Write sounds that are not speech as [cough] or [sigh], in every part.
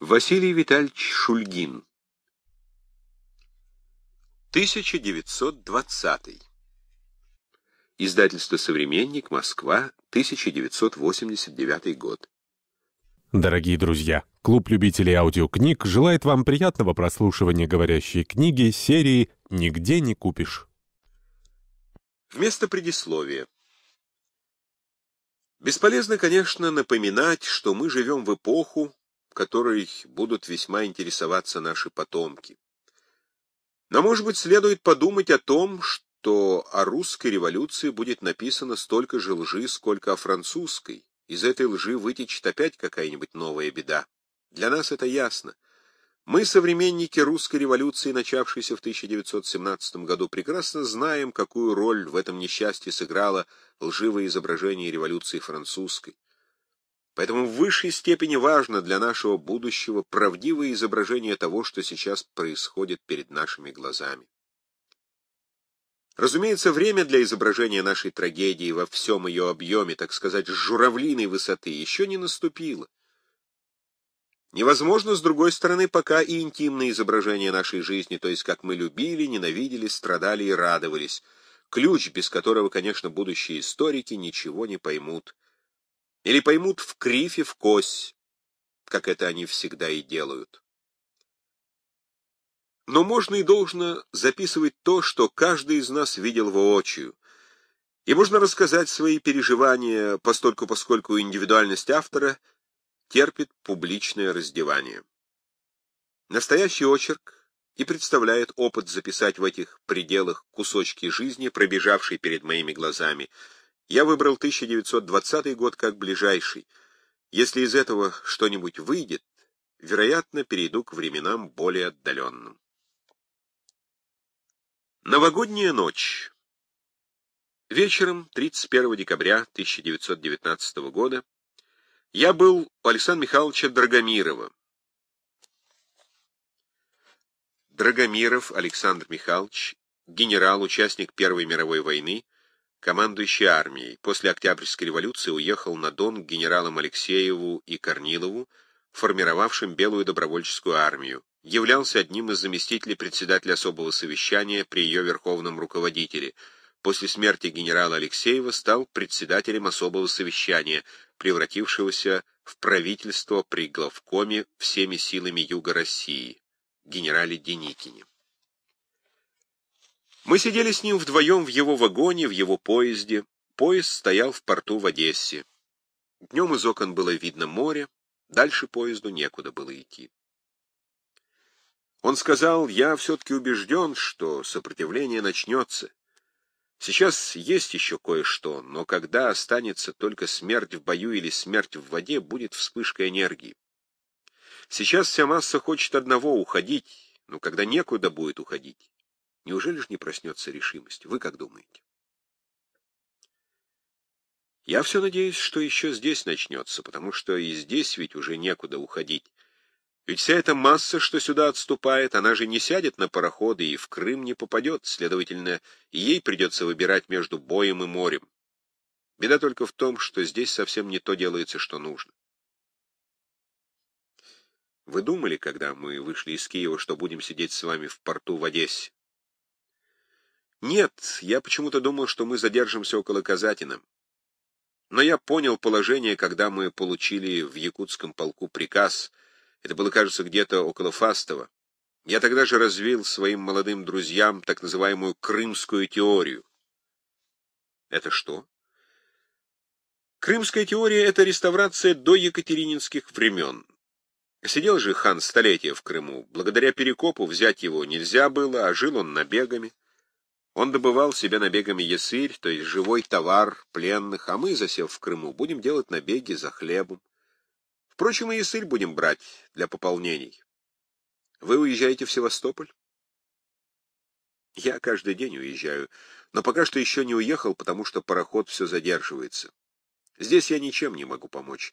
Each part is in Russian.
Василий Витальевич Шульгин 1920 Издательство «Современник», Москва, 1989 год. Дорогие друзья, клуб любителей аудиокниг желает вам приятного прослушивания говорящей книги серии «Нигде не купишь». Вместо предисловия. Бесполезно, конечно, напоминать, что мы живем в эпоху, которой будут весьма интересоваться наши потомки. Но, может быть, следует подумать о том, что о русской революции будет написано столько же лжи, сколько о французской. Из этой лжи вытечет опять какая-нибудь новая беда. Для нас это ясно. Мы, современники русской революции, начавшейся в 1917 году, прекрасно знаем, какую роль в этом несчастье сыграло лживое изображение революции французской. Поэтому в высшей степени важно для нашего будущего правдивое изображение того, что сейчас происходит перед нашими глазами. Разумеется, время для изображения нашей трагедии во всем ее объеме, так сказать, с журавлиной высоты, еще не наступило. Невозможно, с другой стороны, пока и интимное изображение нашей жизни, то есть как мы любили, ненавидели, страдали и радовались, ключ, без которого, конечно, будущие историки ничего не поймут. Или поймут в кривь и в кось, как это они всегда и делают. Но можно и должно записывать то, что каждый из нас видел воочию. И можно рассказать свои переживания, постольку поскольку индивидуальность автора терпит публичное раздевание. Настоящий очерк и представляет опыт записать в этих пределах кусочки жизни, пробежавшие перед моими глазами — я выбрал 1920 год как ближайший. Если из этого что-нибудь выйдет, вероятно, перейду к временам более отдаленным. Новогодняя ночь. Вечером 31 декабря 1919 года я был у Александра Михайловича Драгомирова. Драгомиров Александр Михайлович, генерал, участник Первой мировой войны, командующий армией, после Октябрьской революции уехал на Дон к генералам Алексееву и Корнилову, формировавшим Белую добровольческую армию, являлся одним из заместителей председателя особого совещания при ее верховном руководителе. После смерти генерала Алексеева стал председателем особого совещания, превратившегося в правительство при главкоме всеми силами Юга России, генерале Деникине. Мы сидели с ним вдвоем в его вагоне, в его поезде. Поезд стоял в порту в Одессе. Днем из окон было видно море, дальше поезду некуда было идти. Он сказал, я все-таки убежден, что сопротивление начнется. Сейчас есть еще кое-что, но когда останется только смерть в бою или смерть в воде, будет вспышка энергии. Сейчас вся масса хочет одного — уходить, но когда некуда будет уходить, Неужели же не проснется решимость? Вы как думаете? Я все надеюсь, что еще здесь начнется, потому что и здесь ведь уже некуда уходить. Ведь вся эта масса, что сюда отступает, она же не сядет на пароходы и в Крым не попадет, следовательно, ей придется выбирать между боем и морем. Беда только в том, что здесь совсем не то делается, что нужно. Вы думали, когда мы вышли из Киева, что будем сидеть с вами в порту в Одессе? Нет, я почему-то думал, что мы задержимся около Казатина. Но я понял положение, когда мы получили в якутском полку приказ. Это было, кажется, где-то около Фастова. Я тогда же развил своим молодым друзьям так называемую крымскую теорию. Это что? Крымская теория — это реставрация до екатерининских времен. Сидел же хан столетия в Крыму. Благодаря Перекопу взять его нельзя было, а жил он набегами. Он добывал себе набегами ясырь, то есть живой товар пленных, а мы, засев в Крыму, будем делать набеги за хлебом. Впрочем, и ясырь будем брать для пополнений. Вы уезжаете в Севастополь? Я каждый день уезжаю, но пока что еще не уехал, потому что пароход все задерживается. Здесь я ничем не могу помочь.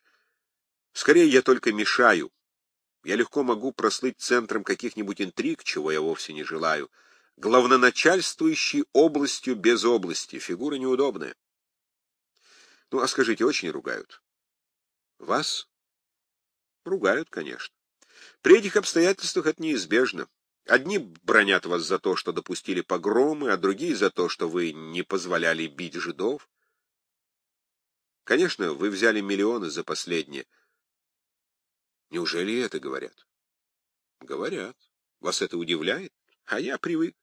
Скорее, я только мешаю. Я легко могу прослыть центром каких-нибудь интриг, чего я вовсе не желаю — главноначальствующий областью без области. Фигура неудобная. Ну, а скажите, очень ругают? Вас? Ругают, конечно. При этих обстоятельствах это неизбежно. Одни бронят вас за то, что допустили погромы, а другие за то, что вы не позволяли бить жидов. Конечно, вы взяли миллионы за последнее. Неужели это говорят? Говорят. Вас это удивляет? А я привык.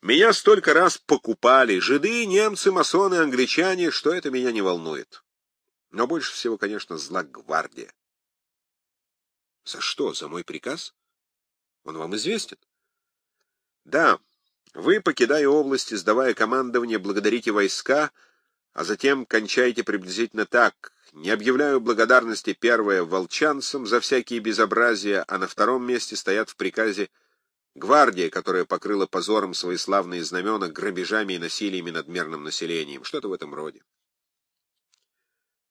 Меня столько раз покупали, жиды, немцы, масоны, англичане, что это меня не волнует. Но больше всего, конечно, зла гвардия. За что? За мой приказ? Он вам известен? Да. Вы, покидая области, сдавая командование, благодарите войска, а затем кончаете приблизительно так. Не объявляю благодарности первое волчанцам за всякие безобразия, а на втором месте стоят в приказе гвардия, которая покрыла позором свои славные знамена грабежами и насилиями над мирным населением. Что-то в этом роде.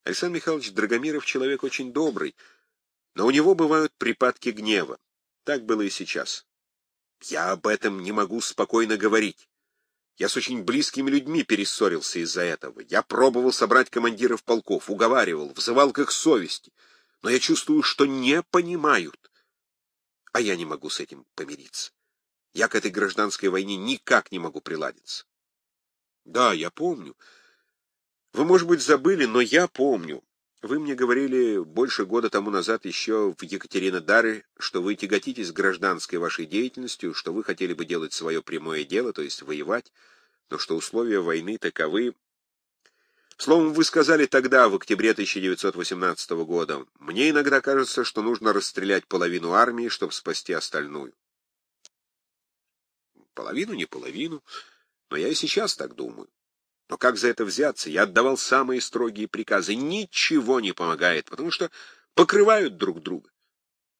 Александр Михайлович Драгомиров человек очень добрый, но у него бывают припадки гнева. Так было и сейчас. Я об этом не могу спокойно говорить. Я с очень близкими людьми перессорился из-за этого. Я пробовал собрать командиров полков, уговаривал, взывал к их совести. Но я чувствую, что не понимают. А я не могу с этим помириться. Я к этой гражданской войне никак не могу приладиться. Да, я помню. Вы, может быть, забыли, но я помню. Вы мне говорили больше года тому назад еще в Екатеринодаре, что вы тяготитесь гражданской вашей деятельностью, что вы хотели бы делать свое прямое дело, то есть воевать, но что условия войны таковы. Словом, вы сказали тогда, в октябре 1918 года, мне иногда кажется, что нужно расстрелять половину армии, чтобы спасти остальную. Половину, не половину, но я и сейчас так думаю. Но как за это взяться? Я отдавал самые строгие приказы. Ничего не помогает, потому что покрывают друг друга.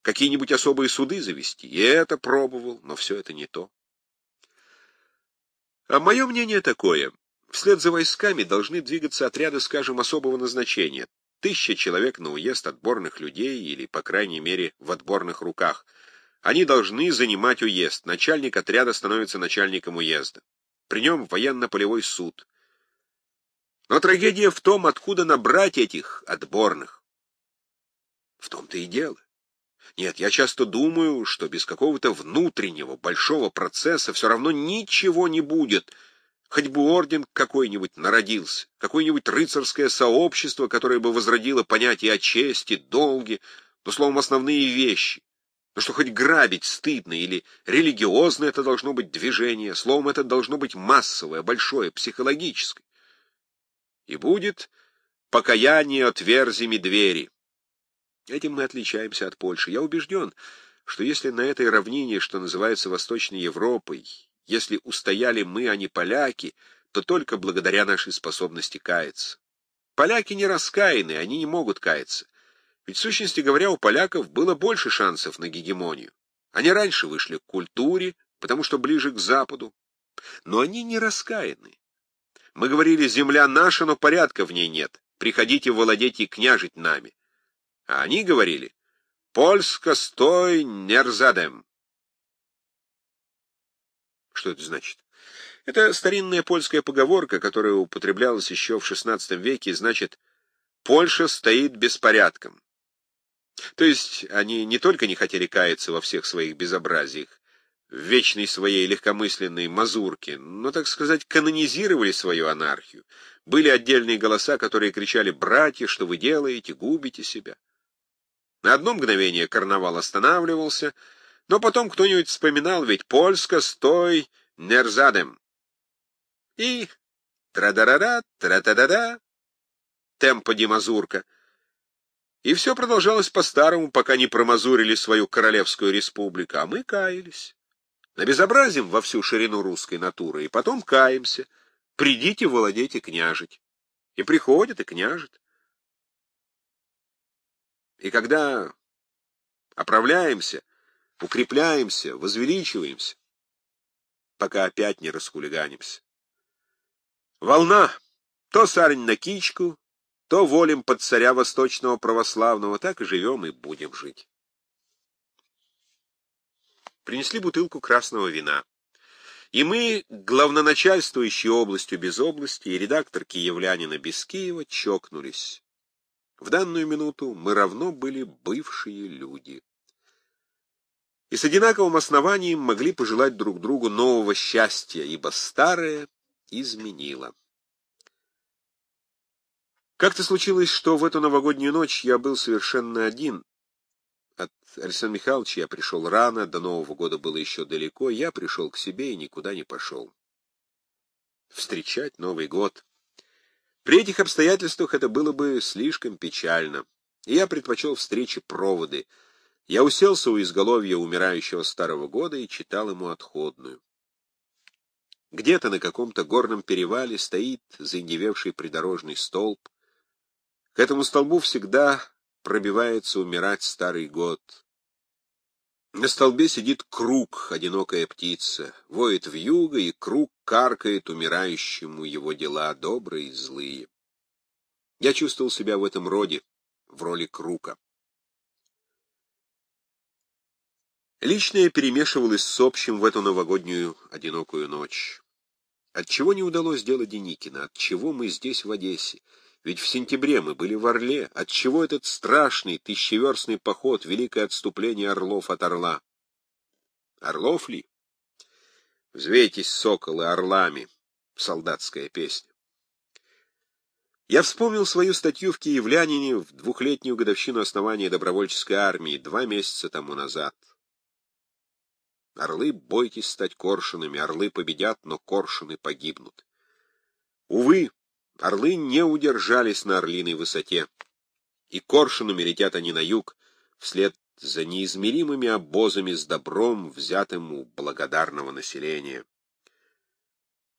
Какие-нибудь особые суды завести. И это пробовал, но все это не то. А мое мнение такое. Вслед за войсками должны двигаться отряды, скажем, особого назначения. Тысяча человек на уезд отборных людей или, по крайней мере, в отборных руках. Они должны занимать уезд. Начальник отряда становится начальником уезда. При нем военно-полевой суд. Но трагедия в том, откуда набрать этих отборных. В том-то и дело. Нет, я часто думаю, что без какого-то внутреннего большого процесса все равно ничего не будет. Хоть бы орден какой-нибудь народился, какое-нибудь рыцарское сообщество, которое бы возродило понятие о чести, долге, но, словом, основные вещи. Но что хоть грабить стыдно или религиозное это должно быть движение, словом, это должно быть массовое, большое, психологическое и будет покаяние отверзими двери. Этим мы отличаемся от Польши. Я убежден, что если на этой равнине, что называется Восточной Европой, если устояли мы, а не поляки, то только благодаря нашей способности каяться. Поляки не раскаяны, они не могут каяться. Ведь, в сущности говоря, у поляков было больше шансов на гегемонию. Они раньше вышли к культуре, потому что ближе к Западу. Но они не раскаяны. Мы говорили, земля наша, но порядка в ней нет. Приходите владеть и княжить нами. А они говорили, Польска стой нерзадем. Что это значит? Это старинная польская поговорка, которая употреблялась еще в XVI веке, значит «Польша стоит беспорядком». То есть они не только не хотели каяться во всех своих безобразиях, в вечной своей легкомысленной мазурке, но, так сказать, канонизировали свою анархию. Были отдельные голоса, которые кричали «Братья, что вы делаете? Губите себя». На одно мгновение карнавал останавливался, но потом кто-нибудь вспоминал, ведь «Польска, стой, нерзадем». И тра-да-да-да, тра-та-да-да, темпо ди мазурка. И все продолжалось по-старому, пока не промазурили свою королевскую республику, а мы каялись. Набезобразим во всю ширину русской натуры, и потом каемся. Придите, владейте, княжить. И приходят, и княжат. И когда оправляемся, укрепляемся, возвеличиваемся, пока опять не раскулиганимся. Волна, то сарень на кичку, то волим под царя восточного православного, так и живем и будем жить. Принесли бутылку красного вина. И мы, главноначальствующие областью без области, и редактор киевлянина без Киева, чокнулись. В данную минуту мы равно были бывшие люди. И с одинаковым основанием могли пожелать друг другу нового счастья, ибо старое изменило. Как-то случилось, что в эту новогоднюю ночь я был совершенно один. От Александра Михайловича я пришел рано, до Нового года было еще далеко, я пришел к себе и никуда не пошел. Встречать Новый год. При этих обстоятельствах это было бы слишком печально, и я предпочел встречи проводы. Я уселся у изголовья умирающего старого года и читал ему отходную. Где-то на каком-то горном перевале стоит заиндевевший придорожный столб, к этому столбу всегда пробивается умирать старый год. На столбе сидит круг, одинокая птица, воет в юго, и круг каркает умирающему его дела, добрые и злые. Я чувствовал себя в этом роде, в роли круга. Личное перемешивалось с общим в эту новогоднюю одинокую ночь. Отчего не удалось дело Деникина? Отчего мы здесь, в Одессе? Ведь в сентябре мы были в Орле. Отчего этот страшный тысячеверстный поход, великое отступление орлов от орла? Орлов ли? Взвейтесь, соколы, орлами. Солдатская песня. Я вспомнил свою статью в «Киевлянине» в двухлетнюю годовщину основания добровольческой армии два месяца тому назад. Орлы, бойтесь стать коршунами, орлы победят, но коршуны погибнут. Увы, Орлы не удержались на орлиной высоте, и коршунами летят они на юг, вслед за неизмеримыми обозами с добром, взятым у благодарного населения.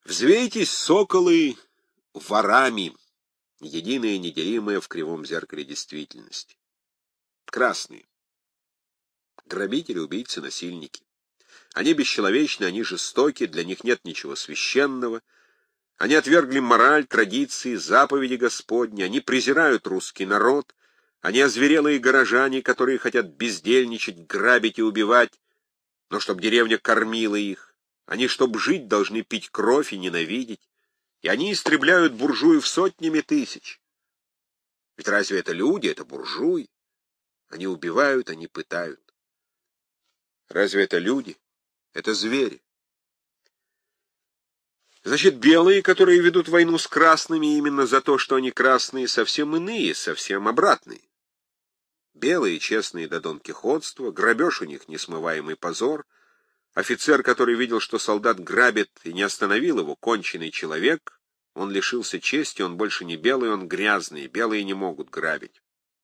Взвейтесь, соколы, ворами, единое неделимое в кривом зеркале действительности. Красные. Грабители, убийцы, насильники. Они бесчеловечны, они жестоки, для них нет ничего священного — они отвергли мораль, традиции, заповеди Господни, они презирают русский народ, они озверелые горожане, которые хотят бездельничать, грабить и убивать, но чтоб деревня кормила их. Они, чтоб жить, должны пить кровь и ненавидеть. И они истребляют буржуев сотнями тысяч. Ведь разве это люди, это буржуи? Они убивают, они пытают. Разве это люди? Это звери. Значит, белые, которые ведут войну с красными именно за то, что они красные, совсем иные, совсем обратные. Белые, честные до Дон Кихотства, грабеж у них несмываемый позор. Офицер, который видел, что солдат грабит и не остановил его, конченый человек, он лишился чести, он больше не белый, он грязный, белые не могут грабить.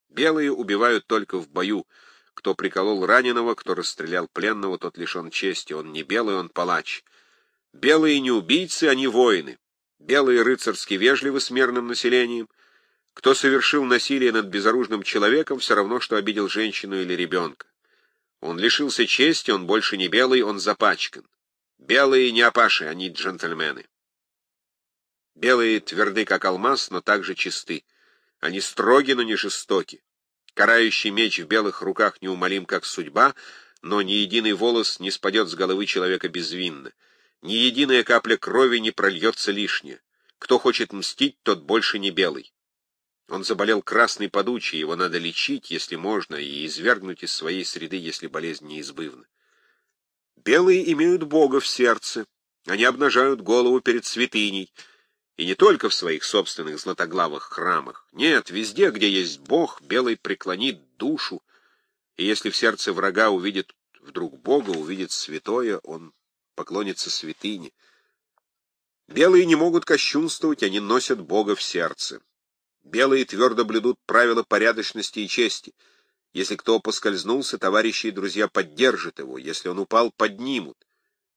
Белые убивают только в бою. Кто приколол раненого, кто расстрелял пленного, тот лишен чести, он не белый, он палач. Белые не убийцы, они воины. Белые рыцарски вежливы с мирным населением. Кто совершил насилие над безоружным человеком, все равно, что обидел женщину или ребенка. Он лишился чести, он больше не белый, он запачкан. Белые не опаши, они джентльмены. Белые тверды, как алмаз, но также чисты. Они строги, но не жестоки. Карающий меч в белых руках неумолим, как судьба, но ни единый волос не спадет с головы человека безвинно. Ни единая капля крови не прольется лишнее. Кто хочет мстить, тот больше не белый. Он заболел красной подучей, его надо лечить, если можно, и извергнуть из своей среды, если болезнь неизбывна. Белые имеют Бога в сердце, они обнажают голову перед святыней, и не только в своих собственных златоглавых храмах. Нет, везде, где есть Бог, белый преклонит душу, и если в сердце врага увидит вдруг Бога, увидит святое, он поклонятся святыне. Белые не могут кощунствовать, они носят Бога в сердце. Белые твердо блюдут правила порядочности и чести. Если кто поскользнулся, товарищи и друзья поддержат его, если он упал, поднимут.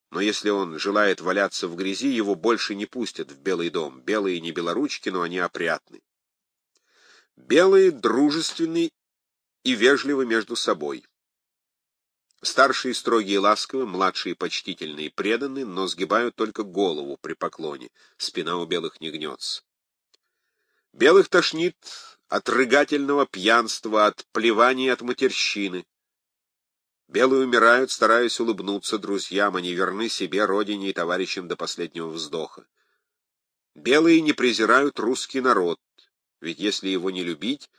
Но если он желает валяться в грязи, его больше не пустят в Белый дом. Белые не белоручки, но они опрятны. Белые дружественны и вежливы между собой. Старшие строгие и ласковы, младшие почтительные и преданы, но сгибают только голову при поклоне, спина у белых не гнется. Белых тошнит от рыгательного пьянства, от плевания от матерщины. Белые умирают, стараясь улыбнуться друзьям, они верны себе, родине и товарищам до последнего вздоха. Белые не презирают русский народ, ведь если его не любить,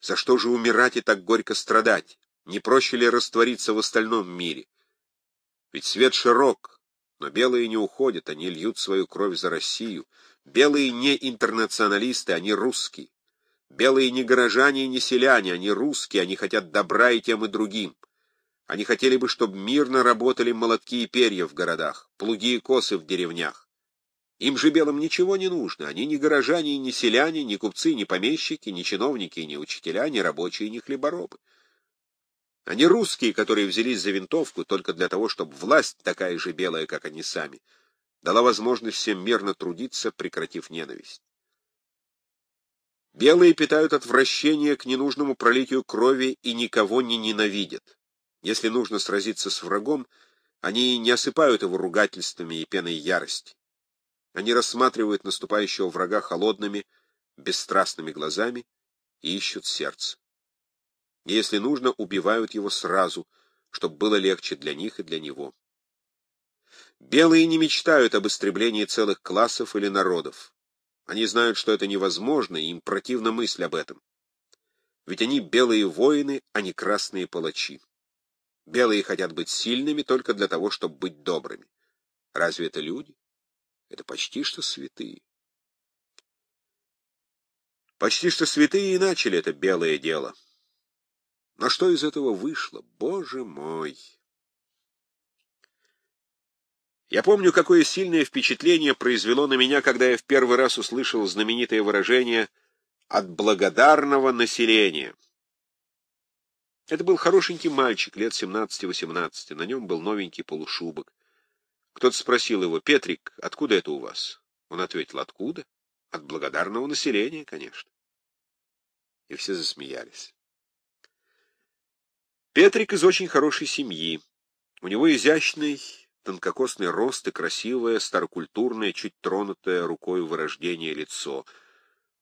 за что же умирать и так горько страдать? Не проще ли раствориться в остальном мире? Ведь свет широк, но белые не уходят, они льют свою кровь за Россию. Белые не интернационалисты, они русские. Белые не горожане и не селяне, они русские, они хотят добра и тем и другим. Они хотели бы, чтобы мирно работали молотки и перья в городах, плуги и косы в деревнях. Им же белым ничего не нужно, они ни горожане и ни селяне, ни купцы, ни помещики, ни чиновники, ни учителя, ни рабочие, ни хлеборобы. Они русские, которые взялись за винтовку только для того, чтобы власть, такая же белая, как они сами, дала возможность всем мирно трудиться, прекратив ненависть. Белые питают отвращение к ненужному пролитию крови и никого не ненавидят. Если нужно сразиться с врагом, они не осыпают его ругательствами и пеной ярости. Они рассматривают наступающего врага холодными, бесстрастными глазами и ищут сердце. И если нужно, убивают его сразу, чтобы было легче для них и для него. Белые не мечтают об истреблении целых классов или народов. Они знают, что это невозможно, и им противна мысль об этом. Ведь они белые воины, а не красные палачи. Белые хотят быть сильными только для того, чтобы быть добрыми. Разве это люди? Это почти что святые. Почти что святые и начали это белое дело. Но что из этого вышло? Боже мой! Я помню, какое сильное впечатление произвело на меня, когда я в первый раз услышал знаменитое выражение «от благодарного населения». Это был хорошенький мальчик, лет 17-18, на нем был новенький полушубок. Кто-то спросил его, «Петрик, откуда это у вас?» Он ответил, «Откуда? От благодарного населения, конечно». И все засмеялись. Петрик из очень хорошей семьи. У него изящный, тонкокосный рост и красивое, старокультурное, чуть тронутое рукой вырождение лицо.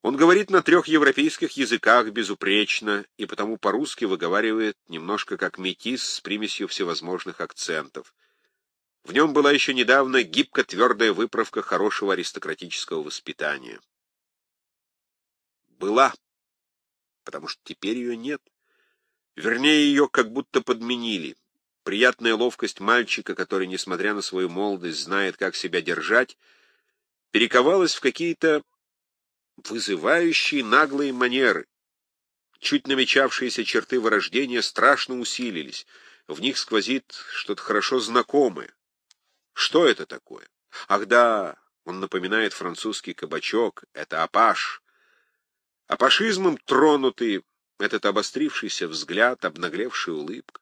Он говорит на трех европейских языках безупречно, и потому по-русски выговаривает немножко как метис с примесью всевозможных акцентов. В нем была еще недавно гибко-твердая выправка хорошего аристократического воспитания. Была, потому что теперь ее нет. Вернее, ее как будто подменили. Приятная ловкость мальчика, который, несмотря на свою молодость, знает, как себя держать, перековалась в какие-то вызывающие наглые манеры. Чуть намечавшиеся черты вырождения страшно усилились. В них сквозит что-то хорошо знакомое. Что это такое? Ах да, он напоминает французский кабачок. Это апаш. Апашизмом тронутый этот обострившийся взгляд, обнаглевшая улыбка.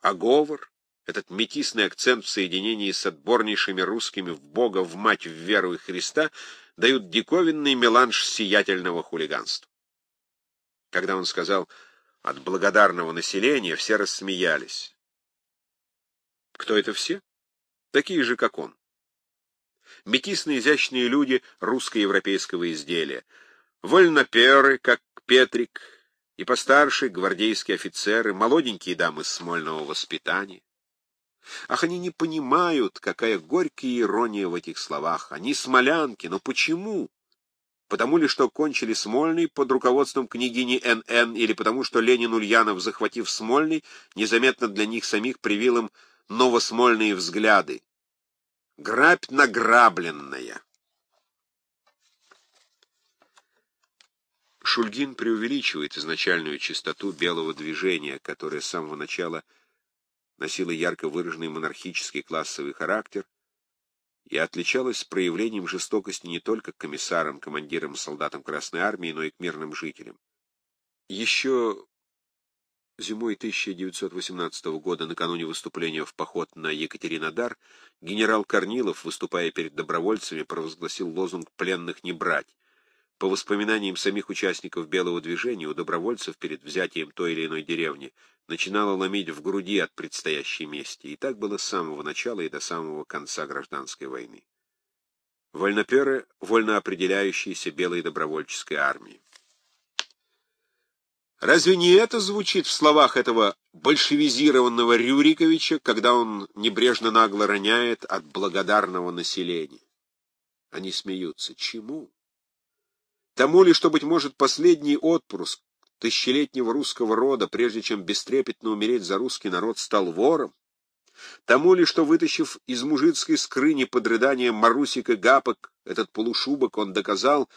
А говор, этот метисный акцент в соединении с отборнейшими русскими в Бога, в мать, в веру и Христа, дают диковинный меланж сиятельного хулиганства. Когда он сказал «от благодарного населения», все рассмеялись. Кто это все? Такие же, как он. Метисные изящные люди русско-европейского изделия. Вольноперы, как Петрик, и постарше гвардейские офицеры, молоденькие дамы смольного воспитания. Ах, они не понимают, какая горькая ирония в этих словах. Они смолянки, но почему? Потому ли, что кончили Смольный под руководством княгини Н.Н., или потому, что Ленин Ульянов, захватив Смольный, незаметно для них самих привил им новосмольные взгляды? Грабь награбленная. Шульгин преувеличивает изначальную чистоту белого движения, которое с самого начала носило ярко выраженный монархический классовый характер и отличалось проявлением жестокости не только к комиссарам, командирам, солдатам Красной Армии, но и к мирным жителям. Еще зимой 1918 года, накануне выступления в поход на Екатеринодар, генерал Корнилов, выступая перед добровольцами, провозгласил лозунг «пленных не брать». По воспоминаниям самих участников Белого движения, у добровольцев перед взятием той или иной деревни начинало ломить в груди от предстоящей мести, и так было с самого начала и до самого конца гражданской войны. Вольноперы — вольно определяющиеся белой добровольческой армии. Разве не это звучит в словах этого большевизированного Рюриковича, когда он небрежно нагло роняет от благодарного населения? Они смеются. Чему? Тому ли, что, быть может, последний отпуск, тысячелетнего русского рода, прежде чем бестрепетно умереть за русский народ, стал вором? Тому ли, что, вытащив из мужицкой скрыни под рыданием Марусик и Гапок этот полушубок, он доказал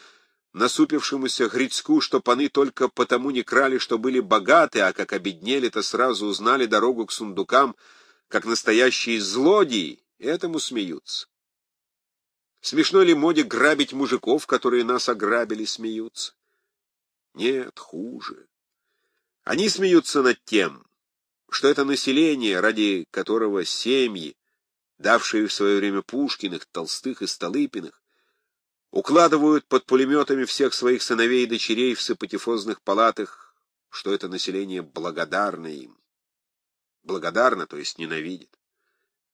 насупившемуся Грицку, что паны только потому не крали, что были богаты, а как обеднели-то сразу узнали дорогу к сундукам, как настоящие злодеи, этому смеются. Смешно ли моде грабить мужиков, которые нас ограбили, смеются? Нет, хуже. Они смеются над тем, что это население, ради которого семьи, давшие в свое время Пушкиных, Толстых и Столыпиных, укладывают под пулеметами всех своих сыновей и дочерей в сапатифозных палатах, что это население благодарно им. Благодарно, то есть ненавидит.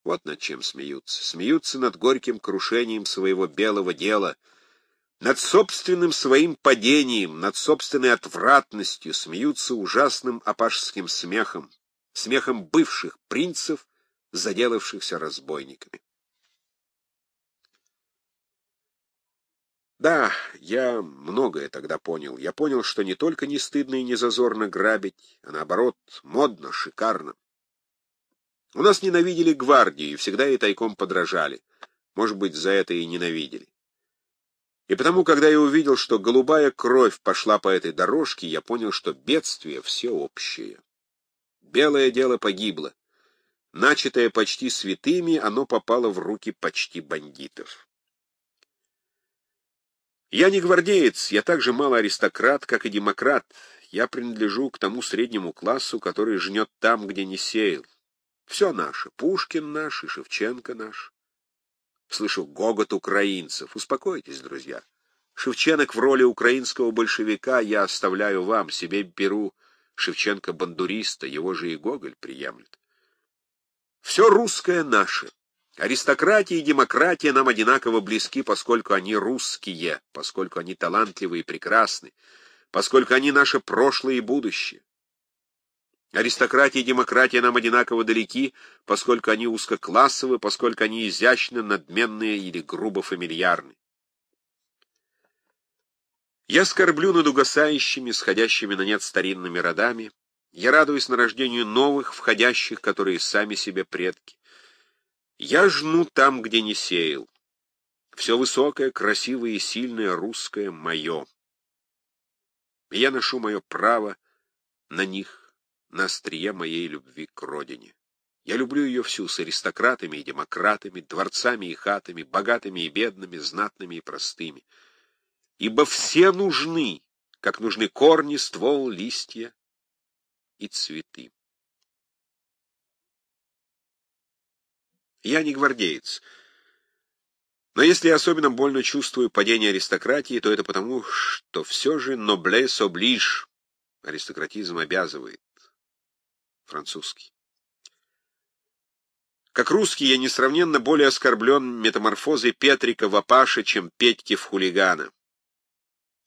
Вот над чем смеются. Смеются над горьким крушением своего белого дела — над собственным своим падением, над собственной отвратностью смеются ужасным апашским смехом, смехом бывших принцев, заделавшихся разбойниками. Да, я многое тогда понял. Я понял, что не только не стыдно и не зазорно грабить, а наоборот, модно, шикарно. У нас ненавидели гвардию и всегда ей тайком подражали. Может быть, за это и ненавидели. И потому, когда я увидел, что голубая кровь пошла по этой дорожке, я понял, что бедствие всеобщее. Белое дело погибло. Начатое почти святыми, оно попало в руки почти бандитов. Я не гвардеец, я так же мало аристократ, как и демократ. Я принадлежу к тому среднему классу, который жнет там, где не сеял. Все наше. Пушкин наш и Шевченко наш. Слышу гогот украинцев. Успокойтесь, друзья. Шевченок в роли украинского большевика я оставляю вам, себе беру Шевченко-бандуриста, его же и Гоголь приемлет. Все русское наше. Аристократия и демократия нам одинаково близки, поскольку они русские, поскольку они талантливы и прекрасны, поскольку они наше прошлое и будущее. Аристократия и демократия нам одинаково далеки, поскольку они узкоклассовы, поскольку они изящно, надменные или грубо фамильярны. Я скорблю над угасающими, сходящими на нет старинными родами. Я радуюсь на рождению новых, входящих, которые сами себе предки. Я жну там, где не сеял. Все высокое, красивое и сильное русское мое. я ношу мое право на них на острие моей любви к родине. Я люблю ее всю с аристократами и демократами, дворцами и хатами, богатыми и бедными, знатными и простыми. Ибо все нужны, как нужны корни, ствол, листья и цветы. Я не гвардеец, но если я особенно больно чувствую падение аристократии, то это потому, что все же noblesse oblige, аристократизм обязывает французский. Как русский я несравненно более оскорблен метаморфозой Петрика в Апаше, чем Петьки в хулигана.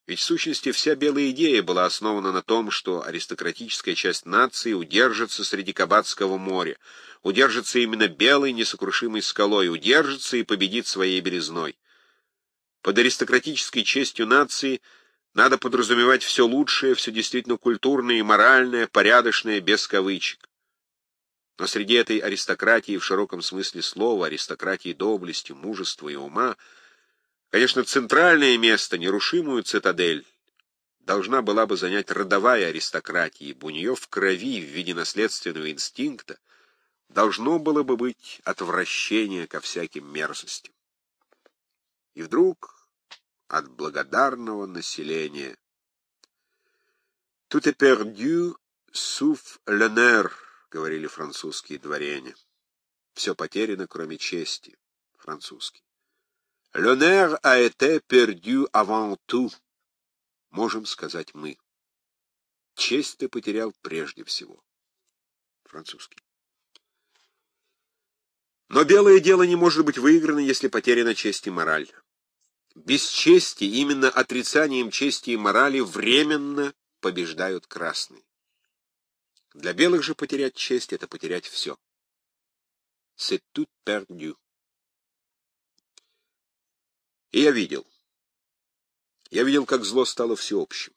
Ведь в сущности вся белая идея была основана на том, что аристократическая часть нации удержится среди Кабацкого моря, удержится именно белой несокрушимой скалой, удержится и победит своей березной. Под аристократической честью нации – надо подразумевать все лучшее, все действительно культурное и моральное, порядочное, без кавычек. Но среди этой аристократии в широком смысле слова, аристократии доблести, мужества и ума, конечно, центральное место, нерушимую цитадель, должна была бы занять родовая аристократия, ибо у нее в крови в виде наследственного инстинкта должно было бы быть отвращение ко всяким мерзостям. И вдруг от благодарного населения. «Tout est perdu, sauf l'honneur», — говорили французские дворяне. «Все потеряно, кроме чести», — французский. «L'honneur a été perdu avant tout», — можем сказать мы. «Честь ты потерял прежде всего», — французский. Но белое дело не может быть выиграно, если потеряна честь и мораль. Без чести, именно отрицанием чести и морали, временно побеждают красные. Для белых же потерять честь — это потерять все. C'est tout perdu. И я видел. Я видел, как зло стало всеобщим.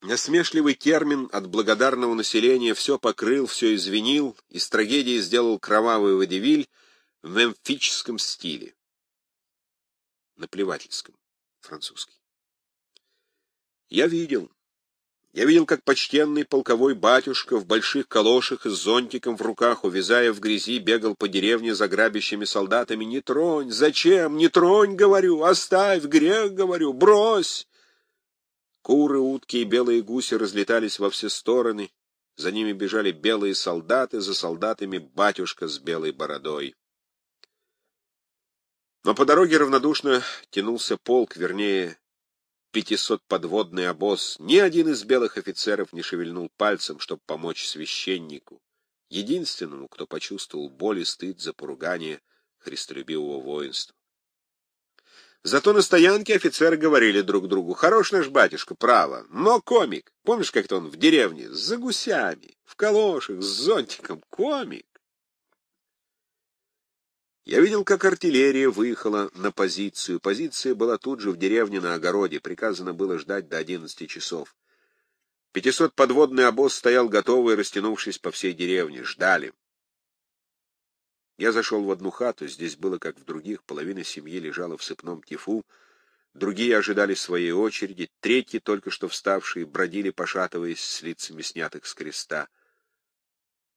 Насмешливый термин от благодарного населения все покрыл, все извинил, из трагедии сделал кровавый водевиль в мемфическом стиле. Наплевательском, французский. Я видел, я видел, как почтенный полковой батюшка в больших калошах и с зонтиком в руках, увязая в грязи, бегал по деревне за грабящими солдатами. «Не тронь! Зачем? Не тронь, говорю! Оставь! Грех, говорю! Брось!» Куры, утки и белые гуси разлетались во все стороны. За ними бежали белые солдаты, за солдатами батюшка с белой бородой. Но по дороге равнодушно тянулся полк, вернее, пятисотподводный обоз, ни один из белых офицеров не шевельнул пальцем, чтобы помочь священнику, единственному, кто почувствовал боль и стыд за поругание христолюбивого воинства. Зато на стоянке офицеры говорили друг другу, «Хорош наш батюшка, право, но комик. Помнишь, как-то он в деревне, за гусями, в калошах, с зонтиком, комик?» Я видел, как артиллерия выехала на позицию. Позиция была тут же в деревне на огороде. Приказано было ждать до одиннадцати часов. Пятисот подводный обоз стоял готовый, растянувшись по всей деревне. Ждали. Я зашел в одну хату. Здесь было, как в других, половина семьи лежала в сыпном тифу. Другие ожидали своей очереди. Третьи, только что вставшие, бродили, пошатываясь с лицами снятых с креста.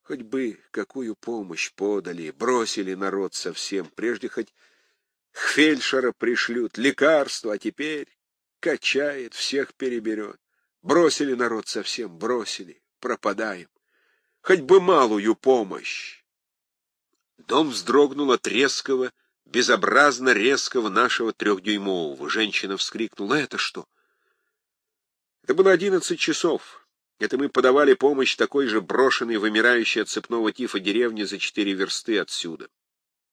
Хоть бы какую помощь подали, бросили народ совсем. Прежде хоть фельдшера пришлют, лекарства, а теперь качает, всех переберет. Бросили народ совсем, бросили, пропадаем. Хоть бы малую помощь. Дом вздрогнул от резкого, безобразно резкого нашего трехдюймового. Женщина вскрикнула. «Это что?» Это было одиннадцать часов. Это мы подавали помощь такой же брошенной, вымирающей от цепного тифа деревне за четыре версты отсюда.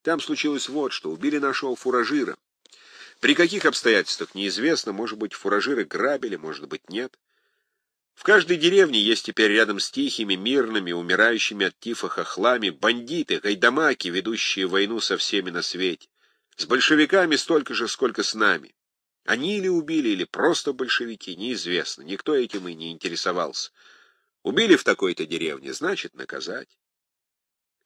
Там случилось вот что. Убили нашего фуражира. При каких обстоятельствах, неизвестно. Может быть, фуражиры грабили, может быть, нет. В каждой деревне есть теперь рядом с тихими, мирными, умирающими от тифа хохлами бандиты, гайдамаки, ведущие войну со всеми на свете. С большевиками столько же, сколько с нами. Они или убили, или просто большевики, неизвестно. Никто этим и не интересовался. Убили в такой-то деревне, значит, наказать.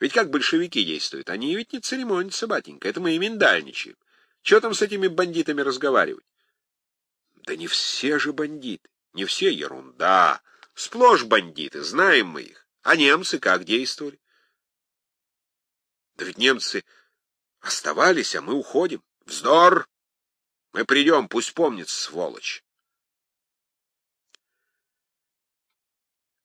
Ведь как большевики действуют? Они ведь не церемонятся, батенька. Это мы и миндальничаем. Чего там с этими бандитами разговаривать? Да не все же бандиты. Не все ерунда. Сплошь бандиты, знаем мы их. А немцы как действовали? Да ведь немцы оставались, а мы уходим. Вздор! Мы придем, пусть помнит, сволочь.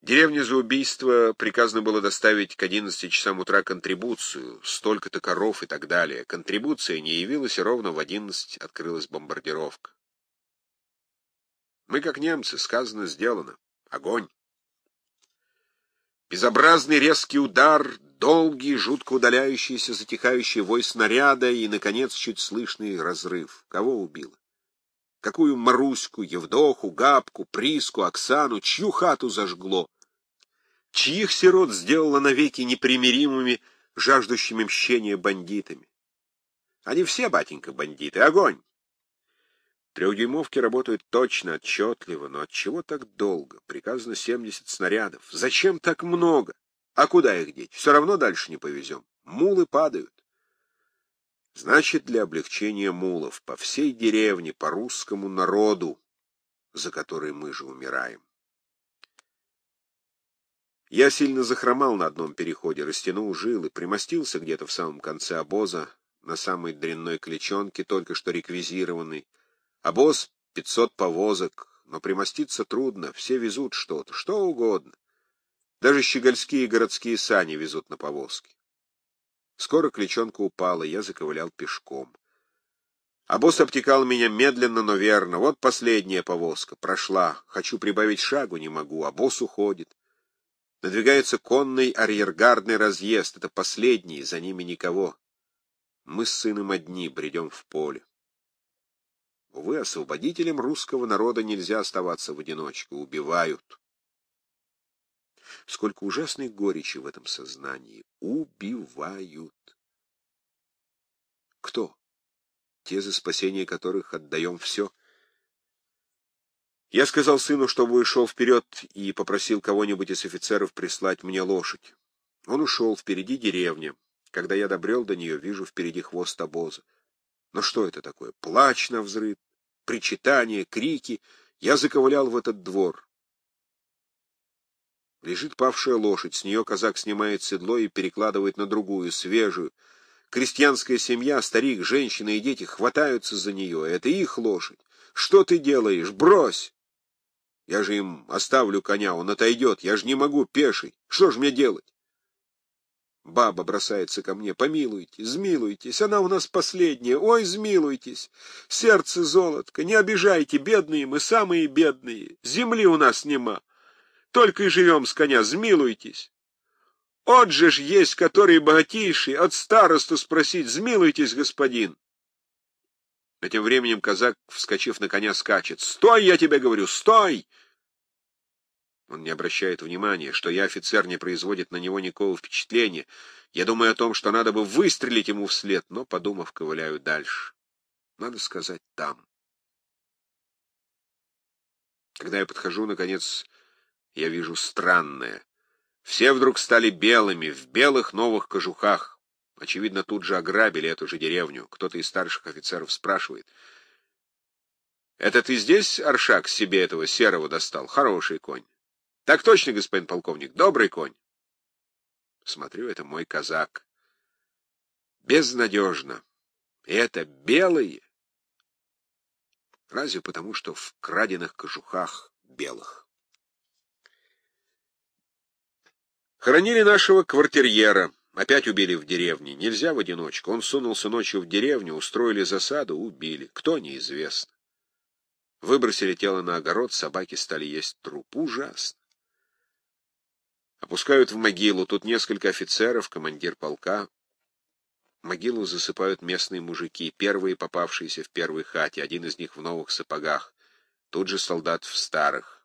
Деревне за убийство приказано было доставить к 11 часам утра контрибуцию, столько-то коров и так далее. Контрибуция не явилась, и ровно в 11 открылась бомбардировка. Мы, как немцы, сказано, сделано. Огонь. Безобразный резкий удар, долгий, жутко удаляющийся, затихающий вой снаряда и, наконец, чуть слышный разрыв. Кого убило? Какую Маруську, Евдоху, Габку, Приску, Оксану, чью хату зажгло? Чьих сирот сделало навеки непримиримыми, жаждущими мщения бандитами? Они все, батенька, бандиты. Огонь! Трехдюймовки работают точно, отчетливо, но от чего так долго? Приказано 70 снарядов. Зачем так много? А куда их деть? Все равно дальше не повезем. Мулы падают. Значит, для облегчения мулов по всей деревне, по русскому народу, за который мы же умираем. Я сильно захромал на одном переходе, растянул жилы, примостился где-то в самом конце обоза, на самой дрянной клечонке, только что реквизированной, Обоз — пятьсот повозок, но примоститься трудно, все везут что-то, что угодно. Даже щегольские городские сани везут на повозке. Скоро клечонка упала, я заковылял пешком. Обоз обтекал меня медленно, но верно. Вот последняя повозка, прошла. Хочу прибавить шагу, не могу, а босс уходит. Надвигается конный арьергардный разъезд. Это последний, за ними никого. Мы с сыном одни, бредем в поле. Увы, освободителям русского народа нельзя оставаться в одиночку, убивают. Сколько ужасной горечи в этом сознании. Убивают. Кто? Те, за спасение которых отдаем все. Я сказал сыну, чтобы ушел вперед, и попросил кого-нибудь из офицеров прислать мне лошадь. Он ушел, впереди деревня. Когда я добрел до нее, вижу впереди хвост обоза. Но что это такое? Плач на взрыв, причитания, крики. Я заковылял в этот двор. Лежит павшая лошадь, с нее казак снимает седло и перекладывает на другую, свежую. Крестьянская семья, старик, женщина и дети хватаются за нее. Это их лошадь. Что ты делаешь? Брось! Я же им оставлю коня, он отойдет. Я же не могу пеший. Что ж мне делать? Баба бросается ко мне. Помилуйте, змилуйтесь, она у нас последняя. Ой, змилуйтесь. Сердце золотко, не обижайте, бедные мы, самые бедные. Земли у нас нема. Только и живем с коня, змилуйтесь. От же ж есть, который богатейший, от старосту спросить, змилуйтесь, господин. А тем временем казак, вскочив на коня, скачет. «Стой, я тебе говорю, стой!» Он не обращает внимания, что я, офицер, не производит на него никакого впечатления. Я думаю о том, что надо бы выстрелить ему вслед, но, подумав, ковыляю дальше. Надо сказать, там. Когда я подхожу, наконец, я вижу странное. Все вдруг стали белыми, в белых новых кожухах. Очевидно, тут же ограбили эту же деревню. Кто-то из старших офицеров спрашивает. «Это ты здесь, Аршак, себе этого серого достал? Хороший конь». Так точно, господин полковник, добрый конь. Смотрю, это мой казак. Безнадежно. И это белые. Разве потому, что в краденных кожухах белых. Хоронили нашего квартирьера. Опять убили в деревне. Нельзя в одиночку. Он сунулся ночью в деревню, устроили засаду, убили. Кто, неизвестно. Выбросили тело на огород, собаки стали есть труп. Ужасно. Опускают в могилу. Тут несколько офицеров, командир полка. Могилу засыпают местные мужики, первые попавшиеся в первой хате, один из них в новых сапогах. Тут же солдат в старых.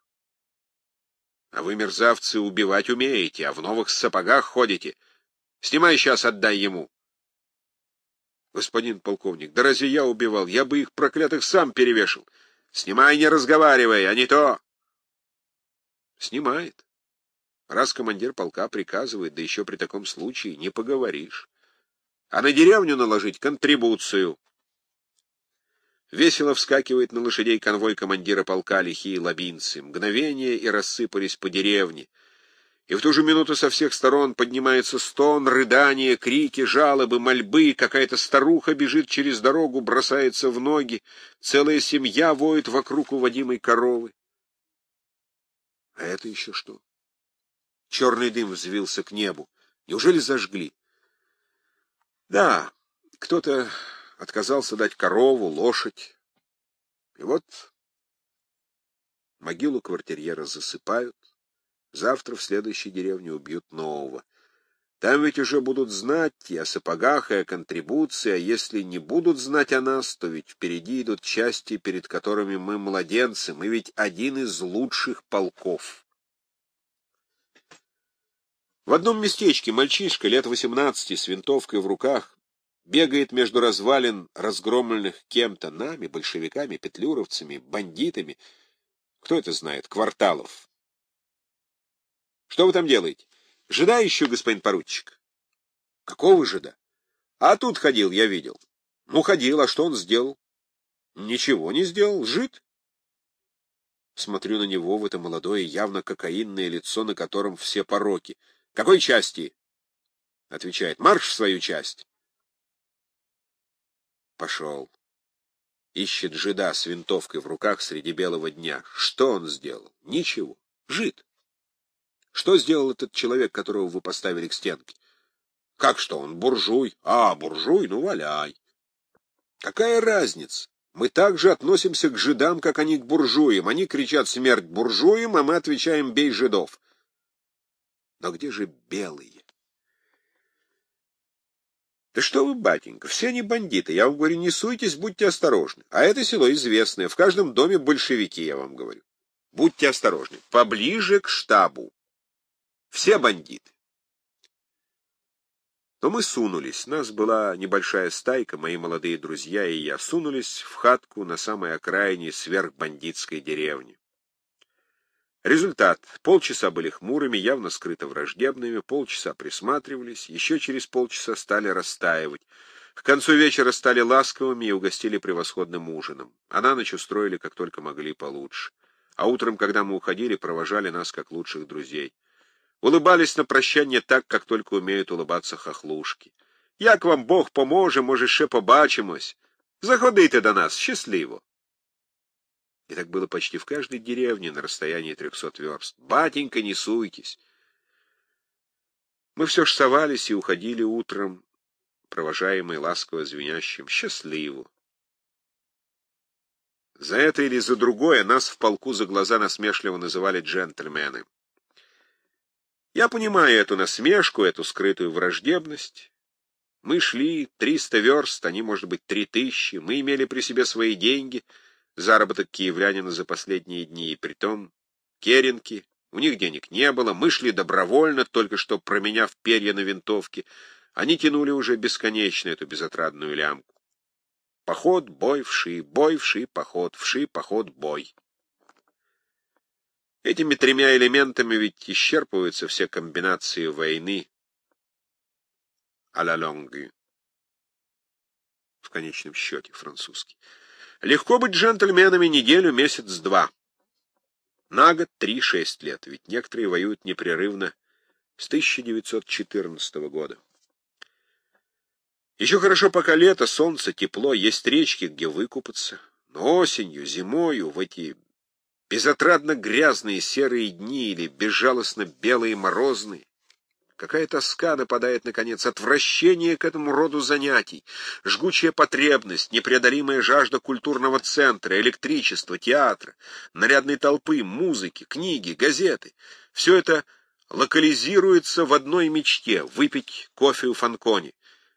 А вы, мерзавцы, убивать умеете, а в новых сапогах ходите. Снимай сейчас, отдай ему. Господин полковник, да разве я убивал? Я бы их проклятых сам перевешал. Снимай, не разговаривай, а не то. Снимает. Раз командир полка приказывает, да еще при таком случае, не поговоришь. А на деревню наложить контрибуцию. Весело вскакивает на лошадей конвой командира полка лихие лабинцы. Мгновение и рассыпались по деревне. И в ту же минуту со всех сторон поднимается стон, рыдание, крики, жалобы, мольбы. Какая-то старуха бежит через дорогу, бросается в ноги. Целая семья воет вокруг уводимой коровы. А это еще что? Черный дым взвился к небу. Неужели зажгли? Да, кто-то отказался дать корову, лошадь. И вот могилу квартирьера засыпают. Завтра в следующей деревне убьют нового. Там ведь уже будут знать и о сапогах, и о контрибуции, а если не будут знать о нас, то ведь впереди идут части, перед которыми мы младенцы, мы ведь один из лучших полков. В одном местечке мальчишка лет восемнадцати с винтовкой в руках бегает между развалин, разгромленных кем-то, нами, большевиками, петлюровцами, бандитами, кто это знает, кварталов. Что вы там делаете? Жида ищу, господин поручик. Какого жида? А тут ходил, я видел. Ну, ходил, а что он сделал? Ничего не сделал, жид. Смотрю на него в это молодое, явно кокаинное лицо, на котором все пороки — какой части? Отвечает, марш в свою часть. Пошел. Ищет жида с винтовкой в руках среди белого дня. Что он сделал? Ничего. Жид. Что сделал этот человек, которого вы поставили к стенке? Как что, он буржуй? А, буржуй, ну валяй. Какая разница? Мы также относимся к жидам, как они к буржуям. Они кричат «смерть буржуям», а мы отвечаем «бей жидов». Но где же белые? Да что вы, батенька, все они бандиты. Я вам говорю, не суйтесь, будьте осторожны. А это село известное. В каждом доме большевики, я вам говорю. Будьте осторожны. Поближе к штабу. Все бандиты. Но мы сунулись. Нас была небольшая стайка, мои молодые друзья и я сунулись в хатку на самой окраине сверхбандитской деревни. Результат. Полчаса были хмурыми, явно скрыто враждебными, полчаса присматривались, еще через полчаса стали растаивать. К концу вечера стали ласковыми и угостили превосходным ужином. А на ночь устроили, как только могли, получше. А утром, когда мы уходили, провожали нас, как лучших друзей. Улыбались на прощание так, как только умеют улыбаться хохлушки. «Як вам Бог поможе, може, ще побачимось. Заходите до нас, счастливо!» И так было почти в каждой деревне на расстоянии трехсот верст. «Батенька, не суйтесь!» Мы все ж совались и уходили утром, провожаемый ласково звенящим «счастливо». За это или за другое нас в полку за глаза насмешливо называли джентльмены. Я понимаю эту насмешку, эту скрытую враждебность. Мы шли триста верст, они, может быть, три тысячи. Мы имели при себе свои деньги — заработок киевлянина за последние дни, и притом керенки, у них денег не было, мы шли добровольно, только что променяв перья на винтовке, они тянули уже бесконечно эту безотрадную лямку. Поход, бой, вши, бой, вши, поход, вши, поход, бой. Этими тремя элементами ведь исчерпываются все комбинации войны а ла longue. В конечном счете французский. Легко быть джентльменами неделю, месяц, два. На год три-шесть лет, ведь некоторые воюют непрерывно с 1914 года. Еще хорошо, пока лето, солнце, тепло, есть речки, где выкупаться. Но осенью, зимою, в эти безотрадно грязные серые дни или безжалостно белые морозные, Какая тоска нападает, наконец, отвращение к этому роду занятий, жгучая потребность, непреодолимая жажда культурного центра, электричества, театра, нарядной толпы, музыки, книги, газеты. Все это локализируется в одной мечте — выпить кофе у Фанкони,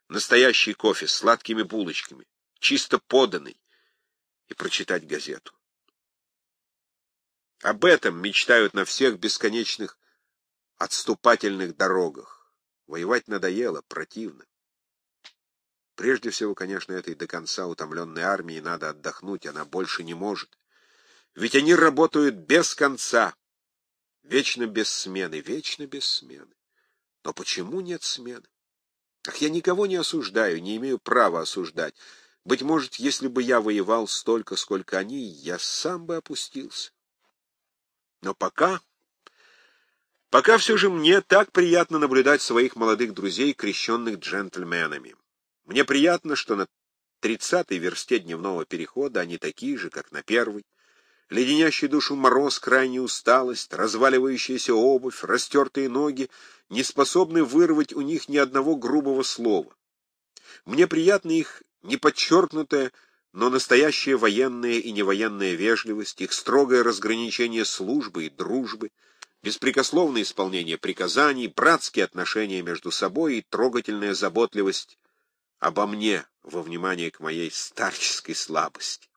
настоящий кофе с сладкими булочками, чисто поданный, и прочитать газету. Об этом мечтают на всех бесконечных отступательных дорогах. Воевать надоело, противно. Прежде всего, конечно, этой до конца утомленной армии надо отдохнуть, она больше не может. Ведь они работают без конца, вечно без смены, вечно без смены. Но почему нет смены? Ах, я никого не осуждаю, не имею права осуждать. Быть может, если бы я воевал столько, сколько они, я сам бы опустился. Но пока Пока все же мне так приятно наблюдать своих молодых друзей, крещенных джентльменами. Мне приятно, что на тридцатой версте дневного перехода они такие же, как на первой. Леденящий душу мороз, крайняя усталость, разваливающаяся обувь, растертые ноги не способны вырвать у них ни одного грубого слова. Мне приятна их неподчеркнутая, но настоящая военная и невоенная вежливость, их строгое разграничение службы и дружбы — беспрекословное исполнение приказаний, братские отношения между собой и трогательная заботливость обо мне во внимание к моей старческой слабости.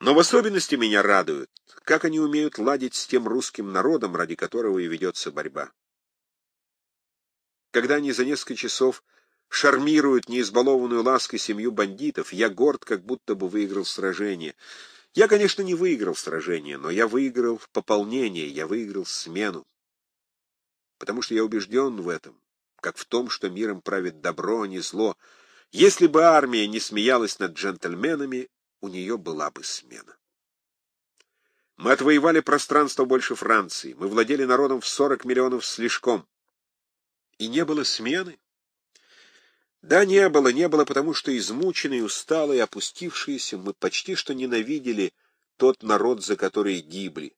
Но в особенности меня радует, как они умеют ладить с тем русским народом, ради которого и ведется борьба. Когда они за несколько часов шармируют неизбалованную лаской семью бандитов, я горд, как будто бы выиграл сражение — я, конечно, не выиграл сражение, но я выиграл пополнение, я выиграл смену. Потому что я убежден в этом, как в том, что миром правит добро, а не зло. Если бы армия не смеялась над джентльменами, у нее была бы смена. Мы отвоевали пространство больше Франции, мы владели народом в 40 миллионов слишком. И не было смены. Да, не было, не было, потому что измученные, усталые, опустившиеся, мы почти что ненавидели тот народ, за который гибли.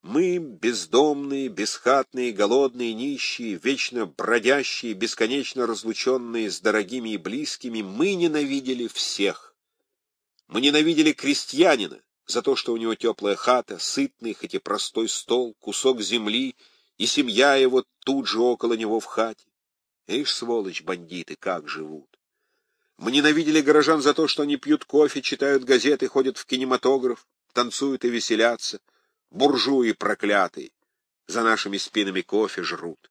Мы, бездомные, бесхатные, голодные, нищие, вечно бродящие, бесконечно разлученные с дорогими и близкими, мы ненавидели всех. Мы ненавидели крестьянина за то, что у него теплая хата, сытный, хоть и простой стол, кусок земли, и семья его тут же около него в хате. Ишь, сволочь, бандиты, как живут. Мы ненавидели горожан за то, что они пьют кофе, читают газеты, ходят в кинематограф, танцуют и веселятся. Буржуи проклятые. За нашими спинами кофе жрут.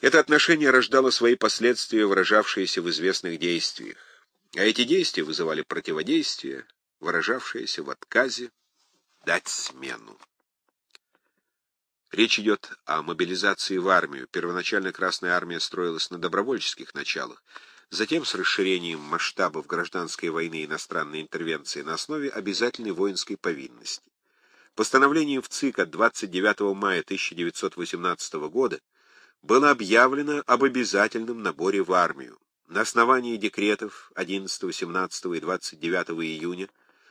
Это отношение рождало свои последствия, выражавшиеся в известных действиях. А эти действия вызывали противодействие, выражавшееся в отказе дать смену. Речь идет о мобилизации в армию. Первоначально Красная Армия строилась на добровольческих началах, затем с расширением масштабов гражданской войны и иностранной интервенции на основе обязательной воинской повинности. Постановлением в ЦИК от 29 мая 1918 года было объявлено об обязательном наборе в армию. На основании декретов 11, 17 и 29 июня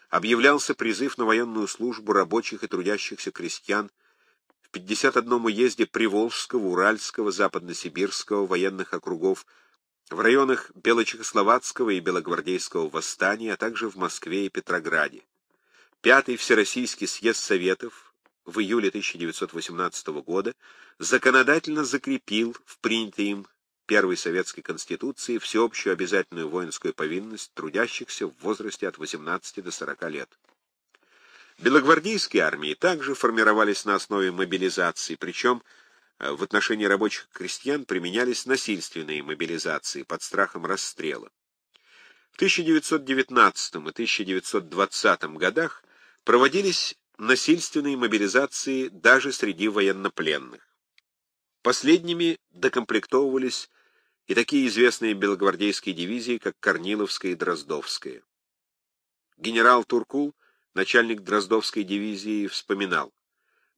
объявлялся призыв на военную службу рабочих и трудящихся крестьян в 51 уезде Приволжского, Уральского, Западносибирского военных округов, в районах Белочехословацкого и Белогвардейского восстания, а также в Москве и Петрограде. Пятый Всероссийский съезд Советов в июле 1918 года законодательно закрепил в принятой им первой советской конституции всеобщую обязательную воинскую повинность трудящихся в возрасте от 18 до 40 лет. Белогвардейские армии также формировались на основе мобилизации, причем э, в отношении рабочих крестьян применялись насильственные мобилизации под страхом расстрела. В 1919 и 1920 годах проводились насильственные мобилизации даже среди военнопленных. Последними докомплектовывались и такие известные белогвардейские дивизии, как Корниловская и Дроздовская. Генерал Туркул, начальник Дроздовской дивизии, вспоминал.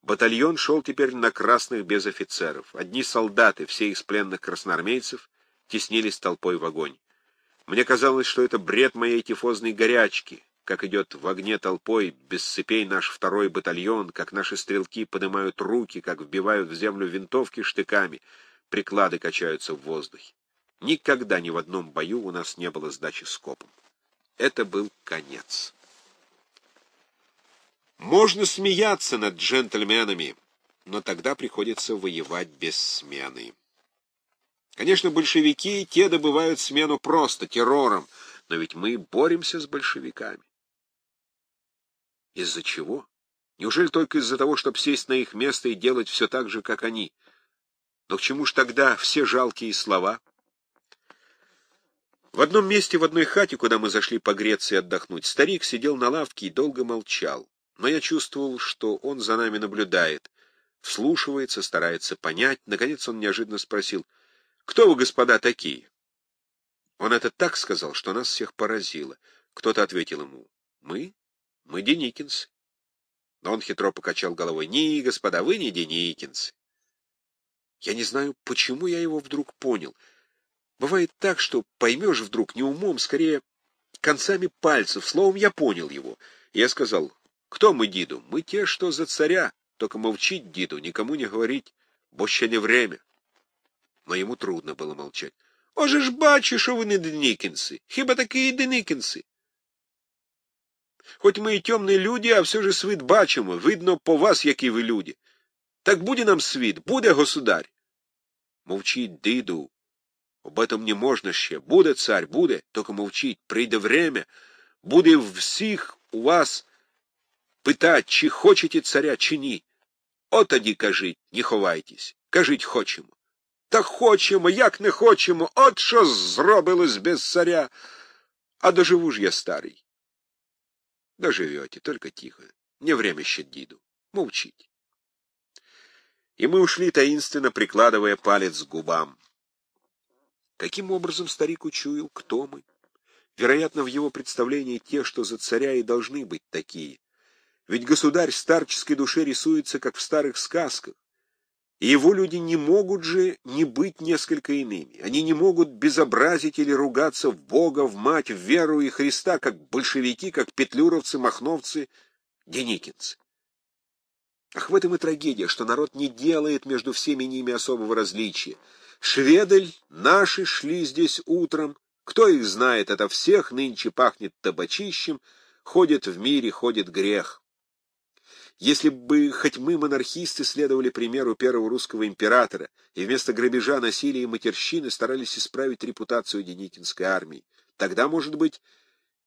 Батальон шел теперь на красных без офицеров. Одни солдаты, все из пленных красноармейцев, теснились толпой в огонь. Мне казалось, что это бред моей тифозной горячки, как идет в огне толпой без цепей наш второй батальон, как наши стрелки поднимают руки, как вбивают в землю винтовки штыками, приклады качаются в воздухе. Никогда ни в одном бою у нас не было сдачи скопом. Это был конец. Можно смеяться над джентльменами, но тогда приходится воевать без смены. Конечно, большевики, те добывают смену просто, террором, но ведь мы боремся с большевиками. Из-за чего? Неужели только из-за того, чтобы сесть на их место и делать все так же, как они? Но к чему ж тогда все жалкие слова? В одном месте, в одной хате, куда мы зашли погреться и отдохнуть, старик сидел на лавке и долго молчал. Но я чувствовал, что он за нами наблюдает, вслушивается, старается понять. Наконец он неожиданно спросил, «Кто вы, господа, такие?» Он это так сказал, что нас всех поразило. Кто-то ответил ему, «Мы? Мы Деникинсы». Но он хитро покачал головой, «Не, господа, вы не Деникинсы». Я не знаю, почему я его вдруг понял — Бывает так, что поймешь вдруг не умом, скорее концами пальцев. Словом, я понял его. Я сказал, кто мы, Диду? Мы те, что за царя. Только молчить, Диду, никому не говорить, бо ще не время. Но ему трудно было молчать. Оже ж бачу, що ви не Деникінці. Хіба такі і Деникінці? Хоть ми і темні люди, а все же світ бачимо. Видно по вас, які ви люди. Так буде нам світ, буде государь. Мовчіть, Диду, об этом не можна ще. Буде царь, буде, тільки мовчіть, прийде время, буде всіх у вас питать, чи хочете царя, чи ні. От тоді кажіть, не ховайтесь, кажіть хочемо. Та хочемо, як не хочемо, от що зробилось без царя. А доживу ж я старий. Доживете, только тихо. Не время ще, диду. Молчите. И мы ушли таинственно, прикладывая палец к губам. Каким образом старик учуял, кто мы? Вероятно, в его представлении те, что за царя, и должны быть такие. Ведь государь старческой душе рисуется, как в старых сказках. И его люди не могут же не быть несколько иными. Они не могут безобразить или ругаться в Бога, в мать, в веру и Христа, как большевики, как петлюровцы, махновцы, деникинцы. Ах, в этом и трагедия, что народ не делает между всеми ними особого различия. Шведель, наши шли здесь утром. Кто их знает, это всех нынче пахнет табачищем, ходит в мире, ходит грех. Если бы хоть мы, монархисты, следовали примеру первого русского императора и вместо грабежа, насилия и матерщины старались исправить репутацию Деникинской армии, тогда, может быть,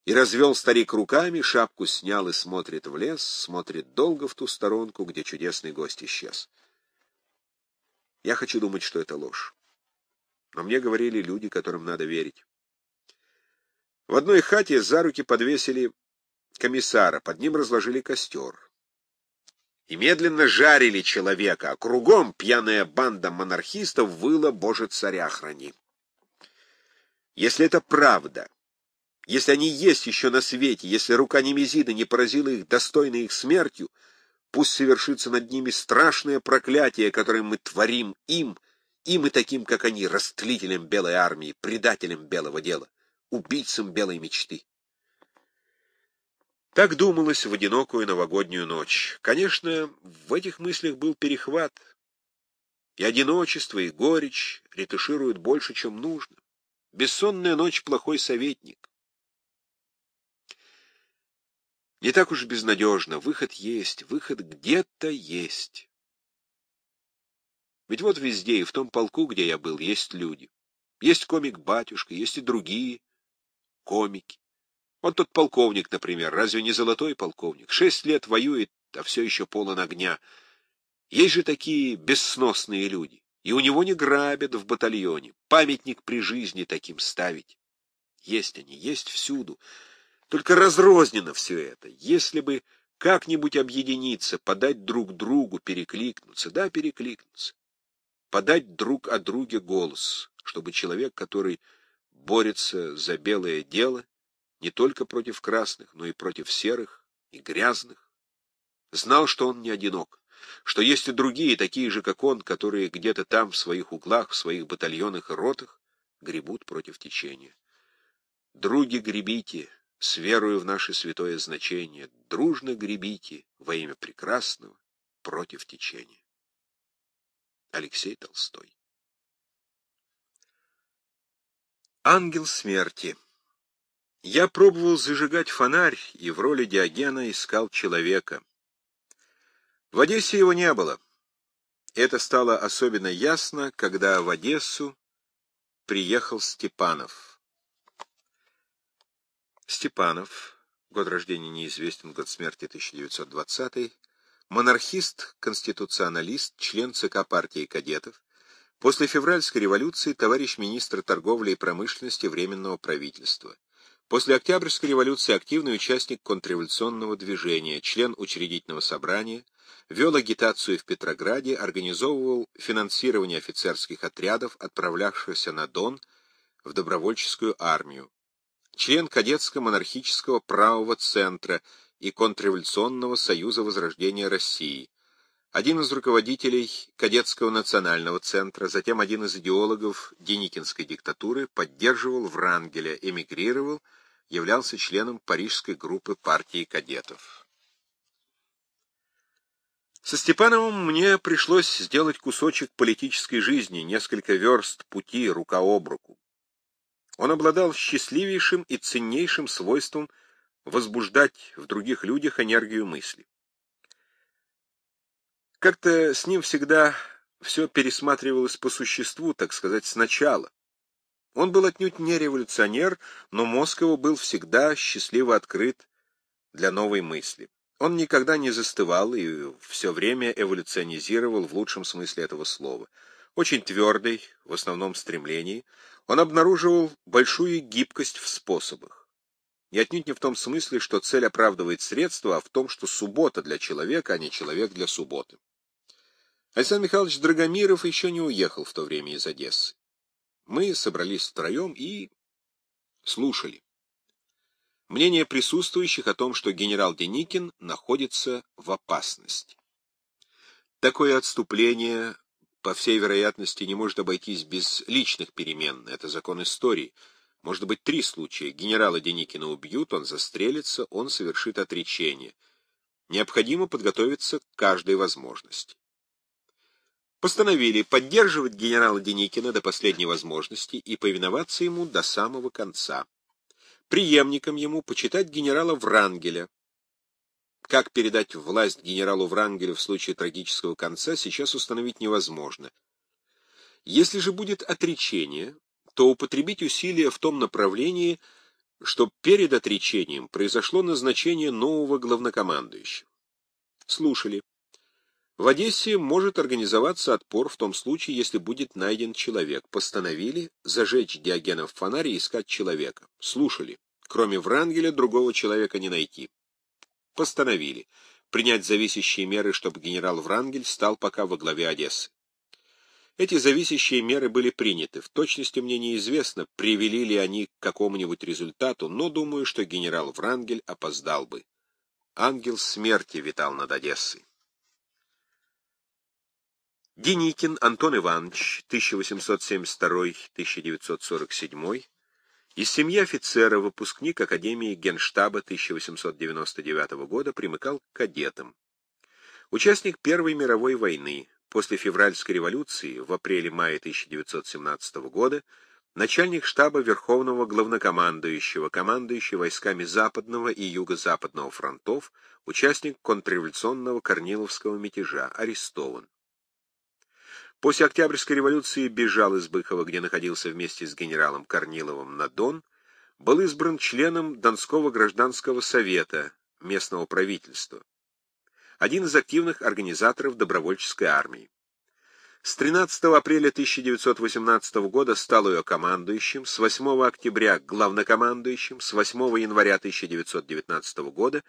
и развел старик руками, шапку снял и смотрит в лес, смотрит долго в ту сторонку, где чудесный гость исчез. Я хочу думать, что это ложь. Но мне говорили люди, которым надо верить. В одной хате за руки подвесили комиссара, под ним разложили костер. И медленно жарили человека, а кругом пьяная банда монархистов выла «Боже, царя храни». Если это правда, если они есть еще на свете, если рука Немезида не поразила их достойно их смертью, пусть совершится над ними страшное проклятие, которое мы творим им, им и таким, как они, растлителям белой армии, предателям белого дела, убийцам белой мечты. Так думалось в одинокую новогоднюю ночь. Конечно, в этих мыслях был перехват. И одиночество, и горечь ретушируют больше, чем нужно. Бессонная ночь — плохой советник. Не так уж безнадежно. Выход есть, выход где-то есть. Ведь вот везде, и в том полку, где я был, есть люди. Есть комик-батюшка, есть и другие комики. Вот тот полковник, например, разве не золотой полковник? Шесть лет воюет, а все еще полон огня. Есть же такие бессносные люди. И у него не грабят в батальоне. Памятник при жизни таким ставить. Есть они, есть всюду. Только разрознено все это. Если бы как-нибудь объединиться, подать друг другу, перекликнуться, да, перекликнуться, подать друг о друге голос, чтобы человек, который борется за белое дело, не только против красных, но и против серых и грязных, знал, что он не одинок, что есть и другие, такие же, как он, которые где-то там, в своих углах, в своих батальонах и ротах, гребут против течения. Други, гребите, с верою в наше святое значение, дружно гребите во имя прекрасного против течения. Алексей Толстой Ангел смерти Я пробовал зажигать фонарь и в роли Диогена искал человека. В Одессе его не было. Это стало особенно ясно, когда в Одессу приехал Степанов. Степанов, год рождения неизвестен, год смерти 1920 монархист, конституционалист, член ЦК партии кадетов, после февральской революции товарищ министр торговли и промышленности Временного правительства. После Октябрьской революции активный участник контрреволюционного движения, член учредительного собрания, вел агитацию в Петрограде, организовывал финансирование офицерских отрядов, отправлявшихся на Дон в добровольческую армию, член кадетско-монархического правого центра и контрреволюционного союза Возрождения России, один из руководителей кадетского национального центра, затем один из идеологов Деникинской диктатуры, поддерживал Врангеля, эмигрировал, являлся членом парижской группы партии кадетов. Со Степановым мне пришлось сделать кусочек политической жизни, несколько верст пути рука об руку. Он обладал счастливейшим и ценнейшим свойством возбуждать в других людях энергию мысли. Как-то с ним всегда все пересматривалось по существу, так сказать, сначала. Он был отнюдь не революционер, но мозг его был всегда счастливо открыт для новой мысли. Он никогда не застывал и все время эволюционизировал в лучшем смысле этого слова. Очень твердый, в основном стремлении, он обнаруживал большую гибкость в способах. И отнюдь не в том смысле, что цель оправдывает средства, а в том, что суббота для человека, а не человек для субботы. Александр Михайлович Драгомиров еще не уехал в то время из Одессы. Мы собрались втроем и слушали. Мнение присутствующих о том, что генерал Деникин находится в опасности. Такое отступление по всей вероятности, не может обойтись без личных перемен. Это закон истории. Может быть, три случая. Генерала Деникина убьют, он застрелится, он совершит отречение. Необходимо подготовиться к каждой возможности. Постановили поддерживать генерала Деникина до последней возможности и повиноваться ему до самого конца. Приемником ему почитать генерала Врангеля, как передать власть генералу Врангелю в случае трагического конца, сейчас установить невозможно. Если же будет отречение, то употребить усилия в том направлении, что перед отречением произошло назначение нового главнокомандующего. Слушали. В Одессе может организоваться отпор в том случае, если будет найден человек. Постановили зажечь Диогена в и искать человека. Слушали. Кроме Врангеля другого человека не найти. Постановили принять зависящие меры, чтобы генерал Врангель стал пока во главе Одессы. Эти зависящие меры были приняты. В точности мне неизвестно, привели ли они к какому-нибудь результату, но думаю, что генерал Врангель опоздал бы. Ангел смерти витал над Одессой. Деникин Антон Иванович, 1872-1947, из семьи офицера, выпускник Академии Генштаба 1899 года, примыкал к кадетам. Участник Первой мировой войны, После февральской революции в апреле-мае 1917 года начальник штаба Верховного главнокомандующего, командующий войсками Западного и Юго-Западного фронтов, участник контрреволюционного Корниловского мятежа, арестован. После Октябрьской революции бежал из Быхова, где находился вместе с генералом Корниловым на Дон, был избран членом Донского гражданского совета, местного правительства один из активных организаторов добровольческой армии. С 13 апреля 1918 года стал ее командующим, с 8 октября главнокомандующим, с 8 января 1919 года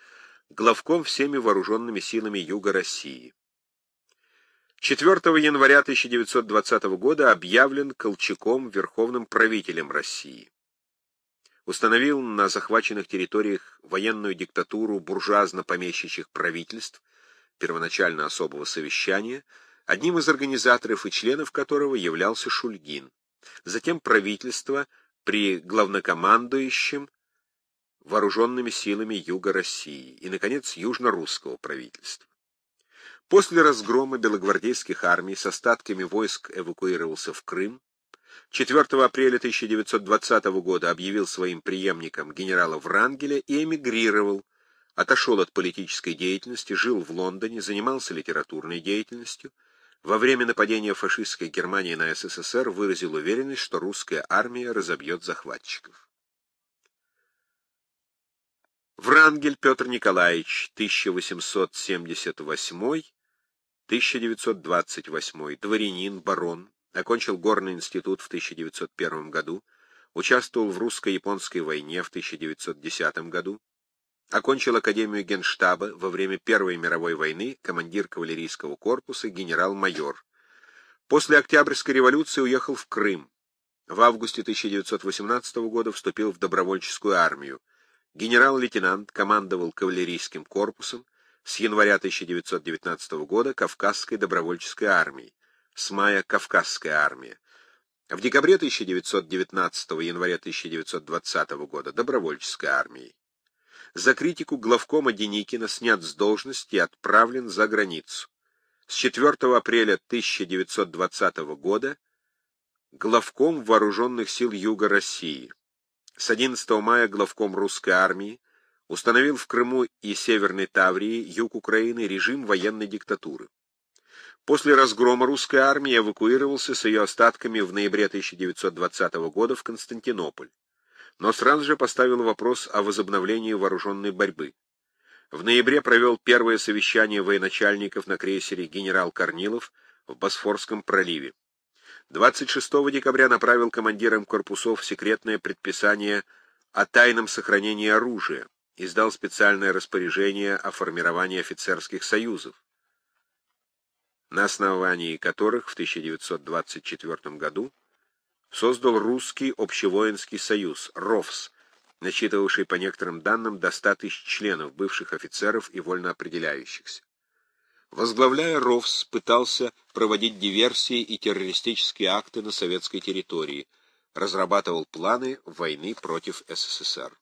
главком всеми вооруженными силами Юга России. 4 января 1920 года объявлен Колчаком верховным правителем России. Установил на захваченных территориях военную диктатуру буржуазно-помещичьих правительств, первоначально особого совещания, одним из организаторов и членов которого являлся Шульгин. Затем правительство при главнокомандующем вооруженными силами Юга России и, наконец, южно-русского правительства. После разгрома белогвардейских армий с остатками войск эвакуировался в Крым, 4 апреля 1920 года объявил своим преемником генерала Врангеля и эмигрировал, отошел от политической деятельности, жил в Лондоне, занимался литературной деятельностью. Во время нападения фашистской Германии на СССР выразил уверенность, что русская армия разобьет захватчиков. Врангель Петр Николаевич, 1878-1928, дворянин, барон, окончил горный институт в 1901 году, участвовал в русско-японской войне в 1910 году, Окончил Академию Генштаба во время Первой мировой войны, командир кавалерийского корпуса, генерал-майор. После Октябрьской революции уехал в Крым. В августе 1918 года вступил в добровольческую армию. Генерал-лейтенант командовал кавалерийским корпусом с января 1919 года Кавказской добровольческой армией, с мая Кавказская армия. В декабре 1919 января 1920 года добровольческой армией за критику главкома Деникина снят с должности и отправлен за границу. С 4 апреля 1920 года главком Вооруженных сил Юга России. С 11 мая главком русской армии установил в Крыму и Северной Таврии, юг Украины, режим военной диктатуры. После разгрома русской армии эвакуировался с ее остатками в ноябре 1920 года в Константинополь но сразу же поставил вопрос о возобновлении вооруженной борьбы. В ноябре провел первое совещание военачальников на крейсере «Генерал Корнилов» в Босфорском проливе. 26 декабря направил командирам корпусов секретное предписание о тайном сохранении оружия, издал специальное распоряжение о формировании офицерских союзов, на основании которых в 1924 году создал Русский общевоинский союз, РОВС, насчитывавший по некоторым данным до 100 тысяч членов, бывших офицеров и вольноопределяющихся. Возглавляя РОВС, пытался проводить диверсии и террористические акты на советской территории, разрабатывал планы войны против СССР.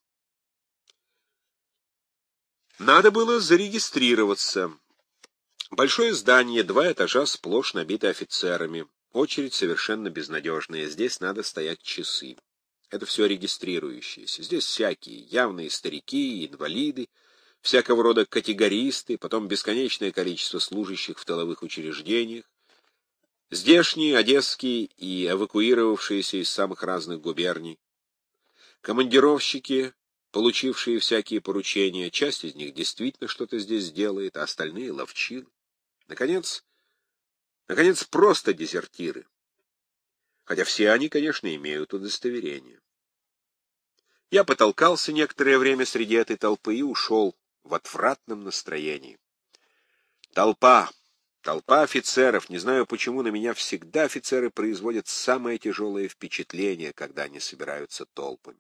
Надо было зарегистрироваться. Большое здание, два этажа сплошь набито офицерами. Очередь совершенно безнадежная, здесь надо стоять часы. Это все регистрирующиеся. Здесь всякие, явные старики, инвалиды, всякого рода категористы, потом бесконечное количество служащих в тыловых учреждениях, здешние, одесские и эвакуировавшиеся из самых разных губерний, командировщики, получившие всякие поручения, часть из них действительно что-то здесь делает, а остальные — ловчилы. Наконец, Наконец, просто дезертиры. Хотя все они, конечно, имеют удостоверение. Я потолкался некоторое время среди этой толпы и ушел в отвратном настроении. Толпа. Толпа офицеров. Не знаю, почему на меня всегда офицеры производят самое тяжелое впечатление, когда они собираются толпами.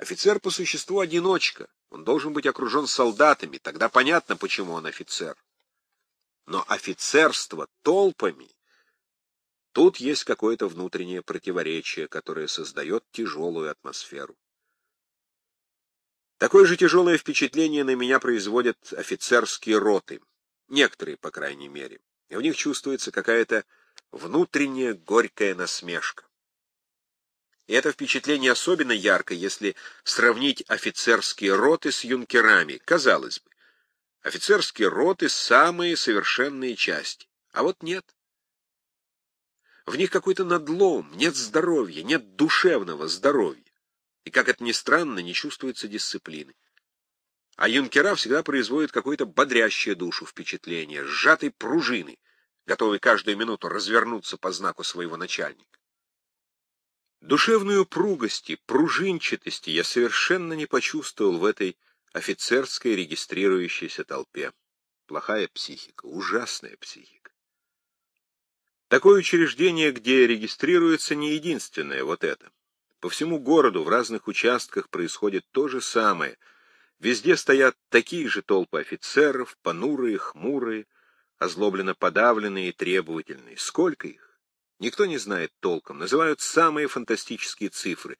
Офицер по существу одиночка. Он должен быть окружен солдатами. Тогда понятно, почему он офицер. Но офицерство толпами Тут есть какое-то внутреннее противоречие, которое создает тяжелую атмосферу. Такое же тяжелое впечатление на меня производят офицерские роты, некоторые, по крайней мере, и в них чувствуется какая-то внутренняя горькая насмешка. И это впечатление особенно ярко, если сравнить офицерские роты с юнкерами. Казалось бы, офицерские роты — самые совершенные части, а вот нет. В них какой-то надлом, нет здоровья, нет душевного здоровья. И, как это ни странно, не чувствуется дисциплины. А юнкера всегда производят какое-то бодрящее душу впечатление, сжатой пружины, готовой каждую минуту развернуться по знаку своего начальника. Душевную упругости, пружинчатости я совершенно не почувствовал в этой офицерской регистрирующейся толпе. Плохая психика, ужасная психика. Такое учреждение, где регистрируется не единственное вот это. По всему городу в разных участках происходит то же самое. Везде стоят такие же толпы офицеров, понурые, хмурые, озлобленно подавленные и требовательные. Сколько их? Никто не знает толком. Называют самые фантастические цифры.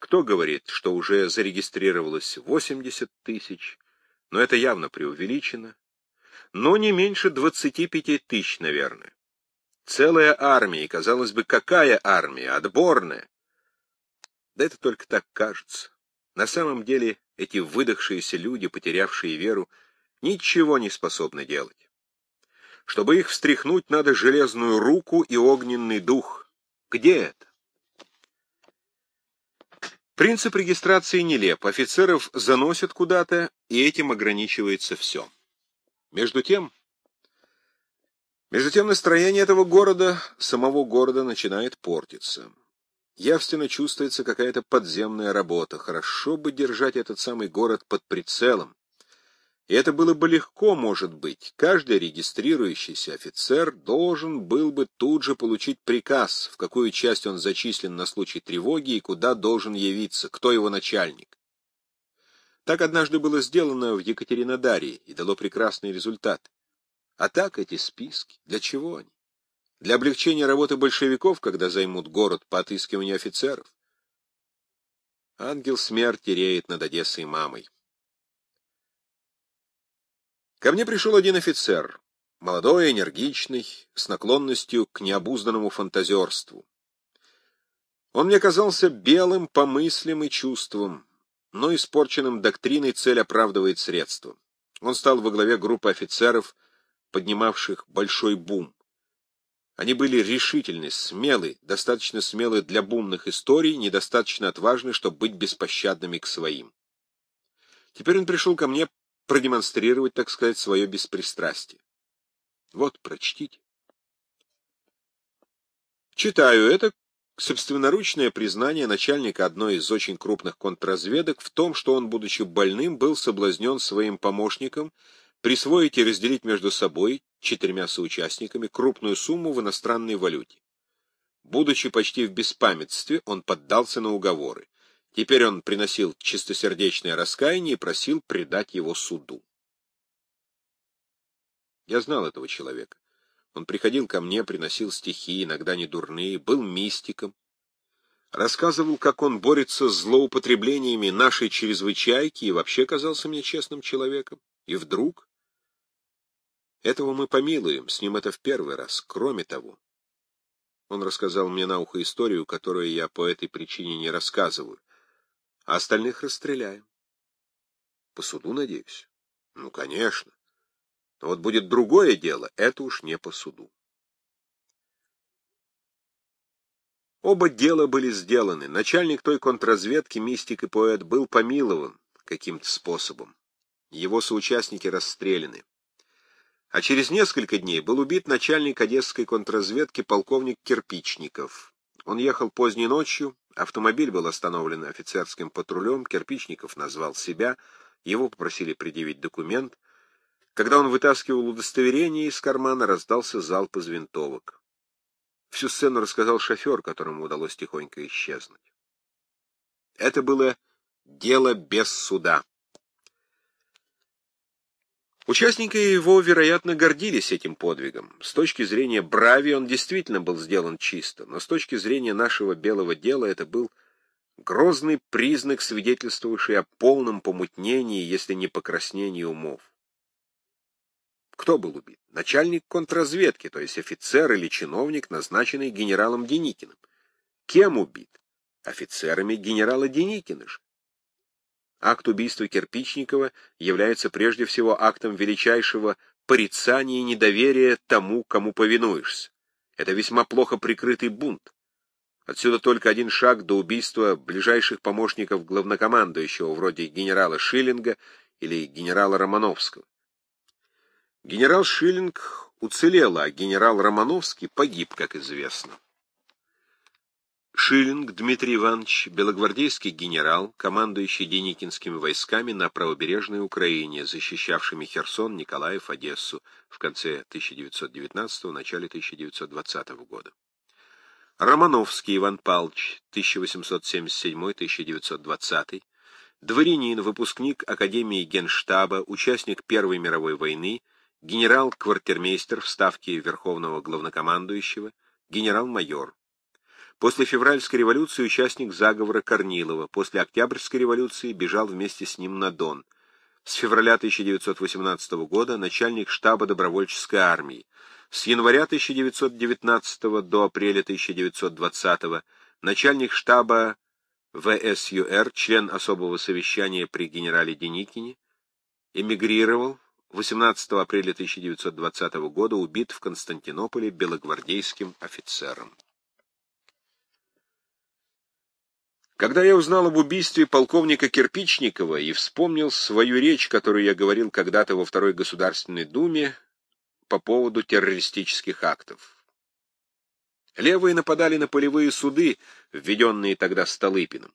Кто говорит, что уже зарегистрировалось 80 тысяч, но это явно преувеличено. Но не меньше 25 тысяч, наверное. Целая армия, казалось бы, какая армия? Отборная. Да это только так кажется. На самом деле эти выдохшиеся люди, потерявшие веру, ничего не способны делать. Чтобы их встряхнуть, надо железную руку и огненный дух. Где это? Принцип регистрации нелеп. Офицеров заносят куда-то, и этим ограничивается все. Между тем, между тем настроение этого города, самого города, начинает портиться. Явственно чувствуется какая-то подземная работа. Хорошо бы держать этот самый город под прицелом. И это было бы легко, может быть. Каждый регистрирующийся офицер должен был бы тут же получить приказ, в какую часть он зачислен на случай тревоги и куда должен явиться, кто его начальник. Так однажды было сделано в Екатеринодаре и дало прекрасный результат. А так эти списки, для чего они? Для облегчения работы большевиков, когда займут город по отыскиванию офицеров? Ангел смерти реет над Одессой мамой. Ко мне пришел один офицер, молодой, энергичный, с наклонностью к необузданному фантазерству. Он мне казался белым по мыслям и чувствам, но испорченным доктриной цель оправдывает средства. Он стал во главе группы офицеров, поднимавших большой бум. Они были решительны, смелы, достаточно смелы для бумных историй, недостаточно отважны, чтобы быть беспощадными к своим. Теперь он пришел ко мне продемонстрировать, так сказать, свое беспристрастие. Вот, прочтите. Читаю это собственноручное признание начальника одной из очень крупных контрразведок в том, что он, будучи больным, был соблазнен своим помощником присвоить и разделить между собой, четырьмя соучастниками, крупную сумму в иностранной валюте. Будучи почти в беспамятстве, он поддался на уговоры. Теперь он приносил чистосердечное раскаяние и просил предать его суду. Я знал этого человека. Он приходил ко мне, приносил стихи, иногда недурные, был мистиком. Рассказывал, как он борется с злоупотреблениями нашей чрезвычайки и вообще казался мне честным человеком. И вдруг... Этого мы помилуем, с ним это в первый раз. Кроме того, он рассказал мне на ухо историю, которую я по этой причине не рассказываю, а остальных расстреляем. По суду, надеюсь? Ну, конечно. Но вот будет другое дело, это уж не по суду. Оба дела были сделаны. Начальник той контрразведки, мистик и поэт, был помилован каким-то способом. Его соучастники расстреляны. А через несколько дней был убит начальник одесской контрразведки полковник Кирпичников. Он ехал поздней ночью, автомобиль был остановлен офицерским патрулем, Кирпичников назвал себя, его попросили предъявить документ. Когда он вытаскивал удостоверение из кармана, раздался залп из винтовок. Всю сцену рассказал шофер, которому удалось тихонько исчезнуть. Это было дело без суда. Участники его, вероятно, гордились этим подвигом. С точки зрения Брави он действительно был сделан чисто, но с точки зрения нашего белого дела это был грозный признак, свидетельствовавший о полном помутнении, если не покраснении умов. Кто был убит? Начальник контрразведки, то есть офицер или чиновник, назначенный генералом Деникиным. Кем убит? Офицерами генерала Деникина же. Акт убийства Кирпичникова является прежде всего актом величайшего порицания и недоверия тому, кому повинуешься. Это весьма плохо прикрытый бунт. Отсюда только один шаг до убийства ближайших помощников главнокомандующего, вроде генерала Шиллинга или генерала Романовского. Генерал Шиллинг уцелел, а генерал Романовский погиб, как известно. Шиллинг Дмитрий Иванович, белогвардейский генерал, командующий Деникинскими войсками на правобережной Украине, защищавшими Херсон, Николаев, Одессу в конце 1919 начале 1920 года. Романовский Иван Павлович, 1877-1920, дворянин, выпускник Академии Генштаба, участник Первой мировой войны, генерал-квартирмейстер в ставке Верховного главнокомандующего, генерал-майор. После февральской революции участник заговора Корнилова, после Октябрьской революции бежал вместе с ним на Дон. С февраля 1918 года начальник штаба добровольческой армии. С января 1919 до апреля 1920 начальник штаба ВСЮР, член особого совещания при генерале Деникине, эмигрировал 18 апреля 1920 года убит в Константинополе белогвардейским офицером. Когда я узнал об убийстве полковника Кирпичникова и вспомнил свою речь, которую я говорил когда-то во Второй Государственной Думе по поводу террористических актов. Левые нападали на полевые суды, введенные тогда Столыпиным.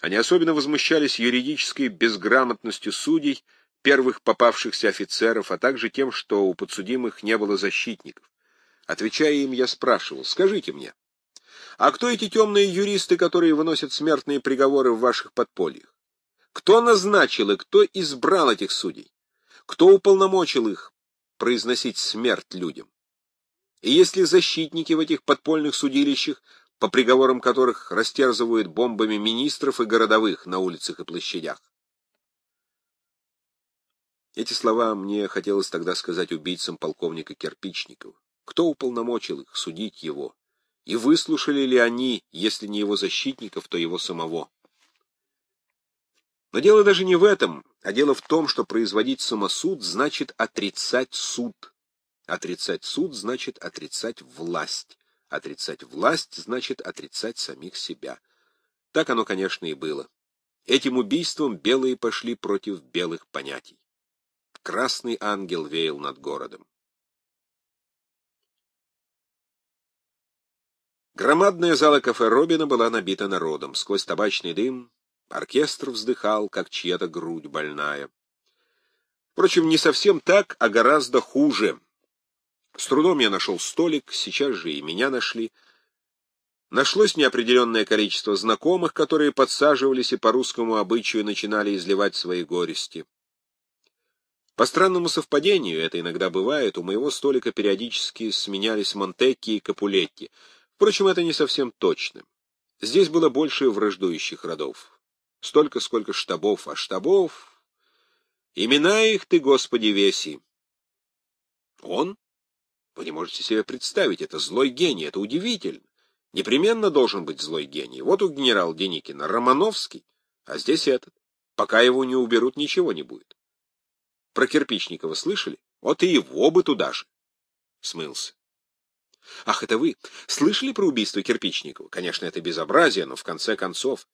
Они особенно возмущались юридической безграмотностью судей, первых попавшихся офицеров, а также тем, что у подсудимых не было защитников. Отвечая им, я спрашивал, скажите мне, а кто эти темные юристы, которые выносят смертные приговоры в ваших подпольях? Кто назначил и кто избрал этих судей? Кто уполномочил их произносить смерть людям? И есть ли защитники в этих подпольных судилищах, по приговорам которых растерзывают бомбами министров и городовых на улицах и площадях? Эти слова мне хотелось тогда сказать убийцам полковника Кирпичникова. Кто уполномочил их судить его? И выслушали ли они, если не его защитников, то его самого? Но дело даже не в этом, а дело в том, что производить самосуд значит отрицать суд. Отрицать суд значит отрицать власть. Отрицать власть значит отрицать самих себя. Так оно, конечно, и было. Этим убийством белые пошли против белых понятий. Красный ангел веял над городом. Громадная зала кафе Робина была набита народом. Сквозь табачный дым оркестр вздыхал, как чья-то грудь больная. Впрочем, не совсем так, а гораздо хуже. С трудом я нашел столик, сейчас же и меня нашли. Нашлось неопределенное количество знакомых, которые подсаживались и по русскому обычаю начинали изливать свои горести. По странному совпадению, это иногда бывает, у моего столика периодически сменялись Монтекки и Капулетти — Впрочем, это не совсем точно. Здесь было больше враждующих родов. Столько, сколько штабов, а штабов... Имена их ты, Господи, веси. Он? Вы не можете себе представить, это злой гений, это удивительно. Непременно должен быть злой гений. Вот у генерала Деникина Романовский, а здесь этот. Пока его не уберут, ничего не будет. Про Кирпичникова слышали? Вот и его бы туда же. Смылся. Ах, это вы! Слышали про убийство Кирпичникова? Конечно, это безобразие, но в конце концов...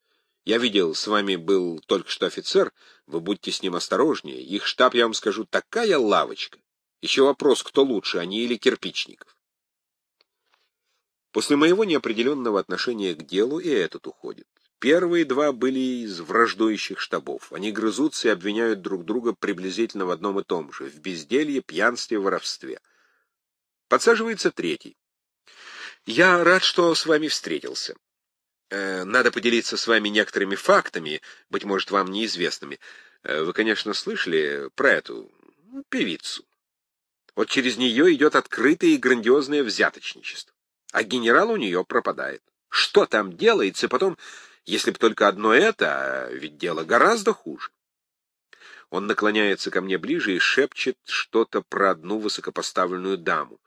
Я видел, с вами был только что офицер, вы будьте с ним осторожнее. Их штаб, я вам скажу, такая лавочка. Еще вопрос, кто лучше, они или Кирпичников. После моего неопределенного отношения к делу и этот уходит. Первые два были из враждующих штабов. Они грызутся и обвиняют друг друга приблизительно в одном и том же — в безделье, пьянстве, воровстве. Подсаживается третий. «Я рад, что с вами встретился. Э, надо поделиться с вами некоторыми фактами, быть может, вам неизвестными. Э, вы, конечно, слышали про эту певицу. Вот через нее идет открытое и грандиозное взяточничество. А генерал у нее пропадает. Что там делается, потом если б только одно это, а ведь дело гораздо хуже. Он наклоняется ко мне ближе и шепчет что-то про одну высокопоставленную даму.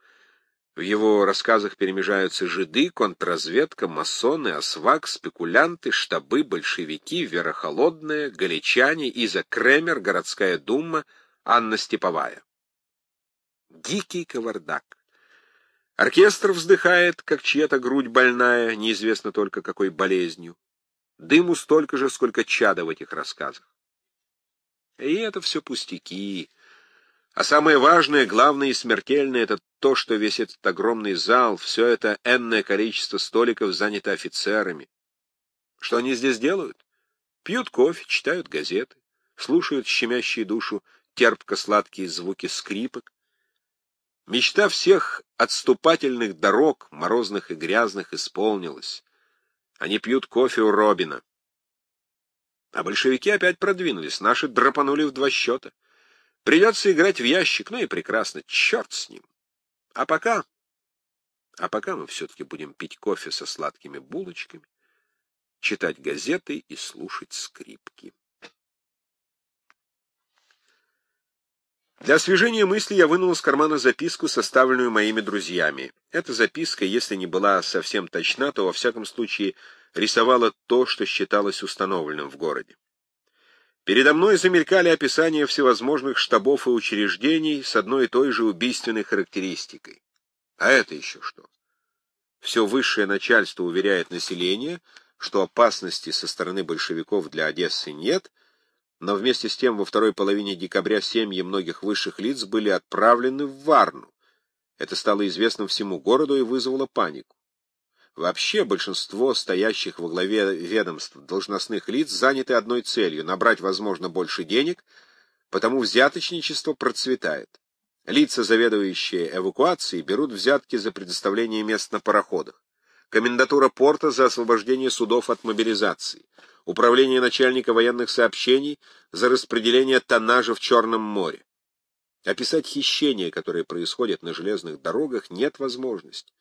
В его рассказах перемежаются жиды, контрразведка, масоны, освак, спекулянты, штабы, большевики, Вера Холодная, галичане, Иза Кремер, городская дума, Анна Степовая. Дикий кавардак. Оркестр вздыхает, как чья-то грудь больная, неизвестно только какой болезнью. Дыму столько же, сколько чада в этих рассказах. И это все пустяки. А самое важное, главное и смертельное — это то, что весь этот огромный зал, все это энное количество столиков занято офицерами. Что они здесь делают? Пьют кофе, читают газеты, слушают щемящие душу терпко-сладкие звуки скрипок. Мечта всех отступательных дорог, морозных и грязных, исполнилась. Они пьют кофе у Робина. А большевики опять продвинулись, наши драпанули в два счета. Придется играть в ящик, ну и прекрасно, черт с ним. А пока... А пока мы все-таки будем пить кофе со сладкими булочками, читать газеты и слушать скрипки. Для освежения мысли я вынул из кармана записку, составленную моими друзьями. Эта записка, если не была совсем точна, то, во всяком случае, рисовала то, что считалось установленным в городе. Передо мной замелькали описания всевозможных штабов и учреждений с одной и той же убийственной характеристикой. А это еще что? Все высшее начальство уверяет население, что опасности со стороны большевиков для Одессы нет — но вместе с тем во второй половине декабря семьи многих высших лиц были отправлены в Варну. Это стало известно всему городу и вызвало панику. Вообще большинство стоящих во главе ведомств должностных лиц заняты одной целью — набрать, возможно, больше денег, потому взяточничество процветает. Лица, заведующие эвакуацией, берут взятки за предоставление мест на пароходах. Комендатура порта за освобождение судов от мобилизации управление начальника военных сообщений за распределение тоннажа в Черном море. Описать хищения, которые происходят на железных дорогах, нет возможности.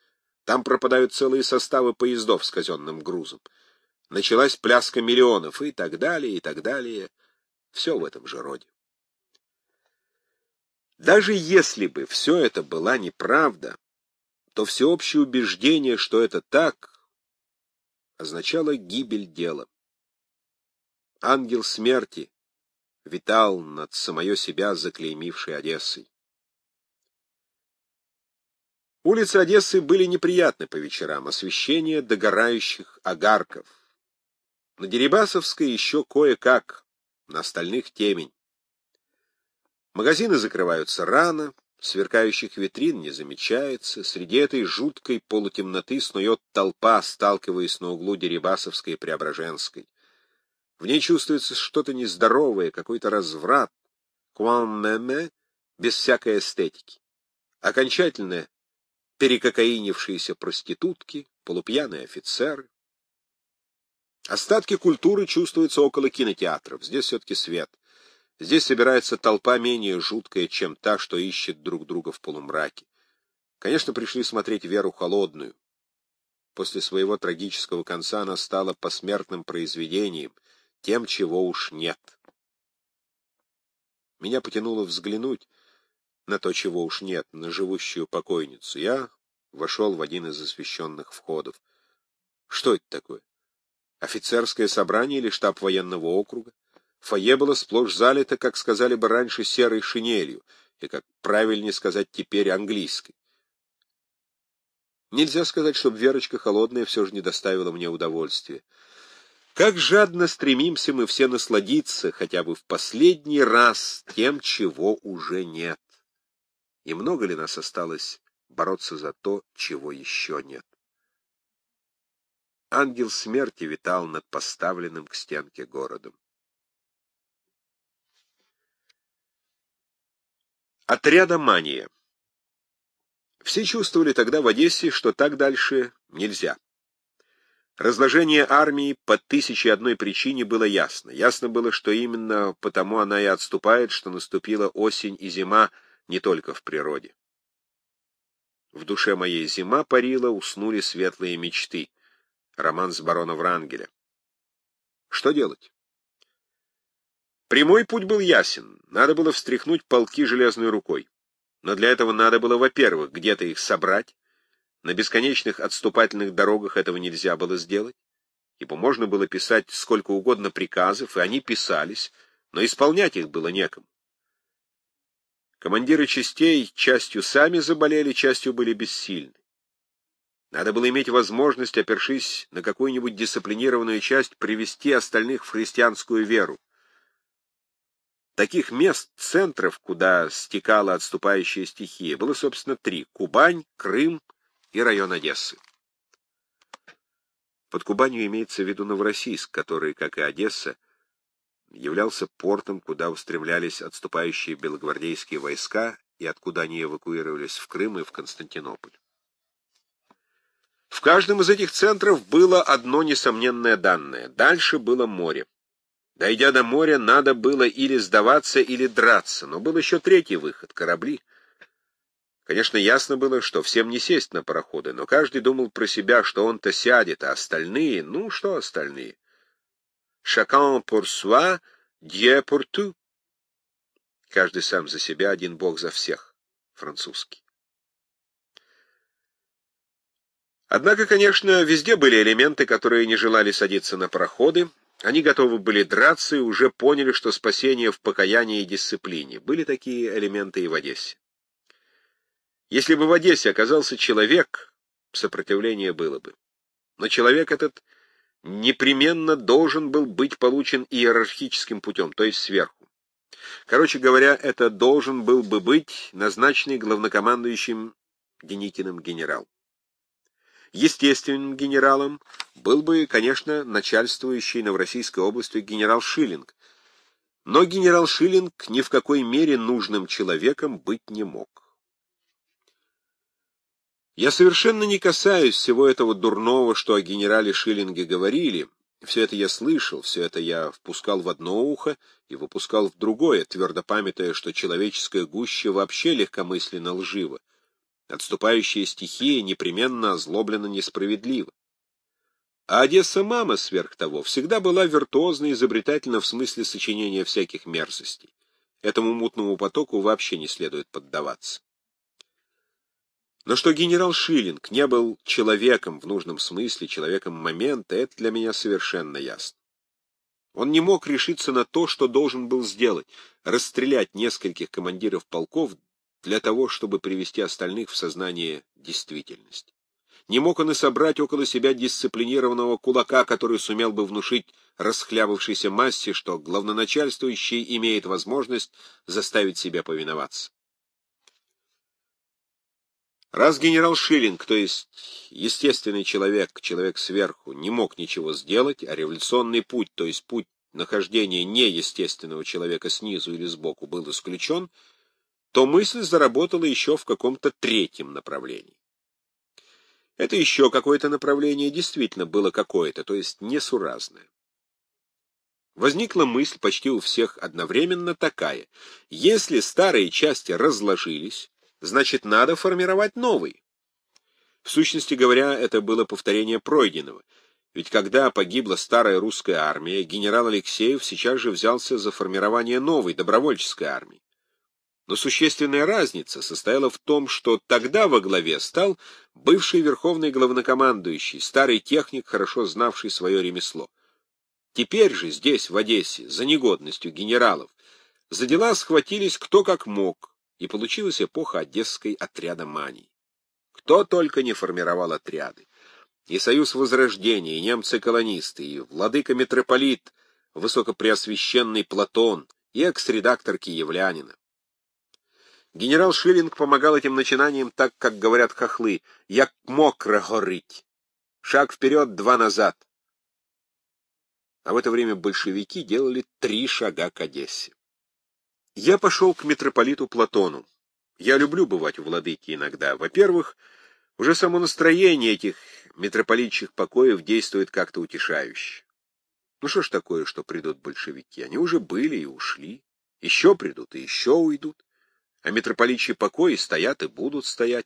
Там пропадают целые составы поездов с казенным грузом. Началась пляска миллионов и так далее, и так далее. Все в этом же роде. Даже если бы все это была неправда, то всеобщее убеждение, что это так, означало гибель дела ангел смерти, витал над самое себя заклеймившей Одессой. Улицы Одессы были неприятны по вечерам, освещение догорающих огарков. На Дерибасовской еще кое-как, на остальных темень. Магазины закрываются рано, сверкающих витрин не замечается, среди этой жуткой полутемноты снует толпа, сталкиваясь на углу Дерибасовской и Преображенской. В ней чувствуется что-то нездоровое, какой-то разврат, куам-меме, без всякой эстетики. Окончательно перекокаинившиеся проститутки, полупьяные офицеры. Остатки культуры чувствуются около кинотеатров. Здесь все-таки свет. Здесь собирается толпа менее жуткая, чем та, что ищет друг друга в полумраке. Конечно, пришли смотреть Веру Холодную. После своего трагического конца она стала посмертным произведением, тем, чего уж нет. Меня потянуло взглянуть на то, чего уж нет, на живущую покойницу. Я вошел в один из освещенных входов. Что это такое? Офицерское собрание или штаб военного округа? Фойе было сплошь залито, как сказали бы раньше, серой шинелью, и, как правильнее сказать теперь, английской. Нельзя сказать, чтобы Верочка холодная все же не доставила мне удовольствия. Как жадно стремимся мы все насладиться хотя бы в последний раз тем, чего уже нет. И много ли нас осталось бороться за то, чего еще нет? ангел смерти витал над поставленным к стенке городом. Отряда мания. Все чувствовали тогда в Одессе, что так дальше нельзя. Разложение армии по тысяче одной причине было ясно. Ясно было, что именно потому она и отступает, что наступила осень и зима не только в природе. В душе моей зима парила, уснули светлые мечты. Роман с барона Врангеля. Что делать? Прямой путь был ясен. Надо было встряхнуть полки железной рукой. Но для этого надо было, во-первых, где-то их собрать. На бесконечных отступательных дорогах этого нельзя было сделать, ибо можно было писать сколько угодно приказов, и они писались, но исполнять их было некому. Командиры частей частью сами заболели, частью были бессильны. Надо было иметь возможность, опершись на какую-нибудь дисциплинированную часть, привести остальных в христианскую веру. Таких мест, центров, куда стекала отступающая стихия, было, собственно, три — Кубань, Крым и район Одессы. Под Кубанью имеется в виду Новороссийск, который, как и Одесса, являлся портом, куда устремлялись отступающие белогвардейские войска и откуда они эвакуировались в Крым и в Константинополь. В каждом из этих центров было одно несомненное данное. Дальше было море. Дойдя до моря, надо было или сдаваться, или драться, но был еще третий выход — корабли. Конечно, ясно было, что всем не сесть на пароходы, но каждый думал про себя, что он-то сядет, а остальные, ну что остальные? Chacun pour soi, Dieu pour tout. Каждый сам за себя, один бог за всех. Французский. Однако, конечно, везде были элементы, которые не желали садиться на пароходы. Они готовы были драться и уже поняли, что спасение в покаянии и дисциплине. Были такие элементы и в Одессе. Если бы в Одессе оказался человек, сопротивление было бы. Но человек этот непременно должен был быть получен иерархическим путем, то есть сверху. Короче говоря, это должен был бы быть назначенный главнокомандующим Деникиным генерал. Естественным генералом был бы, конечно, начальствующий Новороссийской областью генерал Шиллинг, но генерал Шиллинг ни в какой мере нужным человеком быть не мог. Я совершенно не касаюсь всего этого дурного, что о генерале Шиллинге говорили. Все это я слышал, все это я впускал в одно ухо и выпускал в другое, твердо памятая, что человеческое гуще вообще легкомысленно лживо. Отступающая стихия непременно озлоблена несправедливо. А Одесса-мама, сверх того, всегда была виртуозна и изобретательна в смысле сочинения всяких мерзостей. Этому мутному потоку вообще не следует поддаваться. Но что генерал Шиллинг не был человеком в нужном смысле, человеком момента, это для меня совершенно ясно. Он не мог решиться на то, что должен был сделать — расстрелять нескольких командиров полков для того, чтобы привести остальных в сознание действительности. Не мог он и собрать около себя дисциплинированного кулака, который сумел бы внушить расхлябавшейся массе, что главноначальствующий имеет возможность заставить себя повиноваться. Раз генерал Шиллинг, то есть естественный человек, человек сверху, не мог ничего сделать, а революционный путь, то есть путь нахождения неестественного человека снизу или сбоку, был исключен, то мысль заработала еще в каком-то третьем направлении. Это еще какое-то направление действительно было какое-то, то есть несуразное. Возникла мысль почти у всех одновременно такая. Если старые части разложились, значит, надо формировать новый. В сущности говоря, это было повторение пройденного. Ведь когда погибла старая русская армия, генерал Алексеев сейчас же взялся за формирование новой добровольческой армии. Но существенная разница состояла в том, что тогда во главе стал бывший верховный главнокомандующий, старый техник, хорошо знавший свое ремесло. Теперь же здесь, в Одессе, за негодностью генералов, за дела схватились кто как мог, и получилась эпоха одесской отряда маний. Кто только не формировал отряды. И Союз Возрождения, и немцы-колонисты, и владыка-митрополит, высокопреосвященный Платон, и экс-редактор Киевлянина. Генерал Шиллинг помогал этим начинаниям так, как говорят хохлы, «як мокро горить». Шаг вперед, два назад. А в это время большевики делали три шага к Одессе. Я пошел к митрополиту Платону. Я люблю бывать у владыки иногда. Во-первых, уже само настроение этих митрополитчих покоев действует как-то утешающе. Ну что ж такое, что придут большевики? Они уже были и ушли. Еще придут и еще уйдут. А митрополитчи покои стоят и будут стоять.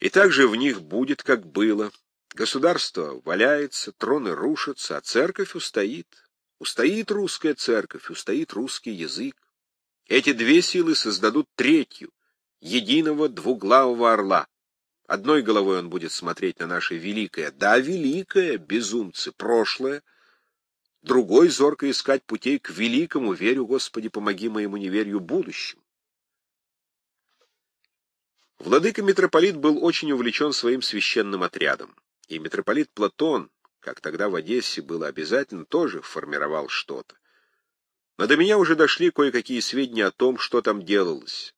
И также в них будет, как было. Государство валяется, троны рушатся, а церковь устоит. Устоит русская церковь, устоит русский язык. Эти две силы создадут третью, единого двуглавого орла. Одной головой он будет смотреть на наше великое, да, великое, безумцы, прошлое, другой зорко искать путей к великому, верю, Господи, помоги моему неверию, будущему. Владыка-митрополит был очень увлечен своим священным отрядом, и митрополит Платон, как тогда в Одессе было обязательно, тоже формировал что-то. Но до меня уже дошли кое-какие сведения о том, что там делалось.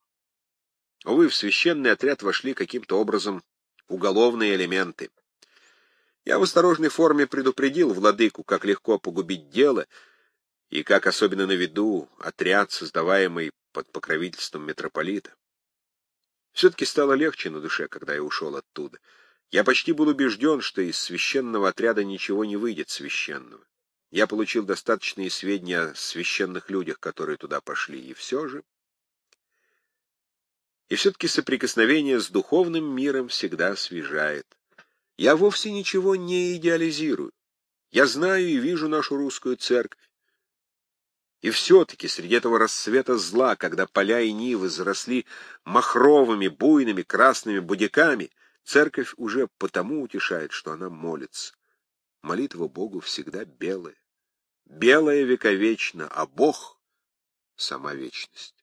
Увы, в священный отряд вошли каким-то образом уголовные элементы. Я в осторожной форме предупредил владыку, как легко погубить дело, и как, особенно на виду, отряд, создаваемый под покровительством митрополита. Все-таки стало легче на душе, когда я ушел оттуда. Я почти был убежден, что из священного отряда ничего не выйдет священного. Я получил достаточные сведения о священных людях, которые туда пошли, и все же... И все-таки соприкосновение с духовным миром всегда освежает. Я вовсе ничего не идеализирую. Я знаю и вижу нашу русскую церковь. И все-таки среди этого рассвета зла, когда поля и нивы заросли махровыми, буйными, красными будяками, церковь уже потому утешает, что она молится. Молитва Богу всегда белая. Белая вековечно, а Бог — сама вечность.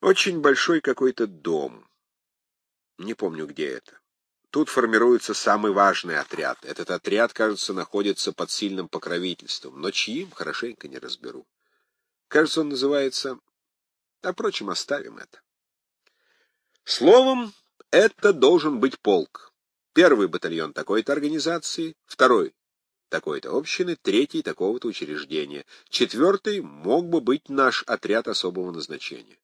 Очень большой какой-то дом. Не помню, где это. Тут формируется самый важный отряд. Этот отряд, кажется, находится под сильным покровительством, но чьим, хорошенько не разберу. Кажется, он называется... А, впрочем, оставим это. Словом, это должен быть полк. Первый батальон такой-то организации, второй такой-то общины, третий такого-то учреждения, четвертый мог бы быть наш отряд особого назначения.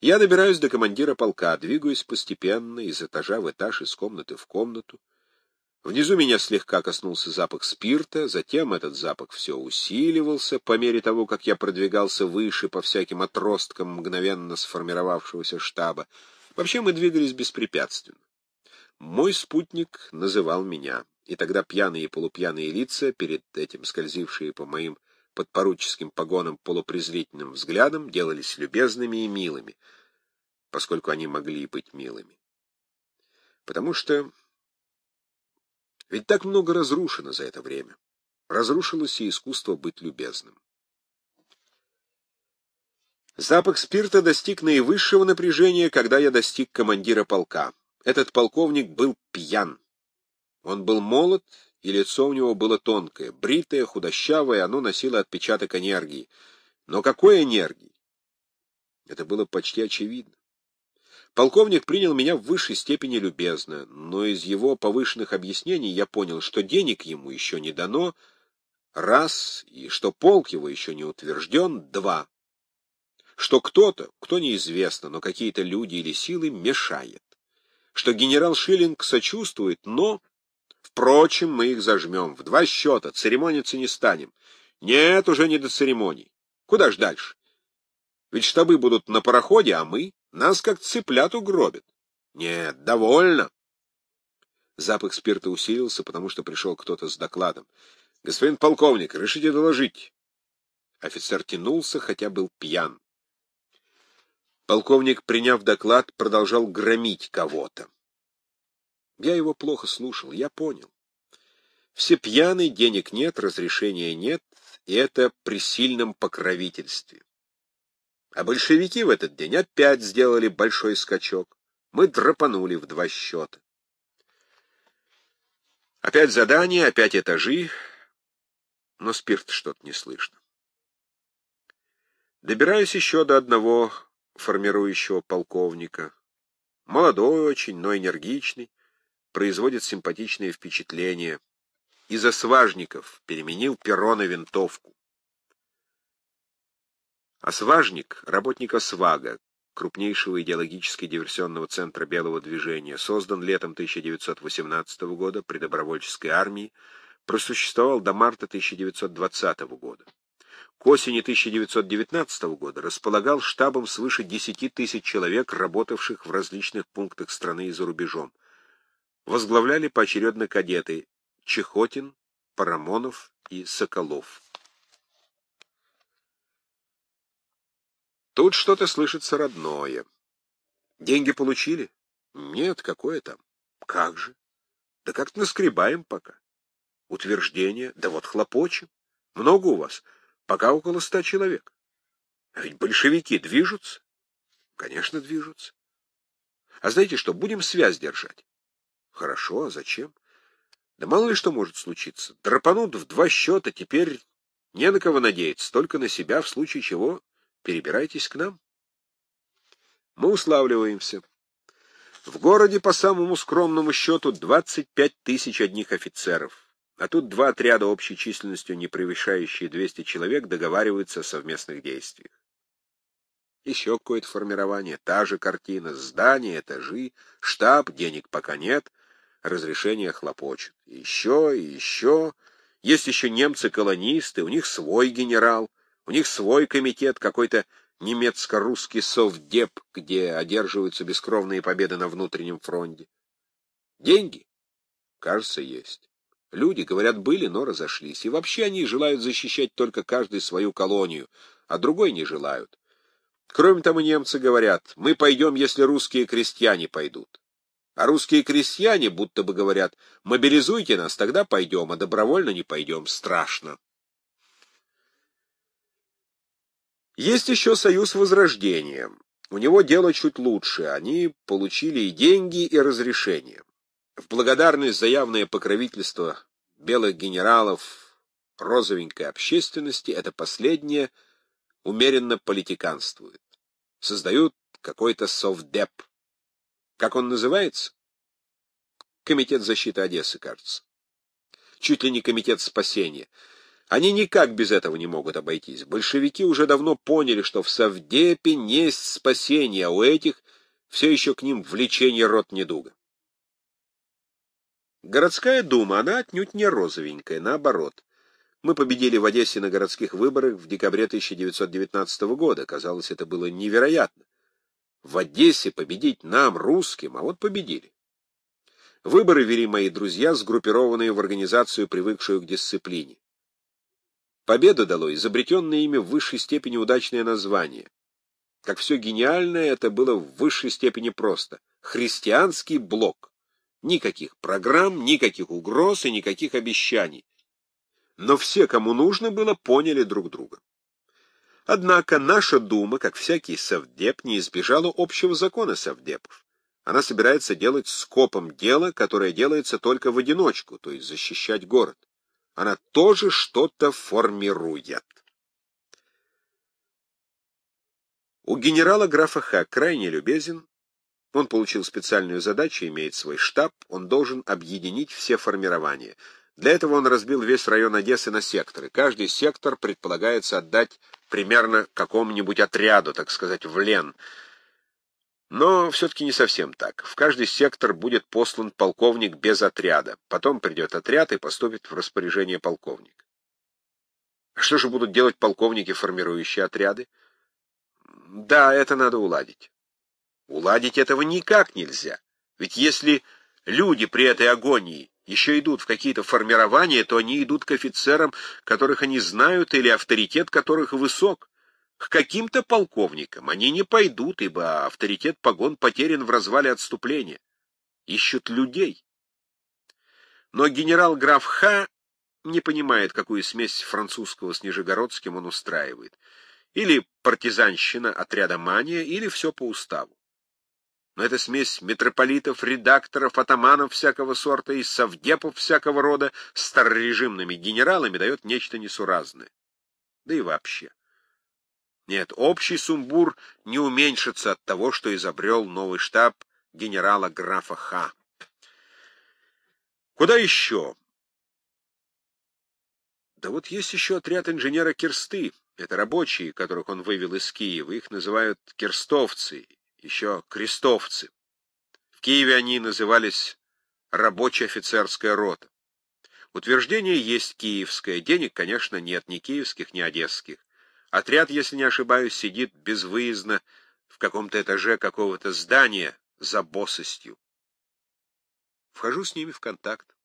Я добираюсь до командира полка, двигаюсь постепенно, из этажа в этаж, из комнаты в комнату. Внизу меня слегка коснулся запах спирта, затем этот запах все усиливался по мере того, как я продвигался выше по всяким отросткам мгновенно сформировавшегося штаба. Вообще мы двигались беспрепятственно. Мой спутник называл меня, и тогда пьяные и полупьяные лица, перед этим скользившие по моим под поруческим погоном полупрезрительным взглядом делались любезными и милыми, поскольку они могли быть милыми. Потому что ведь так много разрушено за это время. Разрушилось и искусство быть любезным. Запах спирта достиг наивысшего напряжения, когда я достиг командира полка. Этот полковник был пьян. Он был молод и лицо у него было тонкое, бритое, худощавое, оно носило отпечаток энергии. Но какой энергии? Это было почти очевидно. Полковник принял меня в высшей степени любезно, но из его повышенных объяснений я понял, что денег ему еще не дано, раз, и что полк его еще не утвержден, два. Что кто-то, кто неизвестно, но какие-то люди или силы мешает. Что генерал Шиллинг сочувствует, но Впрочем, мы их зажмем. В два счета. Церемониться не станем. Нет, уже не до церемоний. Куда ж дальше? Ведь штабы будут на пароходе, а мы? Нас как цыплят угробят. Нет, довольно. Запах спирта усилился, потому что пришел кто-то с докладом. Господин полковник, решите доложить. Офицер тянулся, хотя был пьян. Полковник, приняв доклад, продолжал громить кого-то. Я его плохо слушал, я понял. Все пьяны, денег нет, разрешения нет, и это при сильном покровительстве. А большевики в этот день опять сделали большой скачок. Мы драпанули в два счета. Опять задание, опять этажи, но спирт что-то не слышно. Добираюсь еще до одного формирующего полковника. Молодой очень, но энергичный, производит симпатичное впечатление. Из осважников переменил перо на винтовку. Осважник — работник Освага, крупнейшего идеологически-диверсионного центра белого движения, создан летом 1918 года при добровольческой армии, просуществовал до марта 1920 года. К осени 1919 года располагал штабом свыше 10 тысяч человек, работавших в различных пунктах страны и за рубежом. Возглавляли поочередно кадеты Чехотин, Парамонов и Соколов. Тут что-то слышится родное. Деньги получили? Нет, какое там? Как же? Да как-то наскребаем пока. Утверждение? Да вот хлопочем. Много у вас? Пока около ста человек. А ведь большевики движутся? Конечно, движутся. А знаете что, будем связь держать. Хорошо, а зачем? Да мало ли что может случиться. Драпанут в два счета, теперь не на кого надеяться, только на себя, в случае чего перебирайтесь к нам. Мы уславливаемся. В городе по самому скромному счету 25 тысяч одних офицеров. А тут два отряда общей численностью, не превышающие 200 человек, договариваются о совместных действиях. Еще какое-то формирование, та же картина, здания, этажи, штаб, денег пока нет, разрешение хлопочет. Еще и еще. Есть еще немцы-колонисты, у них свой генерал, у них свой комитет, какой-то немецко-русский совдеп, где одерживаются бескровные победы на внутреннем фронте. Деньги? Кажется, есть. Люди, говорят, были, но разошлись. И вообще они желают защищать только каждый свою колонию, а другой не желают. Кроме того, немцы говорят, мы пойдем, если русские крестьяне пойдут. А русские крестьяне будто бы говорят, мобилизуйте нас, тогда пойдем, а добровольно не пойдем, страшно. Есть еще союз Возрождения. У него дело чуть лучше, они получили и деньги, и разрешение. В благодарность за явное покровительство белых генералов розовенькой общественности это последнее умеренно политиканствует. Создают какой-то совдеп. Как он называется? Комитет защиты Одессы, кажется. Чуть ли не комитет спасения. Они никак без этого не могут обойтись. Большевики уже давно поняли, что в Совдепе есть спасение, а у этих все еще к ним влечение рот недуга. Городская дума, она отнюдь не розовенькая, наоборот. Мы победили в Одессе на городских выборах в декабре 1919 года. Казалось, это было невероятно. В Одессе победить нам, русским, а вот победили. Выборы вели мои друзья, сгруппированные в организацию, привыкшую к дисциплине. Победу дало изобретенное ими в высшей степени удачное название. Как все гениальное, это было в высшей степени просто. Христианский блок. Никаких программ, никаких угроз и никаких обещаний. Но все, кому нужно было, поняли друг друга. Однако наша Дума, как всякий совдеп, не избежала общего закона совдепов. Она собирается делать скопом дело, которое делается только в одиночку, то есть защищать город. Она тоже что-то формирует. У генерала графа Х. крайне любезен, он получил специальную задачу, имеет свой штаб, он должен объединить все формирования. Для этого он разбил весь район Одессы на секторы. Каждый сектор предполагается отдать примерно какому-нибудь отряду, так сказать, в лен. Но все-таки не совсем так. В каждый сектор будет послан полковник без отряда. Потом придет отряд и поступит в распоряжение полковника. А что же будут делать полковники, формирующие отряды? Да, это надо уладить. Уладить этого никак нельзя. Ведь если люди при этой агонии еще идут в какие-то формирования, то они идут к офицерам, которых они знают или авторитет которых высок. К каким-то полковникам они не пойдут, ибо авторитет погон потерян в развале отступления. Ищут людей. Но генерал-граф Х. не понимает, какую смесь французского с нижегородским он устраивает. Или партизанщина отряда мания, или все по уставу но это смесь митрополитов, редакторов, атаманов всякого сорта и совдепов всякого рода старорежимными генералами дает нечто несуразное. Да и вообще. Нет, общий сумбур не уменьшится от того, что изобрел новый штаб генерала графа Х. Куда еще? Да вот есть еще отряд инженера Кирсты. Это рабочие, которых он вывел из Киева. Их называют кирстовцы, еще крестовцы. В Киеве они назывались рабочая офицерская рота. Утверждение есть киевское, денег, конечно, нет, ни киевских, ни одесских. Отряд, если не ошибаюсь, сидит безвыездно в каком-то этаже какого-то здания за босостью. Вхожу с ними в контакт.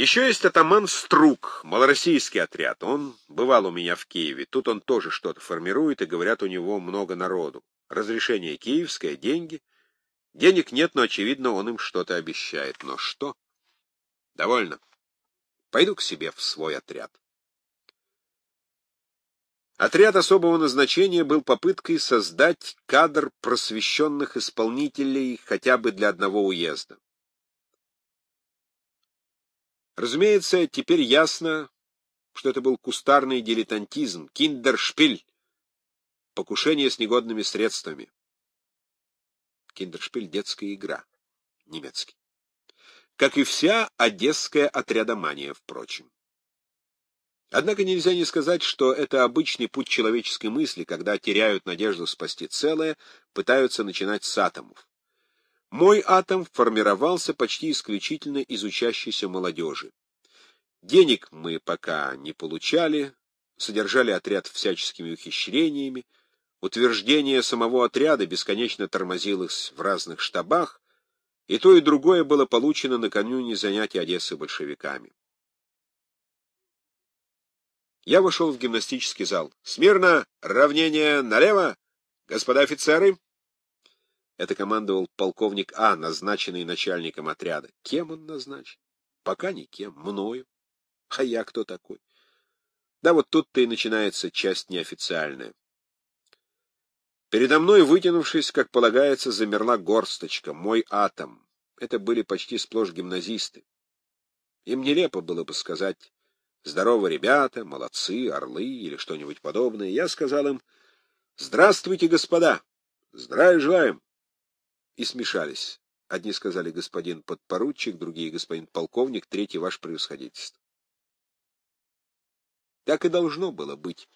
Еще есть атаман Струк, малороссийский отряд. Он бывал у меня в Киеве. Тут он тоже что-то формирует, и, говорят, у него много народу. Разрешение киевское, деньги. Денег нет, но, очевидно, он им что-то обещает. Но что? Довольно. Пойду к себе в свой отряд. Отряд особого назначения был попыткой создать кадр просвещенных исполнителей хотя бы для одного уезда. Разумеется, теперь ясно, что это был кустарный дилетантизм, киндершпиль, покушение с негодными средствами. Киндершпиль — детская игра, немецкий. Как и вся одесская отрядомания, впрочем. Однако нельзя не сказать, что это обычный путь человеческой мысли, когда теряют надежду спасти целое, пытаются начинать с атомов. Мой атом формировался почти исключительно из учащейся молодежи. Денег мы пока не получали, содержали отряд всяческими ухищрениями, утверждение самого отряда бесконечно тормозилось в разных штабах, и то и другое было получено накануне занятий Одессы большевиками. Я вошел в гимнастический зал. «Смирно! Равнение налево! Господа офицеры!» Это командовал полковник А, назначенный начальником отряда. Кем он назначен? Пока никем. Мною. А я кто такой? Да вот тут-то и начинается часть неофициальная. Передо мной, вытянувшись, как полагается, замерла горсточка, мой атом. Это были почти сплошь гимназисты. Им нелепо было бы сказать Здорово, ребята, молодцы, орлы или что-нибудь подобное. Я сказал им «Здравствуйте, господа! Здравия желаем!» И смешались. Одни сказали господин подпоручик, другие господин полковник, третий ваш превосходительство. Так и должно было быть.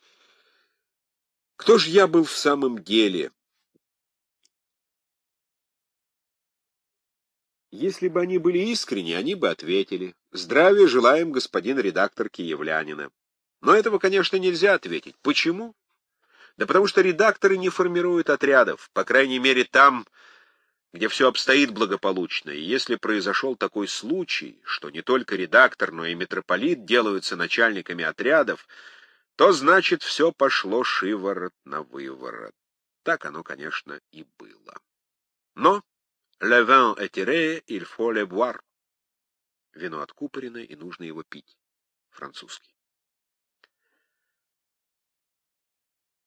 Кто ж я был в самом деле? Если бы они были искренни, они бы ответили «Здравия желаем, господин редактор Киевлянина». Но этого, конечно, нельзя ответить. Почему? Да потому что редакторы не формируют отрядов, по крайней мере там, где все обстоит благополучно. И если произошел такой случай, что не только редактор, но и митрополит делаются начальниками отрядов, то значит все пошло шиворот на выворот. Так оно, конечно, и было. Но Le vin est tiré, il faut le boire. Вино откупорено, и нужно его пить. Французский.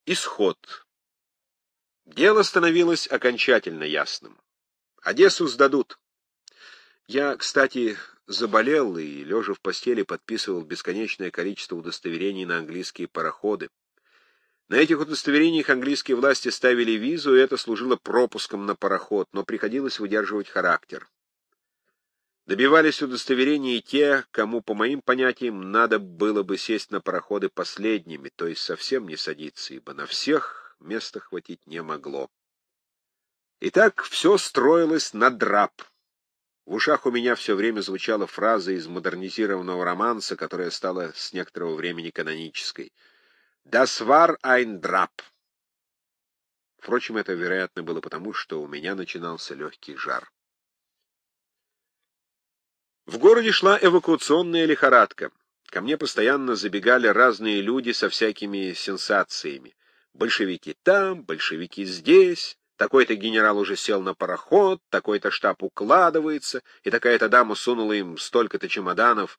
Исход. Дело становилось окончательно ясным. Одессу сдадут. Я, кстати, заболел и, лежа в постели, подписывал бесконечное количество удостоверений на английские пароходы. На этих удостоверениях английские власти ставили визу, и это служило пропуском на пароход, но приходилось выдерживать характер. Добивались удостоверения и те, кому, по моим понятиям, надо было бы сесть на пароходы последними, то есть совсем не садиться, ибо на всех места хватить не могло. И так все строилось на драп. В ушах у меня все время звучала фраза из модернизированного романса, которая стала с некоторого времени канонической — Das war ein Drap. Впрочем, это, вероятно, было потому, что у меня начинался легкий жар. В городе шла эвакуационная лихорадка. Ко мне постоянно забегали разные люди со всякими сенсациями. Большевики там, большевики здесь, такой-то генерал уже сел на пароход, такой-то штаб укладывается, и такая-то дама сунула им столько-то чемоданов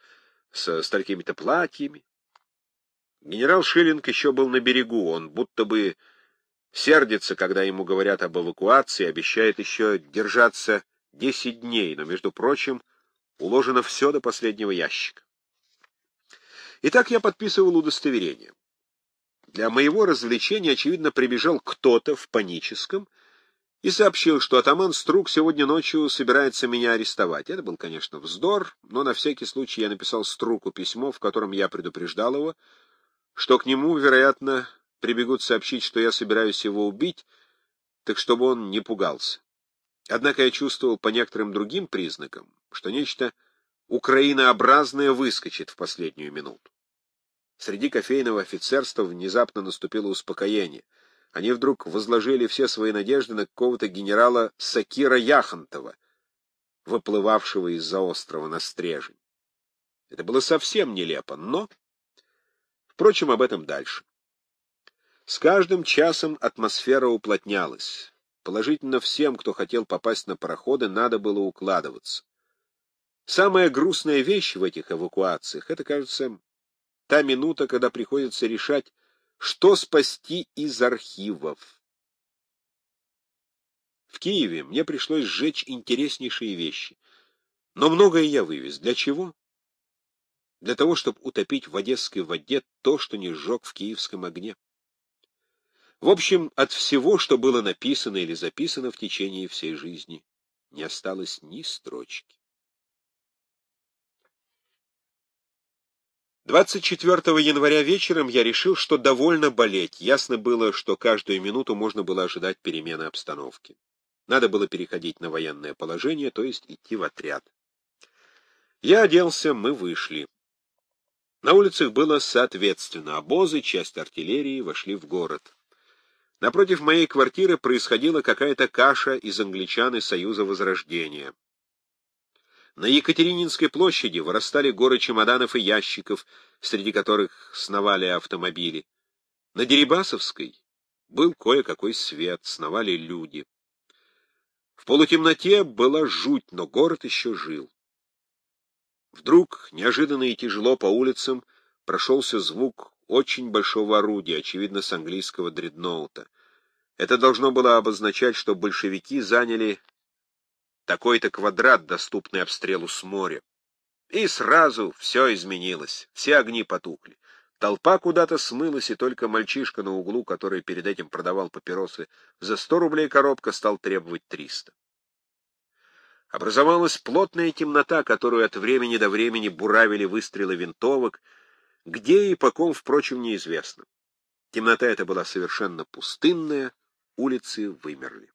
с столькими-то платьями. Генерал Шиллинг еще был на берегу, он будто бы сердится, когда ему говорят об эвакуации, обещает еще держаться десять дней, но, между прочим, уложено все до последнего ящика. Итак, я подписывал удостоверение. Для моего развлечения, очевидно, прибежал кто-то в паническом и сообщил, что атаман Струк сегодня ночью собирается меня арестовать. Это был, конечно, вздор, но на всякий случай я написал Струку письмо, в котором я предупреждал его, что к нему, вероятно, прибегут сообщить, что я собираюсь его убить, так чтобы он не пугался. Однако я чувствовал по некоторым другим признакам, что нечто украинообразное выскочит в последнюю минуту. Среди кофейного офицерства внезапно наступило успокоение — они вдруг возложили все свои надежды на какого-то генерала Сакира Яхонтова, выплывавшего из-за острова на стрежень. Это было совсем нелепо, но... Впрочем, об этом дальше. С каждым часом атмосфера уплотнялась. Положительно всем, кто хотел попасть на пароходы, надо было укладываться. Самая грустная вещь в этих эвакуациях — это, кажется, та минута, когда приходится решать, что спасти из архивов? В Киеве мне пришлось сжечь интереснейшие вещи. Но многое я вывез. Для чего? Для того, чтобы утопить в одесской воде то, что не сжег в киевском огне. В общем, от всего, что было написано или записано в течение всей жизни, не осталось ни строчки. 24 января вечером я решил, что довольно болеть. Ясно было, что каждую минуту можно было ожидать перемены обстановки. Надо было переходить на военное положение, то есть идти в отряд. Я оделся, мы вышли. На улицах было соответственно. Обозы, часть артиллерии вошли в город. Напротив моей квартиры происходила какая-то каша из англичан и Союза Возрождения. На Екатерининской площади вырастали горы чемоданов и ящиков, среди которых сновали автомобили. На Дерибасовской был кое-какой свет, сновали люди. В полутемноте была жуть, но город еще жил. Вдруг, неожиданно и тяжело по улицам, прошелся звук очень большого орудия, очевидно, с английского дредноута. Это должно было обозначать, что большевики заняли такой-то квадрат, доступный обстрелу с моря. И сразу все изменилось, все огни потухли. Толпа куда-то смылась, и только мальчишка на углу, который перед этим продавал папиросы за сто рублей коробка, стал требовать триста. Образовалась плотная темнота, которую от времени до времени буравили выстрелы винтовок, где и по ком, впрочем, неизвестно. Темнота эта была совершенно пустынная, улицы вымерли.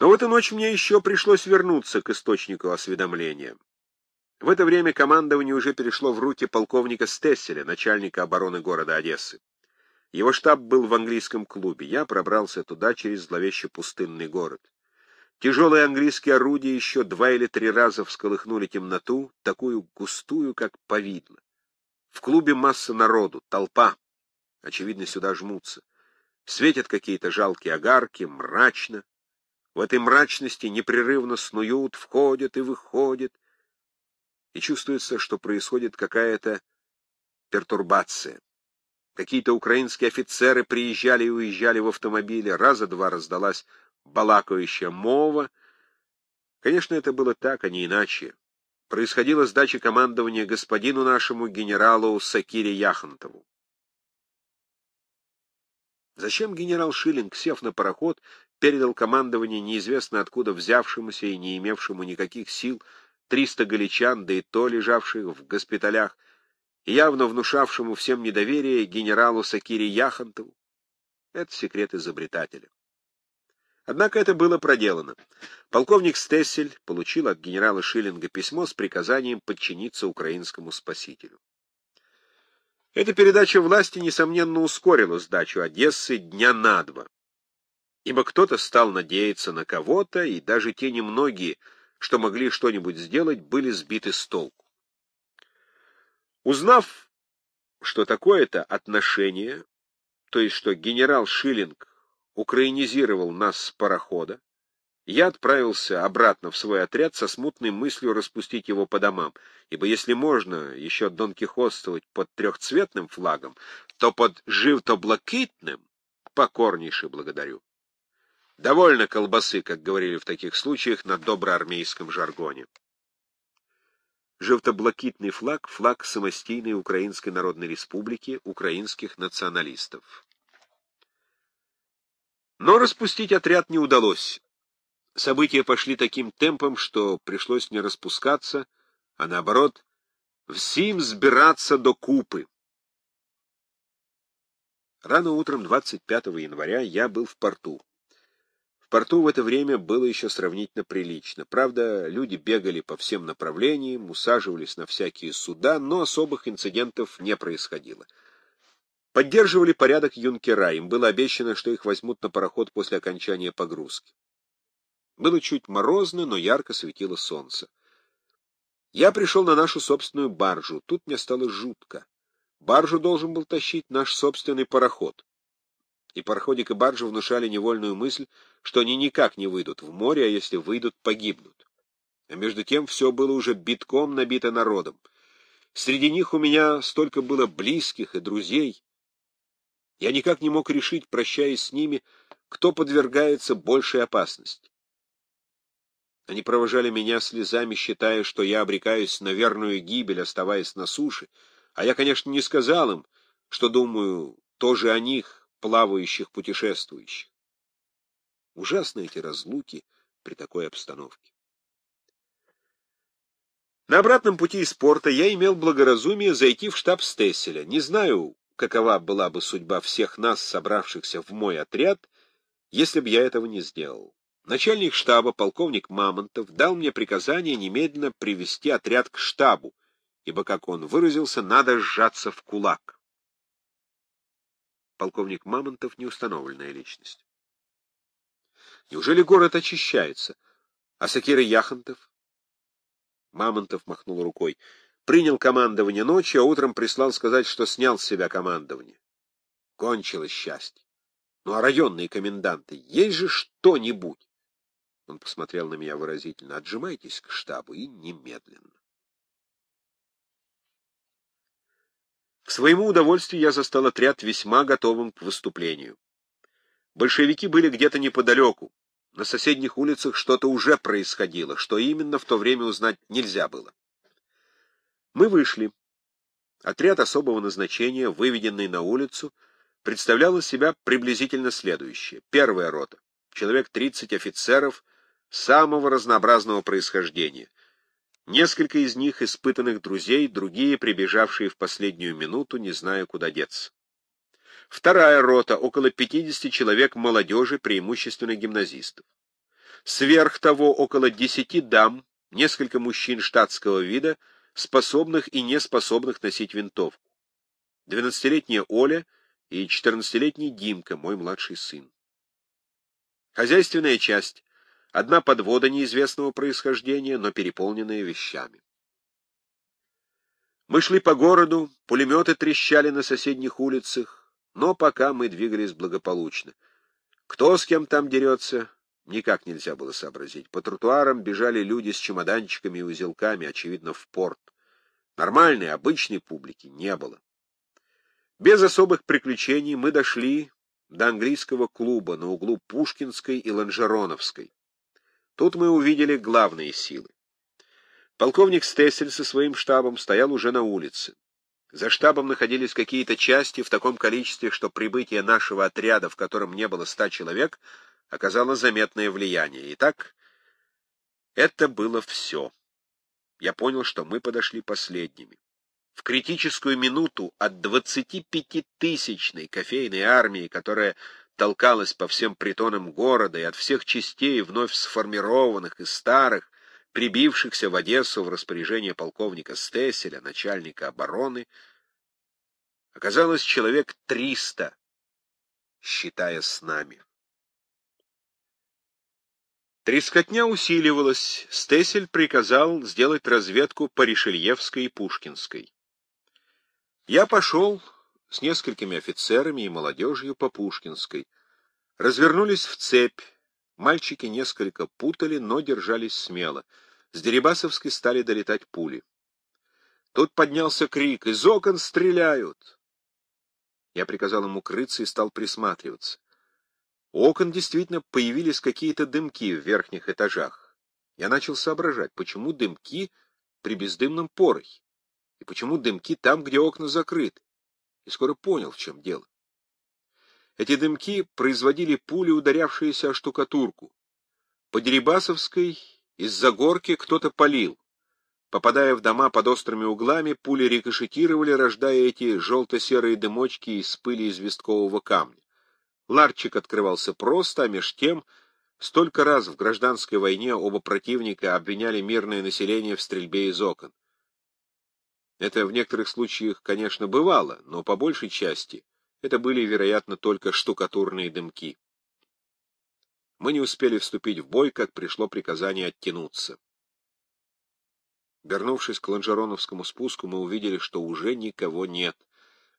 Но в эту ночь мне еще пришлось вернуться к источнику осведомления. В это время командование уже перешло в руки полковника Стесселя, начальника обороны города Одессы. Его штаб был в английском клубе. Я пробрался туда через зловеще пустынный город. Тяжелые английские орудия еще два или три раза всколыхнули темноту, такую густую, как повидло. В клубе масса народу, толпа. Очевидно, сюда жмутся. Светят какие-то жалкие огарки, мрачно. В этой мрачности непрерывно снуют, входят и выходят, и чувствуется, что происходит какая-то пертурбация. Какие-то украинские офицеры приезжали и уезжали в автомобиле, раза два раздалась балакающая мова. Конечно, это было так, а не иначе. Происходила сдача командования господину нашему генералу Сакире Яхонтову. Зачем генерал Шиллинг, сев на пароход, передал командование неизвестно откуда взявшемуся и не имевшему никаких сил 300 галичан, да и то лежавших в госпиталях, явно внушавшему всем недоверие генералу Сакире Яхонтову? Это секрет изобретателя. Однако это было проделано. Полковник Стессель получил от генерала Шиллинга письмо с приказанием подчиниться украинскому спасителю. Эта передача власти, несомненно, ускорила сдачу Одессы дня на два ибо кто-то стал надеяться на кого-то, и даже те немногие, что могли что-нибудь сделать, были сбиты с толку. Узнав, что такое-то отношение, то есть что генерал Шиллинг украинизировал нас с парохода, я отправился обратно в свой отряд со смутной мыслью распустить его по домам, ибо если можно еще донкихотствовать под трехцветным флагом, то под живто-блакитным покорнейше благодарю. Довольно колбасы, как говорили в таких случаях на доброармейском жаргоне. Желтоблакитный флаг — флаг самостийной Украинской Народной Республики украинских националистов. Но распустить отряд не удалось. События пошли таким темпом, что пришлось не распускаться, а наоборот, всем сбираться до купы. Рано утром 25 января я был в порту. В порту в это время было еще сравнительно прилично. Правда, люди бегали по всем направлениям, усаживались на всякие суда, но особых инцидентов не происходило. Поддерживали порядок юнкера, им было обещано, что их возьмут на пароход после окончания погрузки. Было чуть морозно, но ярко светило солнце. Я пришел на нашу собственную баржу, тут мне стало жутко. Баржу должен был тащить наш собственный пароход. И пароходик и баржа внушали невольную мысль, что они никак не выйдут в море, а если выйдут, погибнут. А между тем все было уже битком набито народом. Среди них у меня столько было близких и друзей. Я никак не мог решить, прощаясь с ними, кто подвергается большей опасности. Они провожали меня слезами, считая, что я обрекаюсь на верную гибель, оставаясь на суше, а я, конечно, не сказал им, что думаю тоже о них, плавающих путешествующих. Ужасны эти разлуки при такой обстановке. На обратном пути из порта я имел благоразумие зайти в штаб Стесселя. Не знаю, какова была бы судьба всех нас, собравшихся в мой отряд, если бы я этого не сделал. Начальник штаба, полковник Мамонтов, дал мне приказание немедленно привести отряд к штабу, ибо, как он выразился, надо сжаться в кулак. Полковник Мамонтов — неустановленная личность. Неужели город очищается? А Сакира Яхонтов? Мамонтов махнул рукой. Принял командование ночью, а утром прислал сказать, что снял с себя командование. Кончилось счастье. Ну а районные коменданты, есть же что-нибудь? Он посмотрел на меня выразительно. Отжимайтесь к штабу и немедленно. К своему удовольствию я застал отряд весьма готовым к выступлению. Большевики были где-то неподалеку. На соседних улицах что-то уже происходило, что именно в то время узнать нельзя было. Мы вышли. Отряд особого назначения, выведенный на улицу, представлял из себя приблизительно следующее. Первая рота. Человек 30 офицеров самого разнообразного происхождения — Несколько из них испытанных друзей, другие прибежавшие в последнюю минуту, не зная, куда деться. Вторая рота, около 50 человек молодежи, преимущественно гимназистов. Сверх того, около 10 дам, несколько мужчин штатского вида, способных и неспособных носить винтовку. Двенадцатилетняя Оля и четырнадцатилетний Димка, мой младший сын. Хозяйственная часть Одна подвода неизвестного происхождения, но переполненная вещами. Мы шли по городу, пулеметы трещали на соседних улицах, но пока мы двигались благополучно. Кто с кем там дерется, никак нельзя было сообразить. По тротуарам бежали люди с чемоданчиками и узелками, очевидно, в порт. Нормальной, обычной публики не было. Без особых приключений мы дошли до английского клуба на углу Пушкинской и Ланжероновской. Тут мы увидели главные силы. Полковник Стессель со своим штабом стоял уже на улице. За штабом находились какие-то части в таком количестве, что прибытие нашего отряда, в котором не было ста человек, оказало заметное влияние. Итак, это было все. Я понял, что мы подошли последними. В критическую минуту от 25-тысячной кофейной армии, которая толкалась по всем притонам города и от всех частей, вновь сформированных и старых, прибившихся в Одессу в распоряжение полковника Стесселя, начальника обороны, оказалось человек триста, считая с нами. Трескотня усиливалась, Стесель приказал сделать разведку по Ришельевской и Пушкинской. Я пошел с несколькими офицерами и молодежью по Пушкинской. Развернулись в цепь. Мальчики несколько путали, но держались смело. С Дерибасовской стали долетать пули. Тут поднялся крик «Из окон стреляют!» Я приказал ему крыться и стал присматриваться. У окон действительно появились какие-то дымки в верхних этажах. Я начал соображать, почему дымки при бездымном порохе, и почему дымки там, где окна закрыты и скоро понял, в чем дело. Эти дымки производили пули, ударявшиеся о штукатурку. По Дерибасовской из-за горки кто-то палил. Попадая в дома под острыми углами, пули рикошетировали, рождая эти желто-серые дымочки из пыли известкового камня. Ларчик открывался просто, а меж тем столько раз в гражданской войне оба противника обвиняли мирное население в стрельбе из окон. Это в некоторых случаях, конечно, бывало, но по большей части это были, вероятно, только штукатурные дымки. Мы не успели вступить в бой, как пришло приказание оттянуться. Вернувшись к Ланжероновскому спуску, мы увидели, что уже никого нет.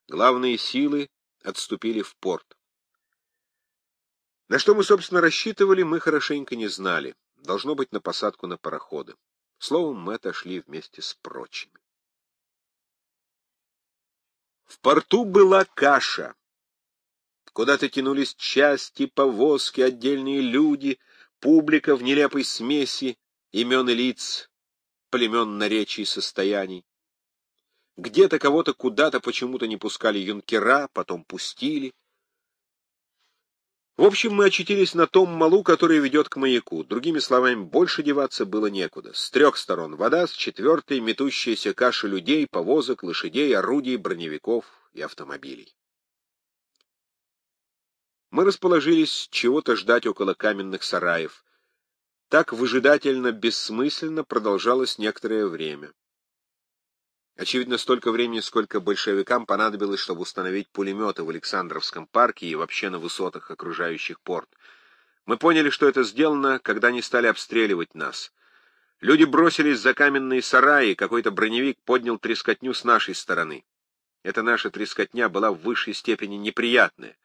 Главные силы отступили в порт. На что мы, собственно, рассчитывали, мы хорошенько не знали. Должно быть, на посадку на пароходы. Словом, мы отошли вместе с прочими. В порту была каша. Куда-то тянулись части, повозки, отдельные люди, публика в нелепой смеси имен и лиц, племен, наречий, состояний. Где-то кого-то куда-то почему-то не пускали юнкера, потом пустили. В общем, мы очутились на том малу, который ведет к маяку. Другими словами, больше деваться было некуда. С трех сторон вода, с четвертой метущаяся каша людей, повозок, лошадей, орудий, броневиков и автомобилей. Мы расположились чего-то ждать около каменных сараев. Так выжидательно, бессмысленно продолжалось некоторое время. Очевидно, столько времени, сколько большевикам понадобилось, чтобы установить пулеметы в Александровском парке и вообще на высотах, окружающих порт. Мы поняли, что это сделано, когда они стали обстреливать нас. Люди бросились за каменные сараи, какой-то броневик поднял трескотню с нашей стороны. Эта наша трескотня была в высшей степени неприятная.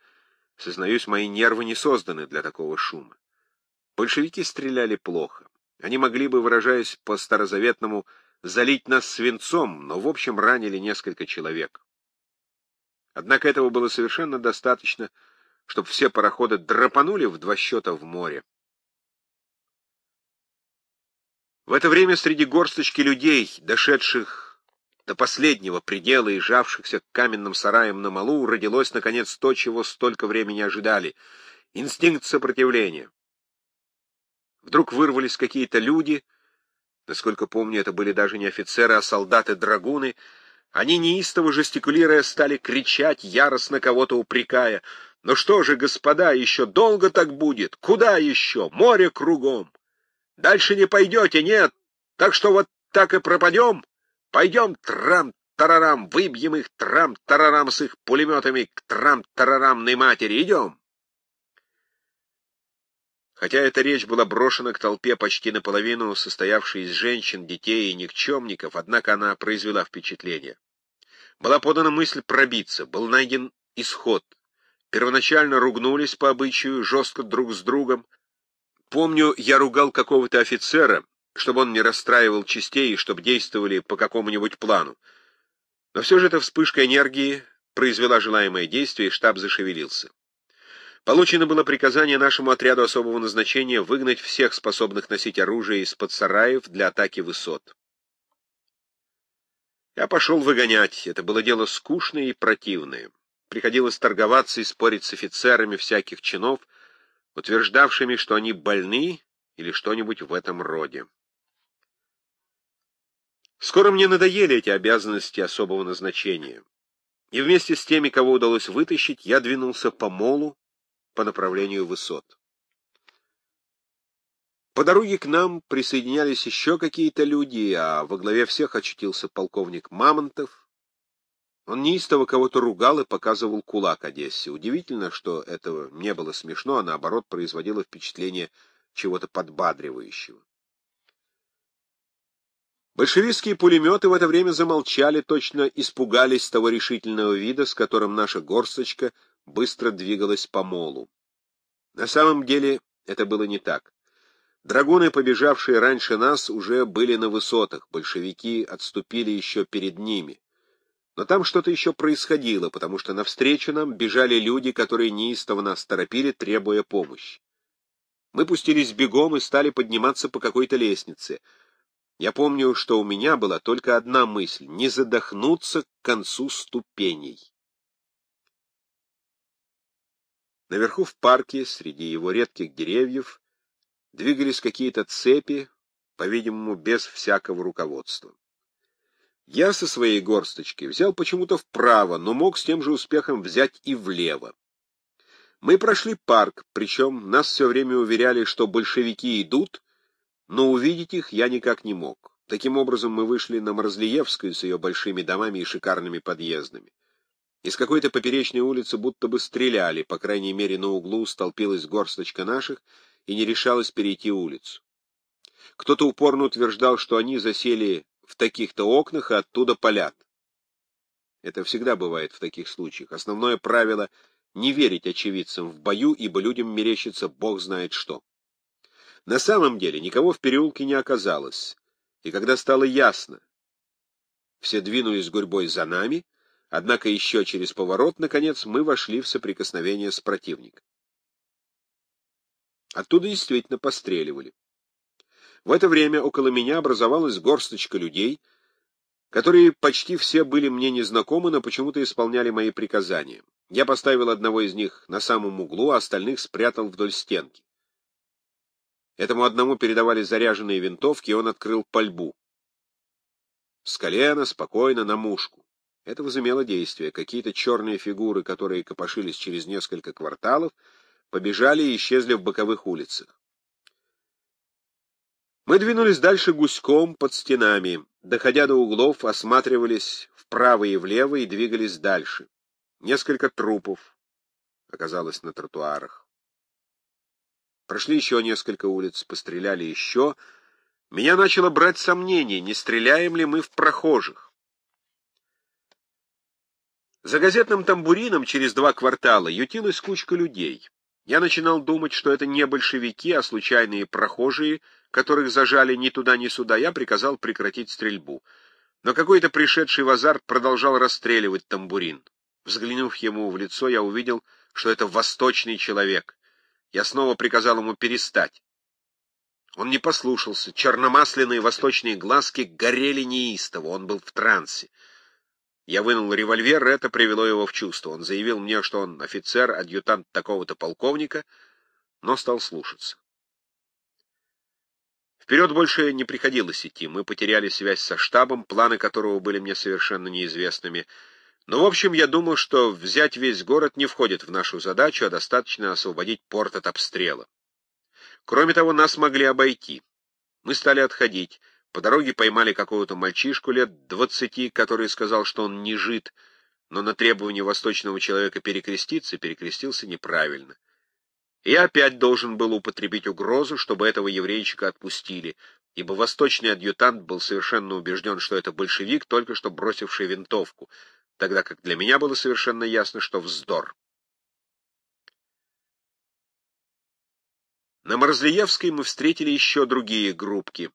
Сознаюсь, мои нервы не созданы для такого шума. Большевики стреляли плохо. Они могли бы, выражаясь по-старозаветному, залить нас свинцом, но в общем ранили несколько человек. Однако этого было совершенно достаточно, чтобы все пароходы драпанули в два счета в море. В это время среди горсточки людей, дошедших до последнего предела и жавшихся к каменным сараям на малу, родилось, наконец, то, чего столько времени ожидали — инстинкт сопротивления. Вдруг вырвались какие-то люди, насколько помню, это были даже не офицеры, а солдаты-драгуны. Они, неистово жестикулируя, стали кричать, яростно кого-то упрекая. «Ну что же, господа, еще долго так будет? Куда еще? Море кругом! Дальше не пойдете, нет? Так что вот так и пропадем? Пойдем трам-тарарам, выбьем их трам-тарарам с их пулеметами к трам-тарарамной матери. Идем!» Хотя эта речь была брошена к толпе почти наполовину состоявшей из женщин, детей и никчемников, однако она произвела впечатление. Была подана мысль пробиться, был найден исход. Первоначально ругнулись по обычаю, жестко друг с другом. Помню, я ругал какого-то офицера, чтобы он не расстраивал частей и чтобы действовали по какому-нибудь плану. Но все же эта вспышка энергии произвела желаемое действие, и штаб зашевелился. Получено было приказание нашему отряду особого назначения выгнать всех способных носить оружие из-под сараев для атаки высот. Я пошел выгонять. Это было дело скучное и противное. Приходилось торговаться и спорить с офицерами всяких чинов, утверждавшими, что они больны или что-нибудь в этом роде. Скоро мне надоели эти обязанности особого назначения, и вместе с теми, кого удалось вытащить, я двинулся по молу, по направлению высот. По дороге к нам присоединялись еще какие-то люди, а во главе всех очутился полковник Мамонтов. Он неистово кого-то ругал и показывал кулак Одессе. Удивительно, что этого не было смешно, а наоборот производило впечатление чего-то подбадривающего. Большевистские пулеметы в это время замолчали, точно испугались того решительного вида, с которым наша горсточка быстро двигалась по молу. На самом деле это было не так. Драгуны, побежавшие раньше нас, уже были на высотах, большевики отступили еще перед ними. Но там что-то еще происходило, потому что навстречу нам бежали люди, которые неистово нас торопили, требуя помощи. Мы пустились бегом и стали подниматься по какой-то лестнице. Я помню, что у меня была только одна мысль — не задохнуться к концу ступеней. Наверху в парке, среди его редких деревьев, двигались какие-то цепи, по-видимому, без всякого руководства. Я со своей горсточки взял почему-то вправо, но мог с тем же успехом взять и влево. Мы прошли парк, причем нас все время уверяли, что большевики идут, но увидеть их я никак не мог. Таким образом, мы вышли на Мразлиевскую с ее большими домами и шикарными подъездами. Из какой-то поперечной улицы будто бы стреляли, по крайней мере, на углу столпилась горсточка наших и не решалась перейти улицу. Кто-то упорно утверждал, что они засели в таких-то окнах и оттуда палят. Это всегда бывает в таких случаях. Основное правило — не верить очевидцам в бою, ибо людям мерещится бог знает что. На самом деле никого в переулке не оказалось, и когда стало ясно, все двинулись гурьбой за нами, однако еще через поворот, наконец, мы вошли в соприкосновение с противником. Оттуда действительно постреливали. В это время около меня образовалась горсточка людей, которые почти все были мне незнакомы, но почему-то исполняли мои приказания. Я поставил одного из них на самом углу, а остальных спрятал вдоль стенки. Этому одному передавали заряженные винтовки, и он открыл пальбу. С колена, спокойно, на мушку. Это возымело действие. Какие-то черные фигуры, которые копошились через несколько кварталов, побежали и исчезли в боковых улицах. Мы двинулись дальше гуськом под стенами. Доходя до углов, осматривались вправо и влево и двигались дальше. Несколько трупов оказалось на тротуарах. Прошли еще несколько улиц, постреляли еще. Меня начало брать сомнение, не стреляем ли мы в прохожих. За газетным тамбурином через два квартала ютилась кучка людей. Я начинал думать, что это не большевики, а случайные прохожие, которых зажали ни туда, ни сюда. Я приказал прекратить стрельбу. Но какой-то пришедший в азарт продолжал расстреливать тамбурин. Взглянув ему в лицо, я увидел, что это восточный человек. Я снова приказал ему перестать. Он не послушался. Черномасляные восточные глазки горели неистово. Он был в трансе. Я вынул револьвер, это привело его в чувство. Он заявил мне, что он офицер, адъютант такого-то полковника, но стал слушаться. Вперед больше не приходилось идти. Мы потеряли связь со штабом, планы которого были мне совершенно неизвестными. Но, в общем, я думал, что взять весь город не входит в нашу задачу, а достаточно освободить порт от обстрела. Кроме того, нас могли обойти. Мы стали отходить. По дороге поймали какого-то мальчишку лет двадцати, который сказал, что он не жид, но на требование восточного человека перекреститься перекрестился неправильно. И я опять должен был употребить угрозу, чтобы этого еврейчика отпустили, ибо восточный адъютант был совершенно убежден, что это большевик, только что бросивший винтовку — тогда как для меня было совершенно ясно, что вздор. На Морзлиевской мы встретили еще другие группки.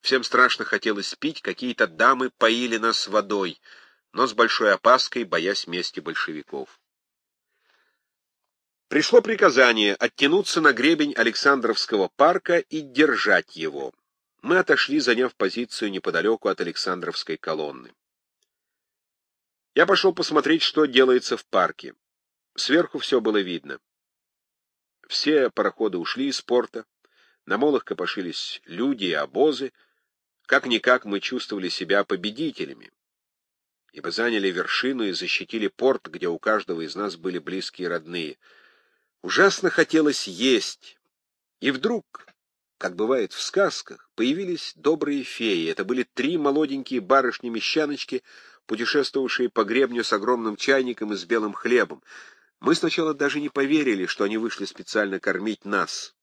Всем страшно хотелось пить, какие-то дамы поили нас водой, но с большой опаской, боясь мести большевиков. Пришло приказание оттянуться на гребень Александровского парка и держать его. Мы отошли, заняв позицию неподалеку от Александровской колонны. Я пошел посмотреть, что делается в парке. Сверху все было видно. Все пароходы ушли из порта, на молах копошились люди и обозы. Как-никак мы чувствовали себя победителями, ибо заняли вершину и защитили порт, где у каждого из нас были близкие родные. Ужасно хотелось есть. И вдруг, как бывает в сказках, появились добрые феи. Это были три молоденькие барышни-мещаночки — путешествовавшие по гребню с огромным чайником и с белым хлебом. Мы сначала даже не поверили, что они вышли специально кормить нас.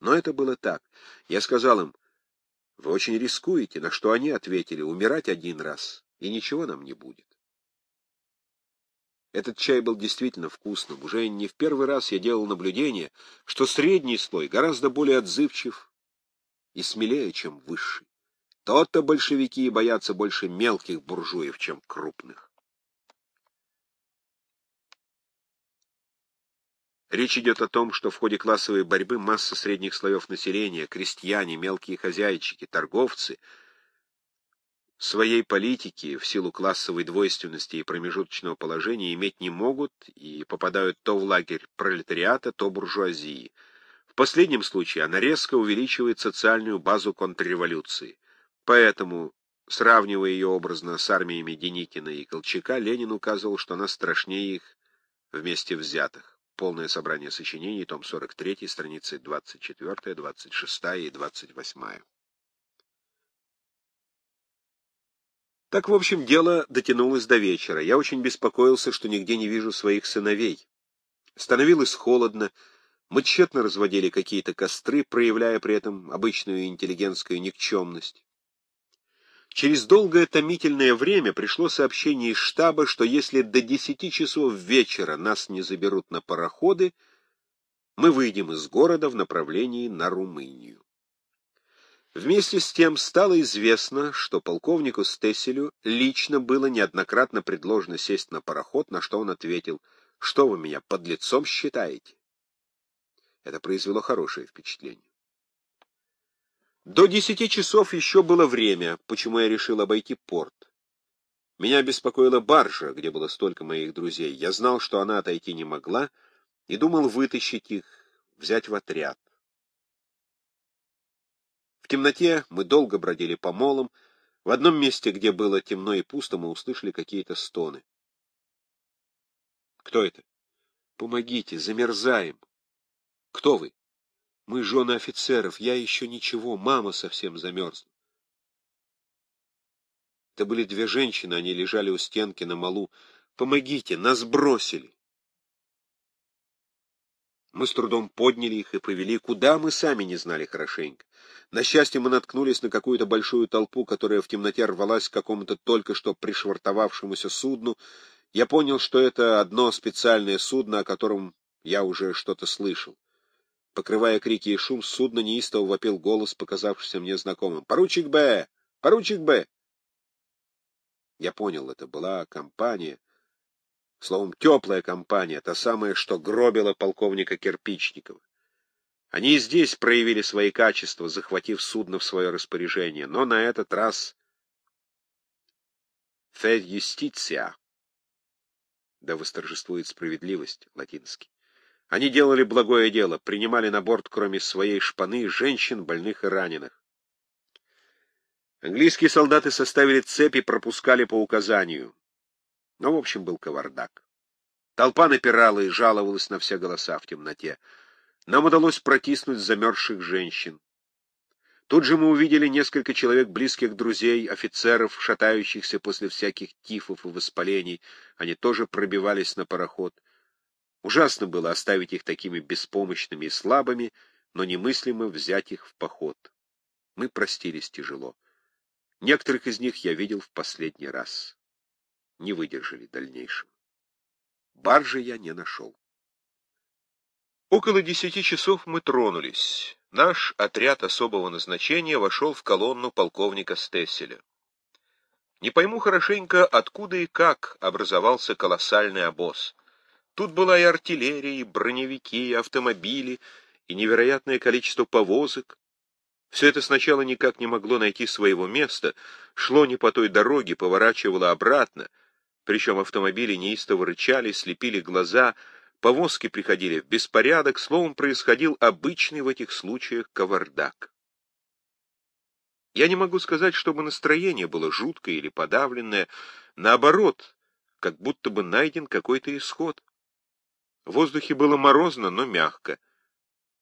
Но это было так. Я сказал им, вы очень рискуете, на что они ответили, умирать один раз, и ничего нам не будет. Этот чай был действительно вкусным. Уже не в первый раз я делал наблюдение, что средний слой гораздо более отзывчив и смелее, чем высший. То-то большевики боятся больше мелких буржуев, чем крупных. Речь идет о том, что в ходе классовой борьбы масса средних слоев населения, крестьяне, мелкие хозяйчики, торговцы, своей политики в силу классовой двойственности и промежуточного положения иметь не могут и попадают то в лагерь пролетариата, то буржуазии. В последнем случае она резко увеличивает социальную базу контрреволюции. Поэтому, сравнивая ее образно с армиями Деникина и Колчака, Ленин указывал, что она страшнее их вместе взятых. Полное собрание сочинений, том 43, страницы 24, 26 и 28. Так, в общем, дело дотянулось до вечера. Я очень беспокоился, что нигде не вижу своих сыновей. Становилось холодно, мы тщетно разводили какие-то костры, проявляя при этом обычную интеллигентскую никчемность. Через долгое томительное время пришло сообщение из штаба, что если до десяти часов вечера нас не заберут на пароходы, мы выйдем из города в направлении на Румынию. Вместе с тем стало известно, что полковнику Стесселю лично было неоднократно предложено сесть на пароход, на что он ответил, «Что вы меня под лицом считаете?» Это произвело хорошее впечатление. До десяти часов еще было время, почему я решил обойти порт. Меня беспокоила баржа, где было столько моих друзей. Я знал, что она отойти не могла, и думал вытащить их, взять в отряд темноте мы долго бродили по молам. В одном месте, где было темно и пусто, мы услышали какие-то стоны. «Кто это?» «Помогите, замерзаем». «Кто вы?» «Мы жены офицеров, я еще ничего, мама совсем замерзла». Это были две женщины, они лежали у стенки на малу. «Помогите, нас бросили». Мы с трудом подняли их и повели, куда мы сами не знали хорошенько. На счастье, мы наткнулись на какую-то большую толпу, которая в темноте рвалась к какому-то только что пришвартовавшемуся судну. Я понял, что это одно специальное судно, о котором я уже что-то слышал. Покрывая крики и шум, судно неистово вопил голос, показавшийся мне знакомым. «Поручик Б! Поручик Б!» Я понял, это была компания — Словом, теплая компания, та самая, что гробила полковника Кирпичникова. Они и здесь проявили свои качества, захватив судно в свое распоряжение, но на этот раз «фед юстиция» да восторжествует справедливость, латинский. Они делали благое дело, принимали на борт, кроме своей шпаны, женщин, больных и раненых. Английские солдаты составили цепи пропускали по указанию. Но, в общем, был кавардак. Толпа напирала и жаловалась на все голоса в темноте. Нам удалось протиснуть замерзших женщин. Тут же мы увидели несколько человек близких друзей, офицеров, шатающихся после всяких тифов и воспалений. Они тоже пробивались на пароход. Ужасно было оставить их такими беспомощными и слабыми, но немыслимо взять их в поход. Мы простились тяжело. Некоторых из них я видел в последний раз не выдержали дальнейшего. Баржи я не нашел. Около десяти часов мы тронулись. Наш отряд особого назначения вошел в колонну полковника Стесселя. Не пойму хорошенько, откуда и как образовался колоссальный обоз. Тут была и артиллерия, и броневики, и автомобили, и невероятное количество повозок, все это сначала никак не могло найти своего места, шло не по той дороге, поворачивало обратно, причем автомобили неистово рычали, слепили глаза, повозки приходили в беспорядок, словом, происходил обычный в этих случаях кавардак. Я не могу сказать, чтобы настроение было жуткое или подавленное, наоборот, как будто бы найден какой-то исход. В воздухе было морозно, но мягко.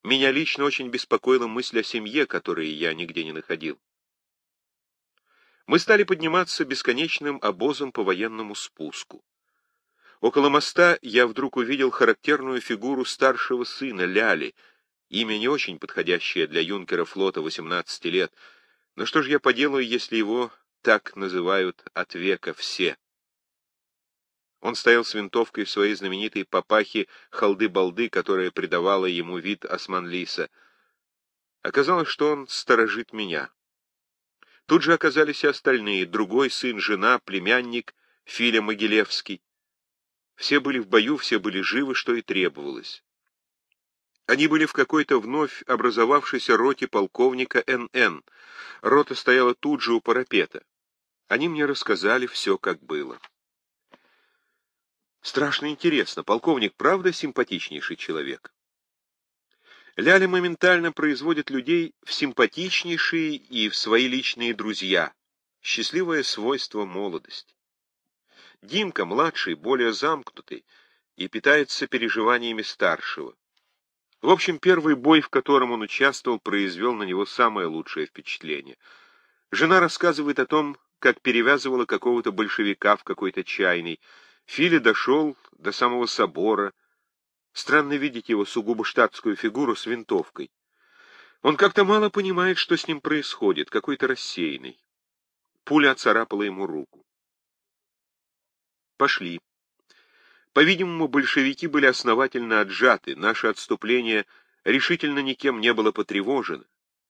Меня лично очень беспокоила мысль о семье, которой я нигде не находил. Мы стали подниматься бесконечным обозом по военному спуску. Около моста я вдруг увидел характерную фигуру старшего сына Ляли, имя не очень подходящее для юнкера флота 18 лет, но что же я поделаю, если его так называют от века все? Он стоял с винтовкой в своей знаменитой папахе халды-балды, которая придавала ему вид османлиса. Оказалось, что он сторожит меня. Тут же оказались и остальные, другой сын, жена, племянник, Филя Могилевский. Все были в бою, все были живы, что и требовалось. Они были в какой-то вновь образовавшейся роте полковника Н.Н. Рота стояла тут же у парапета. Они мне рассказали все, как было. Страшно интересно, полковник правда симпатичнейший человек? Ляля моментально производит людей в симпатичнейшие и в свои личные друзья. Счастливое свойство молодости. Димка, младший, более замкнутый и питается переживаниями старшего. В общем, первый бой, в котором он участвовал, произвел на него самое лучшее впечатление. Жена рассказывает о том, как перевязывала какого-то большевика в какой-то чайной. Филя дошел до самого собора, Странно видеть его сугубо штатскую фигуру с винтовкой. Он как-то мало понимает, что с ним происходит, какой-то рассеянный. Пуля оцарапала ему руку. Пошли. По-видимому, большевики были основательно отжаты, наше отступление решительно никем не было потревожено.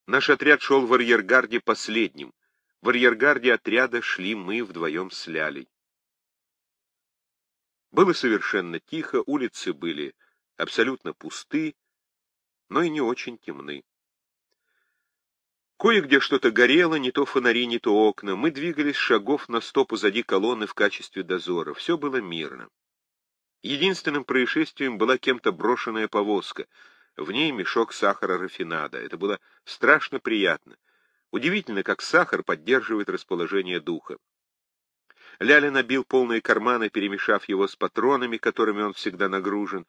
Наш отряд шел в арьергарде последним. В арьергарде отряда шли мы вдвоем с Лялей. Было совершенно тихо, улицы были абсолютно пусты, но и не очень темны. Кое-где что-то горело, не то фонари, не то окна. Мы двигались шагов на сто позади колонны в качестве дозора. Все было мирно. Единственным происшествием была кем-то брошенная повозка. В ней мешок сахара рафинада. Это было страшно приятно. Удивительно, как сахар поддерживает расположение духа. Ляля набил полные карманы, перемешав его с патронами, которыми он всегда нагружен.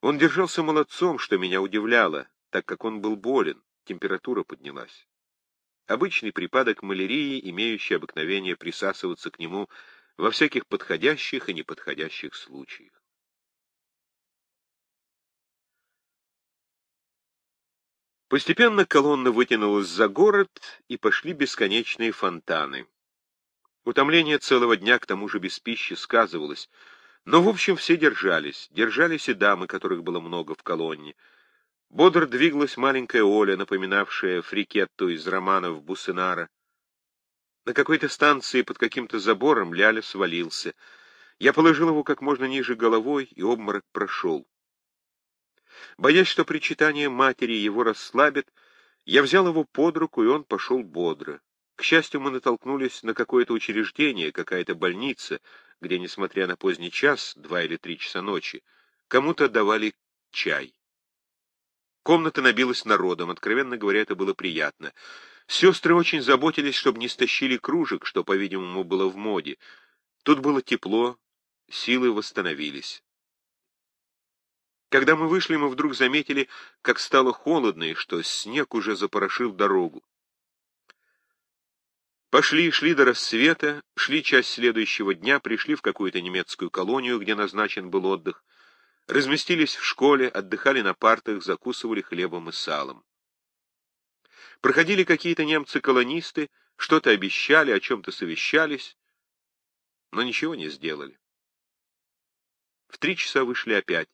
Он держался молодцом, что меня удивляло, так как он был болен, температура поднялась. Обычный припадок малярии, имеющий обыкновение присасываться к нему во всяких подходящих и неподходящих случаях. Постепенно колонна вытянулась за город, и пошли бесконечные фонтаны. Утомление целого дня, к тому же без пищи, сказывалось — но, в общем, все держались. Держались и дамы, которых было много в колонне. Бодро двигалась маленькая Оля, напоминавшая фрикетту из романов Буссенара. На какой-то станции под каким-то забором Ляля свалился. Я положил его как можно ниже головой, и обморок прошел. Боясь, что причитание матери его расслабит, я взял его под руку, и он пошел бодро. К счастью, мы натолкнулись на какое-то учреждение, какая-то больница, где, несмотря на поздний час, два или три часа ночи, кому-то давали чай. Комната набилась народом, откровенно говоря, это было приятно. Сестры очень заботились, чтобы не стащили кружек, что, по-видимому, было в моде. Тут было тепло, силы восстановились. Когда мы вышли, мы вдруг заметили, как стало холодно, и что снег уже запорошил дорогу. Пошли, шли до рассвета, шли часть следующего дня, пришли в какую-то немецкую колонию, где назначен был отдых, разместились в школе, отдыхали на партах, закусывали хлебом и салом. Проходили какие-то немцы-колонисты, что-то обещали, о чем-то совещались, но ничего не сделали. В три часа вышли опять.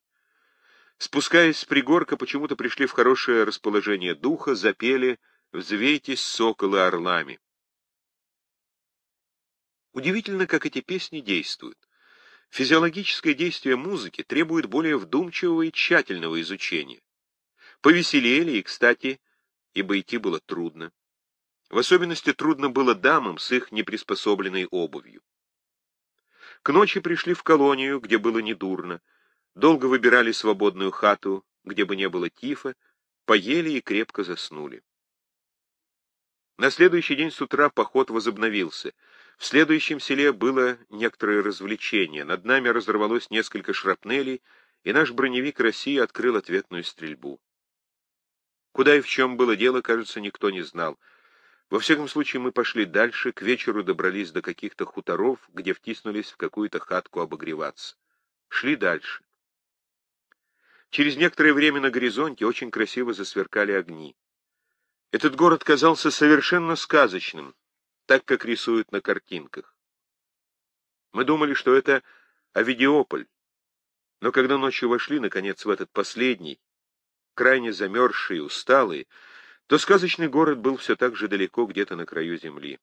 Спускаясь с пригорка, почему-то пришли в хорошее расположение духа, запели «Взвейтесь, соколы, орлами». Удивительно, как эти песни действуют. Физиологическое действие музыки требует более вдумчивого и тщательного изучения. Повеселели и, кстати, ибо идти было трудно. В особенности трудно было дамам с их неприспособленной обувью. К ночи пришли в колонию, где было недурно, долго выбирали свободную хату, где бы не было тифа, поели и крепко заснули. На следующий день с утра поход возобновился — в следующем селе было некоторое развлечение. Над нами разорвалось несколько шрапнелей, и наш броневик России открыл ответную стрельбу. Куда и в чем было дело, кажется, никто не знал. Во всяком случае, мы пошли дальше, к вечеру добрались до каких-то хуторов, где втиснулись в какую-то хатку обогреваться. Шли дальше. Через некоторое время на горизонте очень красиво засверкали огни. Этот город казался совершенно сказочным, так, как рисуют на картинках. Мы думали, что это Авидиополь, но когда ночью вошли, наконец, в этот последний, крайне замерзший и усталый, то сказочный город был все так же далеко, где-то на краю земли.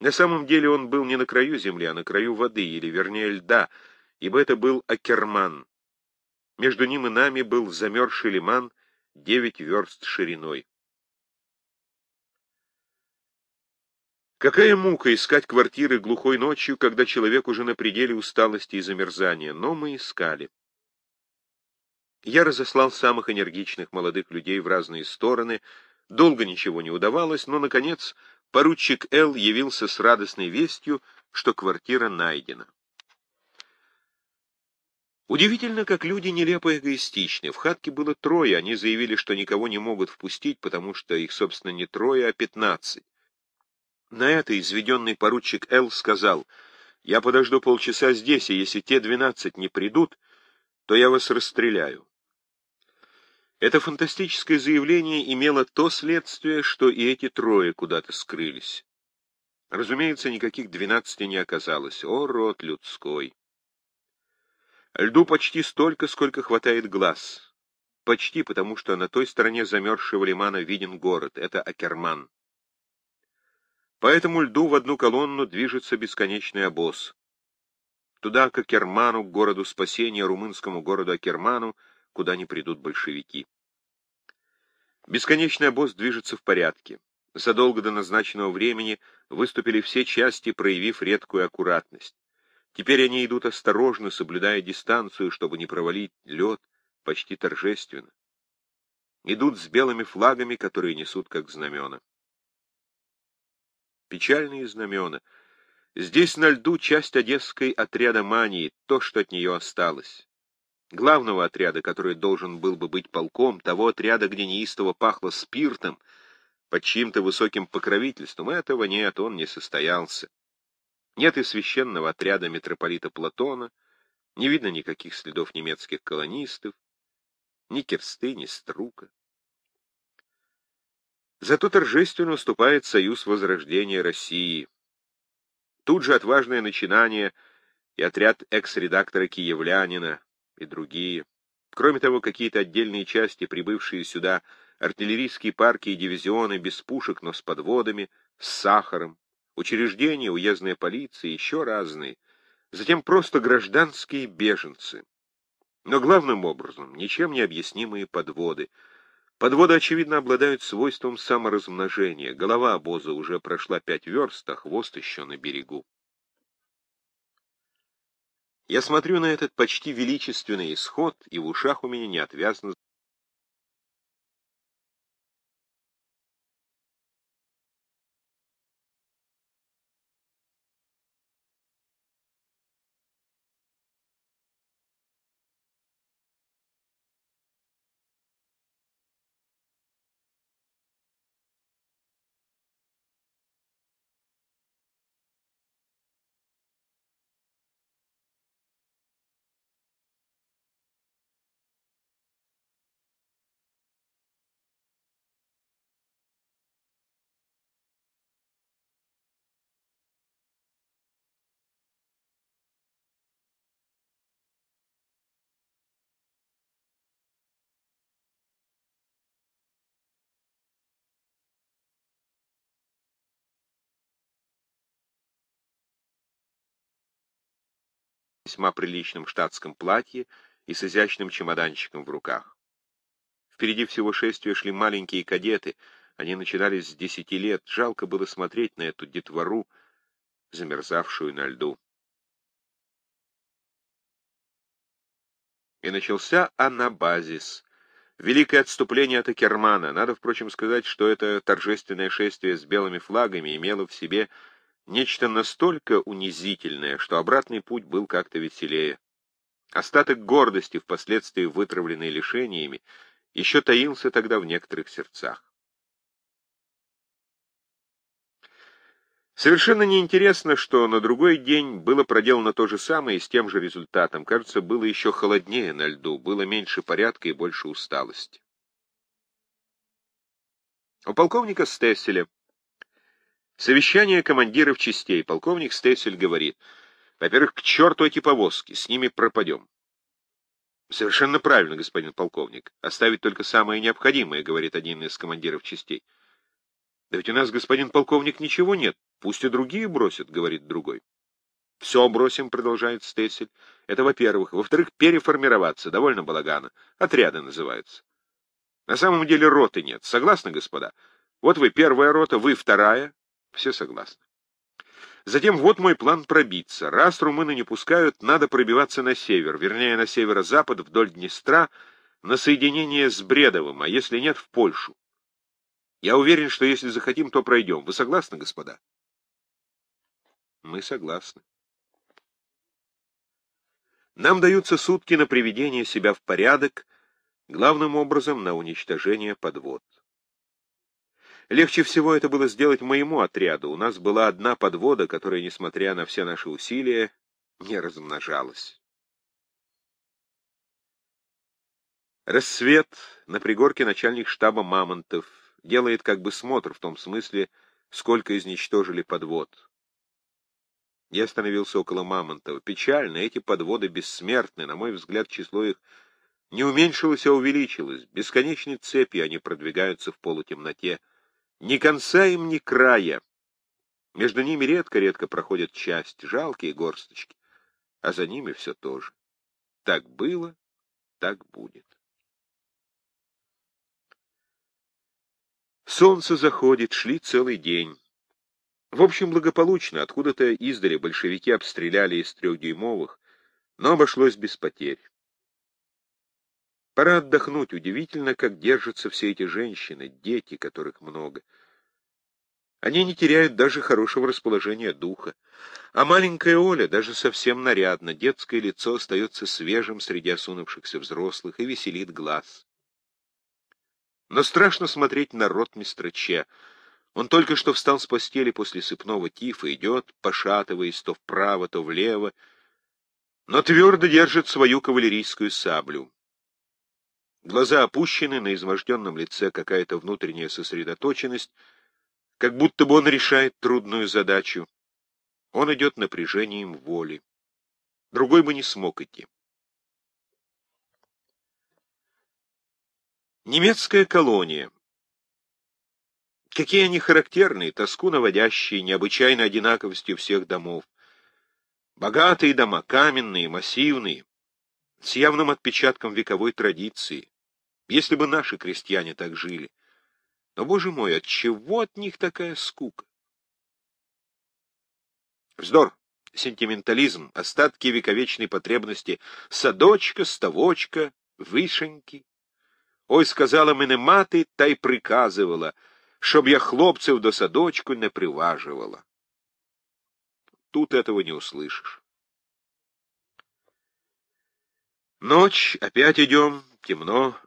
На самом деле он был не на краю земли, а на краю воды, или, вернее, льда, ибо это был Акерман. Между ним и нами был замерзший лиман девять верст шириной. Какая мука искать квартиры глухой ночью, когда человек уже на пределе усталости и замерзания, но мы искали. Я разослал самых энергичных молодых людей в разные стороны, долго ничего не удавалось, но, наконец, поручик Л. явился с радостной вестью, что квартира найдена. Удивительно, как люди нелепо эгоистичны. В хатке было трое, они заявили, что никого не могут впустить, потому что их, собственно, не трое, а пятнадцать. На это изведенный поручик Л. сказал, «Я подожду полчаса здесь, и если те двенадцать не придут, то я вас расстреляю». Это фантастическое заявление имело то следствие, что и эти трое куда-то скрылись. Разумеется, никаких двенадцати не оказалось. О, род людской! Льду почти столько, сколько хватает глаз. Почти потому, что на той стороне замерзшего лимана виден город. Это Акерман. По этому льду в одну колонну движется бесконечный обоз. Туда, к Акерману, к городу спасения, румынскому городу Акерману, куда не придут большевики. Бесконечный обоз движется в порядке. Задолго до назначенного времени выступили все части, проявив редкую аккуратность. Теперь они идут осторожно, соблюдая дистанцию, чтобы не провалить лед, почти торжественно. Идут с белыми флагами, которые несут как знамена. Печальные знамена. Здесь на льду часть одесской отряда мании, то, что от нее осталось. Главного отряда, который должен был бы быть полком, того отряда, где неистово пахло спиртом, под чьим-то высоким покровительством, этого нет, он не состоялся. Нет и священного отряда митрополита Платона, не видно никаких следов немецких колонистов, ни Керсты, ни Струка. Зато торжественно уступает союз возрождения России. Тут же отважное начинание и отряд экс-редактора Киевлянина и другие. Кроме того, какие-то отдельные части, прибывшие сюда, артиллерийские парки и дивизионы без пушек, но с подводами, с сахаром, учреждения, уездная полиция, еще разные. Затем просто гражданские беженцы. Но главным образом ничем не объяснимые подводы — Подводы, очевидно, обладают свойством саморазмножения. Голова обоза уже прошла пять верст, а хвост еще на берегу. Я смотрю на этот почти величественный исход, и в ушах у меня неотвязно весьма приличном штатском платье и с изящным чемоданчиком в руках. Впереди всего шествия шли маленькие кадеты, они начинались с десяти лет, жалко было смотреть на эту детвору, замерзавшую на льду. И начался анабазис, великое отступление от Акермана. Надо, впрочем, сказать, что это торжественное шествие с белыми флагами имело в себе Нечто настолько унизительное, что обратный путь был как-то веселее. Остаток гордости, впоследствии вытравленный лишениями, еще таился тогда в некоторых сердцах. Совершенно неинтересно, что на другой день было проделано то же самое и с тем же результатом. Кажется, было еще холоднее на льду, было меньше порядка и больше усталости. У полковника Стесселя Совещание командиров частей. Полковник Стессель говорит, во-первых, к черту эти повозки, с ними пропадем. Совершенно правильно, господин полковник. Оставить только самое необходимое, говорит один из командиров частей. Да ведь у нас, господин полковник, ничего нет. Пусть и другие бросят, говорит другой. Все бросим, продолжает Стессель. Это во-первых. Во-вторых, переформироваться. Довольно балагана. Отряды называются. На самом деле роты нет. Согласны, господа? Вот вы первая рота, вы вторая, все согласны. Затем вот мой план пробиться. Раз румыны не пускают, надо пробиваться на север, вернее, на северо-запад, вдоль Днестра, на соединение с Бредовым, а если нет, в Польшу. Я уверен, что если захотим, то пройдем. Вы согласны, господа? Мы согласны. Нам даются сутки на приведение себя в порядок, главным образом на уничтожение подвод. Легче всего это было сделать моему отряду. У нас была одна подвода, которая, несмотря на все наши усилия, не размножалась. Рассвет. На пригорке начальник штаба Мамонтов делает как бы смотр в том смысле, сколько изничтожили подвод. Я остановился около Мамонтова. Печально, эти подводы бессмертны. На мой взгляд, число их не уменьшилось, а увеличилось. Бесконечной цепью они продвигаются в полутемноте. Ни конца им, ни края. Между ними редко-редко проходят часть, жалкие горсточки, а за ними все то же. Так было, так будет. Солнце заходит, шли целый день. В общем, благополучно, откуда-то издали большевики обстреляли из трехдюймовых, но обошлось без потерь. Пора отдохнуть. Удивительно, как держатся все эти женщины, дети, которых много. Они не теряют даже хорошего расположения духа. А маленькая Оля даже совсем нарядна, детское лицо остается свежим среди осунувшихся взрослых и веселит глаз. Но страшно смотреть на рот мистера Че. Он только что встал с постели после сыпного тифа, идет, пошатываясь то вправо, то влево, но твердо держит свою кавалерийскую саблю. Глаза опущены, на изможденном лице какая-то внутренняя сосредоточенность, как будто бы он решает трудную задачу. Он идет напряжением воли. Другой бы не смог идти. Немецкая колония. Какие они характерные, тоску наводящие, необычайной одинаковостью всех домов. Богатые дома, каменные, массивные, с явным отпечатком вековой традиции. Если бы наши крестьяне так жили. Но, боже мой, от чего от них такая скука? Вздор, сентиментализм, остатки вековечной потребности, садочка, ставочка, вишеньки. Ой, сказала мене мати, та й приказувала, щоб я хлопцев до садочку не приваживала. Тут этого не услышишь. Ночь, опять идем, темно,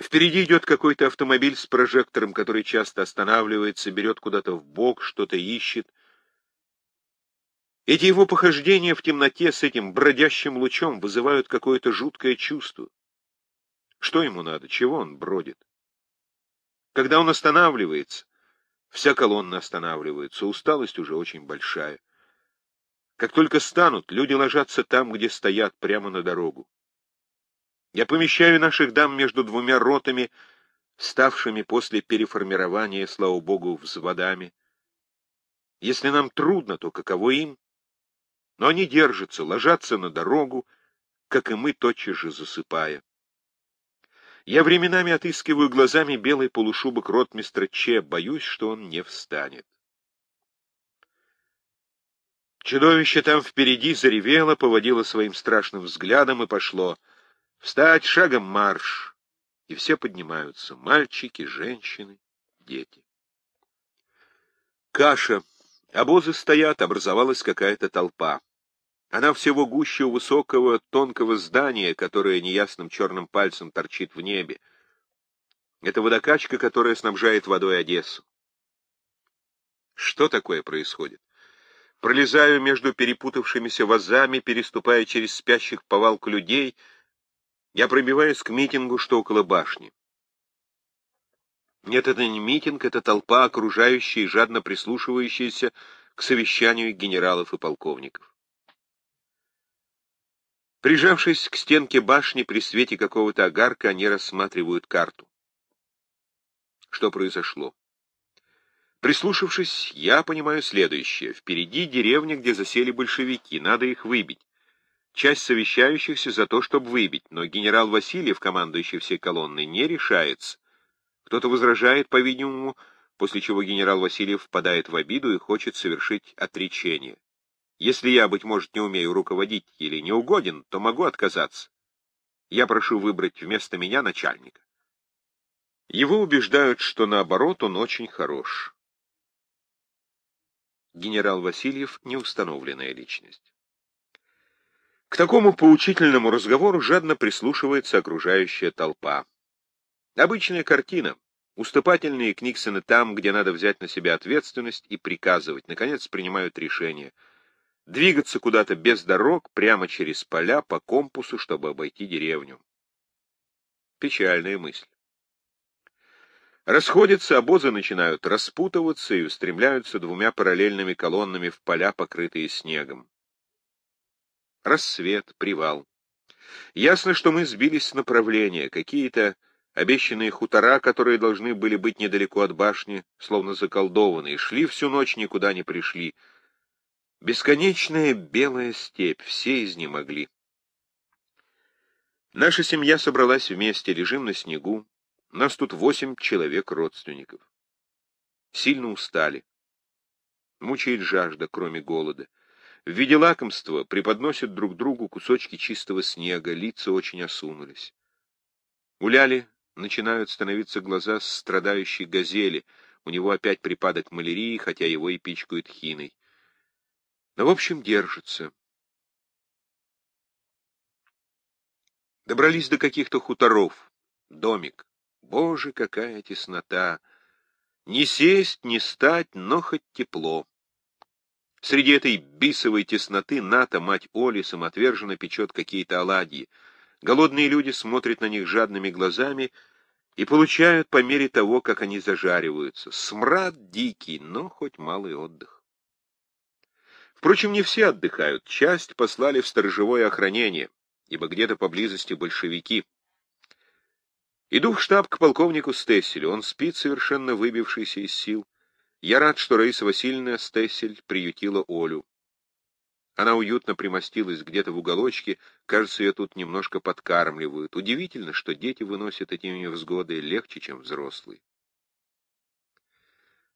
Впереди идет какой-то автомобиль с прожектором, который часто останавливается, берет куда-то в бок, что-то ищет. Эти его похождения в темноте с этим бродящим лучом вызывают какое-то жуткое чувство. Что ему надо? Чего он бродит? Когда он останавливается, вся колонна останавливается, усталость уже очень большая. Как только станут, люди ложатся там, где стоят, прямо на дорогу. Я помещаю наших дам между двумя ротами, ставшими после переформирования, слава богу, взводами. Если нам трудно, то каково им? Но они держатся, ложатся на дорогу, как и мы, тотчас же засыпая. Я временами отыскиваю глазами белый полушубок ротмистра Че, боюсь, что он не встанет. Чудовище там впереди заревело, поводило своим страшным взглядом и пошло — Встать шагом марш! И все поднимаются, мальчики, женщины, дети. Каша. Обозы стоят, образовалась какая-то толпа. Она всего гуще у высокого, тонкого здания, которое неясным черным пальцем торчит в небе. Это водокачка, которая снабжает водой Одессу. Что такое происходит? Пролезаю между перепутавшимися вазами, переступая через спящих повалку людей — я пробиваюсь к митингу, что около башни. Нет, это не митинг, это толпа, окружающая и жадно прислушивающаяся к совещанию генералов и полковников. Прижавшись к стенке башни при свете какого-то огарка, они рассматривают карту. Что произошло? Прислушавшись, я понимаю следующее. Впереди деревня, где засели большевики, надо их выбить часть совещающихся за то, чтобы выбить, но генерал Васильев, командующий всей колонной, не решается. Кто-то возражает, по-видимому, после чего генерал Васильев впадает в обиду и хочет совершить отречение. Если я, быть может, не умею руководить или не угоден, то могу отказаться. Я прошу выбрать вместо меня начальника. Его убеждают, что наоборот он очень хорош. Генерал Васильев — неустановленная личность. К такому поучительному разговору жадно прислушивается окружающая толпа. Обычная картина. Уступательные Книксоны там, где надо взять на себя ответственность и приказывать, наконец принимают решение. Двигаться куда-то без дорог, прямо через поля, по компасу, чтобы обойти деревню. Печальная мысль. Расходятся, обозы начинают распутываться и устремляются двумя параллельными колоннами в поля, покрытые снегом. Рассвет, привал. Ясно, что мы сбились с направления, какие-то Обещанные хутора, которые должны были быть недалеко от башни, словно заколдованные, шли всю ночь, никуда не пришли. Бесконечная белая степь, все изнемогли. Наша семья собралась вместе, лежим на снегу. Нас тут восемь человек родственников. Сильно устали. Мучает жажда, кроме голода. В виде лакомства преподносят друг другу кусочки чистого снега, лица очень осунулись. У Ляли начинают становиться глаза страдающей газели. У него опять припадок малярии, хотя его и пичкают хиной. Но, в общем, держится. Добрались до каких-то хуторов. Домик. Боже, какая теснота! Не сесть, не стать, но хоть тепло. Среди этой бисовой тесноты Ната, мать Оли, самоотверженно печет какие-то оладьи. Голодные люди смотрят на них жадными глазами и получают по мере того, как они зажариваются. Смрад дикий, но хоть малый отдых. Впрочем, не все отдыхают. Часть послали в сторожевое охранение, ибо где-то поблизости большевики. Иду в штаб к полковнику Стесселю. Он спит, совершенно выбившийся из сил. Я рад, что Раиса Васильевна Стессель приютила Олю. Она уютно примостилась где-то в уголочке, кажется, ее тут немножко подкармливают. Удивительно, что дети выносят эти невзгоды легче, чем взрослые.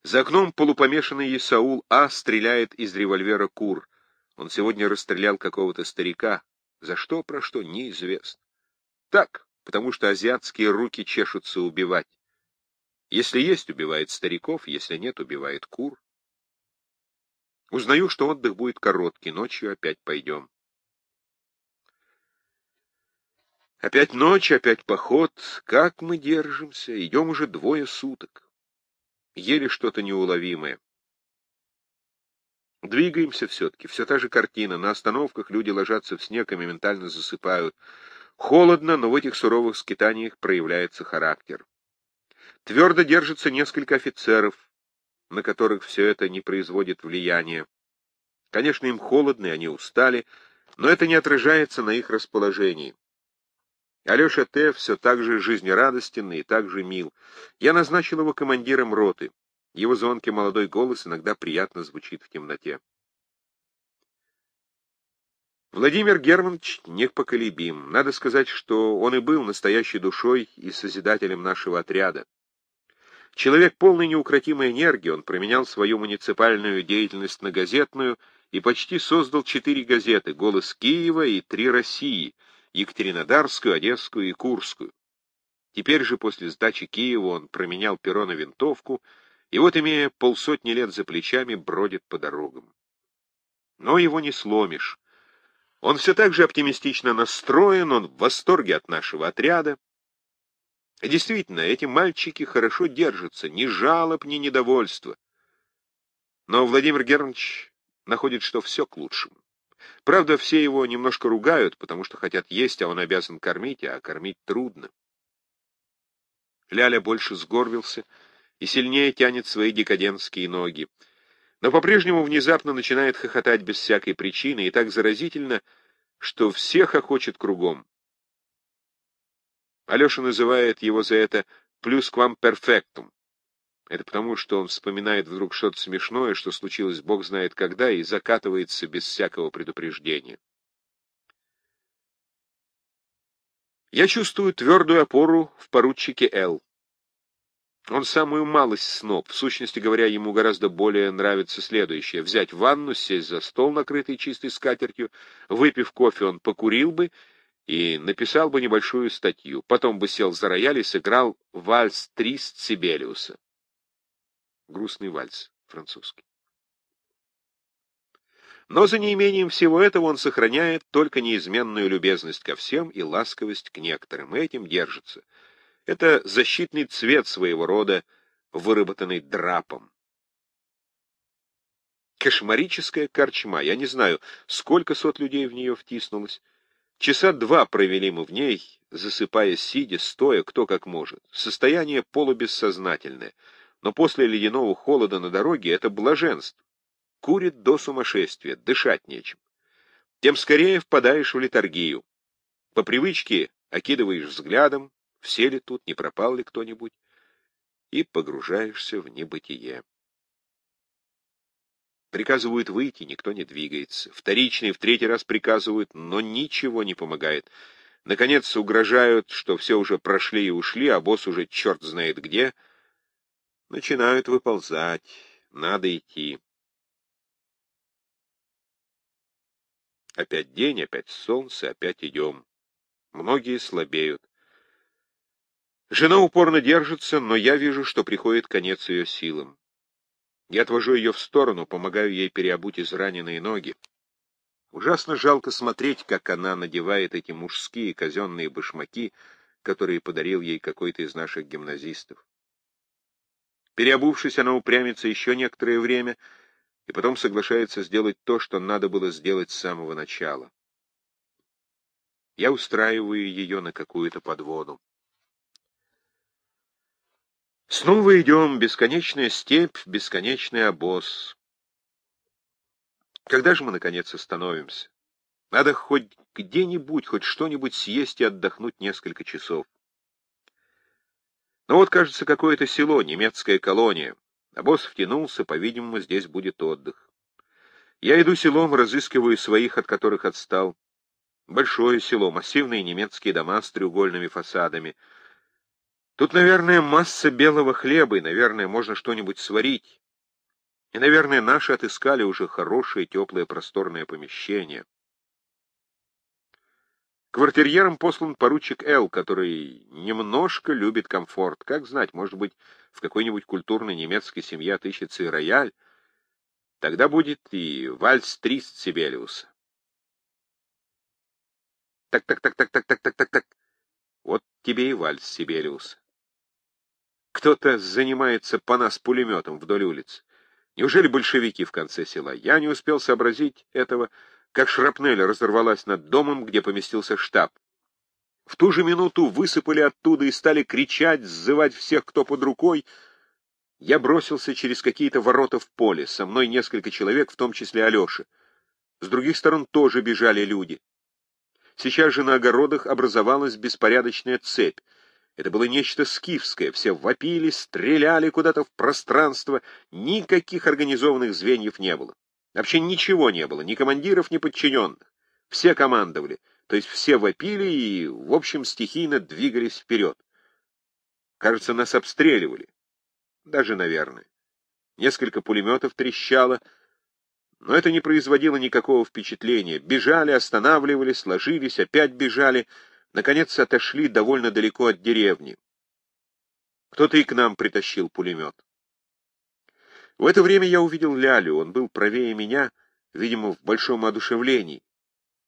За окном полупомешанный Исаул А. стреляет из револьвера кур. Он сегодня расстрелял какого-то старика. За что, про что, неизвестно. Так, потому что азиатские руки чешутся убивать. Если есть, убивает стариков, если нет, убивает кур. Узнаю, что отдых будет короткий, ночью опять пойдем. Опять ночь, опять поход. Как мы держимся? Идем уже двое суток. Еле что-то неуловимое. Двигаемся все-таки. Все та же картина. На остановках люди ложатся в снег и моментально засыпают. Холодно, но в этих суровых скитаниях проявляется характер. Твердо держится несколько офицеров, на которых все это не производит влияния. Конечно, им холодно, и они устали, но это не отражается на их расположении. Алеша Т. все так же жизнерадостен и так же мил. Я назначил его командиром роты. Его звонкий молодой голос иногда приятно звучит в темноте. Владимир Германович непоколебим. Надо сказать, что он и был настоящей душой и созидателем нашего отряда. Человек полный неукротимой энергии, он променял свою муниципальную деятельность на газетную и почти создал четыре газеты «Голос Киева» и «Три России» — Екатеринодарскую, Одесскую и Курскую. Теперь же после сдачи Киева он променял перо на винтовку, и вот, имея полсотни лет за плечами, бродит по дорогам. Но его не сломишь. Он все так же оптимистично настроен, он в восторге от нашего отряда, Действительно, эти мальчики хорошо держатся, ни жалоб, ни недовольства. Но Владимир Германович находит, что все к лучшему. Правда, все его немножко ругают, потому что хотят есть, а он обязан кормить, а кормить трудно. Ляля больше сгорбился и сильнее тянет свои декадентские ноги. Но по-прежнему внезапно начинает хохотать без всякой причины и так заразительно, что всех охочет кругом. Алеша называет его за это «плюс квам перфектум». Это потому, что он вспоминает вдруг что-то смешное, что случилось бог знает когда, и закатывается без всякого предупреждения. Я чувствую твердую опору в поручике Л. Он самую малость сноб. В сущности говоря, ему гораздо более нравится следующее. Взять ванну, сесть за стол, накрытый чистой скатертью, выпив кофе, он покурил бы и написал бы небольшую статью. Потом бы сел за рояль и сыграл вальс Трист Сибелиуса. Грустный вальс французский. Но за неимением всего этого он сохраняет только неизменную любезность ко всем и ласковость к некоторым, и этим держится. Это защитный цвет своего рода, выработанный драпом. Кошмарическая корчма. Я не знаю, сколько сот людей в нее втиснулось. Часа два провели мы в ней, засыпая сидя, стоя, кто как может. Состояние полубессознательное. Но после ледяного холода на дороге это блаженство. Курит до сумасшествия, дышать нечем. Тем скорее впадаешь в литургию. По привычке окидываешь взглядом, все ли тут, не пропал ли кто-нибудь, и погружаешься в небытие. Приказывают выйти, никто не двигается. Вторичные в третий раз приказывают, но ничего не помогает. Наконец угрожают, что все уже прошли и ушли, а босс уже черт знает где. Начинают выползать. Надо идти. Опять день, опять солнце, опять идем. Многие слабеют. Жена упорно держится, но я вижу, что приходит конец ее силам. Я отвожу ее в сторону, помогаю ей переобуть израненные ноги. Ужасно жалко смотреть, как она надевает эти мужские казенные башмаки, которые подарил ей какой-то из наших гимназистов. Переобувшись, она упрямится еще некоторое время и потом соглашается сделать то, что надо было сделать с самого начала. Я устраиваю ее на какую-то подводу. Снова идем, бесконечная степь, бесконечный обоз. Когда же мы, наконец, остановимся? Надо хоть где-нибудь, хоть что-нибудь съесть и отдохнуть несколько часов. Ну вот, кажется, какое-то село, немецкая колония. Обоз втянулся, по-видимому, здесь будет отдых. Я иду селом, разыскиваю своих, от которых отстал. Большое село, массивные немецкие дома с треугольными фасадами — Тут, наверное, масса белого хлеба, и, наверное, можно что-нибудь сварить. И, наверное, наши отыскали уже хорошее, теплое, просторное помещение. Квартирьером послан поручик Л, который немножко любит комфорт. Как знать, может быть, в какой-нибудь культурной немецкой семье отыщется и рояль. Тогда будет и вальс Трист Сибелиуса. Так-так-так-так-так-так-так-так. Вот тебе и вальс Сибелиуса. Кто-то занимается по нас пулеметом вдоль улиц. Неужели большевики в конце села? Я не успел сообразить этого, как шрапнель разорвалась над домом, где поместился штаб. В ту же минуту высыпали оттуда и стали кричать, сзывать всех, кто под рукой. Я бросился через какие-то ворота в поле, со мной несколько человек, в том числе Алеша. С других сторон тоже бежали люди. Сейчас же на огородах образовалась беспорядочная цепь. Это было нечто скифское, все вопили, стреляли куда-то в пространство, никаких организованных звеньев не было. Вообще ничего не было, ни командиров, ни подчиненных. Все командовали, то есть все вопили и, в общем, стихийно двигались вперед. Кажется, нас обстреливали. Даже, наверное. Несколько пулеметов трещало, но это не производило никакого впечатления. Бежали, останавливались, ложились, опять бежали — наконец отошли довольно далеко от деревни. Кто-то и к нам притащил пулемет. В это время я увидел Лялю, он был правее меня, видимо, в большом одушевлении.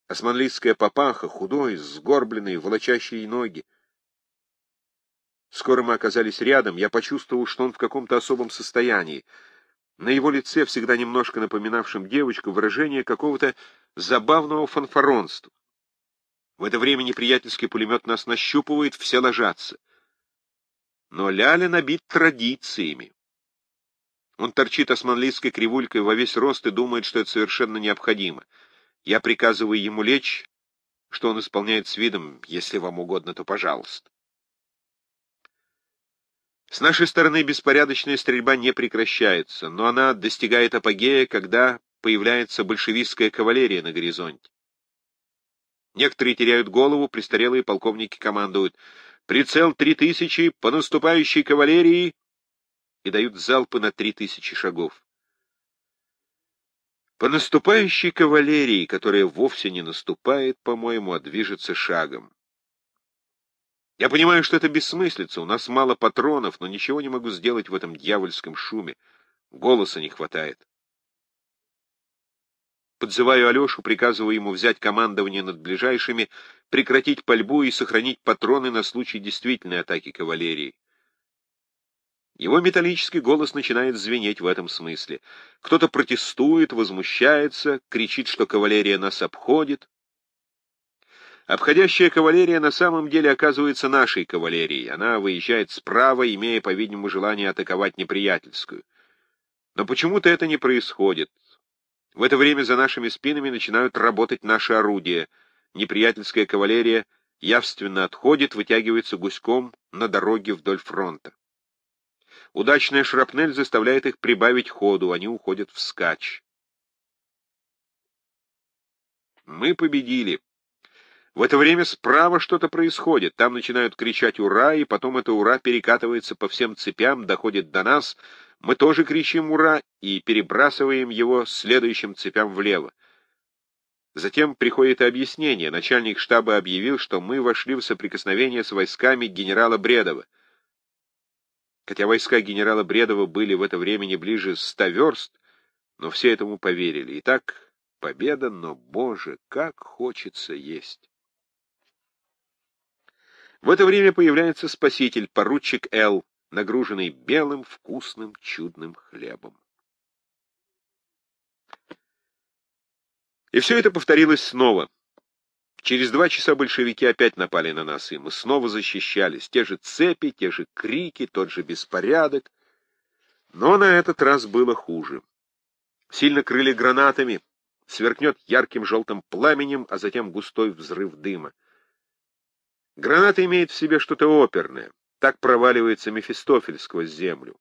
Османлийская папаха, худой, сгорбленный, волочащие ноги. Скоро мы оказались рядом, я почувствовал, что он в каком-то особом состоянии. На его лице, всегда немножко напоминавшем девочку, выражение какого-то забавного фанфаронства. В это время неприятельский пулемет нас нащупывает, все ложатся. Но Ляля набит традициями. Он торчит османлийской кривулькой во весь рост и думает, что это совершенно необходимо. Я приказываю ему лечь, что он исполняет с видом, если вам угодно, то пожалуйста. С нашей стороны беспорядочная стрельба не прекращается, но она достигает апогея, когда появляется большевистская кавалерия на горизонте. Некоторые теряют голову, престарелые полковники командуют. Прицел три тысячи по наступающей кавалерии и дают залпы на три тысячи шагов. По наступающей кавалерии, которая вовсе не наступает, по-моему, а движется шагом. Я понимаю, что это бессмыслица, у нас мало патронов, но ничего не могу сделать в этом дьявольском шуме. Голоса не хватает. Подзываю Алешу, приказываю ему взять командование над ближайшими, прекратить пальбу и сохранить патроны на случай действительной атаки кавалерии. Его металлический голос начинает звенеть в этом смысле. Кто-то протестует, возмущается, кричит, что кавалерия нас обходит. Обходящая кавалерия на самом деле оказывается нашей кавалерией. Она выезжает справа, имея, по-видимому, желание атаковать неприятельскую. Но почему-то это не происходит. В это время за нашими спинами начинают работать наши орудия. Неприятельская кавалерия явственно отходит, вытягивается гуськом на дороге вдоль фронта. Удачная шрапнель заставляет их прибавить ходу, они уходят вскачь. Мы победили. В это время справа что-то происходит. Там начинают кричать «Ура!», и потом это «Ура!» перекатывается по всем цепям, доходит до нас. Мы тоже кричим «Ура!» и перебрасываем его следующим цепям влево. Затем приходит объяснение. Начальник штаба объявил, что мы вошли в соприкосновение с войсками генерала Бредова. Хотя войска генерала Бредова были в это время не ближе ста верст, но все этому поверили. Итак, победа, но, боже, как хочется есть! В это время появляется спаситель, поручик Л., нагруженный белым, вкусным, чудным хлебом. И все это повторилось снова. Через два часа большевики опять напали на нас, и мы снова защищались. Те же цепи, те же крики, тот же беспорядок. Но на этот раз было хуже. Сильно крыли гранатами, сверкнет ярким желтым пламенем, а затем густой взрыв дыма. Граната имеет в себе что-то оперное. Так проваливается Мефистофель сквозь землю.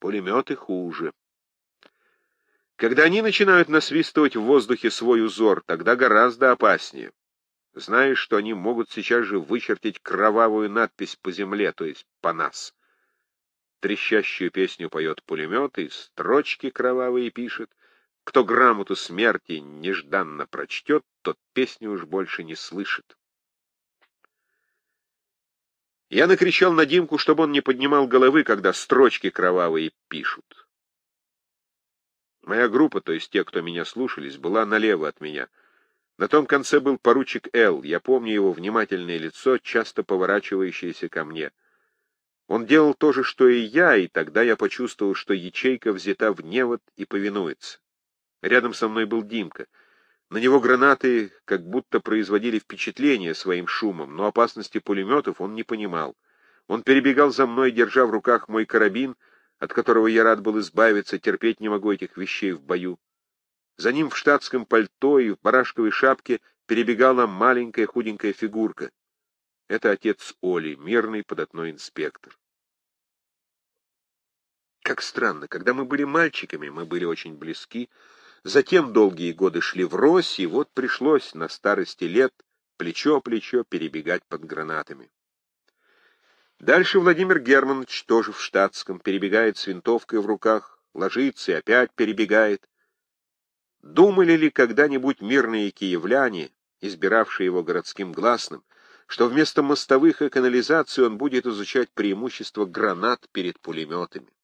Пулеметы хуже. Когда они начинают насвистывать в воздухе свой узор, тогда гораздо опаснее. Знаешь, что они могут сейчас же вычертить кровавую надпись по земле, то есть по нас. Трещащую песню поет пулемет и строчки кровавые пишет. Кто грамоту смерти нежданно прочтет, тот песню уж больше не слышит. Я накричал на Димку, чтобы он не поднимал головы, когда строчки кровавые пишут. Моя группа, то есть те, кто меня слушались, была налево от меня. На том конце был поручик Л. Я помню его внимательное лицо, часто поворачивающееся ко мне. Он делал то же, что и я, и тогда я почувствовал, что ячейка взята в невод и повинуется. Рядом со мной был Димка — на него гранаты как будто производили впечатление своим шумом, но опасности пулеметов он не понимал. Он перебегал за мной, держа в руках мой карабин, от которого я рад был избавиться, терпеть не могу этих вещей в бою. За ним в штатском пальто и в барашковой шапке перебегала маленькая худенькая фигурка. Это отец Оли, мирный податной инспектор. Как странно, когда мы были мальчиками, мы были очень близки, Затем долгие годы шли врозь, и вот пришлось на старости лет плечо-плечо перебегать под гранатами. Дальше Владимир Германович, тоже в штатском, перебегает с винтовкой в руках, ложится и опять перебегает. Думали ли когда-нибудь мирные киевляне, избиравшие его городским гласным, что вместо мостовых и канализации он будет изучать преимущества гранат перед пулеметами?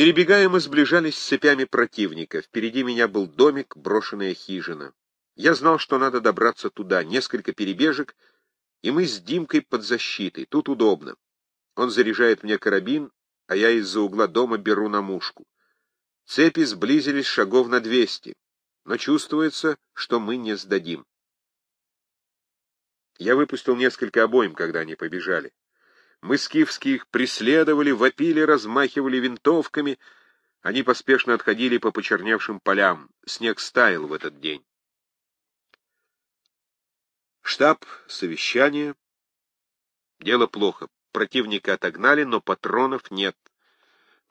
Перебегая, мы сближались с цепями противника. Впереди меня был домик, брошенная хижина. Я знал, что надо добраться туда. Несколько перебежек, и мы с Димкой под защитой. Тут удобно. Он заряжает мне карабин, а я из-за угла дома беру на мушку. Цепи сблизились шагов на двести, но чувствуется, что мы не сдадим. Я выпустил несколько обоим, когда они побежали. Мы их преследовали, вопили, размахивали винтовками. Они поспешно отходили по почерневшим полям. Снег стаял в этот день. Штаб, совещание. Дело плохо. Противника отогнали, но патронов нет.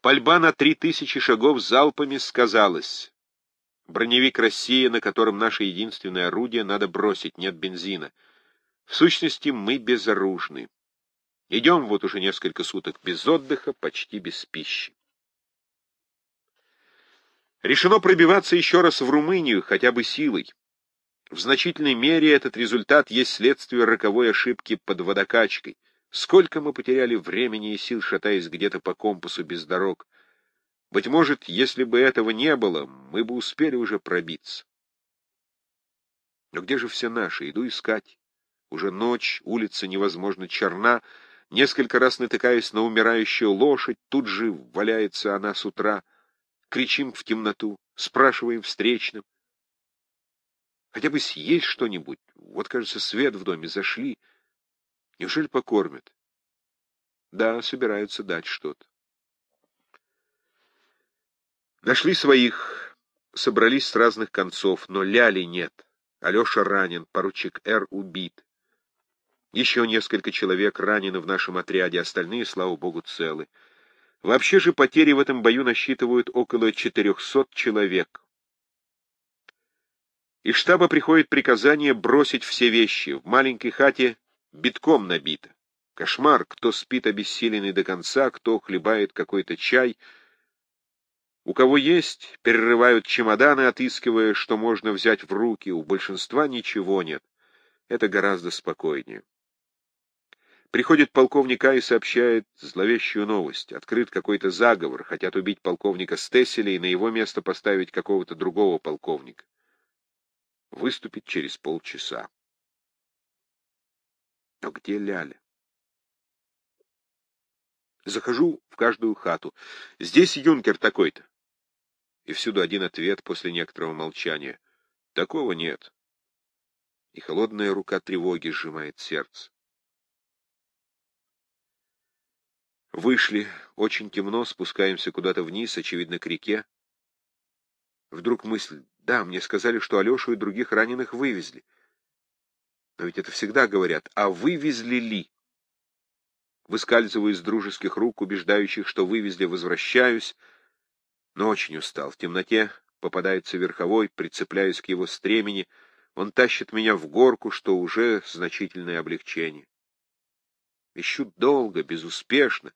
Пальба на три тысячи шагов залпами сказалась. Броневик «Россия», на котором наше единственное орудие, надо бросить, нет бензина. В сущности, мы безоружны. Идем вот уже несколько суток без отдыха, почти без пищи. Решено пробиваться еще раз в Румынию, хотя бы силой. В значительной мере этот результат есть следствие роковой ошибки под водокачкой. Сколько мы потеряли времени и сил, шатаясь где-то по компасу без дорог. Быть может, если бы этого не было, мы бы успели уже пробиться. Но где же все наши? Иду искать. Уже ночь, улица невозможно черна. Несколько раз натыкаюсь на умирающую лошадь, тут же валяется она с утра. Кричим в темноту, спрашиваем встречным. Хотя бы съесть что-нибудь. Вот, кажется, свет в доме зашли. Неужели покормят? Да, собираются дать что-то. Нашли своих, собрались с разных концов, но Ляли нет. Алеша ранен, поручик Р. убит. Еще несколько человек ранены в нашем отряде, остальные, слава богу, целы. Вообще же потери в этом бою насчитывают около 400 человек. Из штаба приходит приказание бросить все вещи. В маленькой хате битком набито. Кошмар, кто спит обессиленный до конца, кто хлебает какой-то чай. У кого есть, перерывают чемоданы, отыскивая, что можно взять в руки. У большинства ничего нет. Это гораздо спокойнее. Приходит полковник А и сообщает зловещую новость. Открыт какой-то заговор, хотят убить полковника Стесселя и на его место поставить какого-то другого полковника. Выступит через полчаса. Но где Ляля? Захожу в каждую хату. Здесь юнкер такой-то. И всюду один ответ после некоторого молчания. Такого нет. И холодная рука тревоги сжимает сердце. Вышли, очень темно, спускаемся куда-то вниз, очевидно, к реке. Вдруг мысль, да, мне сказали, что Алешу и других раненых вывезли. Но ведь это всегда говорят, а вывезли ли? Выскальзываю из дружеских рук, убеждающих, что вывезли, возвращаюсь, но очень устал. В темноте попадается верховой, прицепляюсь к его стремени, он тащит меня в горку, что уже значительное облегчение. Ищу долго, безуспешно.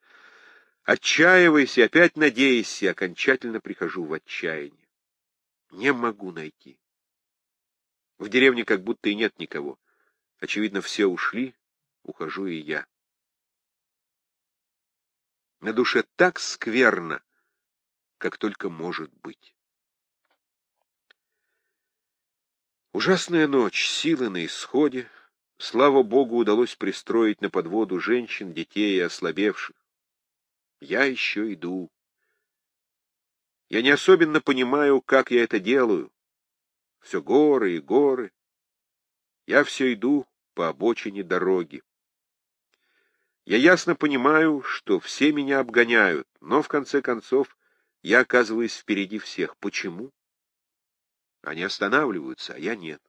Отчаиваясь и опять надеясь, и окончательно прихожу в отчаяние. Не могу найти. В деревне как будто и нет никого. Очевидно, все ушли, ухожу и я. На душе так скверно, как только может быть. Ужасная ночь, силы на исходе, Слава Богу, удалось пристроить на подводу женщин, детей и ослабевших. Я еще иду. Я не особенно понимаю, как я это делаю. Все горы и горы. Я все иду по обочине дороги. Я ясно понимаю, что все меня обгоняют, но в конце концов я оказываюсь впереди всех. Почему? Они останавливаются, а я нет.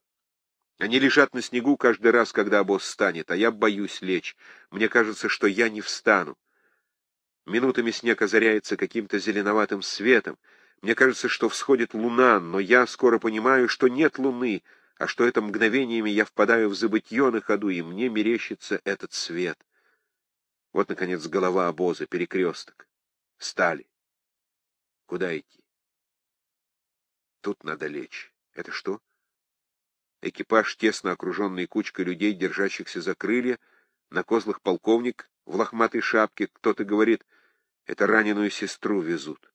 Они лежат на снегу каждый раз, когда обоз станет, а я боюсь лечь. Мне кажется, что я не встану. Минутами снег озаряется каким-то зеленоватым светом. Мне кажется, что всходит луна, но я скоро понимаю, что нет луны, а что это мгновениями я впадаю в забытье на ходу, и мне мерещится этот свет. Вот, наконец, голова обоза, перекресток. Стали. Куда идти? Тут надо лечь. Это что? — Экипаж, тесно окруженный кучкой людей, держащихся за крылья, на козлах полковник в лохматой шапке, кто-то говорит, это раненую сестру везут.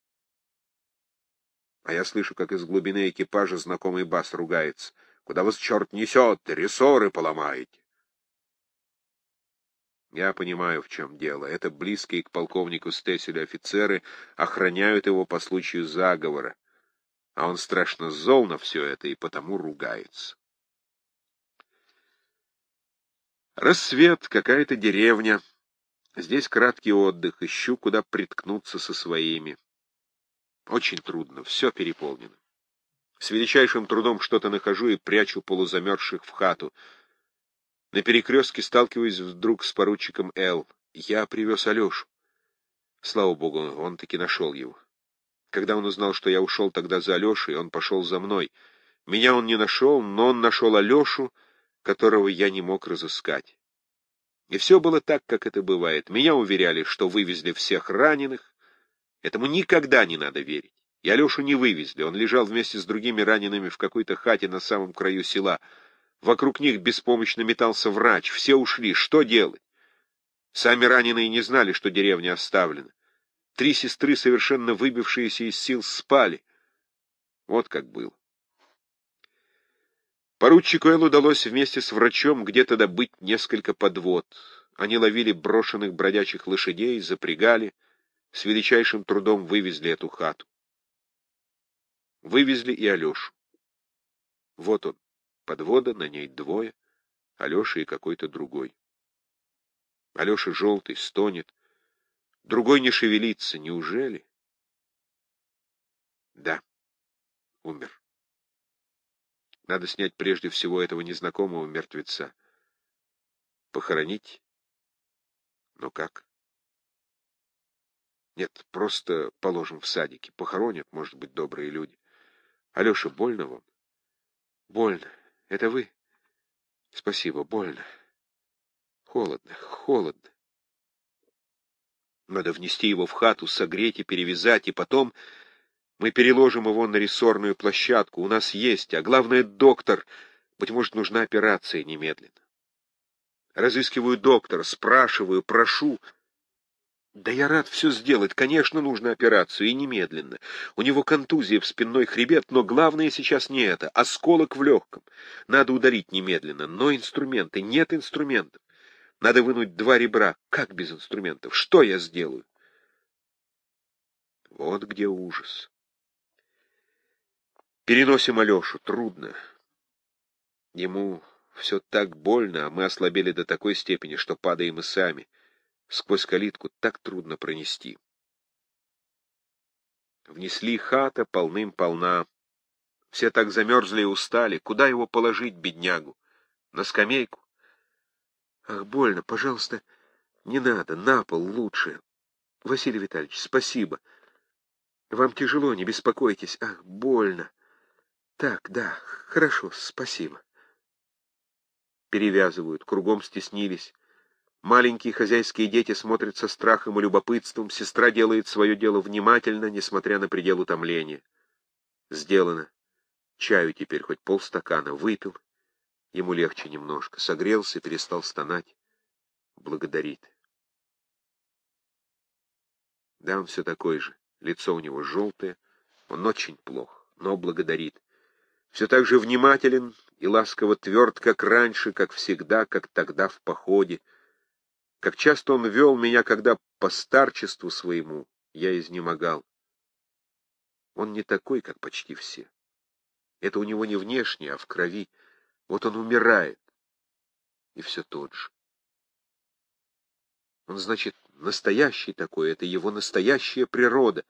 А я слышу, как из глубины экипажа знакомый бас ругается. Куда вас черт несет? Рессоры поломаете. Я понимаю, в чем дело. Это близкие к полковнику Стесселю офицеры охраняют его по случаю заговора. А он страшно зол на все это и потому ругается. Рассвет, какая-то деревня. Здесь краткий отдых, ищу, куда приткнуться со своими. Очень трудно, все переполнено. С величайшим трудом что-то нахожу и прячу полузамерзших в хату. На перекрестке сталкиваюсь вдруг с поручиком Л. Я привез Алешу. Слава богу, он таки нашел его. Когда он узнал, что я ушел тогда за Алешей, он пошел за мной. Меня он не нашел, но он нашел Алешу, которого я не мог разыскать. И все было так, как это бывает. Меня уверяли, что вывезли всех раненых. Этому никогда не надо верить. И Алешу не вывезли. Он лежал вместе с другими ранеными в какой-то хате на самом краю села. Вокруг них беспомощно метался врач. Все ушли. Что делать? Сами раненые не знали, что деревня оставлена. Три сестры, совершенно выбившиеся из сил, спали. Вот как было. Поручику Эл удалось вместе с врачом где-то добыть несколько подвод. Они ловили брошенных бродячих лошадей, запрягали, с величайшим трудом вывезли эту хату. Вывезли и Алешу. Вот он, подвода, на ней двое, Алеша и какой-то другой. Алеша желтый, стонет. Другой не шевелится. Неужели? Да, умер. Надо снять прежде всего этого незнакомого мертвеца. Похоронить? Но как? Нет, просто положим в садике. Похоронят, может быть, добрые люди. Алеша, больно вам? Больно. Это вы? Спасибо, больно. Холодно, холодно. Надо внести его в хату, согреть и перевязать, и потом мы переложим его на рессорную площадку. У нас есть, а главное, доктор. Быть может, нужна операция немедленно. Разыскиваю доктора, спрашиваю, прошу. Да я рад все сделать. Конечно, нужно операцию, и немедленно. У него контузия в спинной хребет, но главное сейчас не это. Осколок в легком. Надо ударить немедленно. Но инструменты. Нет инструментов. Надо вынуть два ребра. Как без инструментов? Что я сделаю? Вот где ужас. Переносим Алешу. Трудно. Ему все так больно, а мы ослабели до такой степени, что падаем и сами. Сквозь калитку так трудно пронести. Внесли хата полным-полна. Все так замерзли и устали. Куда его положить, беднягу? На скамейку? Ах, больно, пожалуйста, не надо, на пол лучше. Василий Витальевич, спасибо. Вам тяжело, не беспокойтесь. Ах, больно. Так, да, хорошо, спасибо. Перевязывают, кругом стеснились. Маленькие хозяйские дети смотрят со страхом и любопытством, сестра делает свое дело внимательно, несмотря на предел утомления. Сделано. Чаю теперь хоть полстакана выпил. Ему легче немножко. Согрелся, перестал стонать. Благодарит. Да, он все такой же. Лицо у него желтое. Он очень плох, но благодарит все так же внимателен и ласково тверд, как раньше, как всегда, как тогда в походе. Как часто он вел меня, когда по старчеству своему я изнемогал. Он не такой, как почти все. Это у него не внешне, а в крови. Вот он умирает, и все тот же. Он, значит, настоящий такой, это его настоящая природа.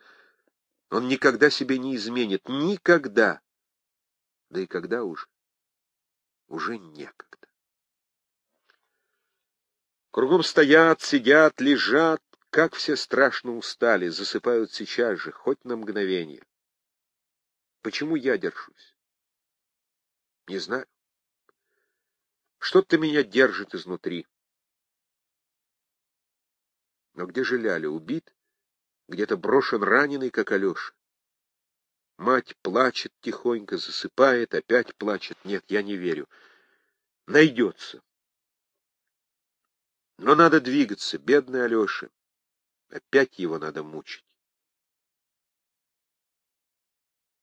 Он никогда себе не изменит, никогда. Да и когда уже? Уже некогда. Кругом стоят, сидят, лежат, как все страшно устали, засыпают сейчас же, хоть на мгновение. Почему я держусь? Не знаю. Что-то меня держит изнутри. Но где же Ляля? Убит? Где-то брошен раненый, как Алеша. Мать плачет тихонько, засыпает, опять плачет. Нет, я не верю. Найдется. Но надо двигаться, бедный Алеша. Опять его надо мучить.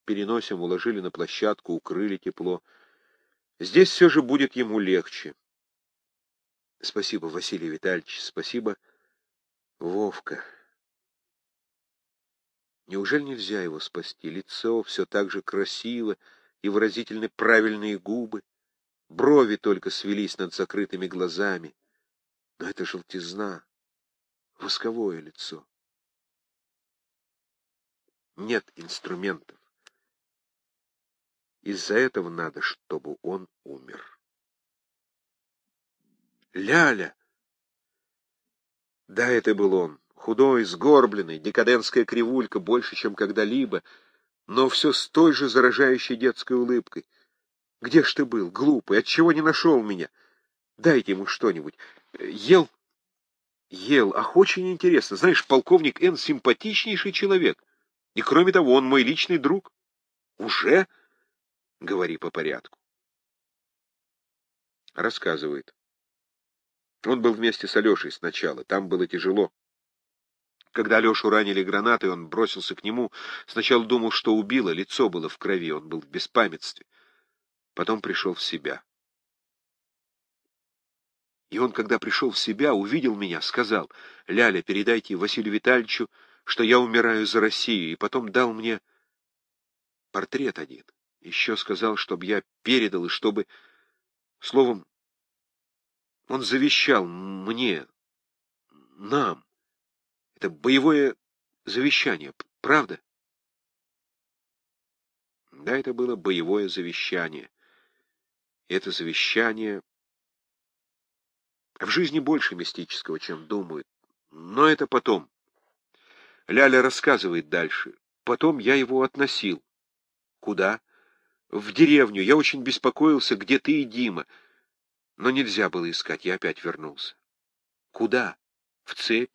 Переносим, уложили на площадку, укрыли тепло. Здесь все же будет ему легче. Спасибо, Василий Витальевич, спасибо, Вовка. Неужели нельзя его спасти? Лицо все так же красиво и выразительны правильные губы. Брови только свелись над закрытыми глазами. Но это желтизна, восковое лицо. Нет инструментов. Из-за этого надо, чтобы он умер. Ляля! Да, это был он. Худой, сгорбленный, декадентская кривулька больше, чем когда-либо, но все с той же заражающей детской улыбкой. Где ж ты был, глупый, отчего не нашел меня? Дайте ему что-нибудь. Ел. Ел. Ах, очень интересно. Знаешь, полковник Н. симпатичнейший человек. И кроме того, он мой личный друг. Уже? Говори по порядку. Рассказывает. Он был вместе с Алешей сначала. Там было тяжело. Когда Алешу ранили гранатой, он бросился к нему. Сначала думал, что убило, лицо было в крови, он был в беспамятстве. Потом пришел в себя. И он, когда пришел в себя, увидел меня, сказал, «Ляля, передайте Василию Витальевичу, что я умираю за Россию», и потом дал мне портрет один. Еще сказал, чтобы я передал, и чтобы... Словом, он завещал мне, нам. Это боевое завещание, правда? Да, это было боевое завещание. И это завещание в жизни больше мистического, чем думают. Но это потом. Ляля рассказывает дальше. Потом я его относил. Куда? В деревню. Я очень беспокоился, где ты и Дима. Но нельзя было искать, я опять вернулся. Куда? В цепь.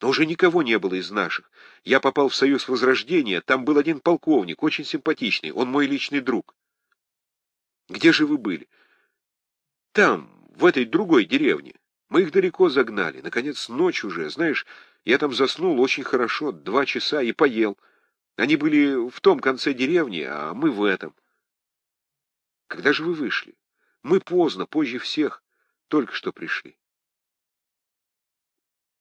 Но уже никого не было из наших. Я попал в Союз Возрождения, там был один полковник, очень симпатичный, он мой личный друг. Где же вы были? Там, в этой другой деревне. Мы их далеко загнали. Наконец, ночь уже. Знаешь, я там заснул очень хорошо, два часа, и поел. Они были в том конце деревни, а мы в этом. Когда же вы вышли? Мы поздно, позже всех, только что пришли.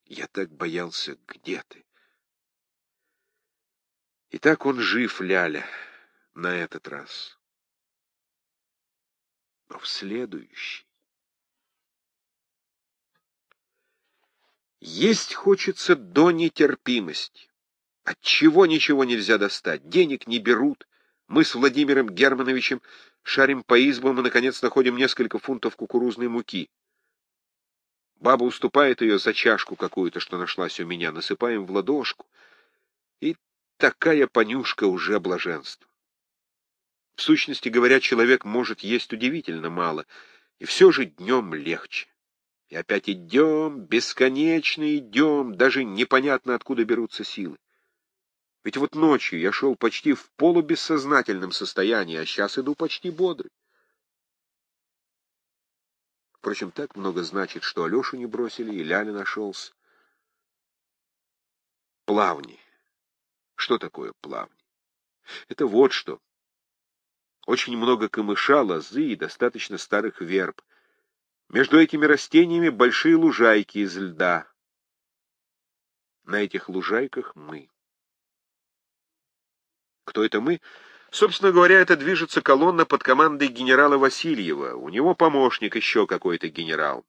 Я так боялся, где ты? И так он жив, Ляля, на этот раз. Но в следующий... Есть хочется до нетерпимости. Отчего ничего нельзя достать? Денег не берут. Мы с Владимиром Германовичем шарим по избам и, наконец, находим несколько фунтов кукурузной муки. Баба уступает ее за чашку какую-то, что нашлась у меня, насыпаем в ладошку. И такая понюшка уже блаженство. В сущности говоря, человек может есть удивительно мало, и все же днем легче. И опять идем, бесконечно идем, даже непонятно, откуда берутся силы. Ведь вот ночью я шел почти в полубессознательном состоянии, а сейчас иду почти бодрый. Впрочем, так много значит, что Алешу не бросили, и Ляля нашелся. Плавни. Что такое плавни? Это вот что. Очень много камыша, лозы и достаточно старых верб — между этими растениями большие лужайки из льда. На этих лужайках мы. Кто это мы? Собственно говоря, это движется колонна под командой генерала Васильева. У него помощник еще какой-то генерал.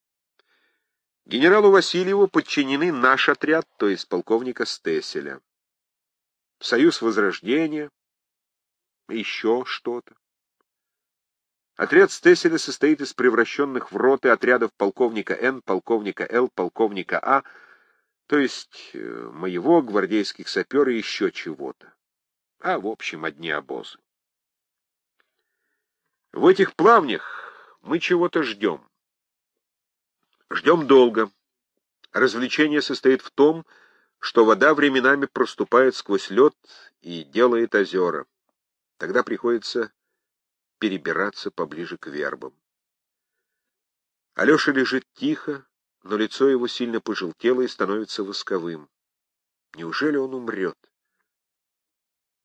Генералу Васильеву подчинены наш отряд, то есть полковника Стеселя. Союз Возрождения, еще что-то. Отряд Стесселя состоит из превращенных в роты отрядов полковника Н, полковника Л, полковника А, то есть э, моего, гвардейских сапер и еще чего-то. А, в общем, одни обозы. В этих плавнях мы чего-то ждем. Ждем долго. Развлечение состоит в том, что вода временами проступает сквозь лед и делает озера. Тогда приходится перебираться поближе к вербам. Алеша лежит тихо, но лицо его сильно пожелтело и становится восковым. Неужели он умрет?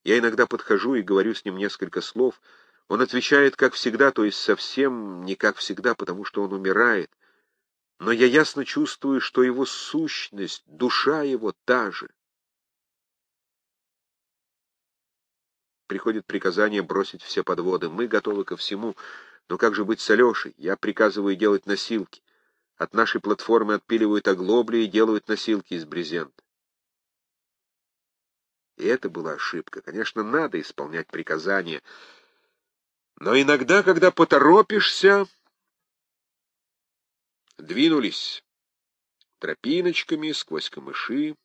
Я иногда подхожу и говорю с ним несколько слов. Он отвечает, как всегда, то есть совсем не как всегда, потому что он умирает. Но я ясно чувствую, что его сущность, душа его та же. приходит приказание бросить все подводы. Мы готовы ко всему. Но как же быть с Алешей? Я приказываю делать носилки. От нашей платформы отпиливают оглобли и делают носилки из брезента. И это была ошибка. Конечно, надо исполнять приказания. Но иногда, когда поторопишься... Двинулись тропиночками сквозь камыши,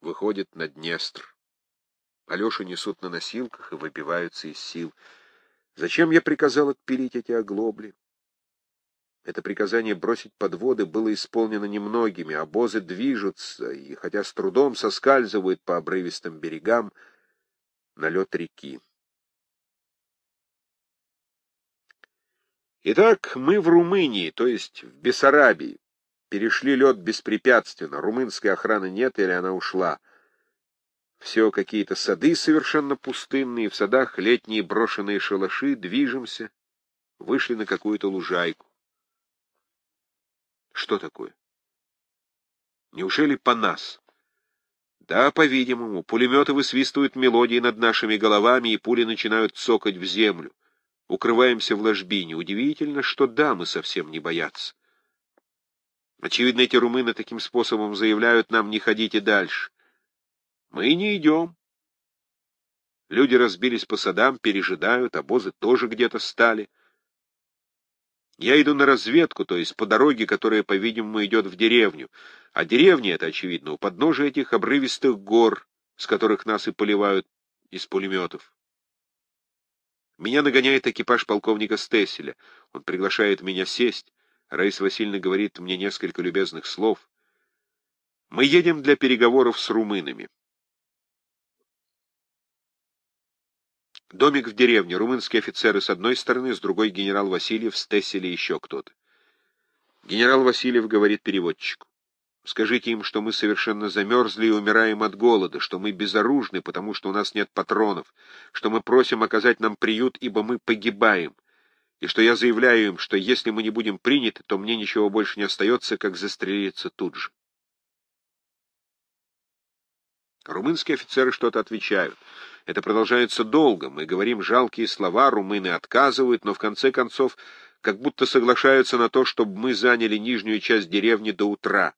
выходит на Днестр. Алешу несут на носилках и выбиваются из сил. Зачем я приказал отпилить эти оглобли? Это приказание бросить подводы было исполнено немногими, обозы движутся, и хотя с трудом соскальзывают по обрывистым берегам на лед реки. Итак, мы в Румынии, то есть в Бессарабии. Перешли лед беспрепятственно, румынской охраны нет или она ушла. Все какие-то сады совершенно пустынные, в садах летние брошенные шалаши, движемся, вышли на какую-то лужайку. Что такое? Неужели по нас? Да, по-видимому, пулеметы высвистывают мелодии над нашими головами, и пули начинают цокать в землю. Укрываемся в ложбине. Удивительно, что дамы совсем не боятся. Очевидно, эти румыны таким способом заявляют нам «не ходите дальше». Мы не идем. Люди разбились по садам, пережидают, обозы тоже где-то стали. Я иду на разведку, то есть по дороге, которая, по-видимому, идет в деревню. А деревня это, очевидно, у подножия этих обрывистых гор, с которых нас и поливают из пулеметов. Меня нагоняет экипаж полковника Стесселя. Он приглашает меня сесть. Раиса Васильевна говорит мне несколько любезных слов. Мы едем для переговоров с румынами. Домик в деревне, румынские офицеры с одной стороны, с другой генерал Васильев, Стессель и еще кто-то. Генерал Васильев говорит переводчику. Скажите им, что мы совершенно замерзли и умираем от голода, что мы безоружны, потому что у нас нет патронов, что мы просим оказать нам приют, ибо мы погибаем, и что я заявляю им, что если мы не будем приняты, то мне ничего больше не остается, как застрелиться тут же. Румынские офицеры что-то отвечают. Это продолжается долго. Мы говорим жалкие слова, румыны отказывают, но в конце концов как будто соглашаются на то, чтобы мы заняли нижнюю часть деревни до утра.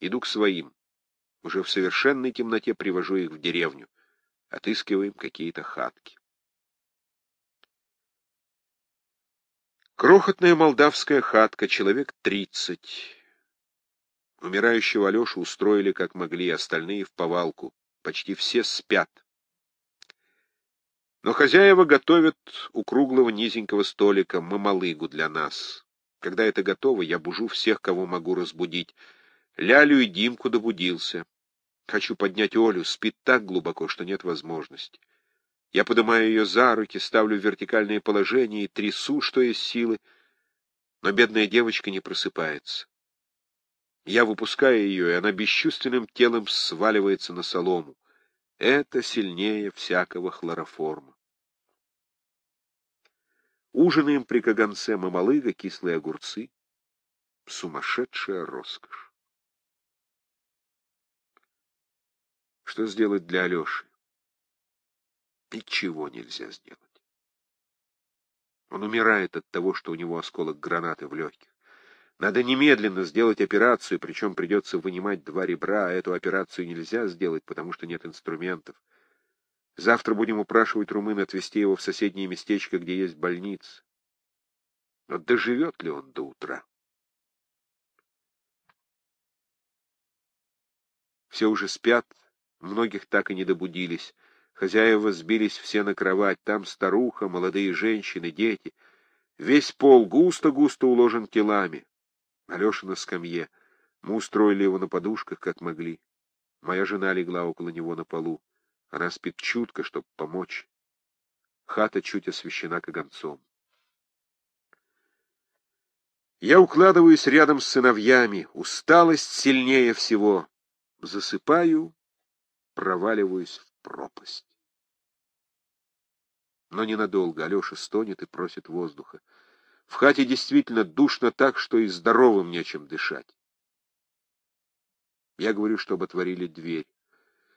Иду к своим. Уже в совершенной темноте привожу их в деревню. Отыскиваем какие-то хатки. Крохотная молдавская хатка, человек тридцать. Умирающего Алешу устроили как могли, остальные в повалку. Почти все спят. Но хозяева готовят у круглого низенького столика мамалыгу для нас. Когда это готово, я бужу всех, кого могу разбудить. Лялю и Димку добудился. Хочу поднять Олю, спит так глубоко, что нет возможности. Я поднимаю ее за руки, ставлю в вертикальное положение и трясу, что есть силы, но бедная девочка не просыпается. Я выпускаю ее, и она бесчувственным телом сваливается на солому. Это сильнее всякого хлороформа. Ужинаем при каганце мамалыга, кислые огурцы. Сумасшедшая роскошь. Что сделать для Алеши? Ничего нельзя сделать. Он умирает от того, что у него осколок гранаты в легких. Надо немедленно сделать операцию, причем придется вынимать два ребра, а эту операцию нельзя сделать, потому что нет инструментов. Завтра будем упрашивать румын отвезти его в соседнее местечко, где есть больница. Но доживет ли он до утра? Все уже спят, многих так и не добудились. Хозяева сбились все на кровать, там старуха, молодые женщины, дети. Весь пол густо-густо уложен телами. Алеша на скамье. Мы устроили его на подушках, как могли. Моя жена легла около него на полу. Она спит чутко, чтобы помочь. Хата чуть освещена каганцом. Я укладываюсь рядом с сыновьями. Усталость сильнее всего. Засыпаю, проваливаюсь в пропасть. Но ненадолго. Алеша стонет и просит воздуха. В хате действительно душно так, что и здоровым нечем дышать. Я говорю, чтобы отворили дверь.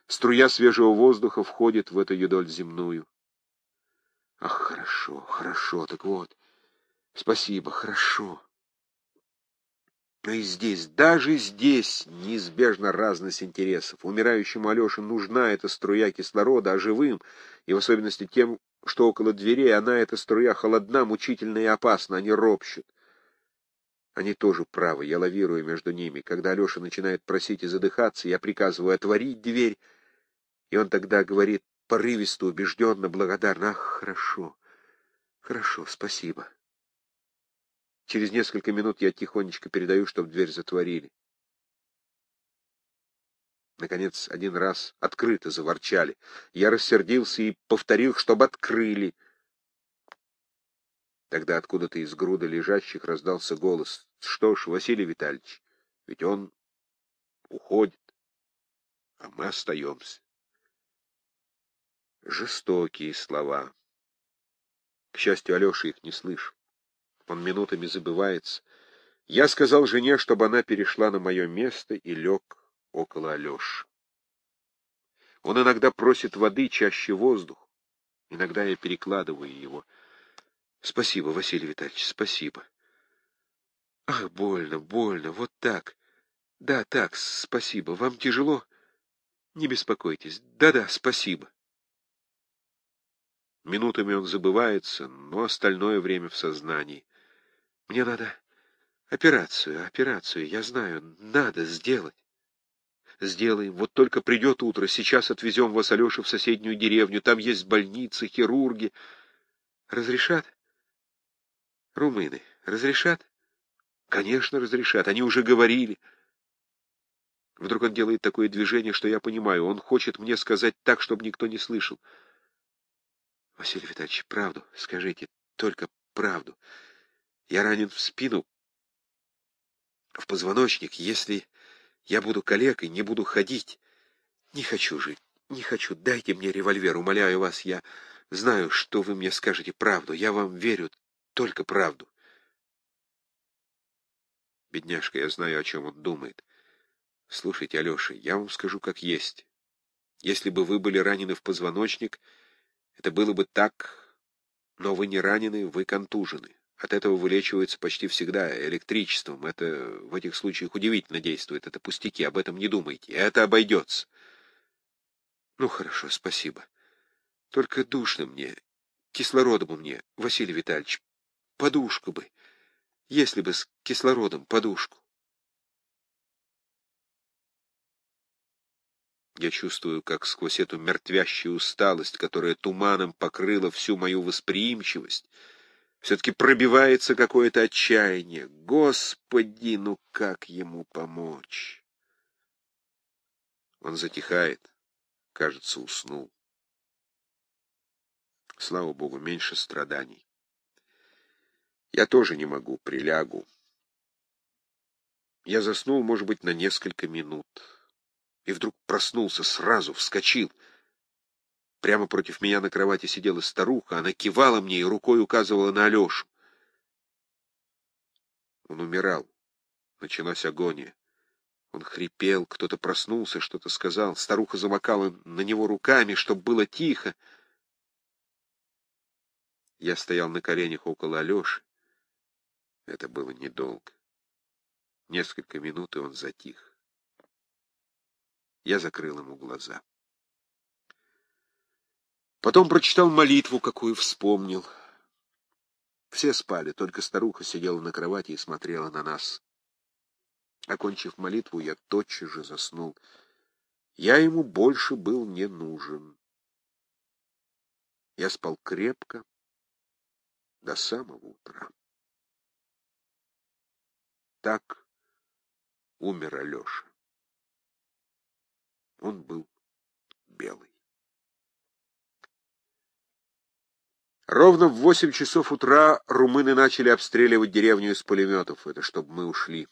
Струя свежего воздуха входит в эту юдоль земную. Ах, хорошо, хорошо, так вот. Спасибо, хорошо. Но и здесь, даже здесь, неизбежна разность интересов. Умирающему Алёше нужна эта струя кислорода, а живым, и в особенности тем, что около дверей она, эта струя, холодна, мучительна и опасна, они ропщут. Они тоже правы, я лавирую между ними. Когда Алеша начинает просить и задыхаться, я приказываю отворить дверь, и он тогда говорит порывисто, убежденно, благодарно. Ах, хорошо, хорошо, спасибо. Через несколько минут я тихонечко передаю, чтобы дверь затворили. Наконец, один раз открыто заворчали. Я рассердился и повторил, чтобы открыли. Тогда откуда-то из груда лежащих раздался голос. Что ж, Василий Витальевич, ведь он уходит, а мы остаемся. Жестокие слова. К счастью, Алеша их не слышал. Он минутами забывается. Я сказал жене, чтобы она перешла на мое место и лег около Алеши. Он иногда просит воды, чаще воздух. Иногда я перекладываю его. Спасибо, Василий Витальевич, спасибо. Ах, больно, больно, вот так. Да, так, спасибо. Вам тяжело? Не беспокойтесь. Да-да, спасибо. Минутами он забывается, но остальное время в сознании. Мне надо операцию, операцию, я знаю, надо сделать. Сделаем. Вот только придет утро. Сейчас отвезем вас, Алеша, в соседнюю деревню. Там есть больницы, хирурги. Разрешат? Румыны. Разрешат? Конечно, разрешат. Они уже говорили. Вдруг он делает такое движение, что я понимаю. Он хочет мне сказать так, чтобы никто не слышал. Василий Витальевич, правду скажите, только правду. Я ранен в спину, в позвоночник. Если я буду калекой, не буду ходить. Не хочу жить, не хочу. Дайте мне револьвер, умоляю вас. Я знаю, что вы мне скажете правду. Я вам верю, только правду. Бедняжка, я знаю, о чем он думает. Слушайте, Алеша, я вам скажу, как есть. Если бы вы были ранены в позвоночник, это было бы так, но вы не ранены, вы контужены. От этого вылечивается почти всегда электричеством. Это в этих случаях удивительно действует. Это пустяки, об этом не думайте. Это обойдется. Ну, хорошо, спасибо. Только душно мне, кислородом мне, Василий Витальевич. Подушку бы. Если бы с кислородом подушку. Я чувствую, как сквозь эту мертвящую усталость, которая туманом покрыла всю мою восприимчивость, все-таки пробивается какое-то отчаяние. Господи, ну как ему помочь? Он затихает, кажется, уснул. Слава Богу, меньше страданий. Я тоже не могу, прилягу. Я заснул, может быть, на несколько минут. И вдруг проснулся, сразу вскочил — Прямо против меня на кровати сидела старуха, она кивала мне и рукой указывала на Алешу. Он умирал. Началась агония. Он хрипел, кто-то проснулся, что-то сказал. Старуха замокала на него руками, чтобы было тихо. Я стоял на коленях около Алеши. Это было недолго. Несколько минут, и он затих. Я закрыл ему глаза. Потом прочитал молитву, какую вспомнил. Все спали, только старуха сидела на кровати и смотрела на нас. Окончив молитву, я тотчас же заснул. Я ему больше был не нужен. Я спал крепко до самого утра. Так умер Алеша. Он был белый. Ровно в восемь часов утра румыны начали обстреливать деревню из пулеметов. Это чтобы мы ушли.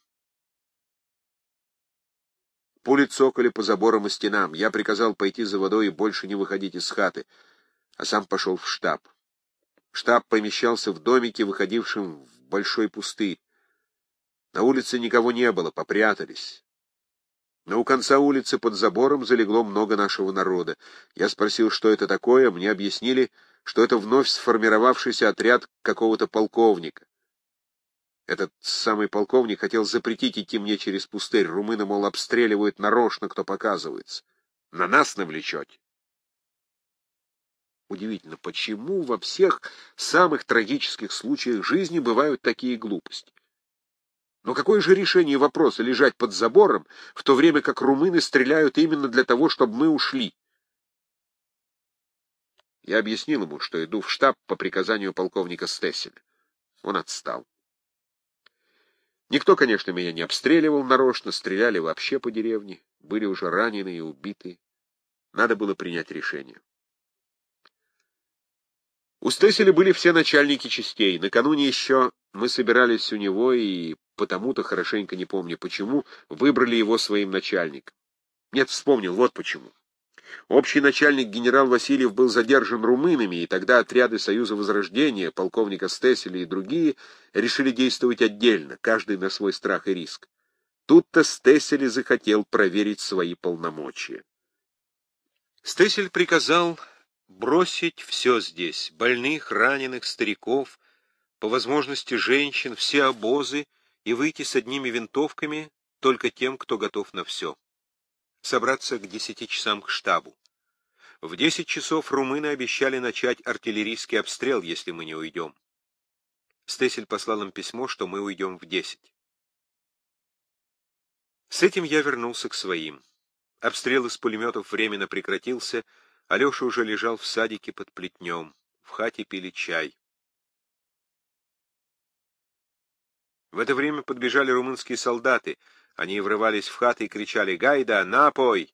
Пули цокали по заборам и стенам. Я приказал пойти за водой и больше не выходить из хаты, а сам пошел в штаб. Штаб помещался в домике, выходившем в большой пустырь. На улице никого не было, попрятались. Но у конца улицы под забором залегло много нашего народа. Я спросил, что это такое, мне объяснили, что это вновь сформировавшийся отряд какого-то полковника. Этот самый полковник хотел запретить идти мне через пустырь. Румыны, мол, обстреливают нарочно, кто показывается. На нас навлечете. Удивительно, почему во всех самых трагических случаях жизни бывают такие глупости? Но какое же решение вопроса лежать под забором, в то время как румыны стреляют именно для того, чтобы мы ушли? Я объяснил ему, что иду в штаб по приказанию полковника Стесселя. Он отстал. Никто, конечно, меня не обстреливал нарочно, стреляли вообще по деревне, были уже ранены и убиты. Надо было принять решение. У Стеселя были все начальники частей. Накануне еще мы собирались у него и потому-то, хорошенько не помню почему, выбрали его своим начальником. Нет, вспомнил, вот почему. Общий начальник генерал Васильев был задержан румынами, и тогда отряды Союза Возрождения, полковника Стеселя и другие решили действовать отдельно, каждый на свой страх и риск. Тут-то Стесель захотел проверить свои полномочия. Стесель приказал бросить все здесь, больных, раненых, стариков, по возможности женщин, все обозы, и выйти с одними винтовками только тем, кто готов на все собраться к десяти часам к штабу. В десять часов румыны обещали начать артиллерийский обстрел, если мы не уйдем. Стесель послал им письмо, что мы уйдем в десять. С этим я вернулся к своим. Обстрел из пулеметов временно прекратился, Алеша уже лежал в садике под плетнем. В хате пили чай. В это время подбежали румынские солдаты — они врывались в хаты и кричали «Гайда, напой!»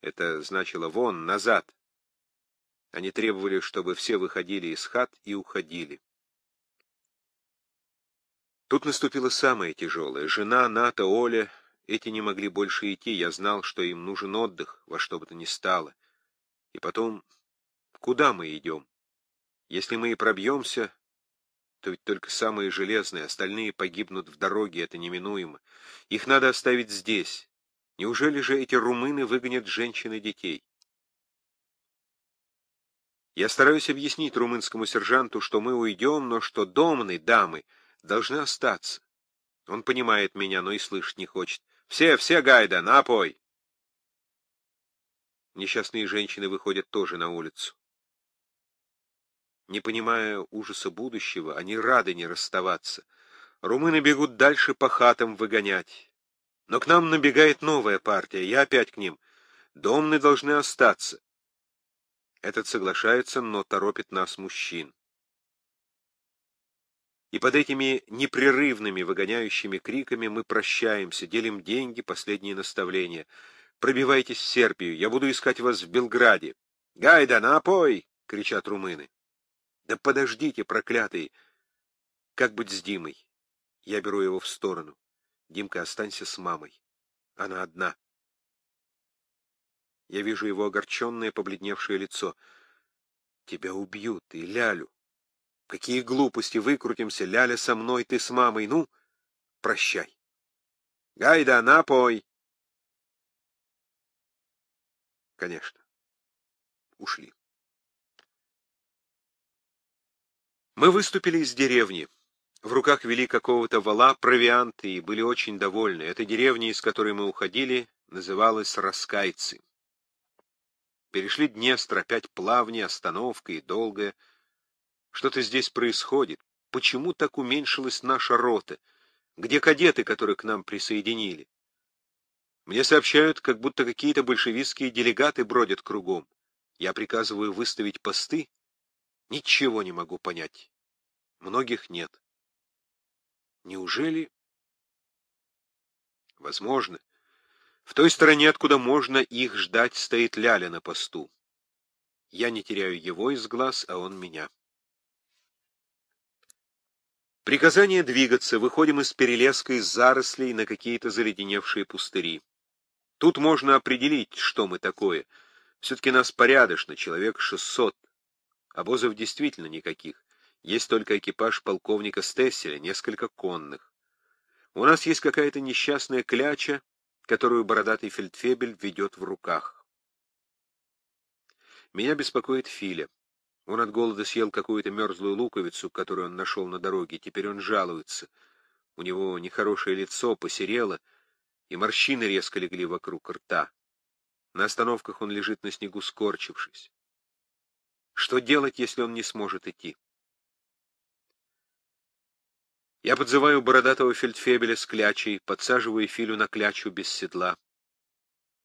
Это значило «вон, назад!» Они требовали, чтобы все выходили из хат и уходили. Тут наступило самое тяжелое. Жена, Ната, Оля, эти не могли больше идти. Я знал, что им нужен отдых, во что бы то ни стало. И потом, куда мы идем? Если мы и пробьемся, то ведь только самые железные, остальные погибнут в дороге, это неминуемо. Их надо оставить здесь. Неужели же эти румыны выгонят женщин и детей? Я стараюсь объяснить румынскому сержанту, что мы уйдем, но что домны, дамы, должны остаться. Он понимает меня, но и слышать не хочет. «Все, все, Гайда, напой!» Несчастные женщины выходят тоже на улицу. Не понимая ужаса будущего, они рады не расставаться. Румыны бегут дальше по хатам выгонять. Но к нам набегает новая партия, я опять к ним. Домны должны остаться. Этот соглашается, но торопит нас мужчин. И под этими непрерывными выгоняющими криками мы прощаемся, делим деньги, последние наставления. Пробивайтесь в Сербию, я буду искать вас в Белграде. «Гайда, напой!» — кричат румыны. Да подождите, проклятый! Как быть с Димой? Я беру его в сторону. Димка, останься с мамой. Она одна. Я вижу его огорченное, побледневшее лицо. Тебя убьют, и Лялю. Какие глупости, выкрутимся. Ляля со мной, ты с мамой. Ну, прощай. Гайда, напой! Конечно. Ушли. Мы выступили из деревни. В руках вели какого-то вала провианты и были очень довольны. Эта деревня, из которой мы уходили, называлась Раскайцы. Перешли Днестр, опять плавни, остановка и долгая. Что-то здесь происходит. Почему так уменьшилась наша рота? Где кадеты, которые к нам присоединили? Мне сообщают, как будто какие-то большевистские делегаты бродят кругом. Я приказываю выставить посты, Ничего не могу понять. Многих нет. Неужели? Возможно. В той стороне, откуда можно их ждать, стоит Ляля на посту. Я не теряю его из глаз, а он меня. Приказание двигаться. Выходим из перелеска, из зарослей на какие-то заледеневшие пустыри. Тут можно определить, что мы такое. Все-таки нас порядочно, человек шестьсот. Обозов действительно никаких. Есть только экипаж полковника Стесселя, несколько конных. У нас есть какая-то несчастная кляча, которую бородатый фельдфебель ведет в руках. Меня беспокоит Филя. Он от голода съел какую-то мерзлую луковицу, которую он нашел на дороге, теперь он жалуется. У него нехорошее лицо, посерело, и морщины резко легли вокруг рта. На остановках он лежит на снегу, скорчившись. Что делать, если он не сможет идти? Я подзываю бородатого фельдфебеля с клячей, подсаживаю Филю на клячу без седла.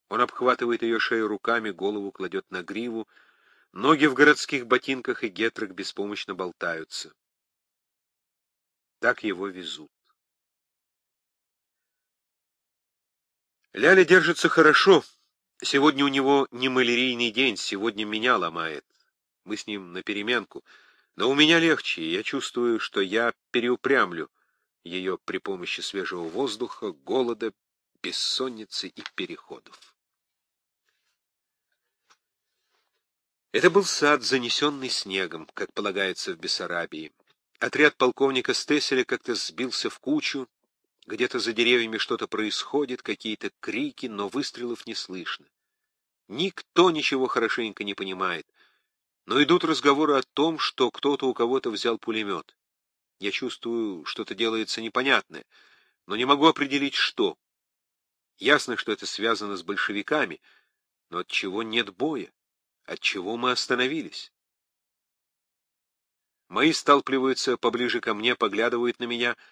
Он обхватывает ее шею руками, голову кладет на гриву, ноги в городских ботинках и гетрах беспомощно болтаются. Так его везут. Ляля держится хорошо. Сегодня у него не малярийный день, сегодня меня ломает. Мы с ним на переменку. Но у меня легче, я чувствую, что я переупрямлю ее при помощи свежего воздуха, голода, бессонницы и переходов. Это был сад, занесенный снегом, как полагается в Бессарабии. Отряд полковника Стесселя как-то сбился в кучу, где-то за деревьями что-то происходит, какие-то крики, но выстрелов не слышно. Никто ничего хорошенько не понимает, но идут разговоры о том, что кто-то у кого-то взял пулемет. Я чувствую, что-то делается непонятное, но не могу определить, что. Ясно, что это связано с большевиками, но от чего нет боя? От чего мы остановились? Мои сталпливаются поближе ко мне, поглядывают на меня —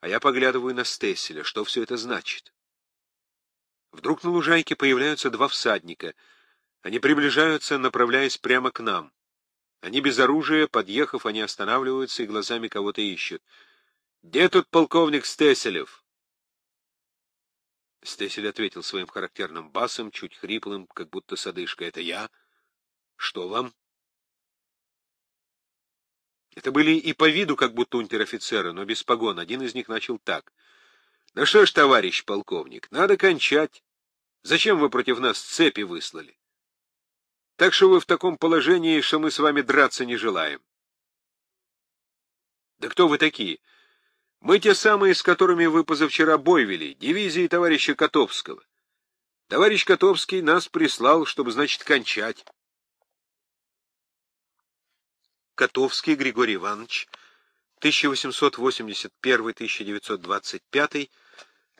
а я поглядываю на Стесселя. Что все это значит? Вдруг на лужайке появляются два всадника. Они приближаются, направляясь прямо к нам. Они без оружия, подъехав, они останавливаются и глазами кого-то ищут. «Где тут полковник Стеселев?» Стесель ответил своим характерным басом, чуть хриплым, как будто с одышкой. «Это я? Что вам?» Это были и по виду как будто унтер-офицеры, но без погон. Один из них начал так. «Ну что ж, товарищ полковник, надо кончать. Зачем вы против нас цепи выслали? Так что вы в таком положении, что мы с вами драться не желаем». «Да кто вы такие?» «Мы те самые, с которыми вы позавчера бой вели, дивизии товарища Котовского. Товарищ Котовский нас прислал, чтобы, значит, кончать». Котовский Григорий Иванович, 1881-1925,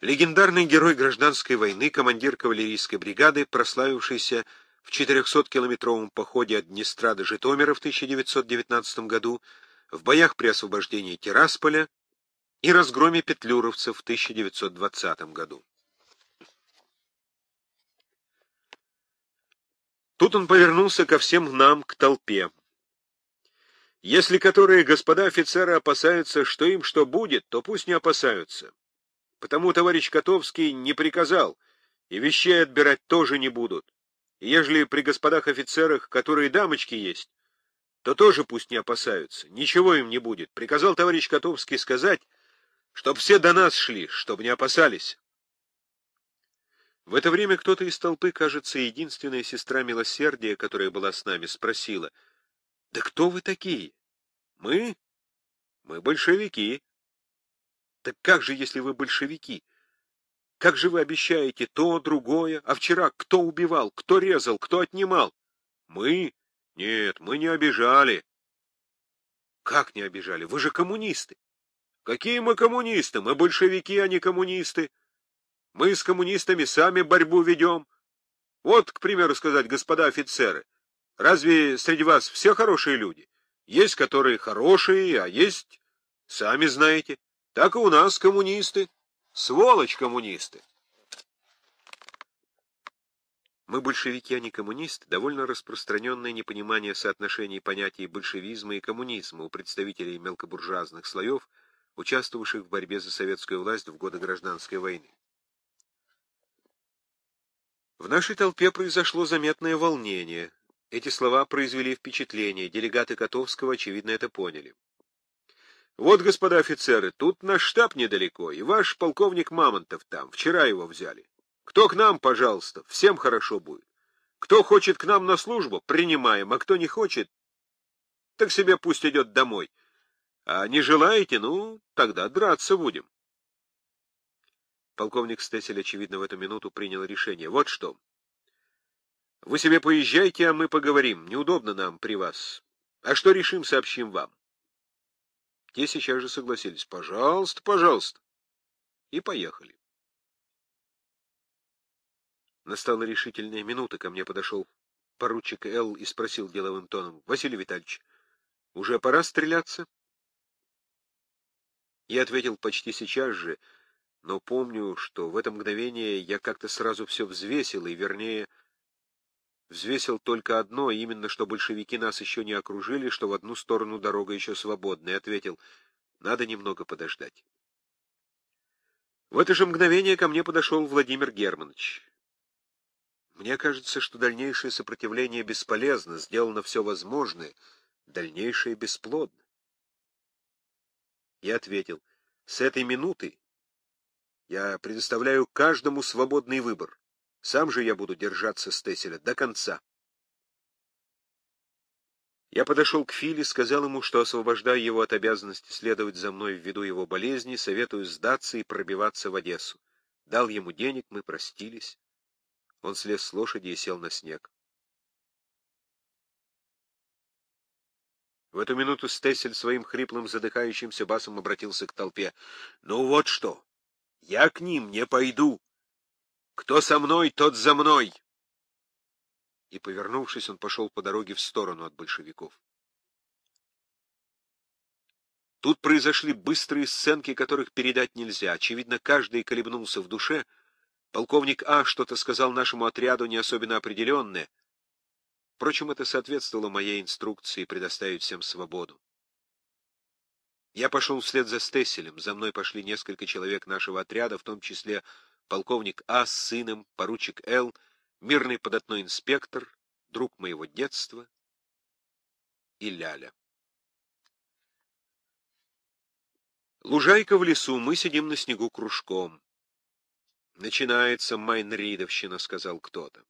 легендарный герой гражданской войны, командир кавалерийской бригады, прославившийся в 400-километровом походе от Днестра до Житомира в 1919 году, в боях при освобождении Тирасполя и разгроме петлюровцев в 1920 году. Тут он повернулся ко всем нам, к толпе. Если которые господа офицеры опасаются, что им что будет, то пусть не опасаются. Потому товарищ Котовский не приказал, и вещей отбирать тоже не будут. Ежели при господах офицерах, которые дамочки есть, то тоже пусть не опасаются. Ничего им не будет. Приказал товарищ Котовский сказать, чтоб все до нас шли, чтоб не опасались. В это время кто-то из толпы, кажется, единственная сестра милосердия, которая была с нами, спросила — да кто вы такие? Мы? Мы большевики. Так как же, если вы большевики? Как же вы обещаете то, другое? А вчера кто убивал, кто резал, кто отнимал? Мы? Нет, мы не обижали. Как не обижали? Вы же коммунисты. Какие мы коммунисты? Мы большевики, а не коммунисты. Мы с коммунистами сами борьбу ведем. Вот, к примеру сказать, господа офицеры, Разве среди вас все хорошие люди? Есть, которые хорошие, а есть, сами знаете. Так и у нас коммунисты. Сволочь коммунисты. Мы большевики, а не коммунисты, довольно распространенное непонимание соотношений понятий большевизма и коммунизма у представителей мелкобуржуазных слоев, участвовавших в борьбе за советскую власть в годы гражданской войны. В нашей толпе произошло заметное волнение. Эти слова произвели впечатление, делегаты Котовского, очевидно, это поняли. «Вот, господа офицеры, тут наш штаб недалеко, и ваш полковник Мамонтов там, вчера его взяли. Кто к нам, пожалуйста, всем хорошо будет. Кто хочет к нам на службу, принимаем, а кто не хочет, так себе пусть идет домой. А не желаете, ну, тогда драться будем». Полковник Стессель, очевидно, в эту минуту принял решение. «Вот что». Вы себе поезжайте, а мы поговорим. Неудобно нам при вас. А что решим, сообщим вам. Те сейчас же согласились. Пожалуйста, пожалуйста. И поехали. Настала решительная минута. Ко мне подошел поручик Л. и спросил деловым тоном. Василий Витальевич, уже пора стреляться? Я ответил почти сейчас же, но помню, что в это мгновение я как-то сразу все взвесил, и, вернее, взвесил только одно, именно что большевики нас еще не окружили, что в одну сторону дорога еще свободна, и ответил, надо немного подождать. В это же мгновение ко мне подошел Владимир Германович. Мне кажется, что дальнейшее сопротивление бесполезно, сделано все возможное, дальнейшее бесплодно. Я ответил, с этой минуты я предоставляю каждому свободный выбор. Сам же я буду держаться Стеселя до конца. Я подошел к Филе, сказал ему, что освобождаю его от обязанности следовать за мной ввиду его болезни, советую сдаться и пробиваться в Одессу. Дал ему денег, мы простились. Он слез с лошади и сел на снег. В эту минуту Стессель своим хриплым задыхающимся басом обратился к толпе. «Ну вот что! Я к ним не пойду! Кто со мной, тот за мной!» И, повернувшись, он пошел по дороге в сторону от большевиков. Тут произошли быстрые сценки, которых передать нельзя. Очевидно, каждый колебнулся в душе. Полковник А что-то сказал нашему отряду не особенно определенное, Впрочем, это соответствовало моей инструкции предоставить всем свободу. Я пошел вслед за Стесселем, за мной пошли несколько человек нашего отряда, в том числе полковник А с сыном, поручик Л, мирный податной инспектор, друг моего детства и Ляля. Лужайка в лесу, мы сидим на снегу кружком. «Начинается майнридовщина», — сказал кто-то.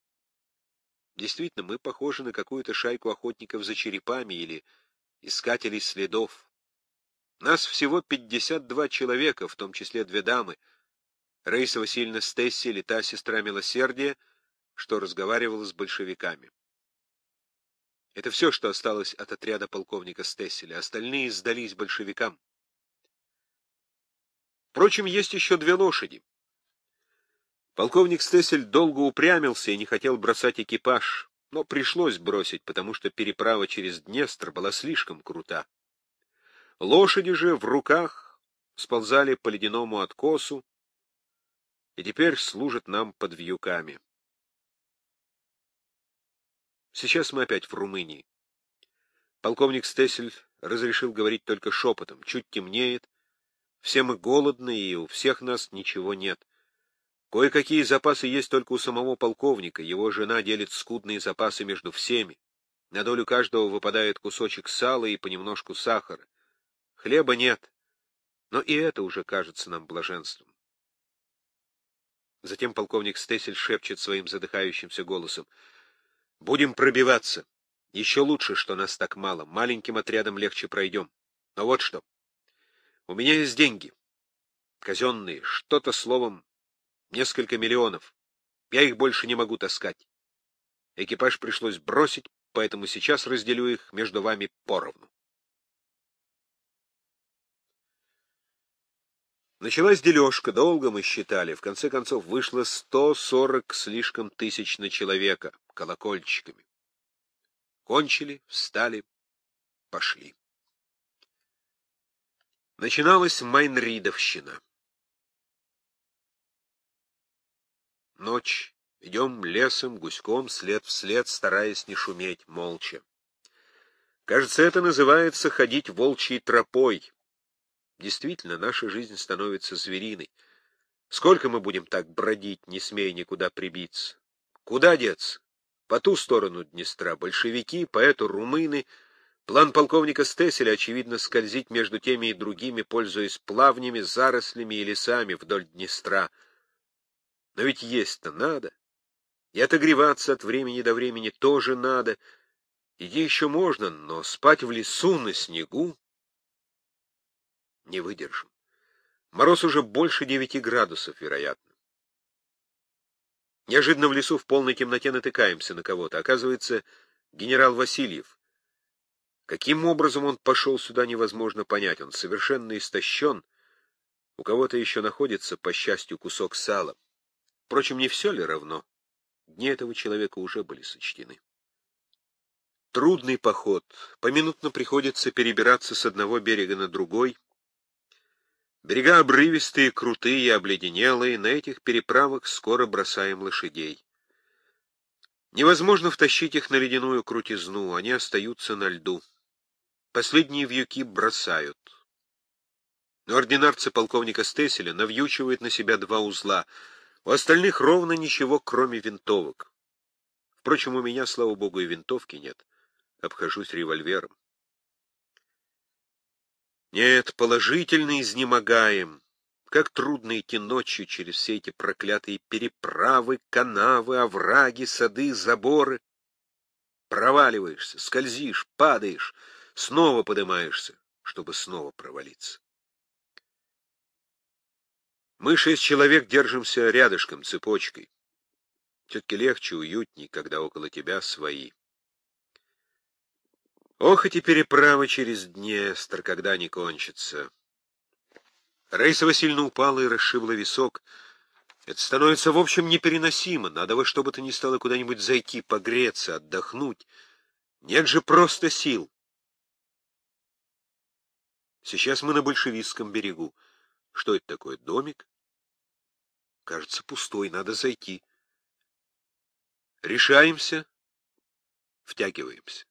Действительно, мы похожи на какую-то шайку охотников за черепами или искателей следов. Нас всего 52 человека, в том числе две дамы. Рейса Васильевна Стесси или та сестра милосердия, что разговаривала с большевиками. Это все, что осталось от отряда полковника Стесселя. Остальные сдались большевикам. Впрочем, есть еще две лошади. Полковник Стессель долго упрямился и не хотел бросать экипаж, но пришлось бросить, потому что переправа через Днестр была слишком крута. Лошади же в руках сползали по ледяному откосу и теперь служат нам под вьюками. Сейчас мы опять в Румынии. Полковник Стессель разрешил говорить только шепотом. Чуть темнеет, все мы голодны, и у всех нас ничего нет. Кое-какие запасы есть только у самого полковника, его жена делит скудные запасы между всеми. На долю каждого выпадает кусочек сала и понемножку сахара. Хлеба нет, но и это уже кажется нам блаженством. Затем полковник Стесель шепчет своим задыхающимся голосом. «Будем пробиваться. Еще лучше, что нас так мало. Маленьким отрядом легче пройдем. Но вот что. У меня есть деньги. Казенные, что-то словом Несколько миллионов. Я их больше не могу таскать. Экипаж пришлось бросить, поэтому сейчас разделю их между вами поровну. Началась дележка, долго мы считали. В конце концов вышло 140 слишком тысяч на человека, колокольчиками. Кончили, встали, пошли. Начиналась майнридовщина. Ночь. Идем лесом, гуськом, след в след, стараясь не шуметь, молча. Кажется, это называется ходить волчьей тропой. Действительно, наша жизнь становится звериной. Сколько мы будем так бродить, не смея никуда прибиться? Куда деться? По ту сторону Днестра большевики, по эту румыны. План полковника Стесселя, очевидно, скользить между теми и другими, пользуясь плавнями, зарослями и лесами вдоль Днестра — но ведь есть-то надо. И отогреваться от времени до времени тоже надо. Иди еще можно, но спать в лесу на снегу не выдержим. Мороз уже больше девяти градусов, вероятно. Неожиданно в лесу в полной темноте натыкаемся на кого-то. Оказывается, генерал Васильев. Каким образом он пошел сюда, невозможно понять. Он совершенно истощен. У кого-то еще находится, по счастью, кусок сала. Впрочем, не все ли равно? Дни этого человека уже были сочтены. Трудный поход. Поминутно приходится перебираться с одного берега на другой. Берега обрывистые, крутые, обледенелые. На этих переправах скоро бросаем лошадей. Невозможно втащить их на ледяную крутизну, они остаются на льду. Последние вьюки бросают. Но ординарцы полковника Стеселя навьючивают на себя два узла. У остальных ровно ничего, кроме винтовок. Впрочем, у меня, слава богу, и винтовки нет. Обхожусь револьвером. Нет, положительно изнемогаем. Как трудно идти ночью через все эти проклятые переправы, канавы, овраги, сады, заборы. Проваливаешься, скользишь, падаешь, снова поднимаешься, чтобы снова провалиться. Мы шесть человек держимся рядышком, цепочкой. Все-таки легче, уютней, когда около тебя свои. Ох, эти переправы через Днестр, когда они кончатся. Раиса Васильевна упала и расшибла висок. Это становится, в общем, непереносимо. Надо бы то ни стало куда-нибудь зайти, погреться, отдохнуть. Нет же просто сил. Сейчас мы на большевистском берегу. Что это такое, домик? Кажется, пустой, надо зайти. Решаемся, втягиваемся.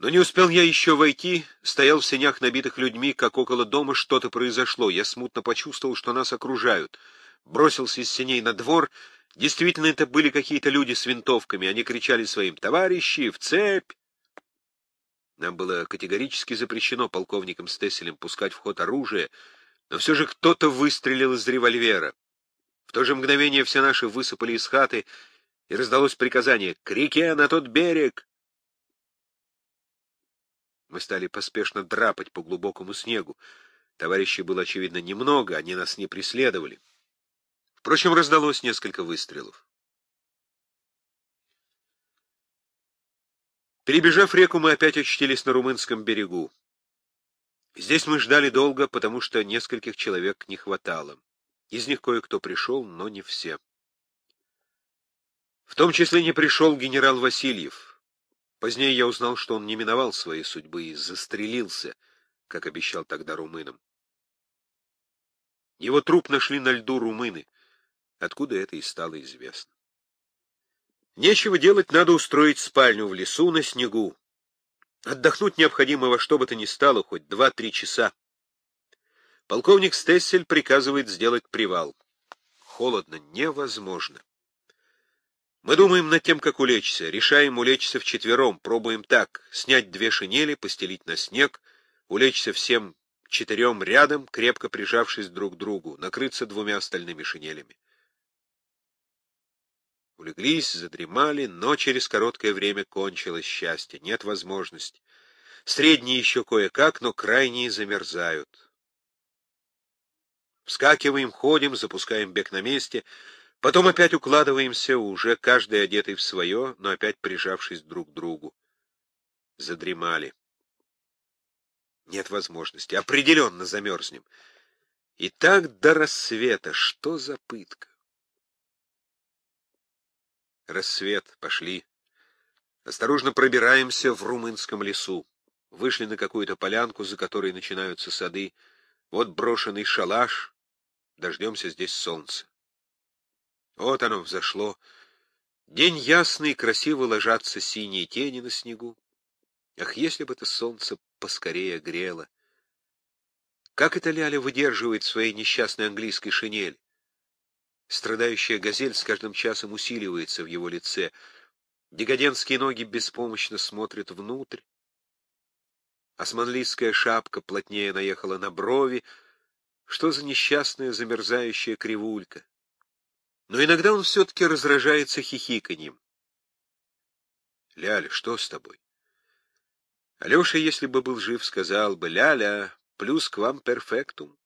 Но не успел я еще войти, стоял в сенях, набитых людьми, как около дома что-то произошло. Я смутно почувствовал, что нас окружают. Бросился из сеней на двор. Действительно, это были какие-то люди с винтовками. Они кричали своим «Товарищи, в цепь!» Нам было категорически запрещено полковником Стесселем пускать в ход оружие, но все же кто-то выстрелил из револьвера. В то же мгновение все наши высыпали из хаты, и раздалось приказание «К реке, на тот берег!» Мы стали поспешно драпать по глубокому снегу. Товарищей было, очевидно, немного, они нас не преследовали. Впрочем, раздалось несколько выстрелов. Перебежав реку, мы опять очутились на румынском берегу. Здесь мы ждали долго, потому что нескольких человек не хватало. Из них кое-кто пришел, но не все. В том числе не пришел генерал Васильев. Позднее я узнал, что он не миновал своей судьбы и застрелился, как обещал тогда румынам. Его труп нашли на льду румыны, откуда это и стало известно. Нечего делать, надо устроить спальню в лесу на снегу. Отдохнуть необходимо во что бы то ни стало, хоть два-три часа. Полковник Стессель приказывает сделать привал. Холодно, невозможно. Мы думаем над тем, как улечься, решаем улечься вчетвером, пробуем так, снять две шинели, постелить на снег, улечься всем четырем рядом, крепко прижавшись друг к другу, накрыться двумя остальными шинелями. Улеглись, задремали, но через короткое время кончилось счастье, нет возможности. Средние еще кое-как, но крайние замерзают. Вскакиваем, ходим, запускаем бег на месте, потом опять укладываемся, уже каждый одетый в свое, но опять прижавшись друг к другу. Задремали. Нет возможности, определенно замерзнем. И так до рассвета, что за пытка? Рассвет, пошли. Осторожно пробираемся в румынском лесу. Вышли на какую-то полянку, за которой начинаются сады. Вот брошенный шалаш. Дождемся здесь солнца. Вот оно взошло. День ясный, красиво ложатся синие тени на снегу. Ах, если бы это солнце поскорее грело! Как это Ляля выдерживает своей несчастной английской шинель? Страдающая газель с каждым часом усиливается в его лице. Дегоденские ноги беспомощно смотрят внутрь. Османлийская шапка плотнее наехала на брови. Что за несчастная замерзающая кривулька? Но иногда он все-таки разражается хихиканьем. «Ляля, что с тобой?» Алеша, если бы был жив, сказал бы «Ляля, плюс к вам перфектум».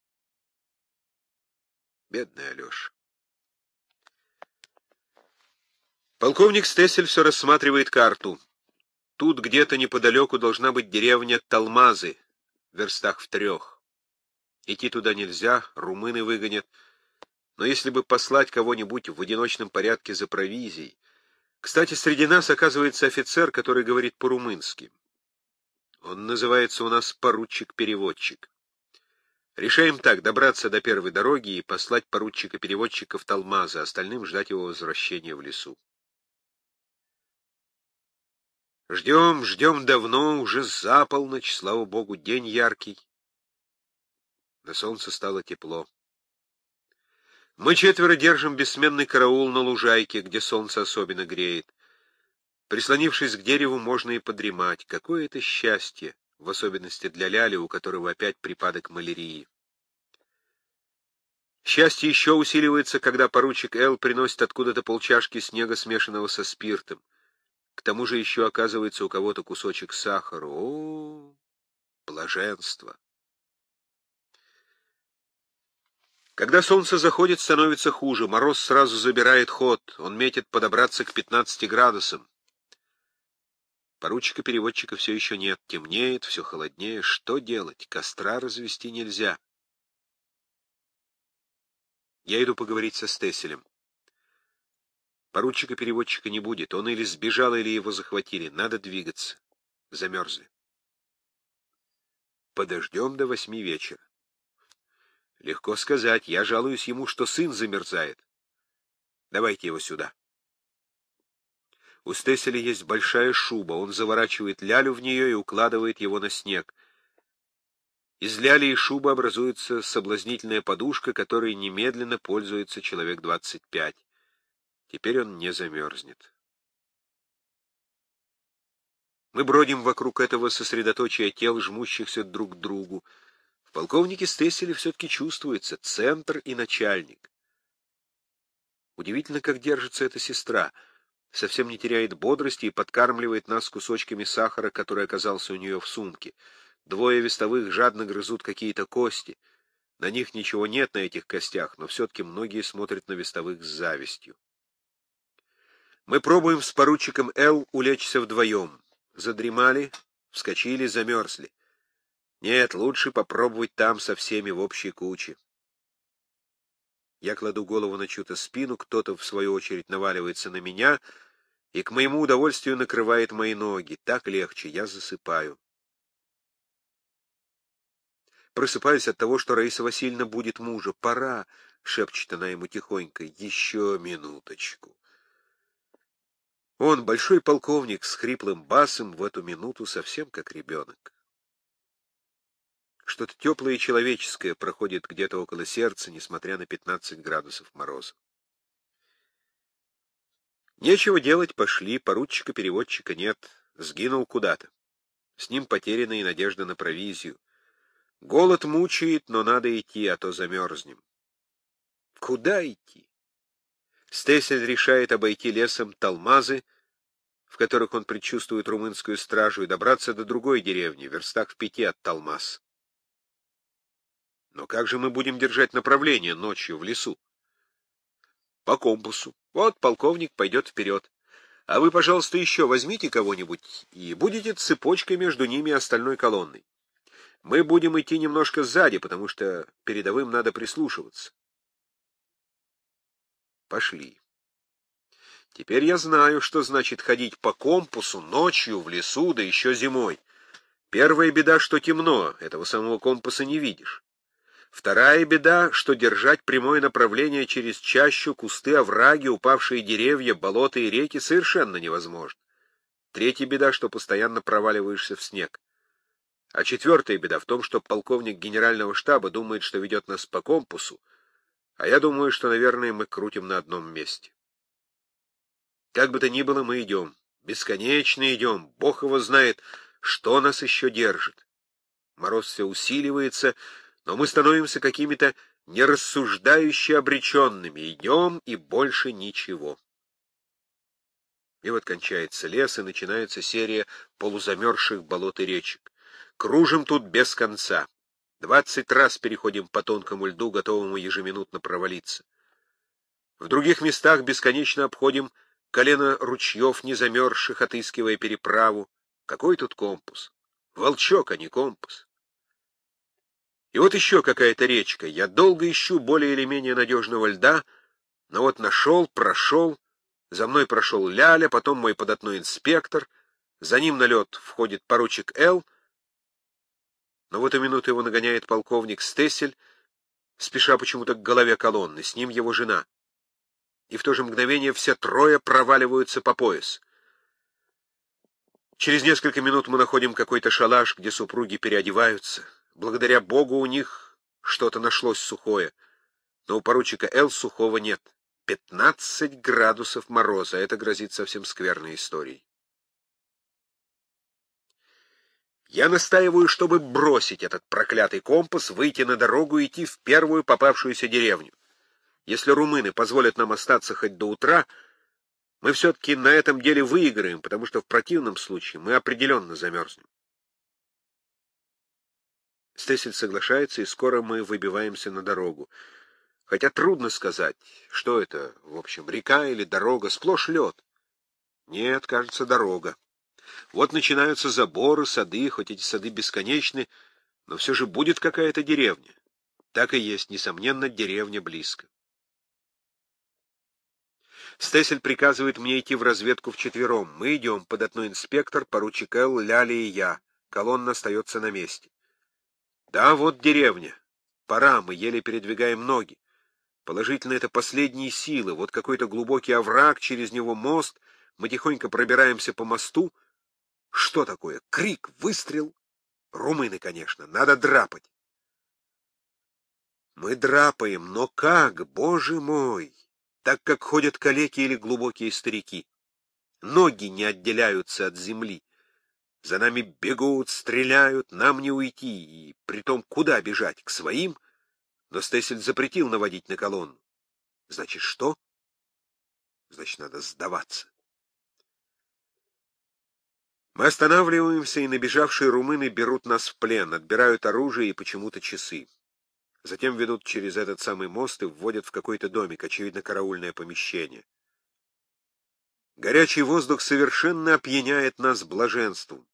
Бедный Алеша. Полковник Стессель все рассматривает карту. Тут где-то неподалеку должна быть деревня Талмазы, в верстах в трех. Идти туда нельзя, румыны выгонят. Но если бы послать кого-нибудь в одиночном порядке за провизией... Кстати, среди нас оказывается офицер, который говорит по-румынски. Он называется у нас поручик-переводчик. Решаем так, добраться до первой дороги и послать поручика-переводчика в Талмазы, остальным ждать его возвращения в лесу. Ждем, ждем давно, уже за полночь, слава богу, день яркий. На солнце стало тепло. Мы четверо держим бессменный караул на лужайке, где солнце особенно греет. Прислонившись к дереву, можно и подремать. Какое это счастье, в особенности для Ляли, у которого опять припадок малярии. Счастье еще усиливается, когда поручик Эл приносит откуда-то полчашки снега, смешанного со спиртом. К тому же еще оказывается у кого-то кусочек сахара. О, блаженство! Когда солнце заходит, становится хуже. Мороз сразу забирает ход. Он метит подобраться к 15 градусам. Поручика-переводчика все еще нет. Темнеет, все холоднее. Что делать? Костра развести нельзя. Я иду поговорить со Стесселем. Поручика-переводчика не будет. Он или сбежал, или его захватили. Надо двигаться. Замерзли. Подождем до восьми вечера. Легко сказать. Я жалуюсь ему, что сын замерзает. Давайте его сюда. У Стесселя есть большая шуба. Он заворачивает лялю в нее и укладывает его на снег. Из ляли и шубы образуется соблазнительная подушка, которой немедленно пользуется человек двадцать пять. Теперь он не замерзнет. Мы бродим вокруг этого сосредоточия тел, жмущихся друг к другу полковнике Стесселе все-таки чувствуется центр и начальник. Удивительно, как держится эта сестра. Совсем не теряет бодрости и подкармливает нас кусочками сахара, который оказался у нее в сумке. Двое вестовых жадно грызут какие-то кости. На них ничего нет на этих костях, но все-таки многие смотрят на вестовых с завистью. Мы пробуем с поручиком Л улечься вдвоем. Задремали, вскочили, замерзли. Нет, лучше попробовать там со всеми в общей куче. Я кладу голову на чью-то спину, кто-то, в свою очередь, наваливается на меня и к моему удовольствию накрывает мои ноги. Так легче, я засыпаю. Просыпаюсь от того, что Раиса Васильевна будет мужа. «Пора!» — шепчет она ему тихонько. «Еще минуточку». Он, большой полковник с хриплым басом, в эту минуту совсем как ребенок. Что-то теплое и человеческое проходит где-то около сердца, несмотря на 15 градусов мороза. Нечего делать, пошли, поручика-переводчика нет, сгинул куда-то. С ним потеряна и надежда на провизию. Голод мучает, но надо идти, а то замерзнем. Куда идти? Стесель решает обойти лесом Талмазы, в которых он предчувствует румынскую стражу, и добраться до другой деревни, верстах в пяти от Талмаз. Но как же мы будем держать направление ночью в лесу? По компасу. Вот полковник пойдет вперед. А вы, пожалуйста, еще возьмите кого-нибудь и будете цепочкой между ними и остальной колонной. Мы будем идти немножко сзади, потому что передовым надо прислушиваться. Пошли. Теперь я знаю, что значит ходить по компасу ночью в лесу, да еще зимой. Первая беда, что темно, этого самого компаса не видишь. Вторая беда, что держать прямое направление через чащу, кусты, овраги, упавшие деревья, болота и реки совершенно невозможно. Третья беда, что постоянно проваливаешься в снег. А четвертая беда в том, что полковник генерального штаба думает, что ведет нас по компасу, а я думаю, что, наверное, мы крутим на одном месте. Как бы то ни было, мы идем. Бесконечно идем. Бог его знает, что нас еще держит. Мороз все усиливается, но мы становимся какими-то нерассуждающе обреченными, идем и больше ничего. И вот кончается лес, и начинается серия полузамерзших болот и речек. Кружим тут без конца. Двадцать раз переходим по тонкому льду, готовому ежеминутно провалиться. В других местах бесконечно обходим колено ручьев, не замерзших, отыскивая переправу. Какой тут компас? Волчок, а не компас. И вот еще какая-то речка. Я долго ищу более или менее надежного льда, но вот нашел, прошел. За мной прошел Ляля, потом мой податной инспектор. За ним на лед входит поручик Л. Но в эту минуту его нагоняет полковник Стессель, спеша почему-то к голове колонны, с ним его жена. И в то же мгновение все трое проваливаются по пояс. Через несколько минут мы находим какой-то шалаш, где супруги переодеваются. Благодаря Богу у них что-то нашлось сухое, но у поручика Л сухого нет. 15 градусов мороза. Это грозит совсем скверной историей. Я настаиваю, чтобы бросить этот проклятый компас, выйти на дорогу и идти в первую попавшуюся деревню. Если румыны позволят нам остаться хоть до утра, мы все-таки на этом деле выиграем, потому что в противном случае мы определенно замерзнем. Стесель соглашается, и скоро мы выбиваемся на дорогу. Хотя трудно сказать, что это, в общем, река или дорога, сплошь лед. Нет, кажется, дорога. Вот начинаются заборы, сады, хоть эти сады бесконечны, но все же будет какая-то деревня. Так и есть, несомненно, деревня близко. Стесель приказывает мне идти в разведку вчетвером. Мы идем, податной инспектор, поручик Эл, Ляли и я. Колонна остается на месте. Да, вот деревня. Пора, мы еле передвигаем ноги. Положительно, это последние силы. Вот какой-то глубокий овраг, через него мост. Мы тихонько пробираемся по мосту. Что такое? Крик, выстрел. Румыны, конечно. Надо драпать. Мы драпаем, но как, боже мой? Так как ходят калеки или глубокие старики. Ноги не отделяются от земли. За нами бегут, стреляют, нам не уйти. И притом куда бежать? К своим? Но Стесель запретил наводить на колонну. Значит, что? Значит, надо сдаваться. Мы останавливаемся, и набежавшие румыны берут нас в плен, отбирают оружие и почему-то часы. Затем ведут через этот самый мост и вводят в какой-то домик, очевидно, караульное помещение. Горячий воздух совершенно опьяняет нас блаженством.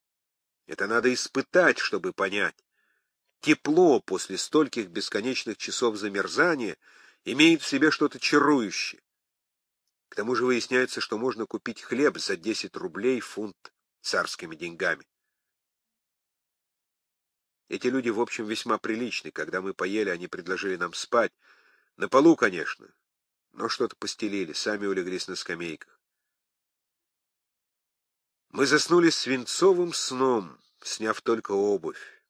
Это надо испытать, чтобы понять. Тепло после стольких бесконечных часов замерзания имеет в себе что-то чарующее. К тому же выясняется, что можно купить хлеб за 10 рублей фунт царскими деньгами. Эти люди, в общем, весьма приличны. Когда мы поели, они предложили нам спать. На полу, конечно, но что-то постелили, сами улеглись на скамейках. Мы заснули свинцовым сном, сняв только обувь.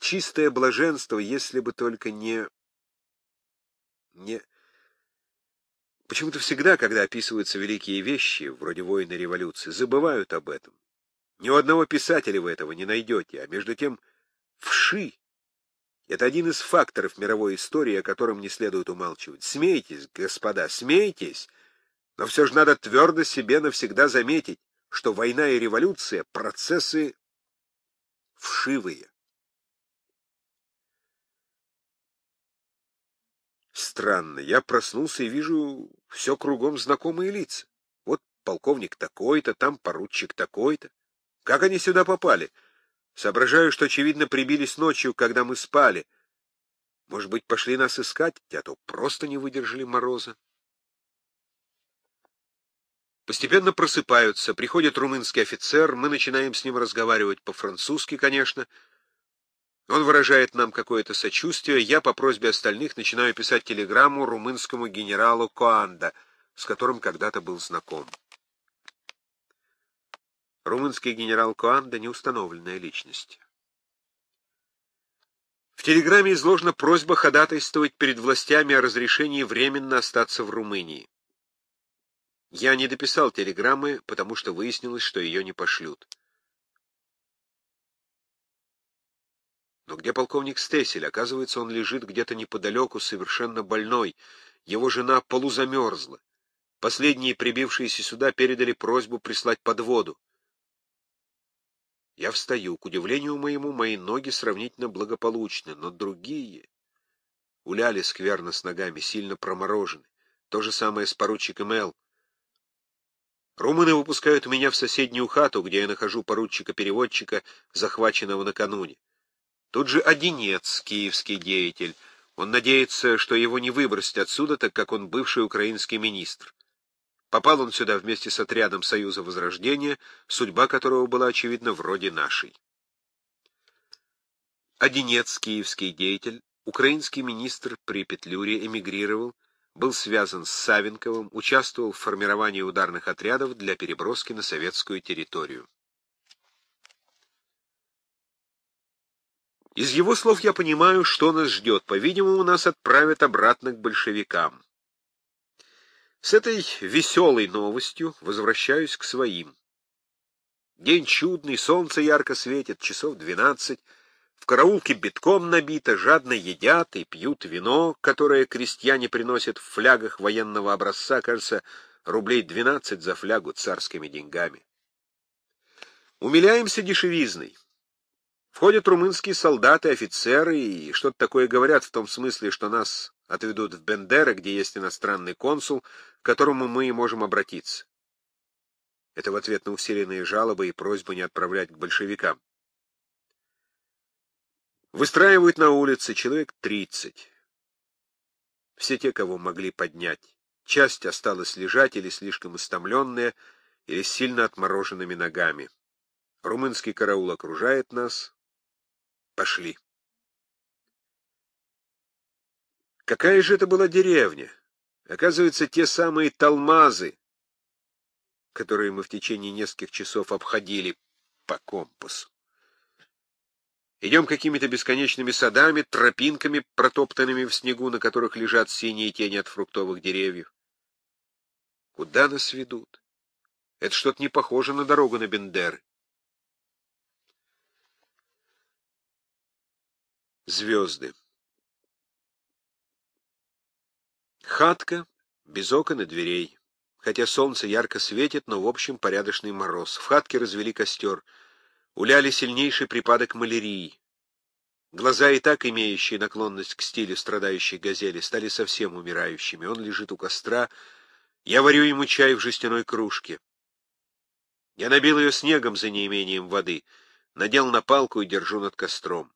Чистое блаженство, если бы только не... не... Почему-то всегда, когда описываются великие вещи, вроде войны революции, забывают об этом. Ни у одного писателя вы этого не найдете, а между тем вши — это один из факторов мировой истории, о котором не следует умалчивать. Смейтесь, господа, смейтесь, но все же надо твердо себе навсегда заметить, что война и революция — процессы вшивые. Странно, я проснулся и вижу все кругом знакомые лица. Вот полковник такой-то, там поручик такой-то. Как они сюда попали? Соображаю, что, очевидно, прибились ночью, когда мы спали. Может быть, пошли нас искать, а то просто не выдержали мороза. Постепенно просыпаются, приходит румынский офицер, мы начинаем с ним разговаривать по-французски, конечно, — он выражает нам какое-то сочувствие, я по просьбе остальных начинаю писать телеграмму румынскому генералу Коанда, с которым когда-то был знаком. Румынский генерал Коанда — неустановленная личность. В телеграмме изложена просьба ходатайствовать перед властями о разрешении временно остаться в Румынии. Я не дописал телеграммы, потому что выяснилось, что ее не пошлют. Но где полковник Стесель? Оказывается, он лежит где-то неподалеку, совершенно больной. Его жена полузамерзла. Последние прибившиеся сюда передали просьбу прислать подводу. Я встаю. К удивлению моему, мои ноги сравнительно благополучны, но другие... Уляли скверно с ногами, сильно проморожены. То же самое с поручиком Эл. Румыны выпускают меня в соседнюю хату, где я нахожу поручика-переводчика, захваченного накануне. Тут же Одинец, киевский деятель. Он надеется, что его не выбросят отсюда, так как он бывший украинский министр. Попал он сюда вместе с отрядом Союза Возрождения, судьба которого была, очевидно, вроде нашей. Одинец, киевский деятель, украинский министр при Петлюре эмигрировал, был связан с Савенковым, участвовал в формировании ударных отрядов для переброски на советскую территорию. Из его слов я понимаю, что нас ждет. По-видимому, нас отправят обратно к большевикам. С этой веселой новостью возвращаюсь к своим. День чудный, солнце ярко светит, часов двенадцать. В караулке битком набито, жадно едят и пьют вино, которое крестьяне приносят в флягах военного образца, кажется, рублей двенадцать за флягу царскими деньгами. Умиляемся дешевизной. Входят румынские солдаты, офицеры и что-то такое говорят в том смысле, что нас отведут в Бендеры, где есть иностранный консул, к которому мы и можем обратиться. Это в ответ на усиленные жалобы и просьбы не отправлять к большевикам. Выстраивают на улице человек тридцать. Все те, кого могли поднять. Часть осталась лежать или слишком истомленная, или с сильно отмороженными ногами. Румынский караул окружает нас, Пошли. Какая же это была деревня? Оказывается, те самые талмазы, которые мы в течение нескольких часов обходили по компасу. Идем какими-то бесконечными садами, тропинками, протоптанными в снегу, на которых лежат синие тени от фруктовых деревьев. Куда нас ведут? Это что-то не похоже на дорогу на Бендеры. Звезды. Хатка, без окон и дверей. Хотя солнце ярко светит, но в общем порядочный мороз. В хатке развели костер. Уляли сильнейший припадок малярии. Глаза, и так имеющие наклонность к стилю страдающей газели, стали совсем умирающими. Он лежит у костра. Я варю ему чай в жестяной кружке. Я набил ее снегом за неимением воды, надел на палку и держу над костром.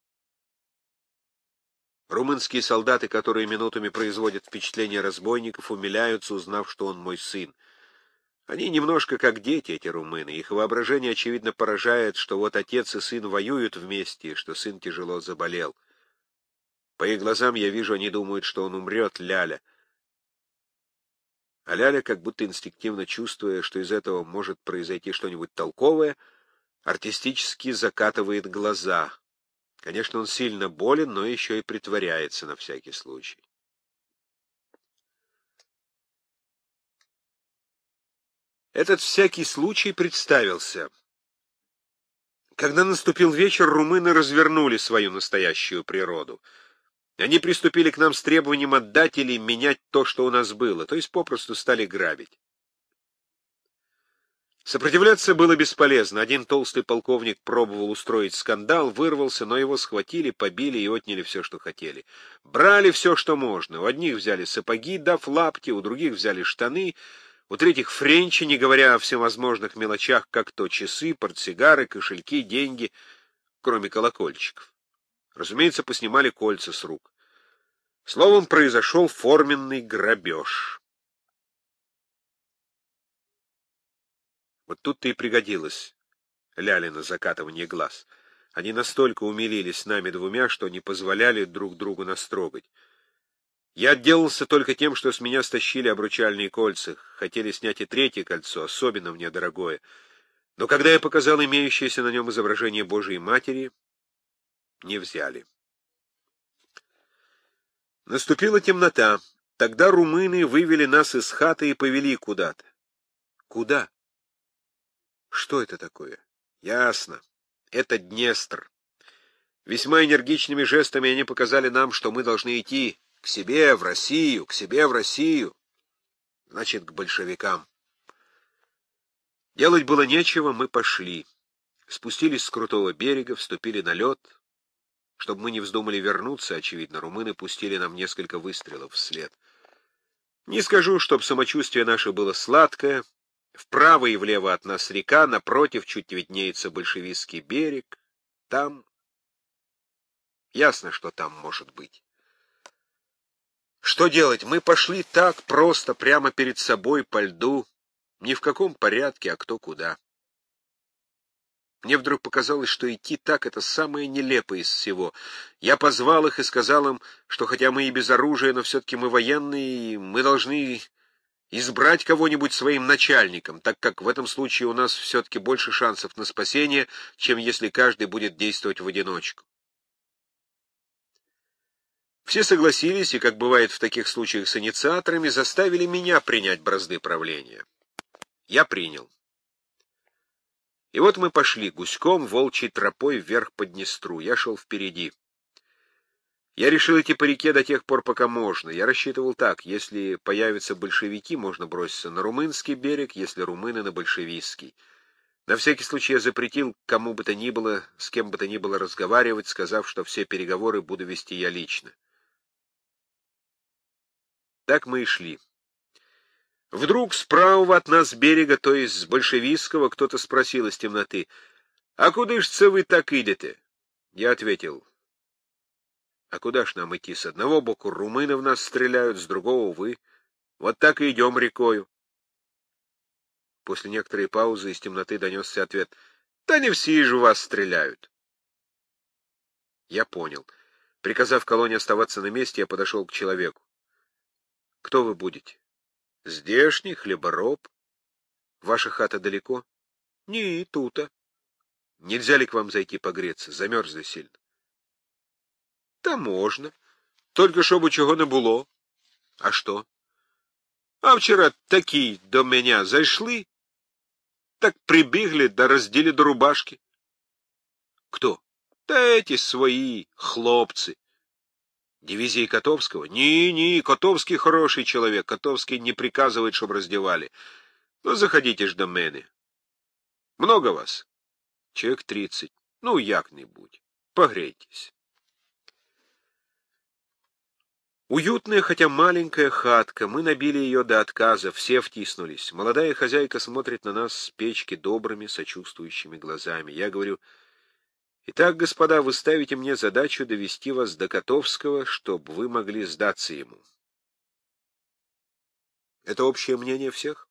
Румынские солдаты, которые минутами производят впечатление разбойников, умиляются, узнав, что он мой сын. Они немножко как дети, эти румыны. Их воображение, очевидно, поражает, что вот отец и сын воюют вместе, что сын тяжело заболел. По их глазам я вижу, они думают, что он умрет, Ляля. А Ляля, как будто инстинктивно чувствуя, что из этого может произойти что-нибудь толковое, артистически закатывает глаза — Конечно, он сильно болен, но еще и притворяется на всякий случай. Этот всякий случай представился. Когда наступил вечер, румыны развернули свою настоящую природу. Они приступили к нам с требованием отдать или менять то, что у нас было, то есть попросту стали грабить. Сопротивляться было бесполезно. Один толстый полковник пробовал устроить скандал, вырвался, но его схватили, побили и отняли все, что хотели. Брали все, что можно. У одних взяли сапоги, дав лапти, у других взяли штаны, у третьих френчи, не говоря о всевозможных мелочах, как то часы, портсигары, кошельки, деньги, кроме колокольчиков. Разумеется, поснимали кольца с рук. Словом, произошел форменный грабеж. Вот тут-то и пригодилось Лялина закатывание глаз. Они настолько умилились нами двумя, что не позволяли друг другу настрогать. Я отделался только тем, что с меня стащили обручальные кольца, хотели снять и третье кольцо, особенно мне дорогое. Но когда я показал имеющееся на нем изображение Божией Матери, не взяли. Наступила темнота. Тогда румыны вывели нас из хаты и повели куда-то. Куда? Что это такое? Ясно. Это Днестр. Весьма энергичными жестами они показали нам, что мы должны идти к себе, в Россию, к себе, в Россию. Значит, к большевикам. Делать было нечего, мы пошли. Спустились с крутого берега, вступили на лед. Чтобы мы не вздумали вернуться, очевидно, румыны пустили нам несколько выстрелов вслед. Не скажу, чтоб самочувствие наше было сладкое, Вправо и влево от нас река, напротив чуть виднеется большевистский берег. Там... Ясно, что там может быть. Что делать? Мы пошли так просто, прямо перед собой, по льду. Ни в каком порядке, а кто куда. Мне вдруг показалось, что идти так — это самое нелепое из всего. Я позвал их и сказал им, что хотя мы и без оружия, но все-таки мы военные, и мы должны избрать кого-нибудь своим начальником, так как в этом случае у нас все-таки больше шансов на спасение, чем если каждый будет действовать в одиночку. Все согласились, и, как бывает в таких случаях с инициаторами, заставили меня принять бразды правления. Я принял. И вот мы пошли гуськом, волчьей тропой вверх по Днестру. Я шел впереди. Я решил идти по реке до тех пор, пока можно. Я рассчитывал так, если появятся большевики, можно броситься на румынский берег, если румыны — на большевистский. На всякий случай я запретил кому бы то ни было, с кем бы то ни было разговаривать, сказав, что все переговоры буду вести я лично. Так мы и шли. Вдруг справа от нас берега, то есть с большевистского, кто-то спросил из темноты, «А куда ж вы так идете?» Я ответил, «А куда ж нам идти? С одного боку румыны в нас стреляют, с другого вы. Вот так и идем рекою». После некоторой паузы из темноты донесся ответ, «Да не все же вас стреляют». Я понял. Приказав колонне оставаться на месте, я подошел к человеку. Кто вы будете? Здешний, хлебороб. Ваша хата далеко? Не, тута. Нельзя ли к вам зайти погреться? Замерзли сильно. Та можно. Только чтобы чого не було. А что? А вчера такі до меня зайшли, так прибігли да розділи до рубашки. Кто? Та эти свои хлопцы. Дивизии Котовского? Не-не, Котовский хороший человек. Котовский не приказывает, чтобы раздевали. Ну, заходите ж до мене. Много вас? Человек тридцать. Ну, як-нибудь. Погрейтесь. Уютная, хотя маленькая хатка. Мы набили ее до отказа, все втиснулись. Молодая хозяйка смотрит на нас с печки добрыми, сочувствующими глазами. Я говорю... Итак, господа, вы ставите мне задачу довести вас до Котовского, чтобы вы могли сдаться ему. Это общее мнение всех?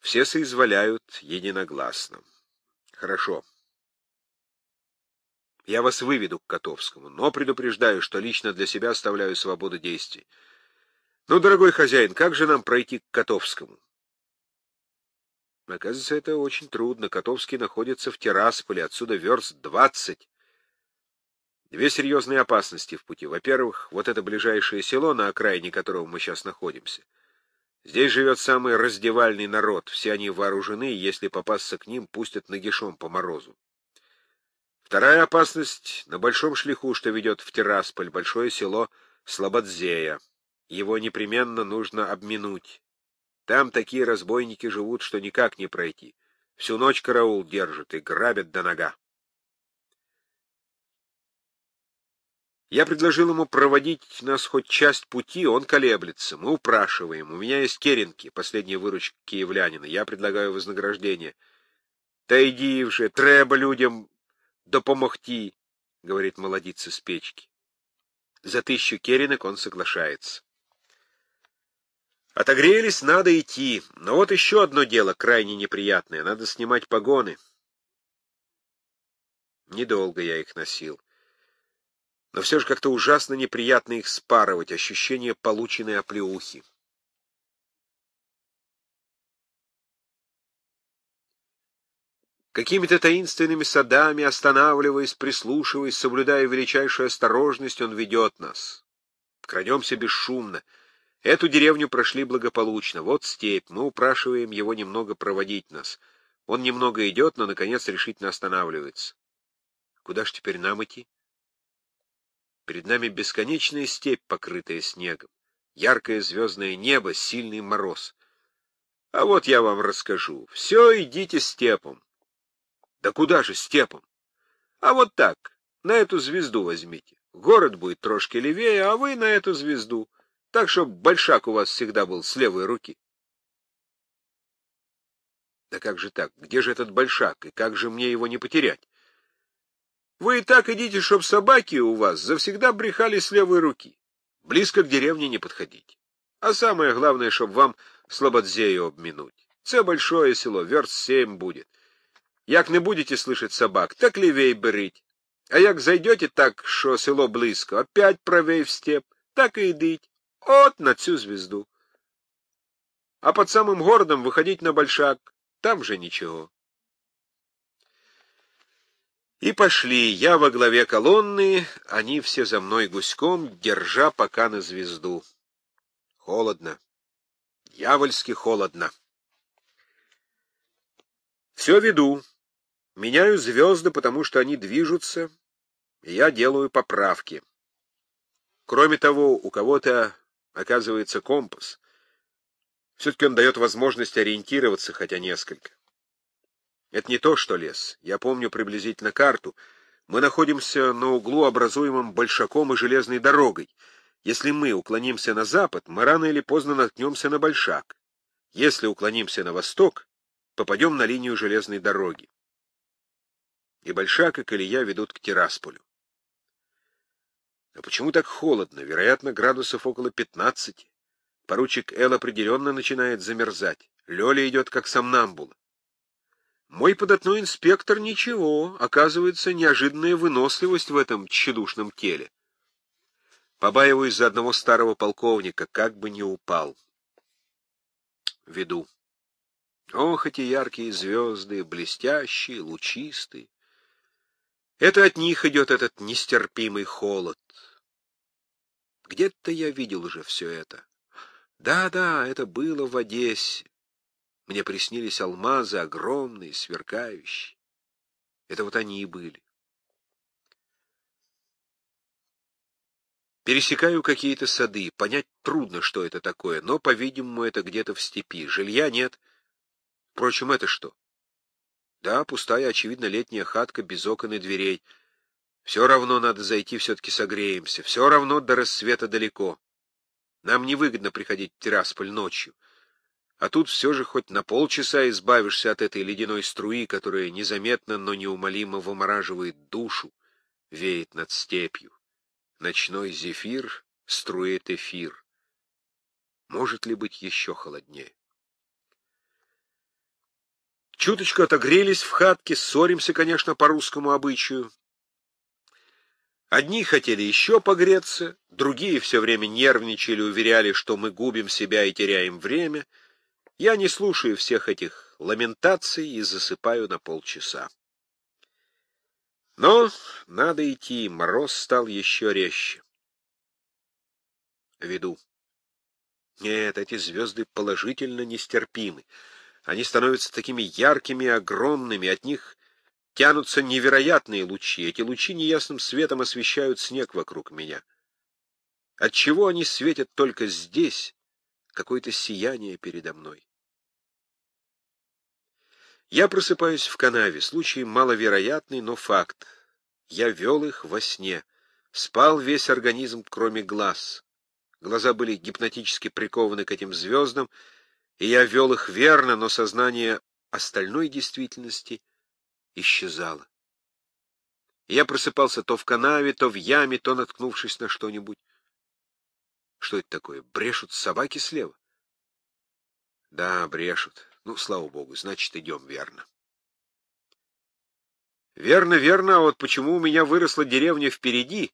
Все соизволяют единогласно. Хорошо. Я вас выведу к Котовскому, но предупреждаю, что лично для себя оставляю свободу действий. Ну, дорогой хозяин, как же нам пройти к Котовскому? Оказывается, это очень трудно. Котовский находится в Террасполе, отсюда верст двадцать. Две серьезные опасности в пути. Во-первых, вот это ближайшее село, на окраине которого мы сейчас находимся. Здесь живет самый раздевальный народ. Все они вооружены, и если попасться к ним, пустят нагишом по морозу. Вторая опасность — на большом шлиху, что ведет в Террасполь, большое село Слободзея. Его непременно нужно обминуть. Там такие разбойники живут, что никак не пройти. Всю ночь караул держат и грабят до нога. Я предложил ему проводить нас хоть часть пути, он колеблется. Мы упрашиваем. У меня есть керенки, последняя выручка киевлянина. Я предлагаю вознаграждение. — Та иди вже, треба людям допомогти, — говорит молодица с печки. За тысячу керенок он соглашается. Отогрелись, надо идти. Но вот еще одно дело крайне неприятное. Надо снимать погоны. Недолго я их носил. Но все же как-то ужасно неприятно их спарывать, ощущение полученной оплеухи. Какими-то таинственными садами, останавливаясь, прислушиваясь, соблюдая величайшую осторожность, он ведет нас. Крадемся бесшумно. Эту деревню прошли благополучно. Вот степь. Мы упрашиваем его немного проводить нас. Он немного идет, но, наконец, решительно останавливается. Куда ж теперь нам идти? Перед нами бесконечная степь, покрытая снегом. Яркое звездное небо, сильный мороз. А вот я вам расскажу. Все, идите степом. Да куда же степом? А вот так, на эту звезду возьмите. Город будет трошки левее, а вы на эту звезду. Так, чтобы большак у вас всегда был с левой руки. Да как же так? Где же этот большак? И как же мне его не потерять? Вы и так идите, чтоб собаки у вас завсегда брехали с левой руки. Близко к деревне не подходить. А самое главное, чтоб вам Слободзею обминуть. Це большое село, верст семь будет. Як не будете слышать собак, так левей беріть. А як зайдете так, що село близько, опять правей в степ, так и йдіть. Вот на цю звезду. А под самым городом выходить на Большак, там же ничего. И пошли, я во главе колонны, они все за мной гуськом, держа пока на звезду. Холодно, дьявольски холодно. Все веду, меняю звезды, потому что они движутся, и я делаю поправки. Кроме того, у кого-то оказывается компас. Все-таки он дает возможность ориентироваться, хотя несколько. Это не то, что лес. Я помню приблизительно карту. Мы находимся на углу, образуемом Большаком и железной дорогой. Если мы уклонимся на запад, мы рано или поздно наткнемся на Большак. Если уклонимся на восток, попадем на линию железной дороги. И Большак, и Колея ведут к Тирасполю. А почему так холодно? Вероятно, градусов около пятнадцати. Поручик Эл определенно начинает замерзать. Лёля идет как сомнамбула. Мой податной инспектор ничего, оказывается, неожиданная выносливость в этом тщедушном теле. Побаиваюсь за одного старого полковника, как бы не упал. Веду. Ох, эти яркие звезды, блестящие, лучистые. Это от них идет этот нестерпимый холод. Где-то я видел уже все это. Да-да, это было в Одессе. Мне приснились алмазы, огромные, сверкающие. Это вот они и были. Пересекаю какие-то сады. Понять трудно, что это такое, но, по-видимому, это где-то в степи. Жилья нет. Впрочем, это что? Да, пустая, очевидно, летняя хатка без окон и дверей. Все равно надо зайти, все-таки согреемся. Все равно до рассвета далеко. Нам невыгодно приходить в Тирасполь ночью. А тут все же хоть на полчаса избавишься от этой ледяной струи, которая незаметно, но неумолимо вымораживает душу, веет над степью. Ночной зефир струит эфир. Может ли быть еще холоднее? Чуточку отогрелись в хатке, ссоримся, конечно, по русскому обычаю. Одни хотели еще погреться, другие все время нервничали, уверяли, что мы губим себя и теряем время — я не слушаю всех этих ламентаций и засыпаю на полчаса. Но надо идти, мороз стал еще резче. Веду. Нет, эти звезды положительно нестерпимы. Они становятся такими яркими и огромными, от них тянутся невероятные лучи. Эти лучи неясным светом освещают снег вокруг меня. Отчего они светят только здесь, какое-то сияние передо мной. Я просыпаюсь в канаве, случай маловероятный, но факт. Я вел их во сне. Спал весь организм, кроме глаз. Глаза были гипнотически прикованы к этим звездам, и я вел их верно, но сознание остальной действительности исчезало. Я просыпался то в канаве, то в яме, то наткнувшись на что-нибудь. Что это такое? Брешут собаки слева? Да, брешут. Ну, слава богу, значит, идем верно. Верно, верно, а вот почему у меня выросла деревня впереди?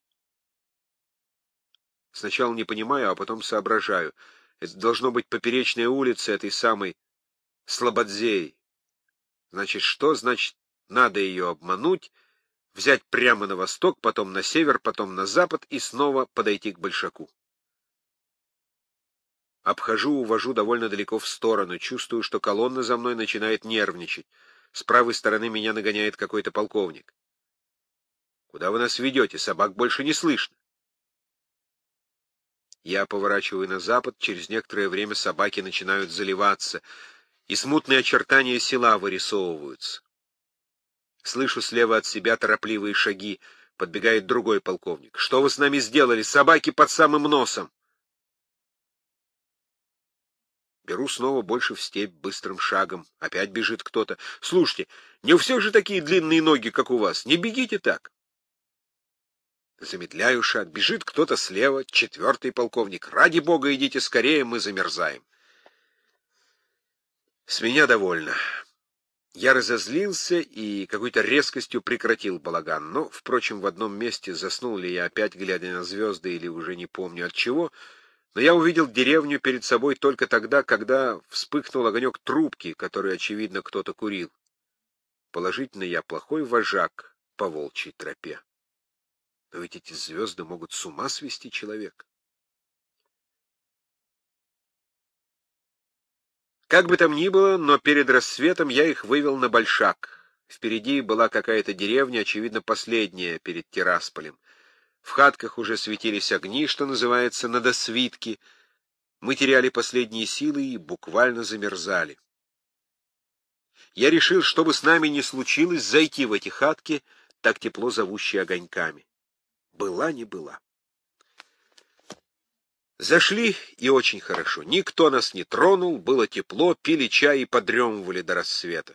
Сначала не понимаю, а потом соображаю. Это должно быть поперечная улица этой самой Слободзеи. Значит, что? Значит, надо ее обмануть, взять прямо на восток, потом на север, потом на запад и снова подойти к Большаку. Обхожу, увожу довольно далеко в сторону, чувствую, что колонна за мной начинает нервничать. С правой стороны меня нагоняет какой-то полковник. «Куда вы нас ведете? Собак больше не слышно». Я поворачиваю на запад, через некоторое время собаки начинают заливаться, и смутные очертания села вырисовываются. Слышу слева от себя торопливые шаги. Подбегает другой полковник. «Что вы с нами сделали? Собаки под самым носом!» Беру снова больше в степь быстрым шагом. Опять бежит кто-то. Слушайте, не у всех же такие длинные ноги, как у вас. Не бегите так. Замедляю шаг. Бежит кто-то слева, четвертый полковник. Ради бога, идите скорее, мы замерзаем. С меня довольно. Я разозлился и какой-то резкостью прекратил балаган. Но, впрочем, в одном месте заснул ли я опять, глядя на звезды, или уже не помню от чего — но я увидел деревню перед собой только тогда, когда вспыхнул огонек трубки, который, очевидно, кто-то курил. Положительно, я плохой вожак, по волчьей тропе. Но ведь эти звезды могут с ума свести человека. Как бы там ни было, но перед рассветом я их вывел на Большак. Впереди была какая-то деревня, очевидно, последняя перед Тирасполем. В хатках уже светились огни, что называется, на досвитке. Мы теряли последние силы и буквально замерзали. Я решил, чтобы с нами не случилось, зайти в эти хатки, так тепло зовущие огоньками. Была не была. Зашли, и очень хорошо. Никто нас не тронул, было тепло, пили чай и подремывали до рассвета.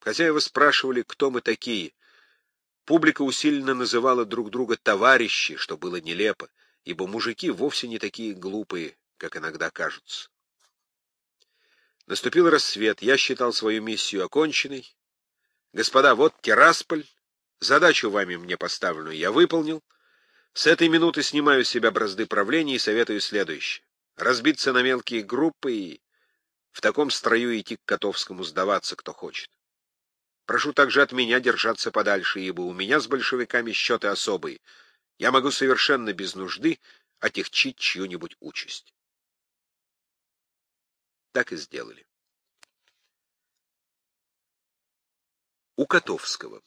Хозяева спрашивали, кто мы такие. Публика усиленно называла друг друга товарищи, что было нелепо, ибо мужики вовсе не такие глупые, как иногда кажутся. Наступил рассвет, я считал свою миссию оконченной. Господа, вот Террасполь, задачу вами мне поставленную я выполнил. С этой минуты снимаю с себя бразды правления и советую следующее. Разбиться на мелкие группы и в таком строю идти к Котовскому сдаваться, кто хочет. Прошу также от меня держаться подальше, ибо у меня с большевиками счеты особые. Я могу совершенно без нужды отягчить чью-нибудь участь. Так и сделали. У Котовского.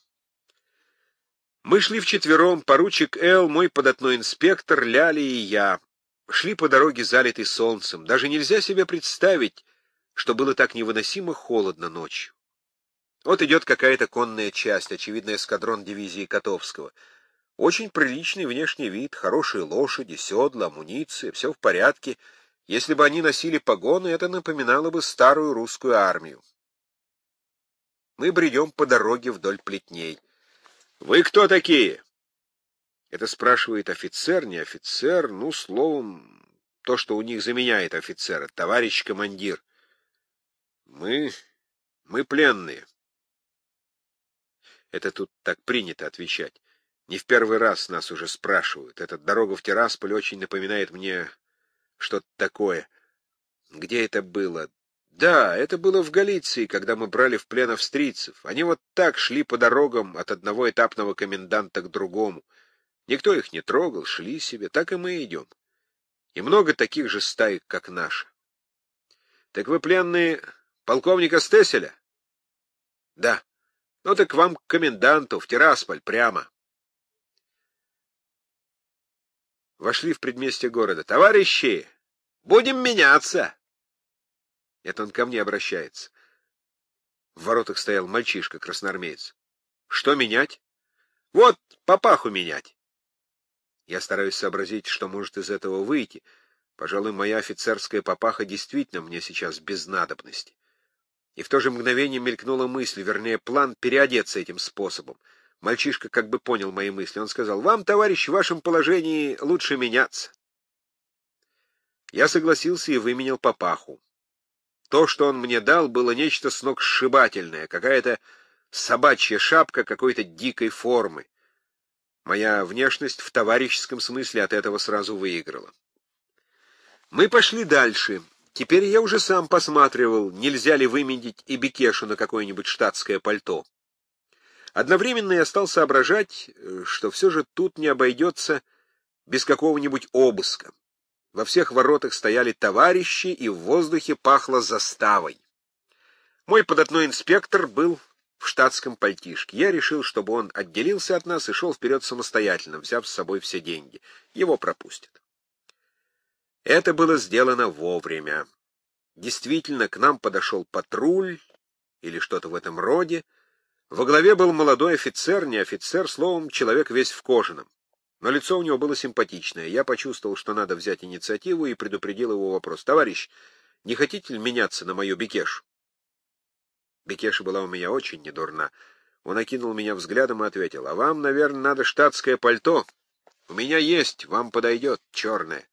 Мы шли вчетвером, поручик Эл, мой податной инспектор, Ляли и я. Шли по дороге, залитой солнцем. Даже нельзя себе представить, что было так невыносимо холодно ночью. Вот идет какая-то конная часть, очевидно, эскадрон дивизии Котовского. Очень приличный внешний вид, хорошие лошади, седла, амуниция, все в порядке. Если бы они носили погоны, это напоминало бы старую русскую армию. Мы бредем по дороге вдоль плетней. «Вы кто такие?» Это спрашивает офицер, не офицер, ну, словом, то, что у них заменяет офицера, товарищ командир. Мы... мы пленные. Это тут так принято отвечать. Не в первый раз нас уже спрашивают. Эта дорога в Тирасполь очень напоминает мне что-то такое. Где это было? Да, это было в Галиции, когда мы брали в плен австрийцев. Они вот так шли по дорогам от одного этапного коменданта к другому. Никто их не трогал, шли себе, так и мы идем. И много таких же стаек, как наша. Так вы пленные полковника Стеселя? Да. Ну так вам к коменданту, в Тирасполь, прямо. Вошли в предместье города. Товарищи, будем меняться. Это он ко мне обращается. В воротах стоял мальчишка-красноармеец. Что менять? Вот, папаху менять. Я стараюсь сообразить, что может из этого выйти. Пожалуй, моя офицерская папаха действительно мне сейчас без надобности. И в то же мгновение мелькнула мысль, вернее, план переодеться этим способом. Мальчишка как бы понял мои мысли. Он сказал, «Вам, товарищ, в вашем положении лучше меняться». Я согласился и выменял папаху. То, что он мне дал, было нечто сногсшибательное, какая-то собачья шапка какой-то дикой формы. Моя внешность в товарищеском смысле от этого сразу выиграла. Мы пошли дальше. Теперь я уже сам посматривал, нельзя ли выменить и Бекешу на какое-нибудь штатское пальто. Одновременно я стал соображать, что все же тут не обойдется без какого-нибудь обыска. Во всех воротах стояли товарищи, и в воздухе пахло заставой. Мой податной инспектор был в штатском пальтишке. Я решил, чтобы он отделился от нас и шел вперед самостоятельно, взяв с собой все деньги. Его пропустят. Это было сделано вовремя. Действительно, к нам подошел патруль или что-то в этом роде. Во главе был молодой офицер, не офицер, словом, человек весь в кожаном. Но лицо у него было симпатичное. Я почувствовал, что надо взять инициативу, и предупредил его вопрос. «Товарищ, не хотите ли меняться на мою Бекешу?» Бекеша была у меня очень недурна. Он окинул меня взглядом и ответил. «А вам, наверное, надо штатское пальто. У меня есть, вам подойдет, черное.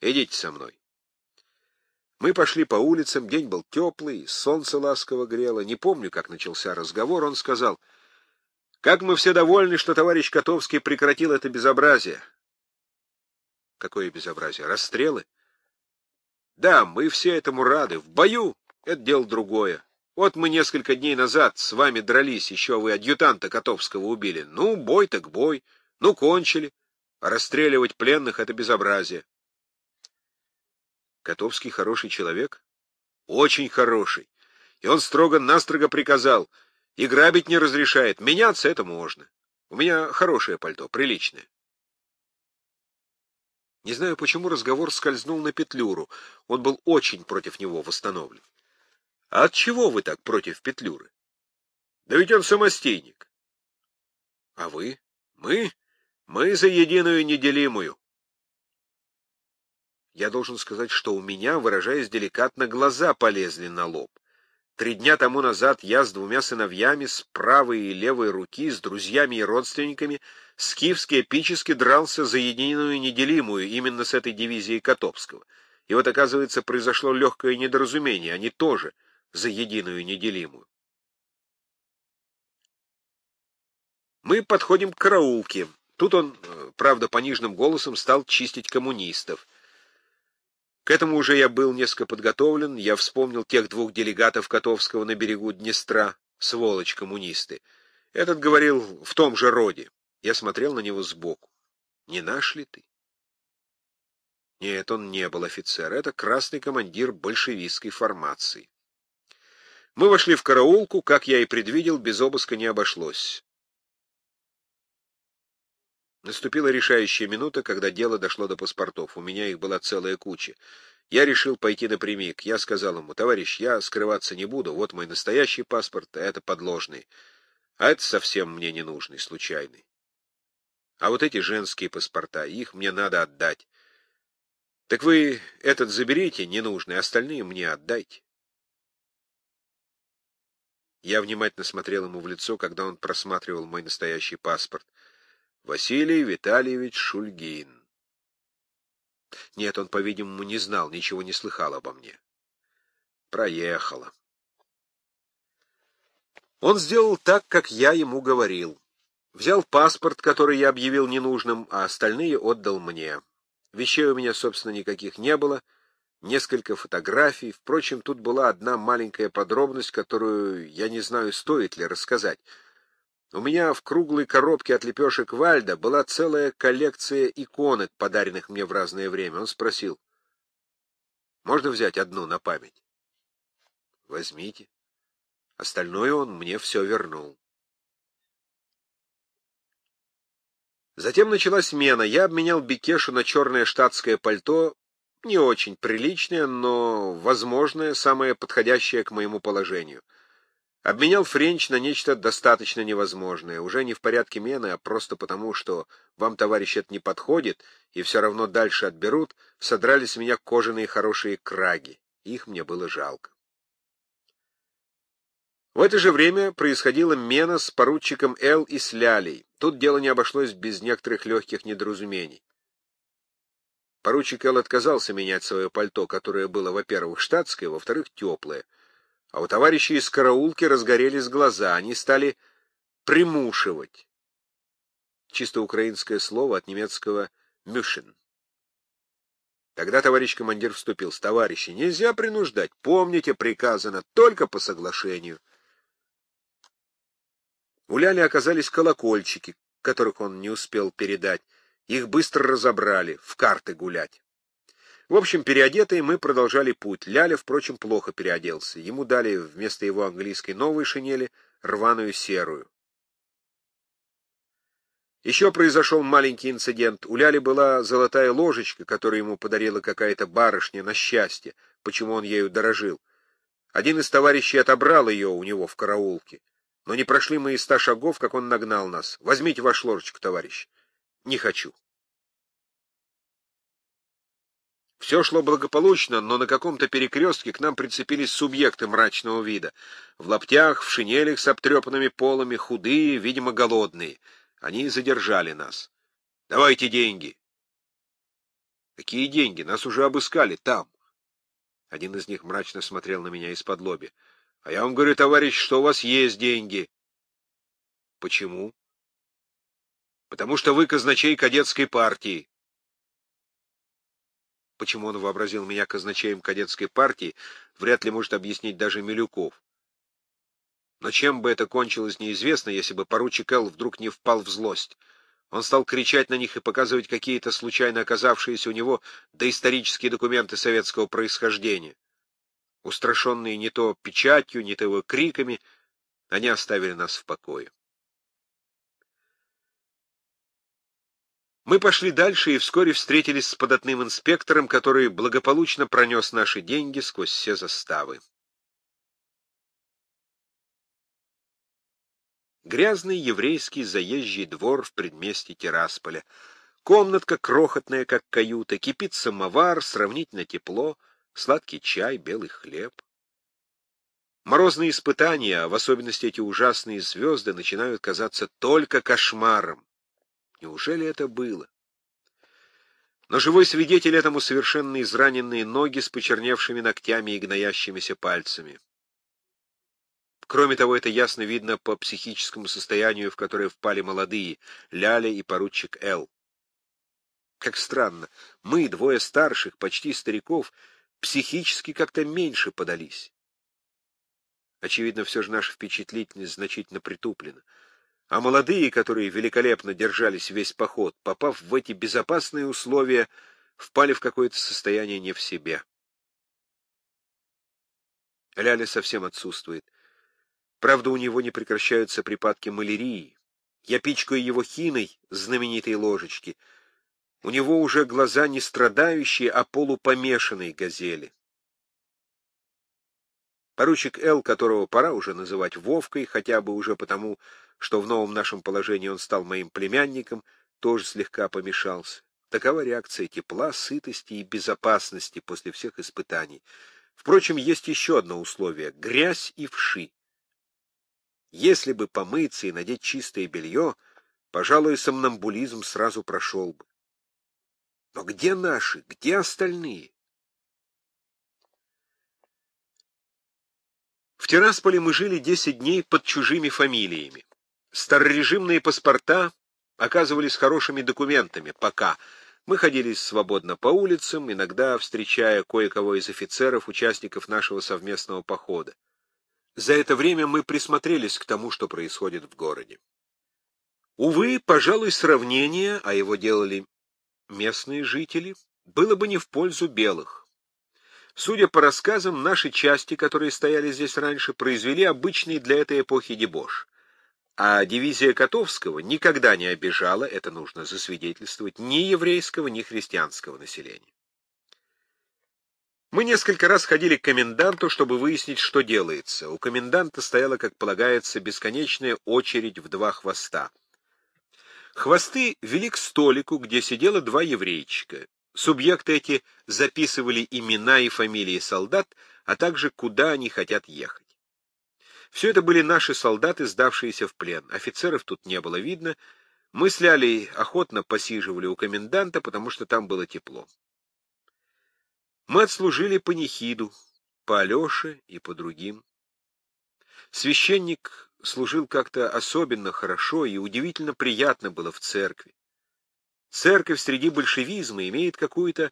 Идите со мной». Мы пошли по улицам, день был теплый, солнце ласково грело. Не помню, как начался разговор. Он сказал... Как мы все довольны, что товарищ Котовский прекратил это безобразие. Какое безобразие? Расстрелы? Да, мы все этому рады. В бою это дело другое. Вот мы несколько дней назад с вами дрались, еще вы адъютанта Котовского убили. Ну, бой так бой. Ну, кончили. А расстреливать пленных — это безобразие. Котовский хороший человек? Очень хороший. И он строго-настрого приказал. И грабить не разрешает. Меняться это можно. У меня хорошее пальто, приличное. Не знаю, почему разговор скользнул на Петлюру. Он был очень против него восстановлен. А от чего вы так против Петлюры? Да ведь он самостейник. А вы? Мы? Мы за единую неделимую. Я должен сказать, что у меня, выражаясь деликатно, глаза полезли на лоб. Три дня тому назад я с двумя сыновьями, с правой и левой руки, с друзьями и родственниками, скифски эпически дрался за единую неделимую, именно с этой дивизией Котовского. И вот, оказывается, произошло легкое недоразумение, они тоже — за единую неделимую. Мы подходим к караулке. Тут он, э, правда, пониженным голосом стал чистить коммунистов. К этому уже я был несколько подготовлен. Я вспомнил тех двух делегатов Котовского на берегу Днестра, сволочь коммунисты. Этот говорил в том же роде. Я смотрел на него сбоку. Не наш ли ты? Нет, он не был офицер. Это красный командир большевистской формации. Мы вошли в караулку, как я и предвидел, без обыска не обошлось. Наступила решающая минута, когда дело дошло до паспортов. У меня их была целая куча. Я решил пойти напрямик. Я сказал ему, товарищ, я скрываться не буду. Вот мой настоящий паспорт, а это подложный. А это совсем мне не нужный, случайный. А вот эти женские паспорта, их мне надо отдать. Так вы этот заберите, ненужный, остальные мне отдайте. Я внимательно смотрел ему в лицо, когда он просматривал мой настоящий паспорт. Василий Витальевич Шульгин. Нет, он, по-видимому, не знал, ничего не слыхал обо мне. Проехала. Он сделал так, как я ему говорил. Взял паспорт, который я объявил ненужным, а остальные отдал мне. Вещей у меня, собственно, никаких не было — несколько фотографий. Впрочем, тут была одна маленькая подробность, которую я не знаю, стоит ли рассказать. У меня в круглой коробке от лепешек Вальда была целая коллекция иконок, подаренных мне в разное время. Он спросил, можно взять одну на память? Возьмите. Остальное он мне все вернул. Затем началась смена. Я обменял Бекешу на черное штатское пальто не очень приличное, но возможное, самое подходящее к моему положению. Обменял Френч на нечто достаточно невозможное, уже не в порядке мены, а просто потому, что вам, товарищ, это не подходит, и все равно дальше отберут, содрали с меня кожаные хорошие краги. Их мне было жалко. В это же время происходила мена с поручиком Эл и с Лялей. Тут дело не обошлось без некоторых легких недоразумений. Поручик Эл отказался менять свое пальто, которое было, во-первых, штатское, во-вторых, теплое. А у товарищей из караулки разгорелись глаза, они стали примушивать. Чисто украинское слово от немецкого «мюшен». Тогда товарищ командир вступил с товарищи. Нельзя принуждать. Помните, приказано только по соглашению. У Ляли оказались колокольчики, которых он не успел передать. Их быстро разобрали, в карты гулять. В общем, переодетые мы продолжали путь. Ляля, впрочем, плохо переоделся. Ему дали вместо его английской новой шинели рваную серую. Еще произошел маленький инцидент. У Ляли была золотая ложечка, которую ему подарила какая-то барышня на счастье, почему он ею дорожил. Один из товарищей отобрал ее у него в караулке. Но не прошли мы и ста шагов, как он нагнал нас. Возьмите вашу ложечку, товарищ. Не хочу. Все шло благополучно, но на каком-то перекрестке к нам прицепились субъекты мрачного вида. В лаптях, в шинелях с обтрепанными полами, худые, видимо, голодные. Они задержали нас. «Давайте деньги!» «Какие деньги? Нас уже обыскали там!» Один из них мрачно смотрел на меня из-под лоби. «А я вам говорю, товарищ, что у вас есть деньги». «Почему?» потому что вы казначей кадетской партии. Почему он вообразил меня казначеем кадетской партии, вряд ли может объяснить даже Милюков. Но чем бы это кончилось, неизвестно, если бы поручик Эл вдруг не впал в злость. Он стал кричать на них и показывать какие-то случайно оказавшиеся у него доисторические документы советского происхождения. Устрашенные не то печатью, не то его криками, они оставили нас в покое. Мы пошли дальше и вскоре встретились с податным инспектором, который благополучно пронес наши деньги сквозь все заставы. Грязный еврейский заезжий двор в предместье Тирасполя. Комнатка крохотная, как каюта, кипит самовар, сравнительно тепло, сладкий чай, белый хлеб. Морозные испытания, а в особенности эти ужасные звезды, начинают казаться только кошмаром. Неужели это было? Но живой свидетель этому совершенно израненные ноги с почерневшими ногтями и гноящимися пальцами. Кроме того, это ясно видно по психическому состоянию, в которое впали молодые, Ляля и поручик Эл. Как странно, мы, двое старших, почти стариков, психически как-то меньше подались. Очевидно, все же наша впечатлительность значительно притуплена. А молодые, которые великолепно держались весь поход, попав в эти безопасные условия, впали в какое-то состояние не в себе. Ляля совсем отсутствует. Правда, у него не прекращаются припадки малярии. Я пичкаю его хиной, знаменитой ложечки. У него уже глаза не страдающие, а полупомешанные газели. Поручик Л, которого пора уже называть Вовкой, хотя бы уже потому, что в новом нашем положении он стал моим племянником, тоже слегка помешался. Такова реакция тепла, сытости и безопасности после всех испытаний. Впрочем, есть еще одно условие — грязь и вши. Если бы помыться и надеть чистое белье, пожалуй, сомнамбулизм сразу прошел бы. Но где наши, где остальные? В Тирасполе мы жили десять дней под чужими фамилиями. Старорежимные паспорта оказывались хорошими документами, пока. Мы ходили свободно по улицам, иногда встречая кое-кого из офицеров, участников нашего совместного похода. За это время мы присмотрелись к тому, что происходит в городе. Увы, пожалуй, сравнение, а его делали местные жители, было бы не в пользу белых. Судя по рассказам, наши части, которые стояли здесь раньше, произвели обычный для этой эпохи дебош. А дивизия Котовского никогда не обижала, это нужно засвидетельствовать, ни еврейского, ни христианского населения. Мы несколько раз ходили к коменданту, чтобы выяснить, что делается. У коменданта стояла, как полагается, бесконечная очередь в два хвоста. Хвосты вели к столику, где сидело два еврейчика. Субъекты эти записывали имена и фамилии солдат, а также куда они хотят ехать. Все это были наши солдаты, сдавшиеся в плен. Офицеров тут не было видно. Мы с Лялей охотно посиживали у коменданта, потому что там было тепло. Мы отслужили по Нехиду, по Алёше и по другим. Священник служил как-то особенно хорошо и удивительно приятно было в церкви. Церковь среди большевизма имеет какую-то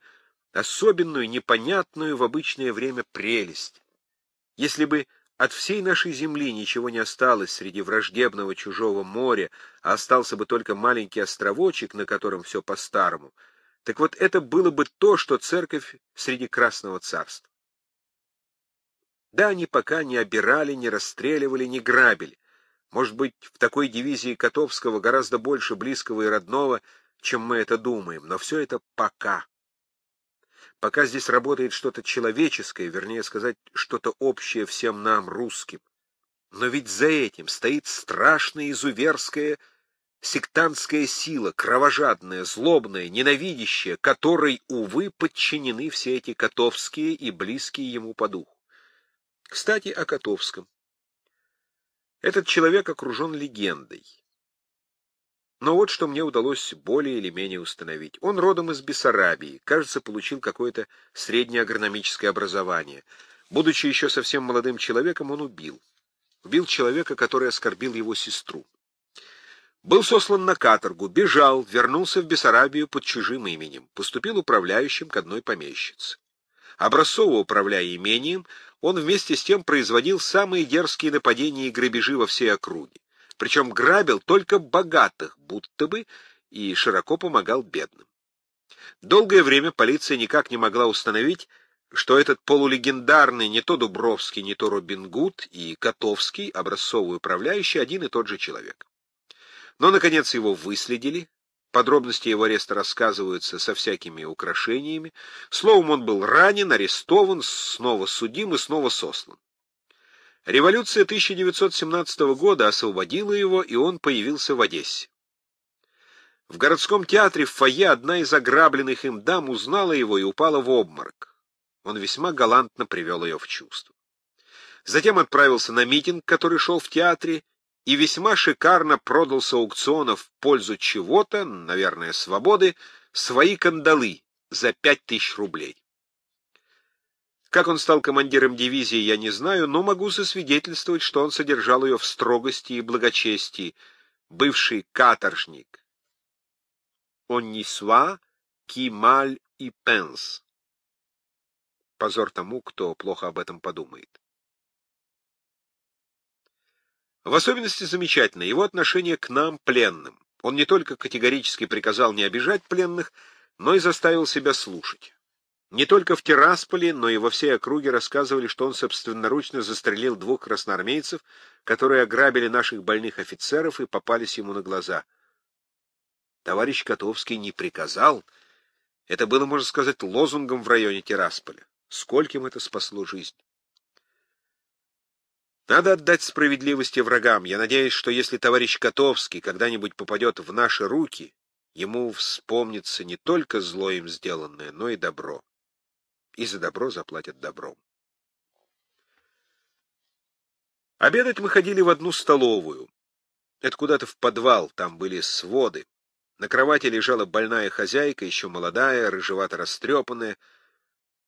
особенную, непонятную в обычное время прелесть. Если бы от всей нашей земли ничего не осталось среди враждебного чужого моря, а остался бы только маленький островочек, на котором все по-старому — так вот это было бы то, что церковь среди Красного Царства. Да, они пока не обирали, не расстреливали, не грабили. Может быть, в такой дивизии Котовского гораздо больше близкого и родного, чем мы это думаем, но все это пока. Пока здесь работает что-то человеческое, вернее сказать, что-то общее всем нам, русским. Но ведь за этим стоит страшное изуверское сектантская сила, кровожадная, злобная, ненавидящая, которой, увы, подчинены все эти котовские и близкие ему по духу. Кстати, о Котовском. Этот человек окружен легендой. Но вот что мне удалось более или менее установить. Он родом из Бессарабии, кажется, получил какое-то среднее агрономическое образование. Будучи еще совсем молодым человеком, он убил. Убил человека, который оскорбил его сестру. Был сослан на каторгу, бежал, вернулся в Бессарабию под чужим именем, поступил управляющим к одной помещице. Образцово управляя имением, он вместе с тем производил самые дерзкие нападения и грабежи во всей округе. Причем грабил только богатых, будто бы, и широко помогал бедным. Долгое время полиция никак не могла установить, что этот полулегендарный не то Дубровский, не то Робин Гуд и Котовский, образцовый управляющий, один и тот же человек. Но, наконец, его выследили, подробности его ареста рассказываются со всякими украшениями, словом, он был ранен, арестован, снова судим и снова сослан. Революция 1917 года освободила его, и он появился в Одессе. В городском театре в фойе одна из ограбленных им дам узнала его и упала в обморок. Он весьма галантно привел ее в чувство. Затем отправился на митинг, который шел в театре, и весьма шикарно продал с аукциона в пользу чего-то, наверное, свободы, свои кандалы за пять тысяч рублей. Как он стал командиром дивизии, я не знаю, но могу засвидетельствовать, что он содержал ее в строгости и благочестии, бывший каторжник. Он не сва, ки маль и пенс. Позор тому, кто плохо об этом подумает. В особенности замечательно его отношение к нам, пленным. Он не только категорически приказал не обижать пленных, но и заставил себя слушать. Не только в Тирасполе, но и во всей округе рассказывали, что он собственноручно застрелил двух красноармейцев, которые ограбили наших больных офицеров и попались ему на глаза. Товарищ Котовский не приказал. Это было, можно сказать, лозунгом в районе Тирасполя. Скольким это спасло жизнь. Надо отдать справедливости врагам. Я надеюсь, что если товарищ Котовский когда-нибудь попадет в наши руки, ему вспомнится не только зло им сделанное, но и добро. И за добро заплатят добром. Обедать мы ходили в одну столовую. Это куда-то в подвал, там были своды. На кровати лежала больная хозяйка, еще молодая, рыжевато-растрепанная,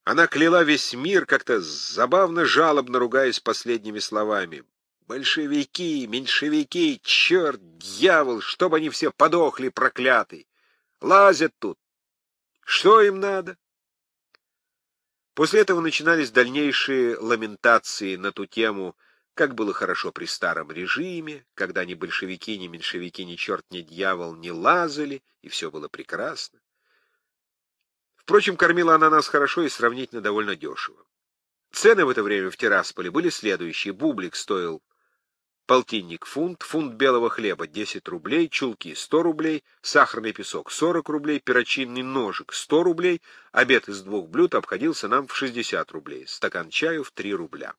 она кляла весь мир, как-то забавно жалобно ругаясь последними словами. «Большевики, меньшевики, черт, дьявол, чтобы они все подохли, проклятый! Лазят тут! Что им надо?» После этого начинались дальнейшие ламентации на ту тему, как было хорошо при старом режиме, когда ни большевики, ни меньшевики, ни черт, ни дьявол не лазали, и все было прекрасно. Впрочем, кормила она нас хорошо и сравнительно довольно дешево. Цены в это время в Тирасполе были следующие. Бублик стоил полтинник фунт, фунт белого хлеба 10 рублей, чулки 100 рублей, сахарный песок 40 рублей, перочинный ножик 100 рублей, обед из двух блюд обходился нам в 60 рублей, стакан чаю в 3 рубля.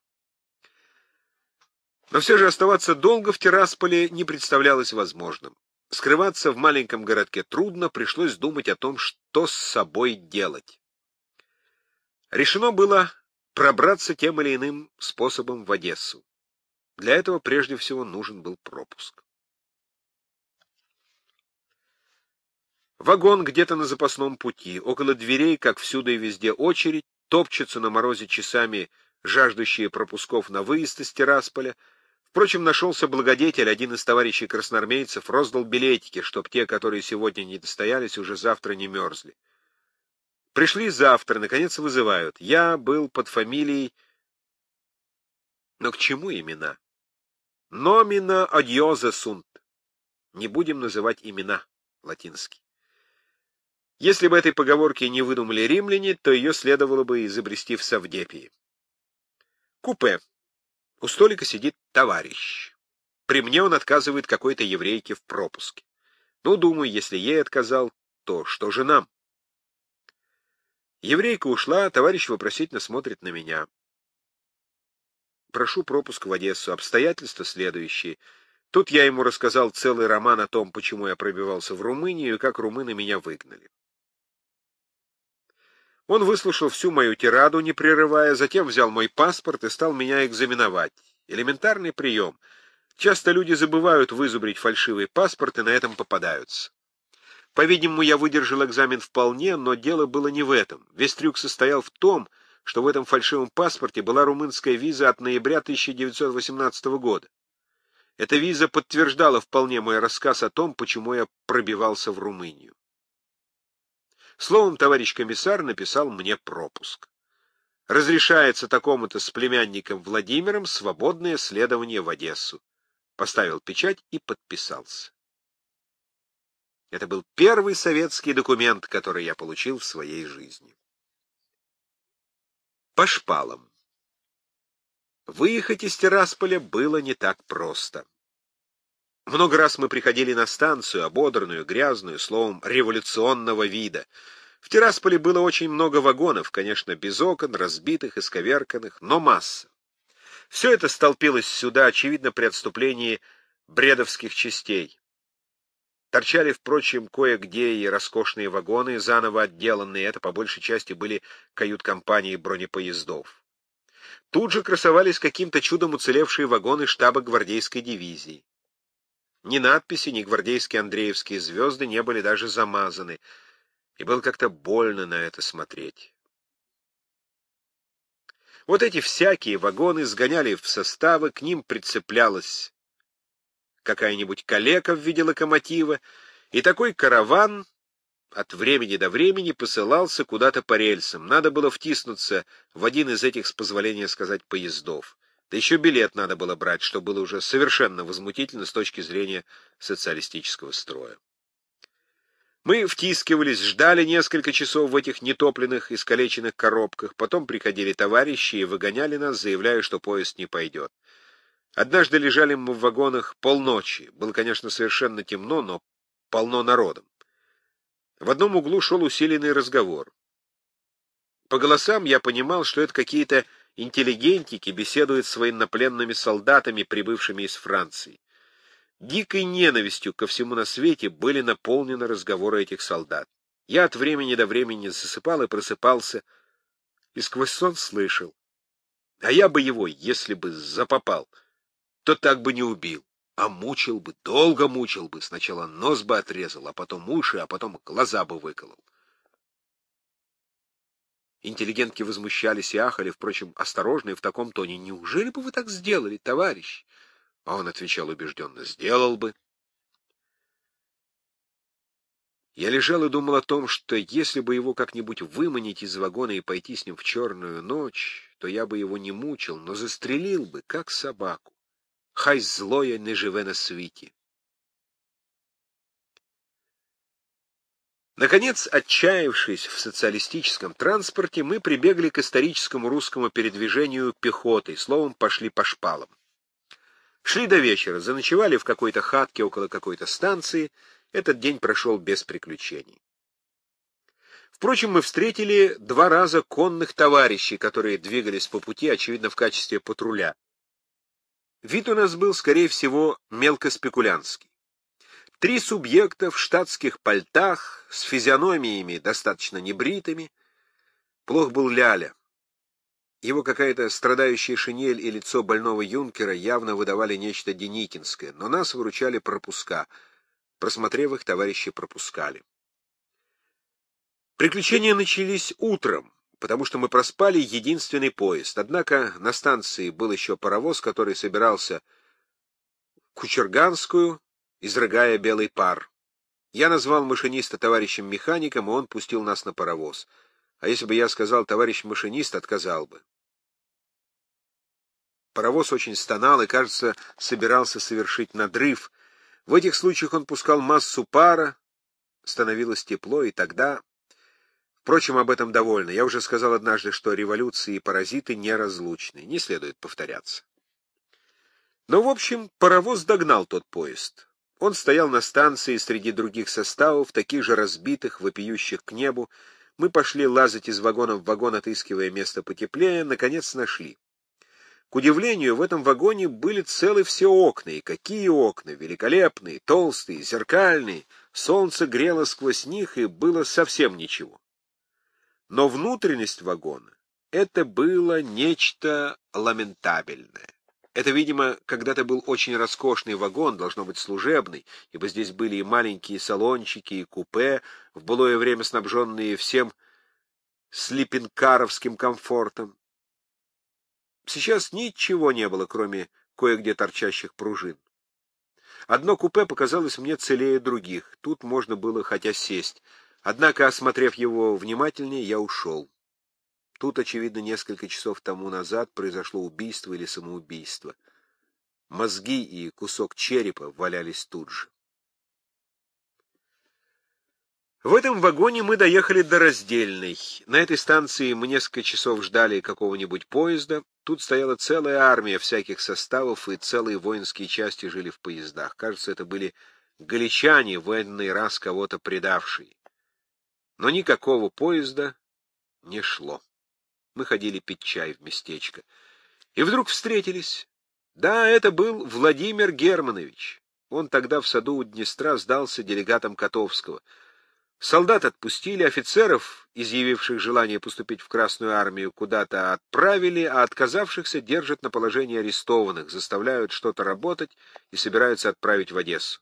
Но все же оставаться долго в Тирасполе не представлялось возможным. Скрываться в маленьком городке трудно, пришлось думать о том, что с собой делать. Решено было пробраться тем или иным способом в Одессу. Для этого прежде всего нужен был пропуск. Вагон где-то на запасном пути, около дверей, как всюду и везде очередь, топчутся на морозе часами жаждущие пропусков на выезд из Тирасполя, Впрочем, нашелся благодетель, один из товарищей красноармейцев, роздал билетики, чтоб те, которые сегодня не достоялись, уже завтра не мерзли. Пришли завтра, наконец вызывают. Я был под фамилией... Но к чему имена? Номина одьозе сунт. Не будем называть имена, латинский. Если бы этой поговорки не выдумали римляне, то ее следовало бы изобрести в Савдепии. Купе. У столика сидит товарищ. При мне он отказывает какой-то еврейке в пропуске. Ну, думаю, если ей отказал, то что же нам? Еврейка ушла, товарищ вопросительно смотрит на меня. Прошу пропуск в Одессу. Обстоятельства следующие. Тут я ему рассказал целый роман о том, почему я пробивался в Румынию и как румыны меня выгнали. Он выслушал всю мою тираду, не прерывая, затем взял мой паспорт и стал меня экзаменовать. Элементарный прием. Часто люди забывают вызубрить фальшивый паспорт и на этом попадаются. По-видимому, я выдержал экзамен вполне, но дело было не в этом. Весь трюк состоял в том, что в этом фальшивом паспорте была румынская виза от ноября 1918 года. Эта виза подтверждала вполне мой рассказ о том, почему я пробивался в Румынию. Словом, товарищ комиссар написал мне пропуск. Разрешается такому-то с племянником Владимиром свободное следование в Одессу. Поставил печать и подписался. Это был первый советский документ, который я получил в своей жизни. По шпалам. Выехать из Тирасполя было не так просто. Много раз мы приходили на станцию, ободранную, грязную, словом, революционного вида — в Тирасполе было очень много вагонов, конечно, без окон, разбитых, исковерканных, но масса. Все это столпилось сюда, очевидно, при отступлении бредовских частей. Торчали, впрочем, кое-где и роскошные вагоны, заново отделанные, это по большей части были кают-компании бронепоездов. Тут же красовались каким-то чудом уцелевшие вагоны штаба гвардейской дивизии. Ни надписи, ни гвардейские Андреевские звезды не были даже замазаны — и было как-то больно на это смотреть. Вот эти всякие вагоны сгоняли в составы, к ним прицеплялась какая-нибудь калека в виде локомотива, и такой караван от времени до времени посылался куда-то по рельсам. Надо было втиснуться в один из этих, с позволения сказать, поездов. Да еще билет надо было брать, что было уже совершенно возмутительно с точки зрения социалистического строя. Мы втискивались, ждали несколько часов в этих нетопленных, искалеченных коробках, потом приходили товарищи и выгоняли нас, заявляя, что поезд не пойдет. Однажды лежали мы в вагонах полночи. Было, конечно, совершенно темно, но полно народом. В одном углу шел усиленный разговор. По голосам я понимал, что это какие-то интеллигентики беседуют с военнопленными солдатами, прибывшими из Франции. Дикой ненавистью ко всему на свете были наполнены разговоры этих солдат. Я от времени до времени засыпал и просыпался, и сквозь сон слышал. А я бы его, если бы запопал, то так бы не убил, а мучил бы, долго мучил бы. Сначала нос бы отрезал, а потом уши, а потом глаза бы выколол. Интеллигентки возмущались и ахали, впрочем, осторожно и в таком тоне. «Неужели бы вы так сделали, товарищ?» А он отвечал убежденно, сделал бы. Я лежал и думал о том, что если бы его как-нибудь выманить из вагона и пойти с ним в черную ночь, то я бы его не мучил, но застрелил бы, как собаку. Хай злое не живе на свете. Наконец, отчаявшись в социалистическом транспорте, мы прибегли к историческому русскому передвижению пехотой, словом, пошли по шпалам. Шли до вечера, заночевали в какой-то хатке около какой-то станции. Этот день прошел без приключений. Впрочем, мы встретили два раза конных товарищей, которые двигались по пути, очевидно, в качестве патруля. Вид у нас был, скорее всего, мелкоспекулянский. Три субъекта в штатских пальтах, с физиономиями достаточно небритыми. Плох был Ляля. Его какая-то страдающая шинель и лицо больного юнкера явно выдавали нечто деникинское, но нас выручали пропуска. Просмотрев их, товарищи пропускали. Приключения начались утром, потому что мы проспали единственный поезд. Однако на станции был еще паровоз, который собирался Кучерганскую, изрыгая белый пар. Я назвал машиниста товарищем-механиком, и он пустил нас на паровоз. А если бы я сказал «товарищ машинист», отказал бы. Паровоз очень стонал и, кажется, собирался совершить надрыв. В этих случаях он пускал массу пара, становилось тепло, и тогда... Впрочем, об этом довольно. Я уже сказал однажды, что революции и паразиты неразлучны. Не следует повторяться. Но, в общем, паровоз догнал тот поезд. Он стоял на станции среди других составов, таких же разбитых, вопиющих к небу, мы пошли лазать из вагона в вагон, отыскивая место потеплее, наконец нашли. К удивлению, в этом вагоне были целы все окна, и какие окна, великолепные, толстые, зеркальные, солнце грело сквозь них, и было совсем ничего. Но внутренность вагона — это было нечто ламентабельное. Это, видимо, когда-то был очень роскошный вагон, должно быть служебный, ибо здесь были и маленькие салончики, и купе, в былое время снабженные всем слипенкаровским комфортом. Сейчас ничего не было, кроме кое-где торчащих пружин. Одно купе показалось мне целее других, тут можно было хотя сесть. Однако, осмотрев его внимательнее, я ушел. Тут, очевидно, несколько часов тому назад произошло убийство или самоубийство. Мозги и кусок черепа валялись тут же. В этом вагоне мы доехали до Раздельной. На этой станции мы несколько часов ждали какого-нибудь поезда. Тут стояла целая армия всяких составов, и целые воинские части жили в поездах. Кажется, это были галичане, военный раз кого-то предавшие. Но никакого поезда не шло. Мы ходили пить чай в местечко. И вдруг встретились. Да, это был Владимир Германович. Он тогда в саду у Днестра сдался делегатом Котовского — Солдат отпустили, офицеров, изъявивших желание поступить в Красную армию, куда-то отправили, а отказавшихся держат на положении арестованных, заставляют что-то работать и собираются отправить в Одессу.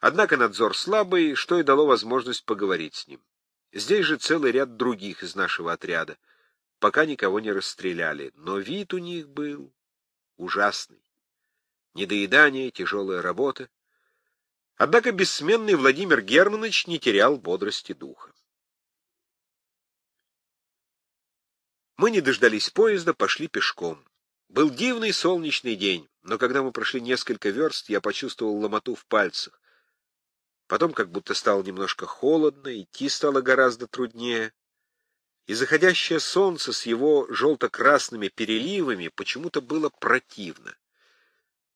Однако надзор слабый, что и дало возможность поговорить с ним. Здесь же целый ряд других из нашего отряда. Пока никого не расстреляли, но вид у них был ужасный. Недоедание, тяжелая работа. Однако бессменный Владимир Германович не терял бодрости духа. Мы не дождались поезда, пошли пешком. Был дивный солнечный день, но когда мы прошли несколько верст, я почувствовал ломоту в пальцах. Потом как будто стало немножко холодно, идти стало гораздо труднее. И заходящее солнце с его желто-красными переливами почему-то было противно.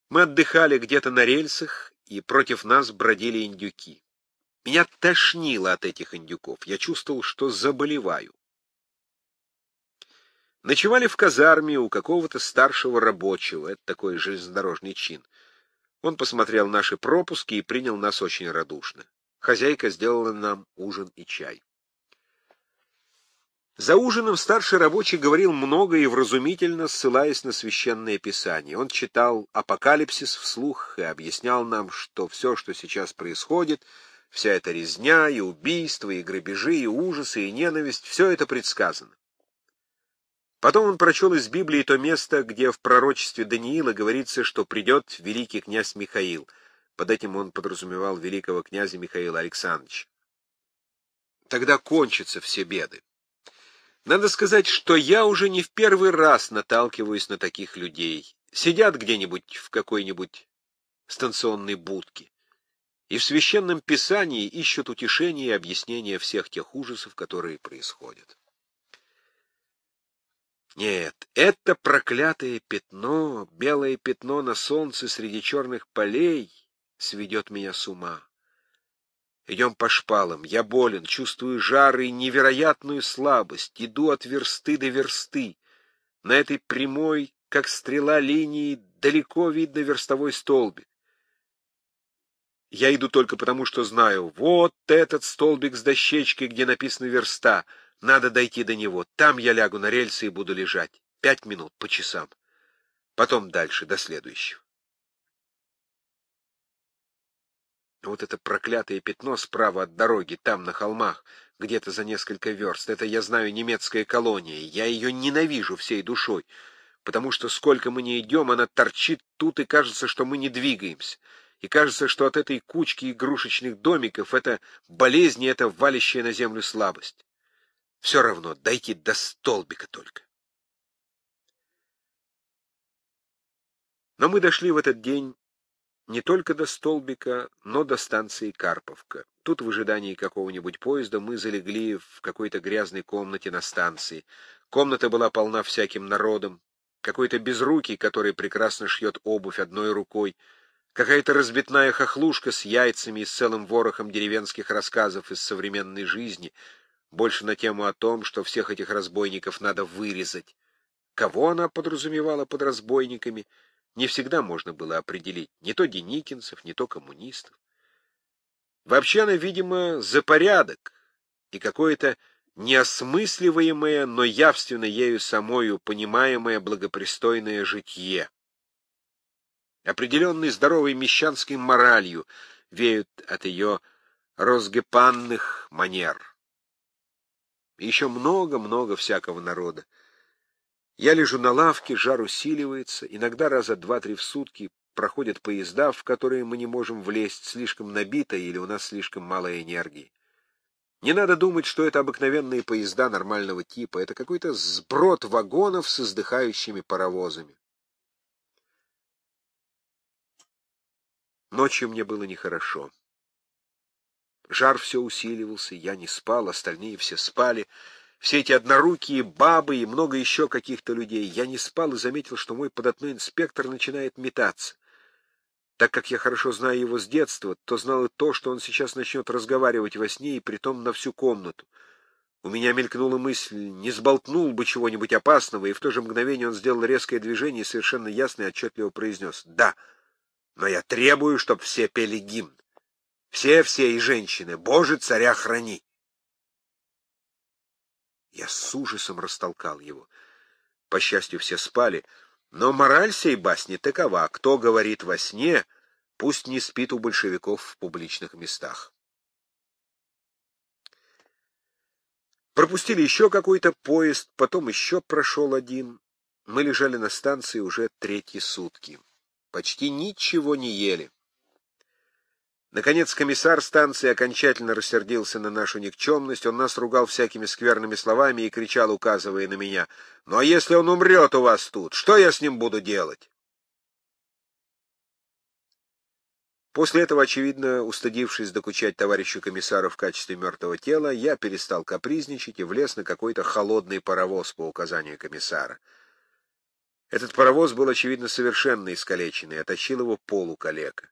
Мы отдыхали где-то на рельсах, и против нас бродили индюки. Меня тошнило от этих индюков. Я чувствовал, что заболеваю. Ночевали в казарме у какого-то старшего рабочего, это такой железнодорожный чин. Он посмотрел наши пропуски и принял нас очень радушно. Хозяйка сделала нам ужин и чай. За ужином старший рабочий говорил много и вразумительно, ссылаясь на священное писание. Он читал «Апокалипсис» вслух и объяснял нам, что все, что сейчас происходит, вся эта резня и убийства, и грабежи, и ужасы, и ненависть, все это предсказано. Потом он прочел из Библии то место, где в пророчестве Даниила говорится, что придет великий князь Михаил. Под этим он подразумевал великого князя Михаила Александровича. Тогда кончатся все беды. Надо сказать, что я уже не в первый раз наталкиваюсь на таких людей. Сидят где-нибудь в какой-нибудь станционной будке и в священном писании ищут утешение и объяснение всех тех ужасов, которые происходят. Нет, это проклятое пятно, белое пятно на солнце среди черных полей сведет меня с ума. Идем по шпалам. Я болен, чувствую жар и невероятную слабость. Иду от версты до версты. На этой прямой, как стрела линии, далеко видно верстовой столбик. Я иду только потому, что знаю, вот этот столбик с дощечкой, где написано «верста». Надо дойти до него. Там я лягу на рельсы и буду лежать. Пять минут по часам. Потом дальше, до следующего. Вот это проклятое пятно справа от дороги, там, на холмах, где-то за несколько верст. Это, я знаю, немецкая колония. Я ее ненавижу всей душой, потому что сколько мы не идем, она торчит тут, и кажется, что мы не двигаемся. И кажется, что от этой кучки игрушечных домиков это болезнь, это валящая на землю слабость. Все равно, дойти до столбика только. Но мы дошли в этот день не только до столбика, но до станции Карповка. Тут в ожидании какого-нибудь поезда мы залегли в какой-то грязной комнате на станции. Комната была полна всяким народом. Какой-то безрукий, который прекрасно шьет обувь одной рукой, какая-то разбитная хохлушка с яйцами и с целым ворохом деревенских рассказов из современной жизни, больше на тему о том, что всех этих разбойников надо вырезать. Кого она подразумевала под разбойниками — не всегда можно было определить не то Деникинцев, не то коммунистов. Вообще она, видимо, за порядок и какое-то неосмысливаемое, но явственно ею самою понимаемое благопристойное житье. Определенной здоровой мещанской моралью веют от ее розгепанных манер. И еще много-много всякого народа. Я лежу на лавке, жар усиливается, иногда раза два-три в сутки проходят поезда, в которые мы не можем влезть, слишком набито или у нас слишком мало энергии. Не надо думать, что это обыкновенные поезда нормального типа. Это какой-то сброд вагонов с издыхающими паровозами. Ночью мне было нехорошо. Жар все усиливался, я не спал, остальные все спали. Все эти однорукие бабы и много еще каких-то людей. Я не спал и заметил, что мой податной инспектор начинает метаться. Так как я хорошо знаю его с детства, то знал и то, что он сейчас начнет разговаривать во сне, и притом на всю комнату. У меня мелькнула мысль, не сболтнул бы чего-нибудь опасного, и в то же мгновение он сделал резкое движение и совершенно ясно и отчетливо произнес «Да, но я требую, чтобы все пели гимн. Все-все и женщины, Боже, царя храни!» Я с ужасом растолкал его. По счастью, все спали, но мораль сей басни такова. Кто говорит во сне, пусть не спит у большевиков в публичных местах. Пропустили еще какой-то поезд, потом еще прошел один. Мы лежали на станции уже третьи сутки. Почти ничего не ели. Наконец комиссар станции окончательно рассердился на нашу никчемность, он нас ругал всякими скверными словами и кричал, указывая на меня, «Ну а если он умрет у вас тут, что я с ним буду делать?» После этого, очевидно, устыдившись докучать товарищу комиссару в качестве мертвого тела, я перестал капризничать и влез на какой-то холодный паровоз по указанию комиссара. Этот паровоз был, очевидно, совершенно искалеченный, оттащил его полукалека.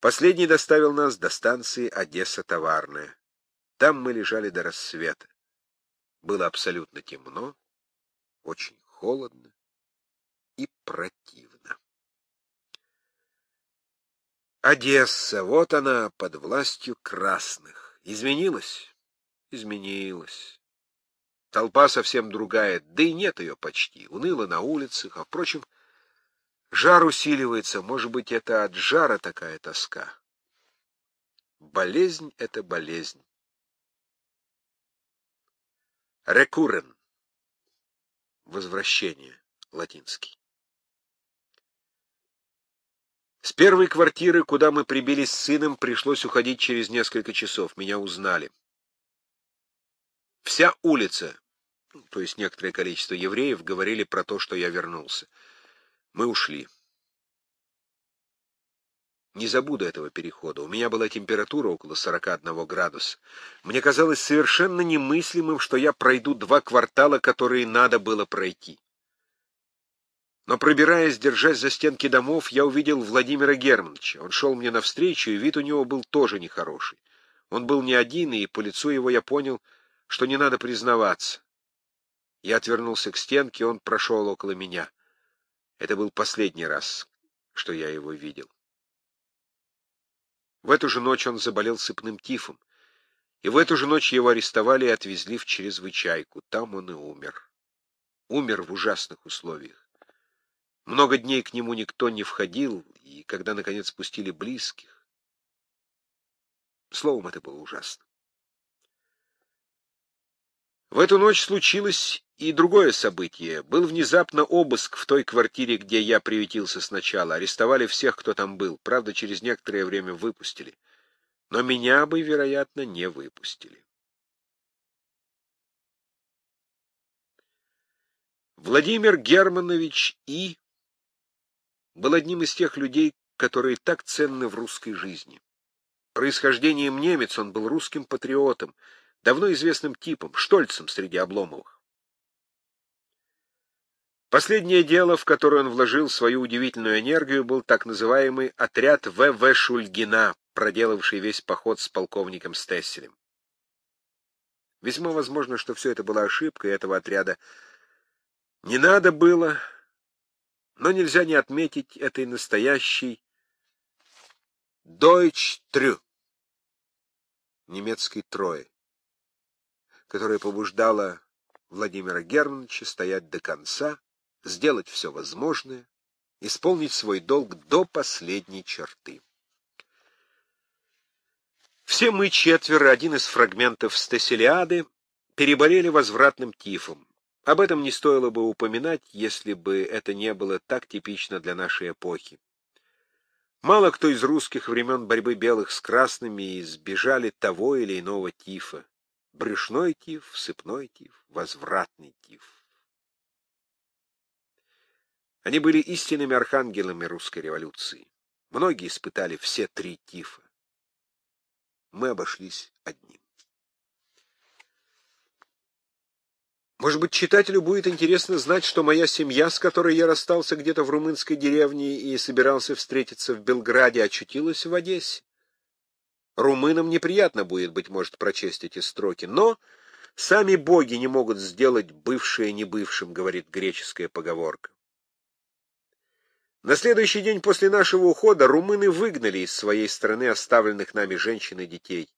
Последний доставил нас до станции Одесса-Товарная. Там мы лежали до рассвета. Было абсолютно темно, очень холодно и противно. Одесса, вот она, под властью красных. Изменилась? Изменилась. Толпа совсем другая, да и нет ее почти. Уныло на улицах, а, впрочем, Жар усиливается, может быть, это от жара такая тоска. Болезнь — это болезнь. Рекурен. Возвращение. Латинский. С первой квартиры, куда мы прибились с сыном, пришлось уходить через несколько часов. Меня узнали. Вся улица, то есть некоторое количество евреев, говорили про то, что я вернулся. Мы ушли. Не забуду этого перехода. У меня была температура около 41 градуса. Мне казалось совершенно немыслимым, что я пройду два квартала, которые надо было пройти. Но пробираясь, держась за стенки домов, я увидел Владимира Германовича. Он шел мне навстречу, и вид у него был тоже нехороший. Он был не один, и по лицу его я понял, что не надо признаваться. Я отвернулся к стенке, он прошел около меня. Это был последний раз, что я его видел. В эту же ночь он заболел сыпным тифом, и в эту же ночь его арестовали и отвезли в чрезвычайку. Там он и умер. Умер в ужасных условиях. Много дней к нему никто не входил, и когда, наконец, пустили близких... Словом, это было ужасно. В эту ночь случилось и другое событие. Был внезапно обыск в той квартире, где я приютился сначала. Арестовали всех, кто там был. Правда, через некоторое время выпустили. Но меня бы, вероятно, не выпустили. Владимир Германович И. был одним из тех людей, которые так ценны в русской жизни. Происхождением немец он был русским патриотом, давно известным типом, Штольцем среди Обломовых. Последнее дело, в которое он вложил свою удивительную энергию, был так называемый отряд В.В. Шульгина, проделавший весь поход с полковником Стесселем. Весьма возможно, что все это была ошибка, этого отряда не надо было, но нельзя не отметить этой настоящей Deutsch Trü, немецкой трое которая побуждала Владимира Германовича стоять до конца, сделать все возможное, исполнить свой долг до последней черты. Все мы четверо, один из фрагментов Стеселиады, переболели возвратным тифом. Об этом не стоило бы упоминать, если бы это не было так типично для нашей эпохи. Мало кто из русских времен борьбы белых с красными избежали того или иного тифа. Брюшной тиф, сыпной тиф, возвратный тиф. Они были истинными архангелами русской революции. Многие испытали все три тифа. Мы обошлись одним. Может быть, читателю будет интересно знать, что моя семья, с которой я расстался где-то в румынской деревне и собирался встретиться в Белграде, очутилась в Одессе. Румынам неприятно будет, быть может, прочесть эти строки, но сами боги не могут сделать бывшее небывшим, говорит греческая поговорка. На следующий день после нашего ухода румыны выгнали из своей страны оставленных нами женщин и детей.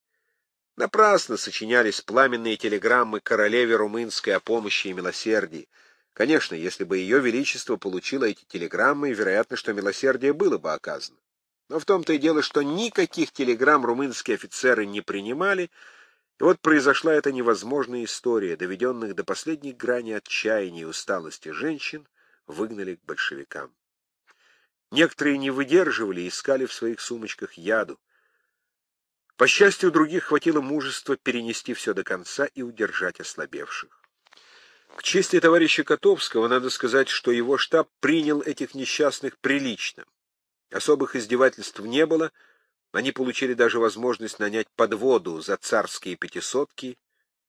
Напрасно сочинялись пламенные телеграммы королеве румынской о помощи и милосердии. Конечно, если бы ее величество получило эти телеграммы, вероятно, что милосердие было бы оказано. Но в том-то и дело, что никаких телеграмм румынские офицеры не принимали, и вот произошла эта невозможная история, доведенных до последних граней отчаяния и усталости женщин, выгнали к большевикам. Некоторые не выдерживали и искали в своих сумочках яду. По счастью, других хватило мужества перенести все до конца и удержать ослабевших. К чести товарища Котовского надо сказать, что его штаб принял этих несчастных прилично. Особых издевательств не было, они получили даже возможность нанять подводу за царские пятисотки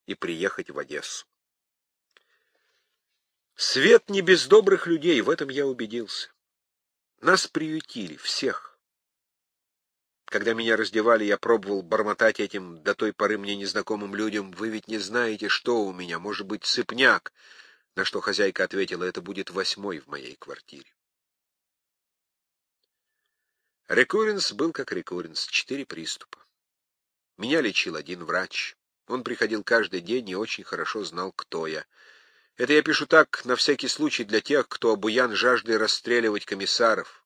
и приехать в Одессу. Свет не без добрых людей, в этом я убедился. Нас приютили, всех. Когда меня раздевали, я пробовал бормотать этим до той поры мне незнакомым людям, «Вы ведь не знаете, что у меня, может быть, цыпняк», на что хозяйка ответила, «Это будет восьмой в моей квартире». Рекурренс был как рекурренс, четыре приступа. Меня лечил один врач. Он приходил каждый день и очень хорошо знал, кто я. Это я пишу так, на всякий случай, для тех, кто обуян жаждой расстреливать комиссаров.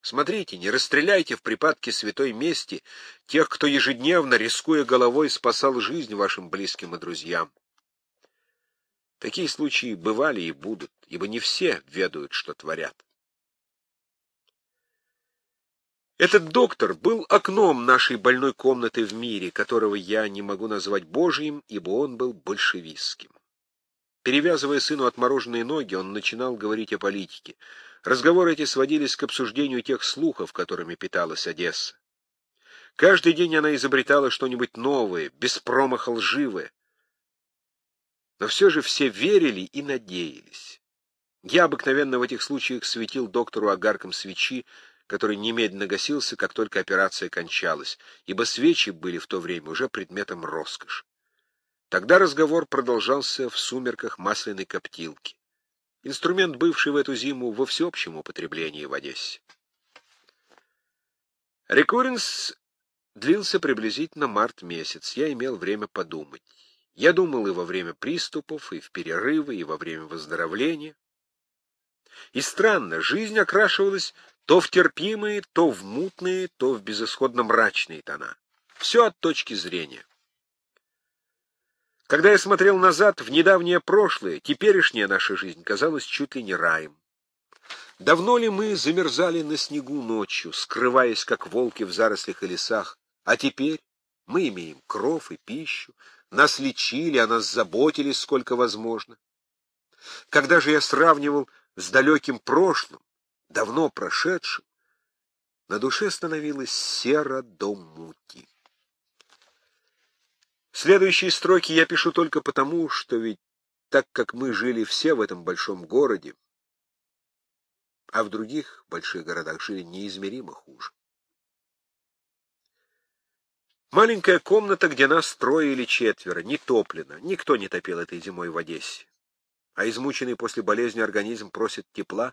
Смотрите, не расстреляйте в припадке святой мести тех, кто ежедневно, рискуя головой, спасал жизнь вашим близким и друзьям. Такие случаи бывали и будут, ибо не все ведают, что творят. Этот доктор был окном нашей больной комнаты в мире, которого я не могу назвать Божьим, ибо он был большевистским. Перевязывая сыну отмороженные ноги, он начинал говорить о политике. Разговоры эти сводились к обсуждению тех слухов, которыми питалась Одесса. Каждый день она изобретала что-нибудь новое, без промаха лживое. Но все же все верили и надеялись. Я обыкновенно в этих случаях светил доктору огарком свечи, который немедленно гасился, как только операция кончалась, ибо свечи были в то время уже предметом роскоши. Тогда разговор продолжался в сумерках масляной коптилки. Инструмент, бывший в эту зиму во всеобщем употреблении в Одессе. Рекурренс длился приблизительно март месяц. Я имел время подумать. Я думал и во время приступов, и в перерывы, и во время выздоровления. И странно, жизнь окрашивалась то в терпимые, то в мутные, то в безысходно мрачные тона. Все от точки зрения. Когда я смотрел назад, в недавнее прошлое, теперешняя наша жизнь казалась чуть ли не раем. Давно ли мы замерзали на снегу ночью, скрываясь, как волки в зарослях и лесах, а теперь мы имеем кров и пищу, нас лечили, о нас заботились сколько возможно. Когда же я сравнивал с далеким прошлым, давно прошедшим, на душе становилось серо до мути. Следующие строки я пишу только потому, что ведь так как мы жили все в этом большом городе, а в других больших городах жили неизмеримо хуже. Маленькая комната, где нас строили четверо, не топлена, никто не топил этой зимой в Одессе. А измученный после болезни организм просит тепла.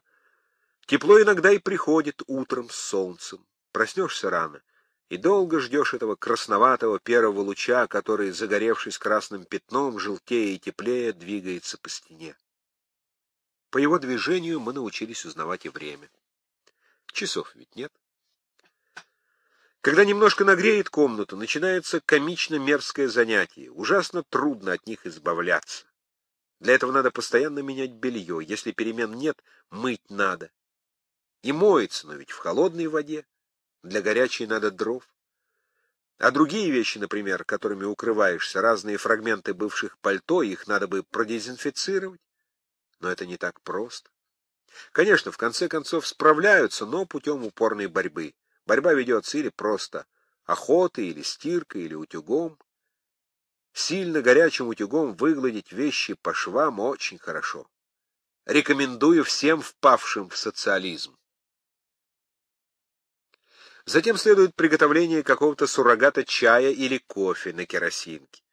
Тепло иногда и приходит утром с солнцем. Проснешься рано, и долго ждешь этого красноватого первого луча, который, загоревшись красным пятном, желтее и теплее, двигается по стене. По его движению мы научились узнавать и время. Часов ведь нет. Когда немножко нагреет комнату, начинается комично-мерзкое занятие. Ужасно трудно от них избавляться. Для этого надо постоянно менять белье. Если перемен нет, мыть надо. И моется, но ведь в холодной воде. Для горячей надо дров. А другие вещи, например, которыми укрываешься, разные фрагменты бывших пальто, их надо бы продезинфицировать. Но это не так просто. Конечно, в конце концов справляются, но путем упорной борьбы. Борьба ведется или просто охотой, или стиркой, или утюгом. Сильно горячим утюгом выгладить вещи по швам очень хорошо. Рекомендую всем впавшим в социализм. Затем следует приготовление какого-то суррогата чая или кофе на керосинке.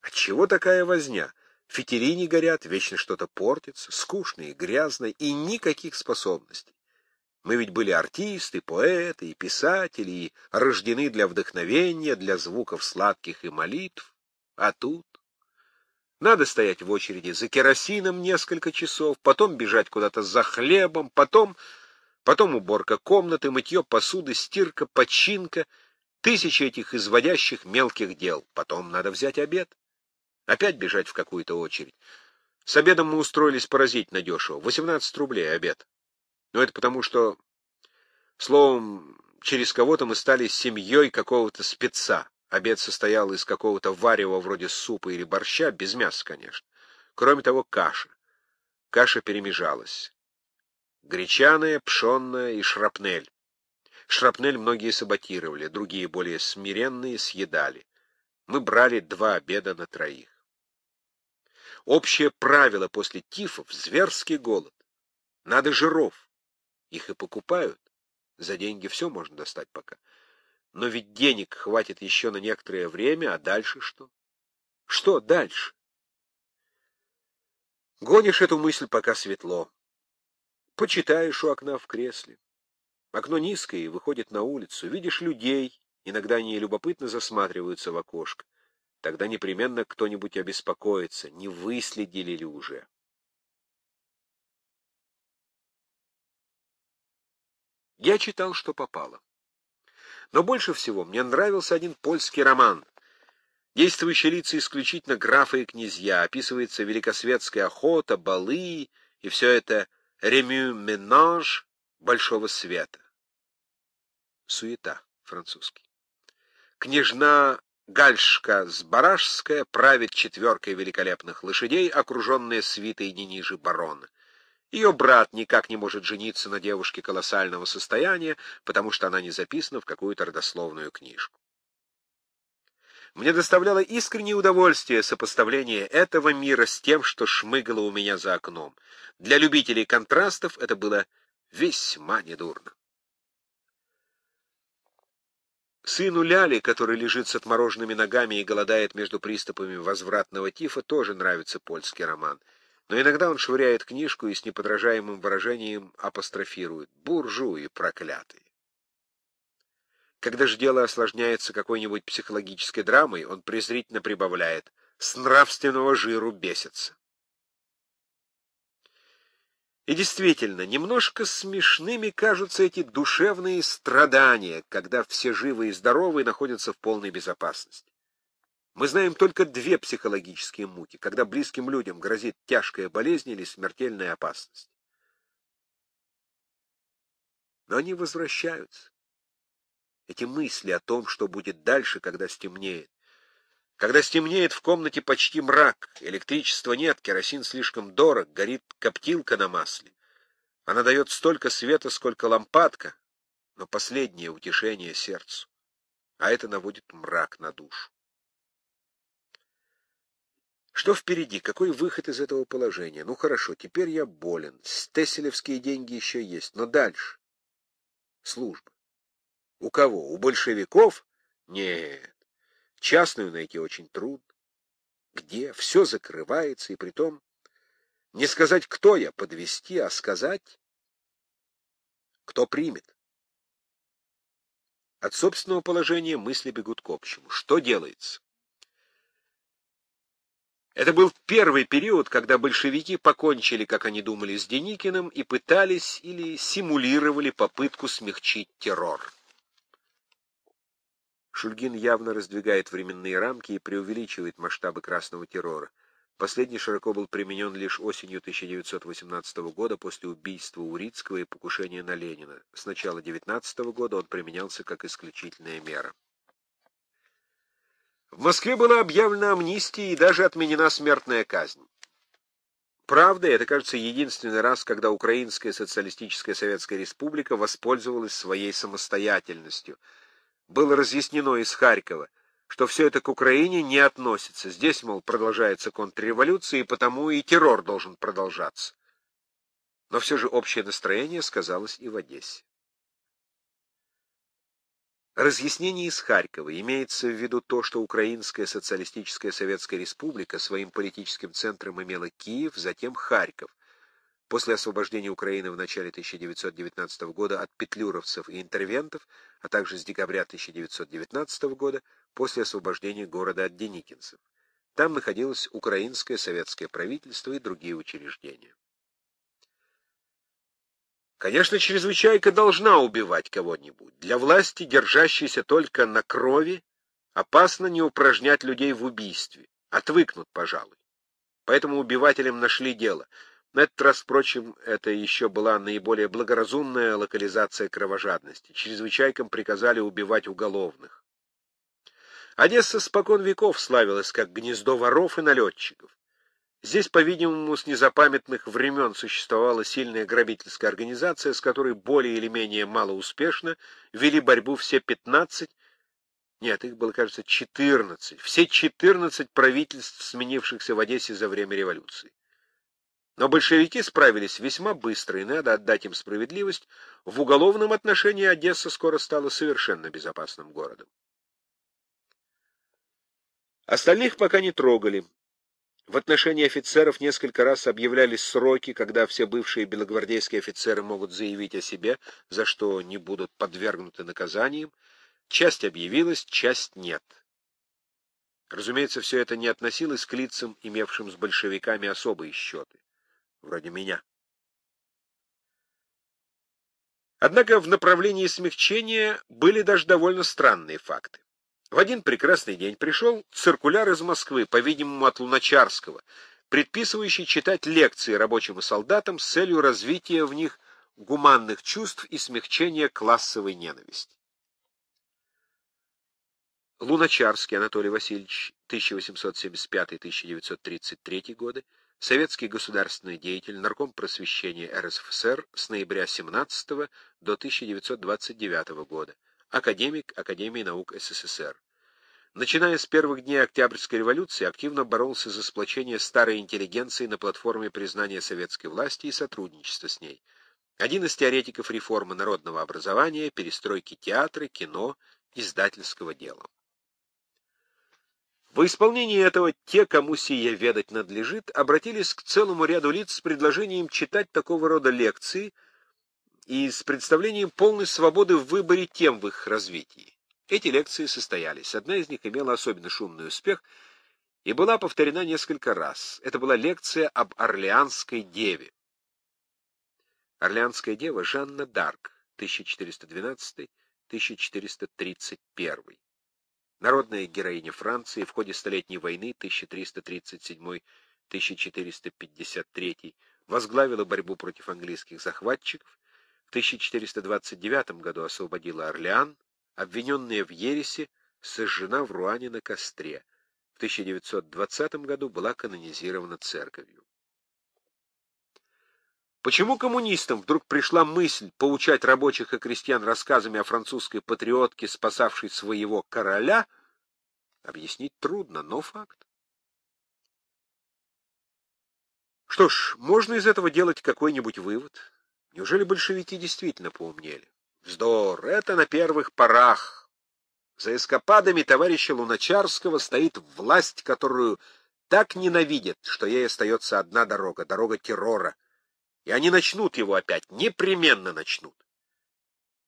Отчего такая возня? Фитили не горят, вечно что-то портится, скучно и грязно, и никаких способностей. Мы ведь были артисты, поэты и писатели, и рождены для вдохновения, для звуков сладких и молитв. А тут надо стоять в очереди за керосином несколько часов, потом бежать куда-то за хлебом, потом потом уборка комнаты, мытье посуды, стирка, починка, тысячи этих изводящих мелких дел. Потом надо взять обед. Опять бежать в какую-то очередь. С обедом мы устроились поразительно дешево. 18 рублей обед. Но это потому, что, словом, через кого-то мы стали семьей какого-то спеца. Обед состоял из какого-то варева вроде супа или борща, без мяса, конечно. Кроме того, каша. Каша перемежалась. Гречаная, пшенная и шрапнель. Шрапнель многие саботировали, другие, более смиренные, съедали. Мы брали два обеда на троих. Общее правило после тифов — зверский голод. Надо жиров. Их и покупают. За деньги все можно достать пока. Но ведь денег хватит еще на некоторое время, а дальше что? Что дальше? Гонишь эту мысль, пока светло. Почитаешь у окна в кресле. Окно низкое и выходит на улицу. Видишь людей, иногда они любопытно засматриваются в окошко. Тогда непременно кто-нибудь обеспокоится, не выследили ли уже. Я читал, что попало. Но больше всего мне нравился один польский роман. Действующие лица исключительно графы и князья. Описывается великосветская охота, балы и все это ремю-менаж большого света. Суета, французский. Княжна Гальшка Сбаражская правит четверкой великолепных лошадей, окруженная свитой не ниже барона. Ее брат никак не может жениться на девушке колоссального состояния, потому что она не записана в какую-то родословную книжку. Мне доставляло искреннее удовольствие сопоставление этого мира с тем, что шмыгало у меня за окном. Для любителей контрастов это было весьма недурно. Сыну Ляли, который лежит с отмороженными ногами и голодает между приступами возвратного тифа, тоже нравится польский роман. Но иногда он швыряет книжку и с неподражаемым выражением апострофирует «буржуи проклятые». Когда же дело осложняется какой-нибудь психологической драмой, он презрительно прибавляет «с нравственного жиру бесится». И действительно, немножко смешными кажутся эти душевные страдания, когда все живые и здоровые находятся в полной безопасности. Мы знаем только две психологические муки, когда близким людям грозит тяжкая болезнь или смертельная опасность. Но они возвращаются эти мысли о том, что будет дальше, когда стемнеет. Когда стемнеет, в комнате почти мрак, электричества нет, керосин слишком дорог, горит коптилка на масле. Она дает столько света, сколько лампадка, но последнее утешение сердцу, а это наводит мрак на душу. Что впереди? Какой выход из этого положения? Ну хорошо, теперь я болен, стесселевские деньги еще есть, но дальше? Служба. У кого? У большевиков? Нет. Частную найти очень трудно. Где? Все закрывается, и притом не сказать, кто я, подвести, а сказать, кто примет. От собственного положения мысли бегут к общему. Что делается? Это был первый период, когда большевики покончили, как они думали, с Деникиным и пытались или симулировали попытку смягчить террор. Шульгин явно раздвигает временные рамки и преувеличивает масштабы красного террора. Последний широко был применен лишь осенью 1918 года после убийства Урицкого и покушения на Ленина. С начала 19 года он применялся как исключительная мера. В Москве была объявлена амнистия и даже отменена смертная казнь. Правда, это, кажется, единственный раз, когда Украинская социалистическая советская республика воспользовалась своей самостоятельностью. Было разъяснено из Харькова, что все это к Украине не относится. Здесь, мол, продолжается контрреволюция, и потому и террор должен продолжаться. Но все же общее настроение сказалось и в Одессе. Разъяснение из Харькова имеется в виду то, что Украинская социалистическая советская республика своим политическим центром имела Киев, затем Харьков. После освобождения Украины в начале 1919 года от петлюровцев и интервентов, а также с декабря 1919 года после освобождения города от деникинцев. Там находилось Украинское советское правительство и другие учреждения. Конечно, чрезвычайка должна убивать кого-нибудь. Для власти, держащейся только на крови, опасно не упражнять людей в убийстве. Отвыкнут, пожалуй. Поэтому убивателям нашли дело. На этот раз, впрочем, это еще была наиболее благоразумная локализация кровожадности. Чрезвычайкам приказали убивать уголовных. Одесса спокон веков славилась как гнездо воров и налетчиков. Здесь, по-видимому, с незапамятных времен существовала сильная грабительская организация, с которой более или менее малоуспешно вели борьбу все 15, нет, их было, кажется, 14, все 14 правительств, сменившихся в Одессе за время революции. Но большевики справились весьма быстро, и надо отдать им справедливость, в уголовном отношении Одесса скоро стала совершенно безопасным городом. Остальных пока не трогали. В отношении офицеров несколько раз объявлялись сроки, когда все бывшие белогвардейские офицеры могут заявить о себе, за что не будут подвергнуты наказаниям. Часть объявилась, часть нет. Разумеется, все это не относилось к лицам, имевшим с большевиками особые счеты, вроде меня. Однако в направлении смягчения были даже довольно странные факты. В один прекрасный день пришел циркуляр из Москвы, по-видимому, от Луначарского, предписывающий читать лекции рабочим и солдатам с целью развития в них гуманных чувств и смягчения классовой ненависти. Луначарский Анатолий Васильевич, 1875-1933 годы, советский государственный деятель, нарком просвещения РСФСР с ноября 17 до 1929 года академик Академии наук СССР. Начиная с первых дней Октябрьской революции, активно боролся за сплочение старой интеллигенции на платформе признания советской власти и сотрудничества с ней. Один из теоретиков реформы народного образования, перестройки театра, кино, издательского дела. В исполнении этого те, кому сие ведать надлежит, обратились к целому ряду лиц с предложением читать такого рода лекции – и с представлением полной свободы в выборе тем в их развитии. Эти лекции состоялись. Одна из них имела особенно шумный успех и была повторена несколько раз. Это была лекция об Орлеанской деве. Орлеанская дева Жанна Дарк, 1412-1431. Народная героиня Франции в ходе Столетней войны 1337-1453 возглавила борьбу против английских захватчиков, 1429 году освободила Орлеан, обвиненная в ересе, сожжена в Руане на костре. В 1920 году была канонизирована церковью. Почему коммунистам вдруг пришла мысль поучать рабочих и крестьян рассказами о французской патриотке, спасавшей своего короля, объяснить трудно, но факт. Что ж, можно из этого делать какой-нибудь вывод. Неужели большевики действительно поумнели? Вздор, это на первых порах. За эскападами товарища Луначарского стоит власть, которую так ненавидят, что ей остается одна дорога — дорога террора. И они начнут его опять, непременно начнут.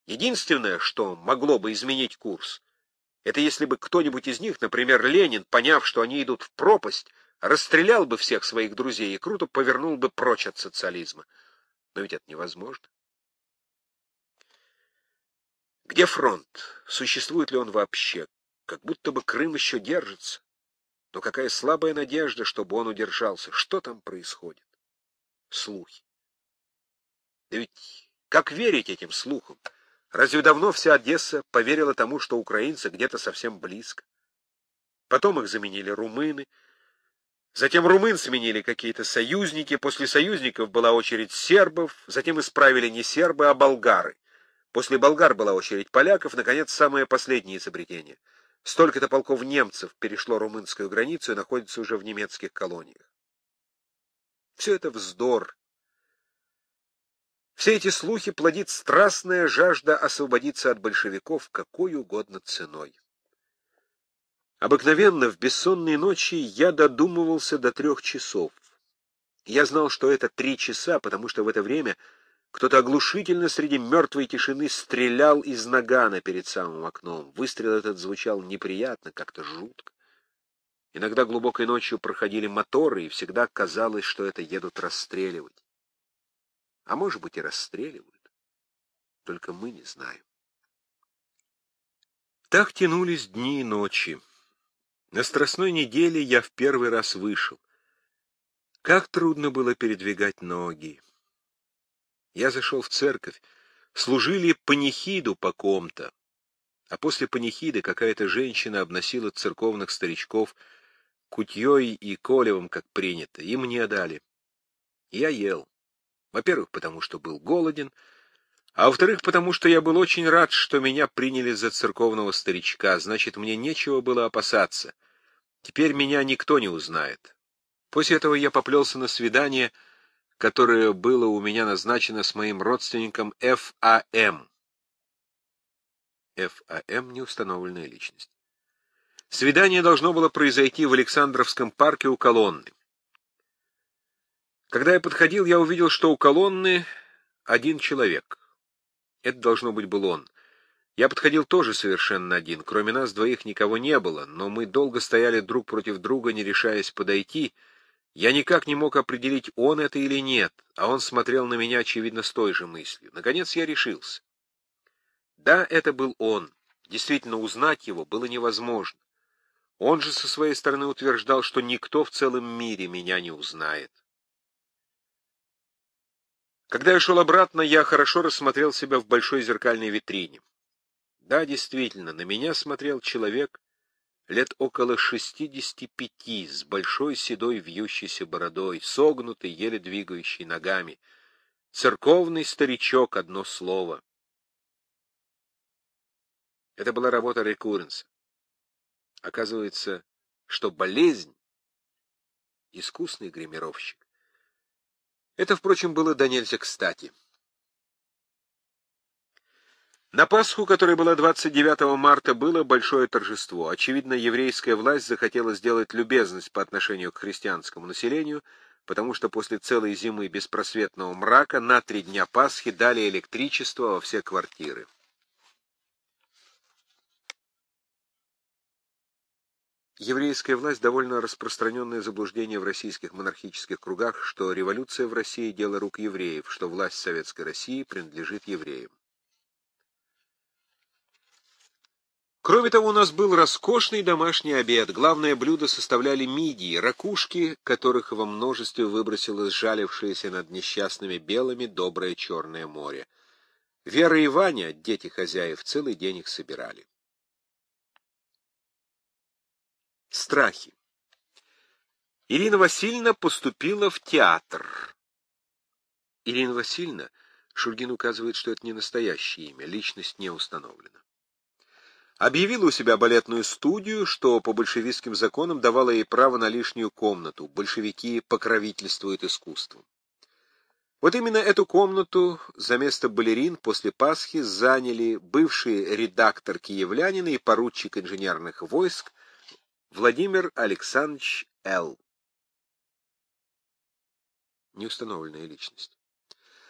Единственное, что могло бы изменить курс, это если бы кто-нибудь из них, например, Ленин, поняв, что они идут в пропасть, расстрелял бы всех своих друзей и круто повернул бы прочь от социализма. Но ведь это невозможно. Где фронт? Существует ли он вообще? Как будто бы Крым еще держится. Но какая слабая надежда, чтобы он удержался. Что там происходит? Слухи. Да ведь как верить этим слухам? Разве давно вся Одесса поверила тому, что украинцы где-то совсем близко? Потом их заменили румыны. Затем румын сменили какие-то союзники. После союзников была очередь сербов. Затем исправили не сербы, а болгары. После болгар была очередь поляков. Наконец, самое последнее изобретение. Столько-то полков немцев перешло румынскую границу и находится уже в немецких колониях. Все это вздор. Все эти слухи плодит страстная жажда освободиться от большевиков какой угодно ценой. Обыкновенно в бессонные ночи я додумывался до трех часов. Я знал, что это три часа, потому что в это время кто-то оглушительно среди мертвой тишины стрелял из нагана перед самым окном. Выстрел этот звучал неприятно, как-то жутко. Иногда глубокой ночью проходили моторы, и всегда казалось, что это едут расстреливать. А может быть и расстреливают. Только мы не знаем. Так тянулись дни и ночи. На Страстной неделе я в первый раз вышел. Как трудно было передвигать ноги. Я зашел в церковь. Служили панихиду по ком-то. А после панихиды какая-то женщина обносила церковных старичков кутьей и колевом, как принято, и мне дали. Я ел. Во-первых, потому что был голоден, а во-вторых, потому что я был очень рад, что меня приняли за церковного старичка, значит, мне нечего было опасаться. Теперь меня никто не узнает. После этого я поплелся на свидание, которое было у меня назначено с моим родственником Ф.А.М. Ф.А.М. — неустановленная личность. Свидание должно было произойти в Александровском парке у колонны. Когда я подходил, я увидел, что у колонны один человек. Это должно быть был он. Я подходил тоже совершенно один. Кроме нас двоих никого не было, но мы долго стояли друг против друга, не решаясь подойти. Я никак не мог определить, он это или нет, а он смотрел на меня, очевидно, с той же мыслью. Наконец я решился. Да, это был он. Действительно, узнать его было невозможно. Он же со своей стороны утверждал, что никто в целом мире меня не узнает. Когда я шел обратно, я хорошо рассмотрел себя в большой зеркальной витрине. Да, действительно, на меня смотрел человек лет около шестидесяти пяти, с большой седой вьющейся бородой, согнутый, еле двигающий ногами. Церковный старичок, одно слово. Это была работа Рекуренса. Оказывается, что болезнь — искусный гримировщик. Это, впрочем, было до нельзя кстати. На Пасху, которая была 29 марта, было большое торжество. Очевидно, еврейская власть захотела сделать любезность по отношению к христианскому населению, потому что после целой зимы беспросветного мрака на три дня Пасхи дали электричество во все квартиры. Еврейская власть — довольно распространенное заблуждение в российских монархических кругах, что революция в России — дело рук евреев, что власть Советской России принадлежит евреям. Кроме того, у нас был роскошный домашний обед. Главное блюдо составляли мидии, ракушки, которых во множестве выбросило сжалившееся над несчастными белыми доброе Черное море. Вера и Ваня, дети хозяев, целый день их собирали. Страхи. Ирина Васильевна поступила в театр. Ирина Васильевна, Шульгин указывает, что это не настоящее имя, личность не установлена объявила у себя балетную студию, что по большевистским законам давало ей право на лишнюю комнату. Большевики покровительствуют искусству. Вот именно эту комнату за место балерин после Пасхи заняли бывший редактор киевлянина и поручик инженерных войск Владимир Александрович Л. Неустановленная личность.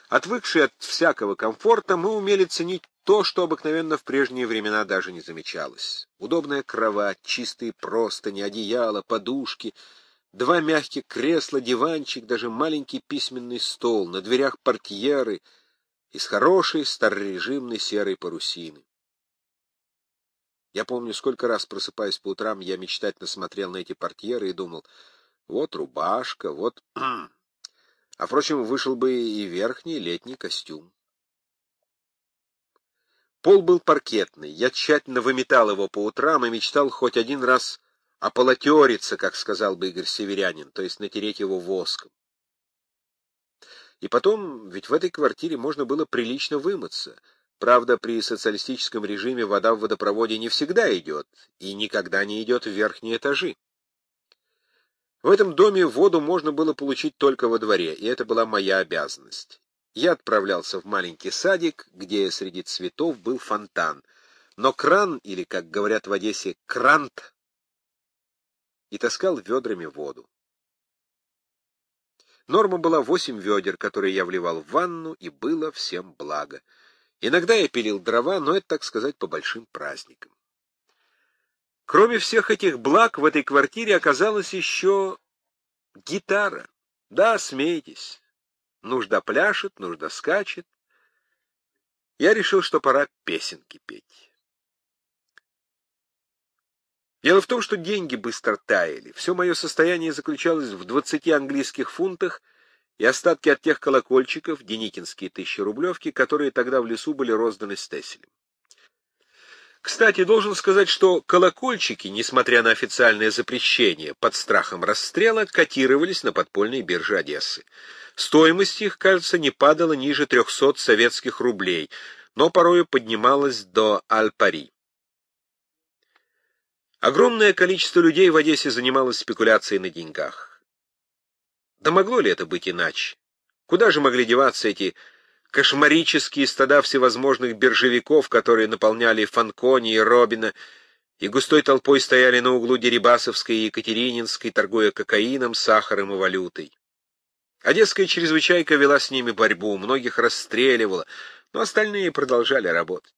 Отвыкшие от всякого комфорта, мы умели ценить то, что обыкновенно в прежние времена даже не замечалось. Удобная кровать, чистые простыни, одеяло, подушки, два мягких кресла, диванчик, даже маленький письменный стол, на дверях портьеры из хорошей старорежимной серой парусины. Я помню, сколько раз, просыпаясь по утрам, я мечтательно смотрел на эти портьеры и думал, вот рубашка, вот [clears throat] а, впрочем, вышел бы и верхний летний костюм. Пол был паркетный. Я тщательно выметал его по утрам и мечтал хоть один раз ополотериться, как сказал бы Игорь Северянин, то есть натереть его воском. И потом, ведь в этой квартире можно было прилично вымыться. Правда, при социалистическом режиме вода в водопроводе не всегда идет, и никогда не идет в верхние этажи. В этом доме воду можно было получить только во дворе, и это была моя обязанность. Я отправлялся в маленький садик, где среди цветов был фонтан. Но кран, или, как говорят в Одессе, крант, и таскал ведрами воду. Норма была восемь ведер, которые я вливал в ванну, и было всем благо. Иногда я пилил дрова, но это, так сказать, по большим праздникам. Кроме всех этих благ, в этой квартире оказалась еще гитара. Да, смейтесь. Нужда пляшет, нужда скачет. Я решил, что пора песенки петь. Дело в том, что деньги быстро таяли. Все мое состояние заключалось в 20 английских фунтах и остатки от тех колокольчиков, деникинские тысячерублевки, которые тогда в лесу были розданы Стеселем. Кстати, должен сказать, что колокольчики, несмотря на официальное запрещение, под страхом расстрела, котировались на подпольной бирже Одессы. Стоимость их, кажется, не падала ниже 300 советских рублей, но порою поднималась до аль-пари. Огромное количество людей в Одессе занималось спекуляцией на деньгах. Да могло ли это быть иначе? Куда же могли деваться эти кошмарические стада всевозможных биржевиков, которые наполняли Фанкони и Робина, и густой толпой стояли на углу Дерибасовской и Екатерининской, торгуя кокаином, сахаром и валютой? Одесская чрезвычайка вела с ними борьбу, многих расстреливала, но остальные продолжали работать.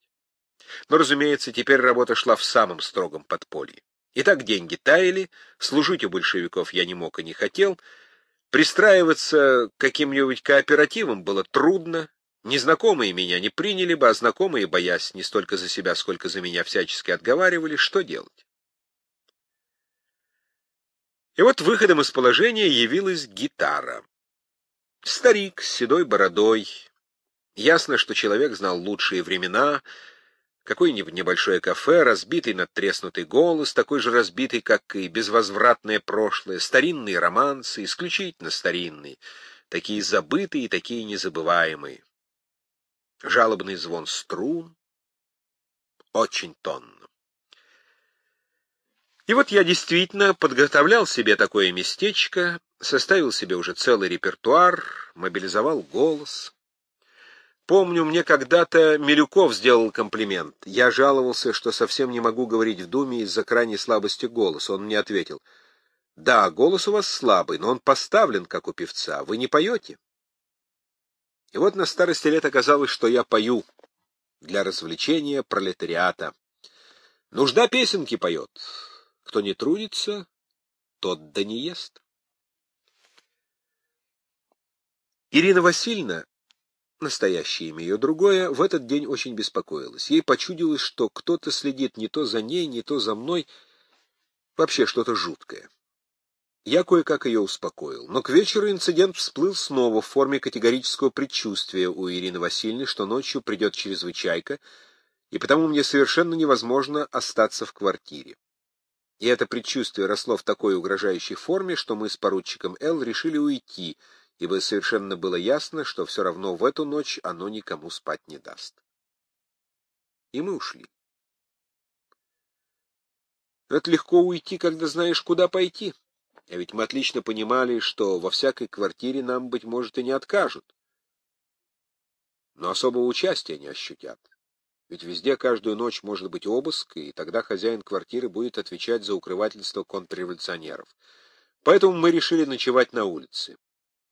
Но, разумеется, теперь работа шла в самом строгом подполье. Итак, деньги таяли, служить у большевиков я не мог и не хотел, пристраиваться к каким-нибудь кооперативам было трудно, незнакомые меня не приняли бы, а знакомые, боясь не столько за себя, сколько за меня, всячески отговаривали, что делать. И вот выходом из положения явилась гитара. Старик с седой бородой. Ясно, что человек знал лучшие времена — Какое-нибудь небольшое кафе, разбитый надтреснутый голос, такой же разбитый, как и безвозвратное прошлое, старинные романсы, исключительно старинные, такие забытые и такие незабываемые. Жалобный звон струн, очень тонно. И вот я действительно подготовлял себе такое местечко, составил себе уже целый репертуар, мобилизовал голос. Помню, мне когда-то Милюков сделал комплимент. Я жаловался, что совсем не могу говорить в думе из-за крайней слабости голоса. Он мне ответил, «Да, голос у вас слабый, но он поставлен, как у певца. Вы не поете?» И вот на старости лет оказалось, что я пою для развлечения пролетариата. Нужда песенки поет. Кто не трудится, тот да не ест. Ирина Васильевна настоящее имя ее другое, в этот день очень беспокоилась. Ей почудилось, что кто-то следит не то за ней, не то за мной, вообще что-то жуткое. Я кое-как ее успокоил, но к вечеру инцидент всплыл снова в форме категорического предчувствия у Ирины Васильевны, что ночью придет чрезвычайка, и потому мне совершенно невозможно остаться в квартире. И это предчувствие росло в такой угрожающей форме, что мы с поручиком Эл решили уйти — ибо совершенно было ясно, что все равно в эту ночь оно никому спать не даст. И мы ушли. Это легко уйти, когда знаешь, куда пойти. А ведь мы отлично понимали, что во всякой квартире нам, быть может, и не откажут. Но особого участия не ощутят. Ведь везде каждую ночь может быть обыск, и тогда хозяин квартиры будет отвечать за укрывательство контрреволюционеров. Поэтому мы решили ночевать на улице.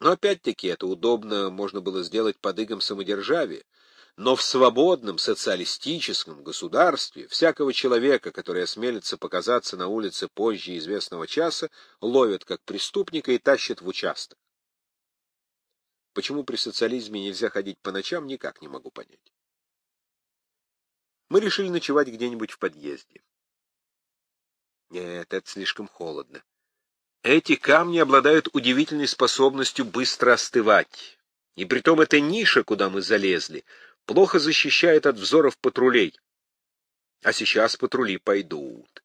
Но опять-таки это удобно можно было сделать под игом самодержавия. Но в свободном социалистическом государстве всякого человека, который осмелится показаться на улице позже известного часа, ловят как преступника и тащат в участок. Почему при социализме нельзя ходить по ночам, никак не могу понять. Мы решили ночевать где-нибудь в подъезде. Нет, это слишком холодно. Эти камни обладают удивительной способностью быстро остывать. И притом эта ниша, куда мы залезли, плохо защищает от взоров патрулей. А сейчас патрули пойдут.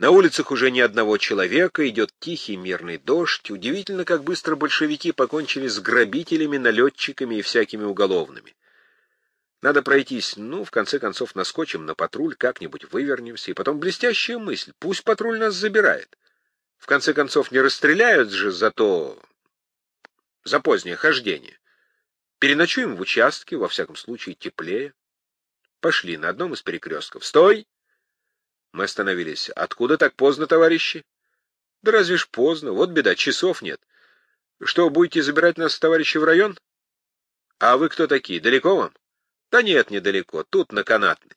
На улицах уже ни одного человека, идет тихий мирный дождь. Удивительно, как быстро большевики покончили с грабителями, налетчиками и всякими уголовными. Надо пройтись, ну, в конце концов, наскочим на патруль, как-нибудь вывернемся, и потом блестящая мысль, пусть патруль нас забирает. В конце концов, не расстреляют же за то... за позднее хождение. Переночуем в участке, во всяком случае, теплее. Пошли на одном из перекрестков. Стой! Мы остановились. Откуда так поздно, товарищи? Да разве ж поздно, вот беда, часов нет. Что, будете забирать нас, товарищи, в район? А вы кто такие, далеко вам? Да нет, недалеко, тут на канатной.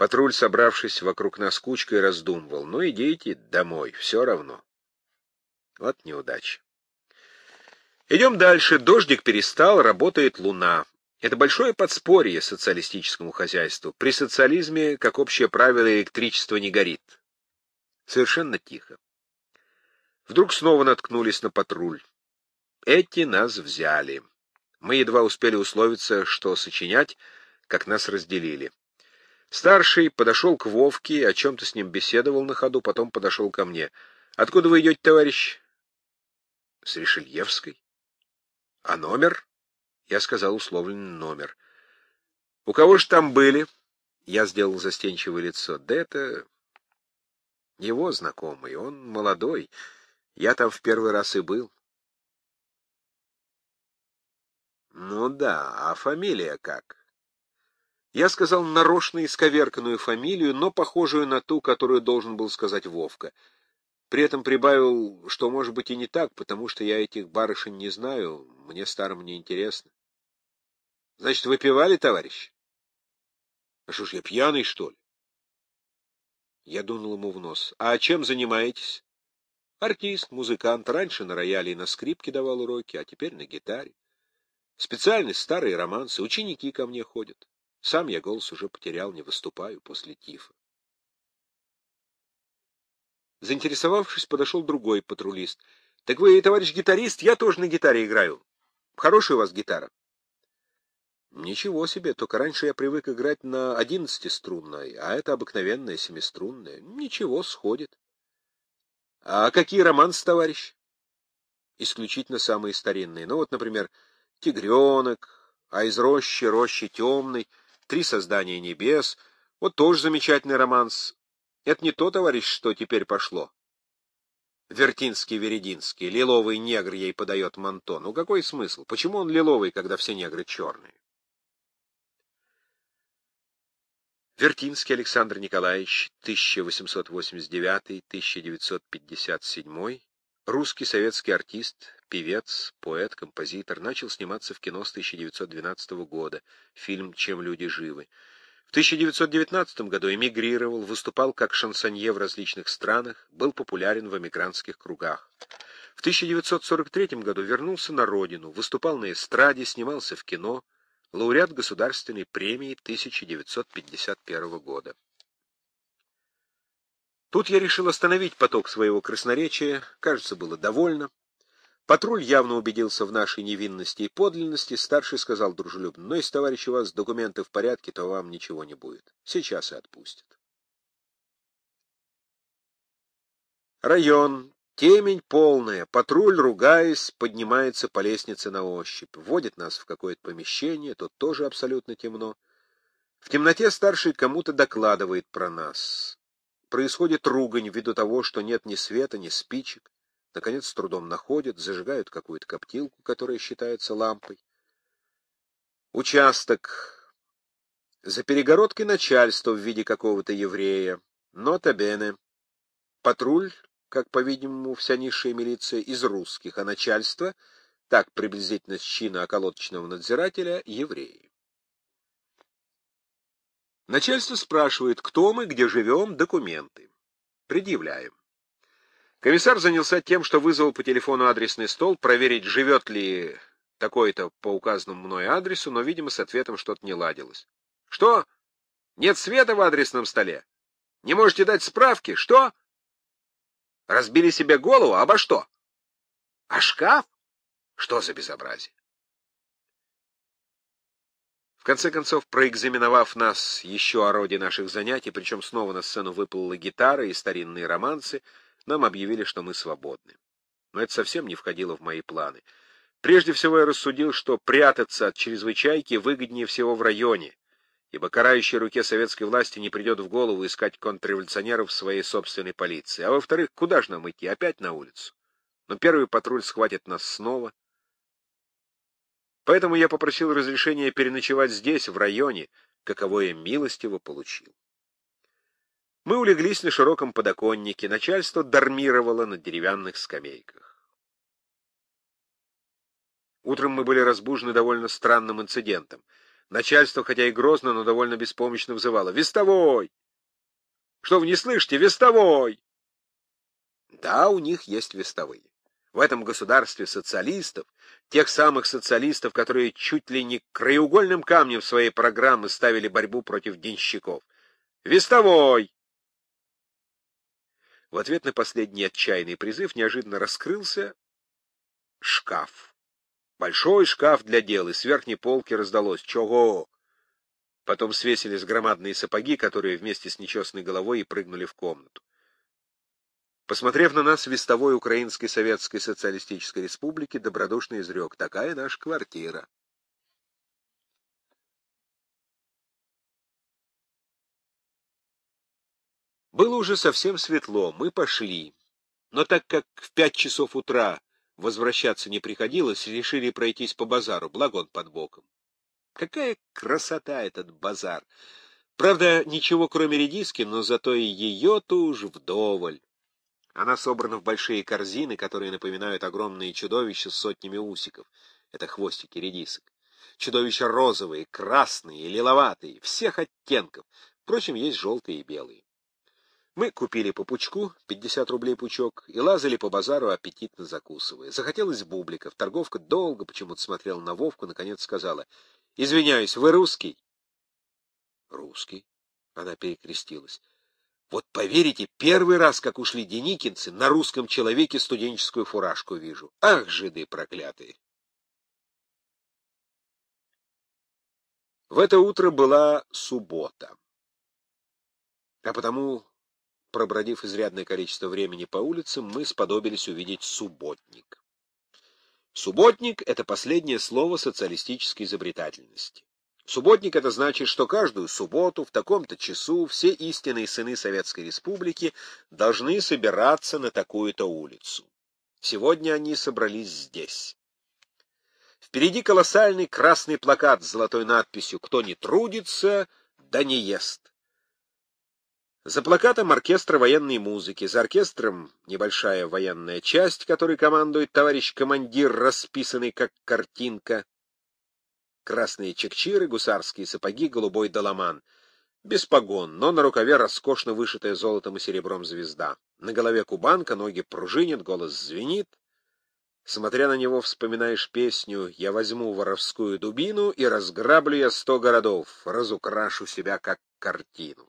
Патруль, собравшись вокруг нас кучкой, раздумывал. Ну, идите домой, все равно. Вот неудача. Идем дальше. Дождик перестал, работает луна. Это большое подспорье социалистическому хозяйству. При социализме, как общее правило, электричество не горит. Совершенно тихо. Вдруг снова наткнулись на патруль. Эти нас взяли. Мы едва успели условиться, что сочинять, как нас разделили. Старший подошел к Вовке, о чем-то с ним беседовал на ходу, потом подошел ко мне. — Откуда вы идете, товарищ? — С Решельевской. — А номер? Я сказал условленный номер. — У кого же там были? Я сделал застенчивое лицо. — Да это его знакомый, он молодой. Я там в первый раз и был. Ну да, а фамилия как? Я сказал нарочно исковерканную фамилию, но похожую на ту, которую должен был сказать Вовка. При этом прибавил, что может быть и не так, потому что я этих барышень не знаю, мне старым не интересно. Значит, выпивали, товарищ? А что ж, я пьяный, что ли? Я дунул ему в нос. А чем занимаетесь? Артист, музыкант. Раньше на рояле и на скрипке давал уроки, а теперь на гитаре. Специальность старые романсы, ученики ко мне ходят. Сам я голос уже потерял, не выступаю после тифа. Заинтересовавшись, подошел другой патрулист. — Так вы, товарищ гитарист, я тоже на гитаре играю. Хорошая у вас гитара. — Ничего себе, только раньше я привык играть на одиннадцатиструнной, а это обыкновенная семиструнная. Ничего, сходит. — А какие романсы, товарищ? — Исключительно самые старинные. Ну вот, например, «Тигренок», а из рощи рощи темной, «Три создания небес». Вот тоже замечательный романс. Это не то, товарищ, что теперь пошло. Вертинский-Верединский, лиловый негр ей подает манто. Ну какой смысл? Почему он лиловый, когда все негры черные? Вертинский Александр Николаевич, 1889-1957, русский советский артист, певец, поэт, композитор, начал сниматься в кино с 1912 года, фильм «Чем люди живы». В 1919 году эмигрировал, выступал как шансонье в различных странах, был популярен в эмигрантских кругах. В 1943 году вернулся на родину, выступал на эстраде, снимался в кино, лауреат Государственной премии 1951 года. Тут я решил остановить поток своего красноречия, кажется, было довольно. Патруль явно убедился в нашей невинности и подлинности. Старший сказал дружелюбно, но если, товарищ, у вас документы в порядке, то вам ничего не будет. Сейчас и отпустят. Район. Темень полная. Патруль, ругаясь, поднимается по лестнице на ощупь. Вводит нас в какое-то помещение, тут тоже абсолютно темно. В темноте старший кому-то докладывает про нас. Происходит ругань ввиду того, что нет ни света, ни спичек. Наконец, с трудом находят, зажигают какую-то коптилку, которая считается лампой. Участок. За перегородкой начальство в виде какого-то еврея. Нота бене. Патруль, как, по-видимому, вся низшая милиция, из русских, а начальство, так приблизительно с чина околоточного надзирателя, евреи. Начальство спрашивает, кто мы, где живем, документы. Предъявляем. Комиссар занялся тем, что вызвал по телефону адресный стол, проверить, живет ли такой-то по указанному мной адресу, но, видимо, с ответом что-то не ладилось. «Что? Нет света в адресном столе? Не можете дать справки? Что? Разбили себе голову? Обо что? А шкаф? Что за безобразие?» В конце концов, проэкзаменовав нас еще о роде наших занятий, причем снова на сцену выплыла гитара и старинные романсы, нам объявили, что мы свободны. Но это совсем не входило в мои планы. Прежде всего я рассудил, что прятаться от чрезвычайки выгоднее всего в районе, ибо карающей руке советской власти не придет в голову искать контрреволюционеров в своей собственной полиции. А во-вторых, куда же нам идти? Опять на улицу? Но первый патруль схватит нас снова, Поэтому я попросил разрешения переночевать здесь, в районе, каковое милостиво получил. Мы улеглись на широком подоконнике, начальство дармировало на деревянных скамейках. Утром мы были разбужены довольно странным инцидентом. Начальство, хотя и грозно, но довольно беспомощно взывало. «Вестовой!» «Что вы не слышите? Вестовой!» Да, у них есть вестовые. В этом государстве социалистов, тех самых социалистов, которые чуть ли не краеугольным камнем своей программы ставили борьбу против денщиков. «Вестовой!» В ответ на последний отчаянный призыв неожиданно раскрылся шкаф. Большой шкаф для дел, и с верхней полки раздалось «Чего?». Потом свесились громадные сапоги, которые вместе с нечестной головой и прыгнули в комнату. Посмотрев на нас, вестовой Украинской Советской Социалистической Республики добродушно изрек. Такая наша квартира. Было уже совсем светло, мы пошли. Но так как в пять часов утра возвращаться не приходилось, решили пройтись по базару, благо он под боком. Какая красота этот базар! Правда, ничего кроме редиски, но зато и ее-то уж вдоволь. Она собрана в большие корзины, которые напоминают огромные чудовища с сотнями усиков. Это хвостики редисок. Чудовища розовые, красные, лиловатые, всех оттенков. Впрочем, есть желтые и белые. Мы купили по пучку, 50 рублей пучок, и лазали по базару, аппетитно закусывая. Захотелось бубликов. Торговка долго почему-то смотрела на Вовку, наконец сказала, «Извиняюсь, вы русский?» «Русский?» Она перекрестилась. Вот поверите, первый раз, как ушли деникинцы, на русском человеке студенческую фуражку вижу. Ах, жиды проклятые! В это утро была суббота. А потому, пробродив изрядное количество времени по улицам, мы сподобились увидеть субботник. Субботник — это последнее слово социалистической изобретательности. Субботник — это значит, что каждую субботу в таком-то часу все истинные сыны Советской Республики должны собираться на такую-то улицу. Сегодня они собрались здесь. Впереди колоссальный красный плакат с золотой надписью «Кто не трудится, да не ест». За плакатом оркестр военной музыки, за оркестром небольшая военная часть, которой командует товарищ командир, расписанный как картинка красные чекчиры, гусарские сапоги, голубой доломан. Без погон, но на рукаве роскошно вышитая золотом и серебром звезда. На голове кубанка, ноги пружинят, голос звенит. Смотря на него, вспоминаешь песню «Я возьму воровскую дубину и разграблю я сто городов, разукрашу себя как картину».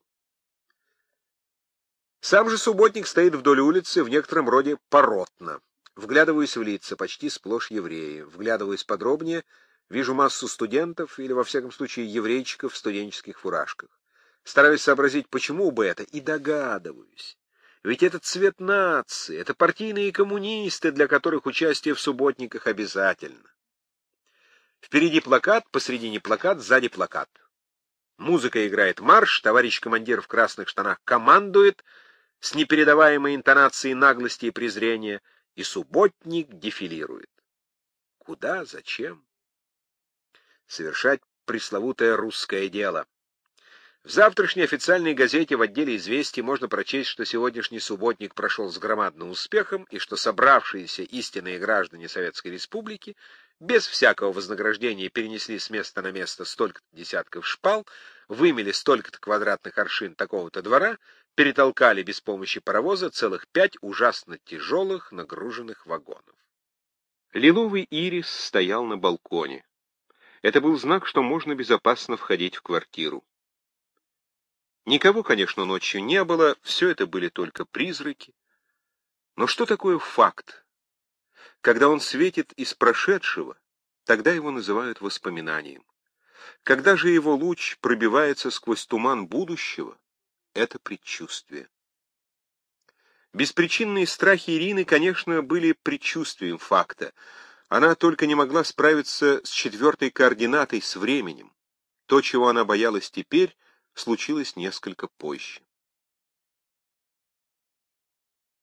Сам же субботник стоит вдоль улицы в некотором роде поротно. Вглядываюсь в лица, почти сплошь евреи. Вглядываюсь подробнее — Вижу массу студентов, или, во всяком случае, еврейчиков в студенческих фуражках. Стараюсь сообразить, почему бы это, и догадываюсь. Ведь это цвет нации, это партийные коммунисты, для которых участие в субботниках обязательно. Впереди плакат, посредине плакат, сзади плакат. Музыка играет марш, товарищ командир в красных штанах командует с непередаваемой интонацией наглости и презрения, и субботник дефилирует. Куда, зачем? Совершать пресловутое русское дело. В завтрашней официальной газете в отделе «Известий» можно прочесть, что сегодняшний субботник прошел с громадным успехом и что собравшиеся истинные граждане Советской Республики без всякого вознаграждения перенесли с места на место столько-то десятков шпал, вымели столько-то квадратных аршин такого-то двора, перетолкали без помощи паровоза целых пять ужасно тяжелых нагруженных вагонов. Лиловый ирис стоял на балконе. Это был знак, что можно безопасно входить в квартиру. Никого, конечно, ночью не было, все это были только призраки. Но что такое факт? Когда он светит из прошедшего, тогда его называют воспоминанием. Когда же его луч пробивается сквозь туман будущего, это предчувствие. Беспричинные страхи Ирины, конечно, были предчувствием факта. Она только не могла справиться с четвертой координатой, с временем. То, чего она боялась теперь, случилось несколько позже.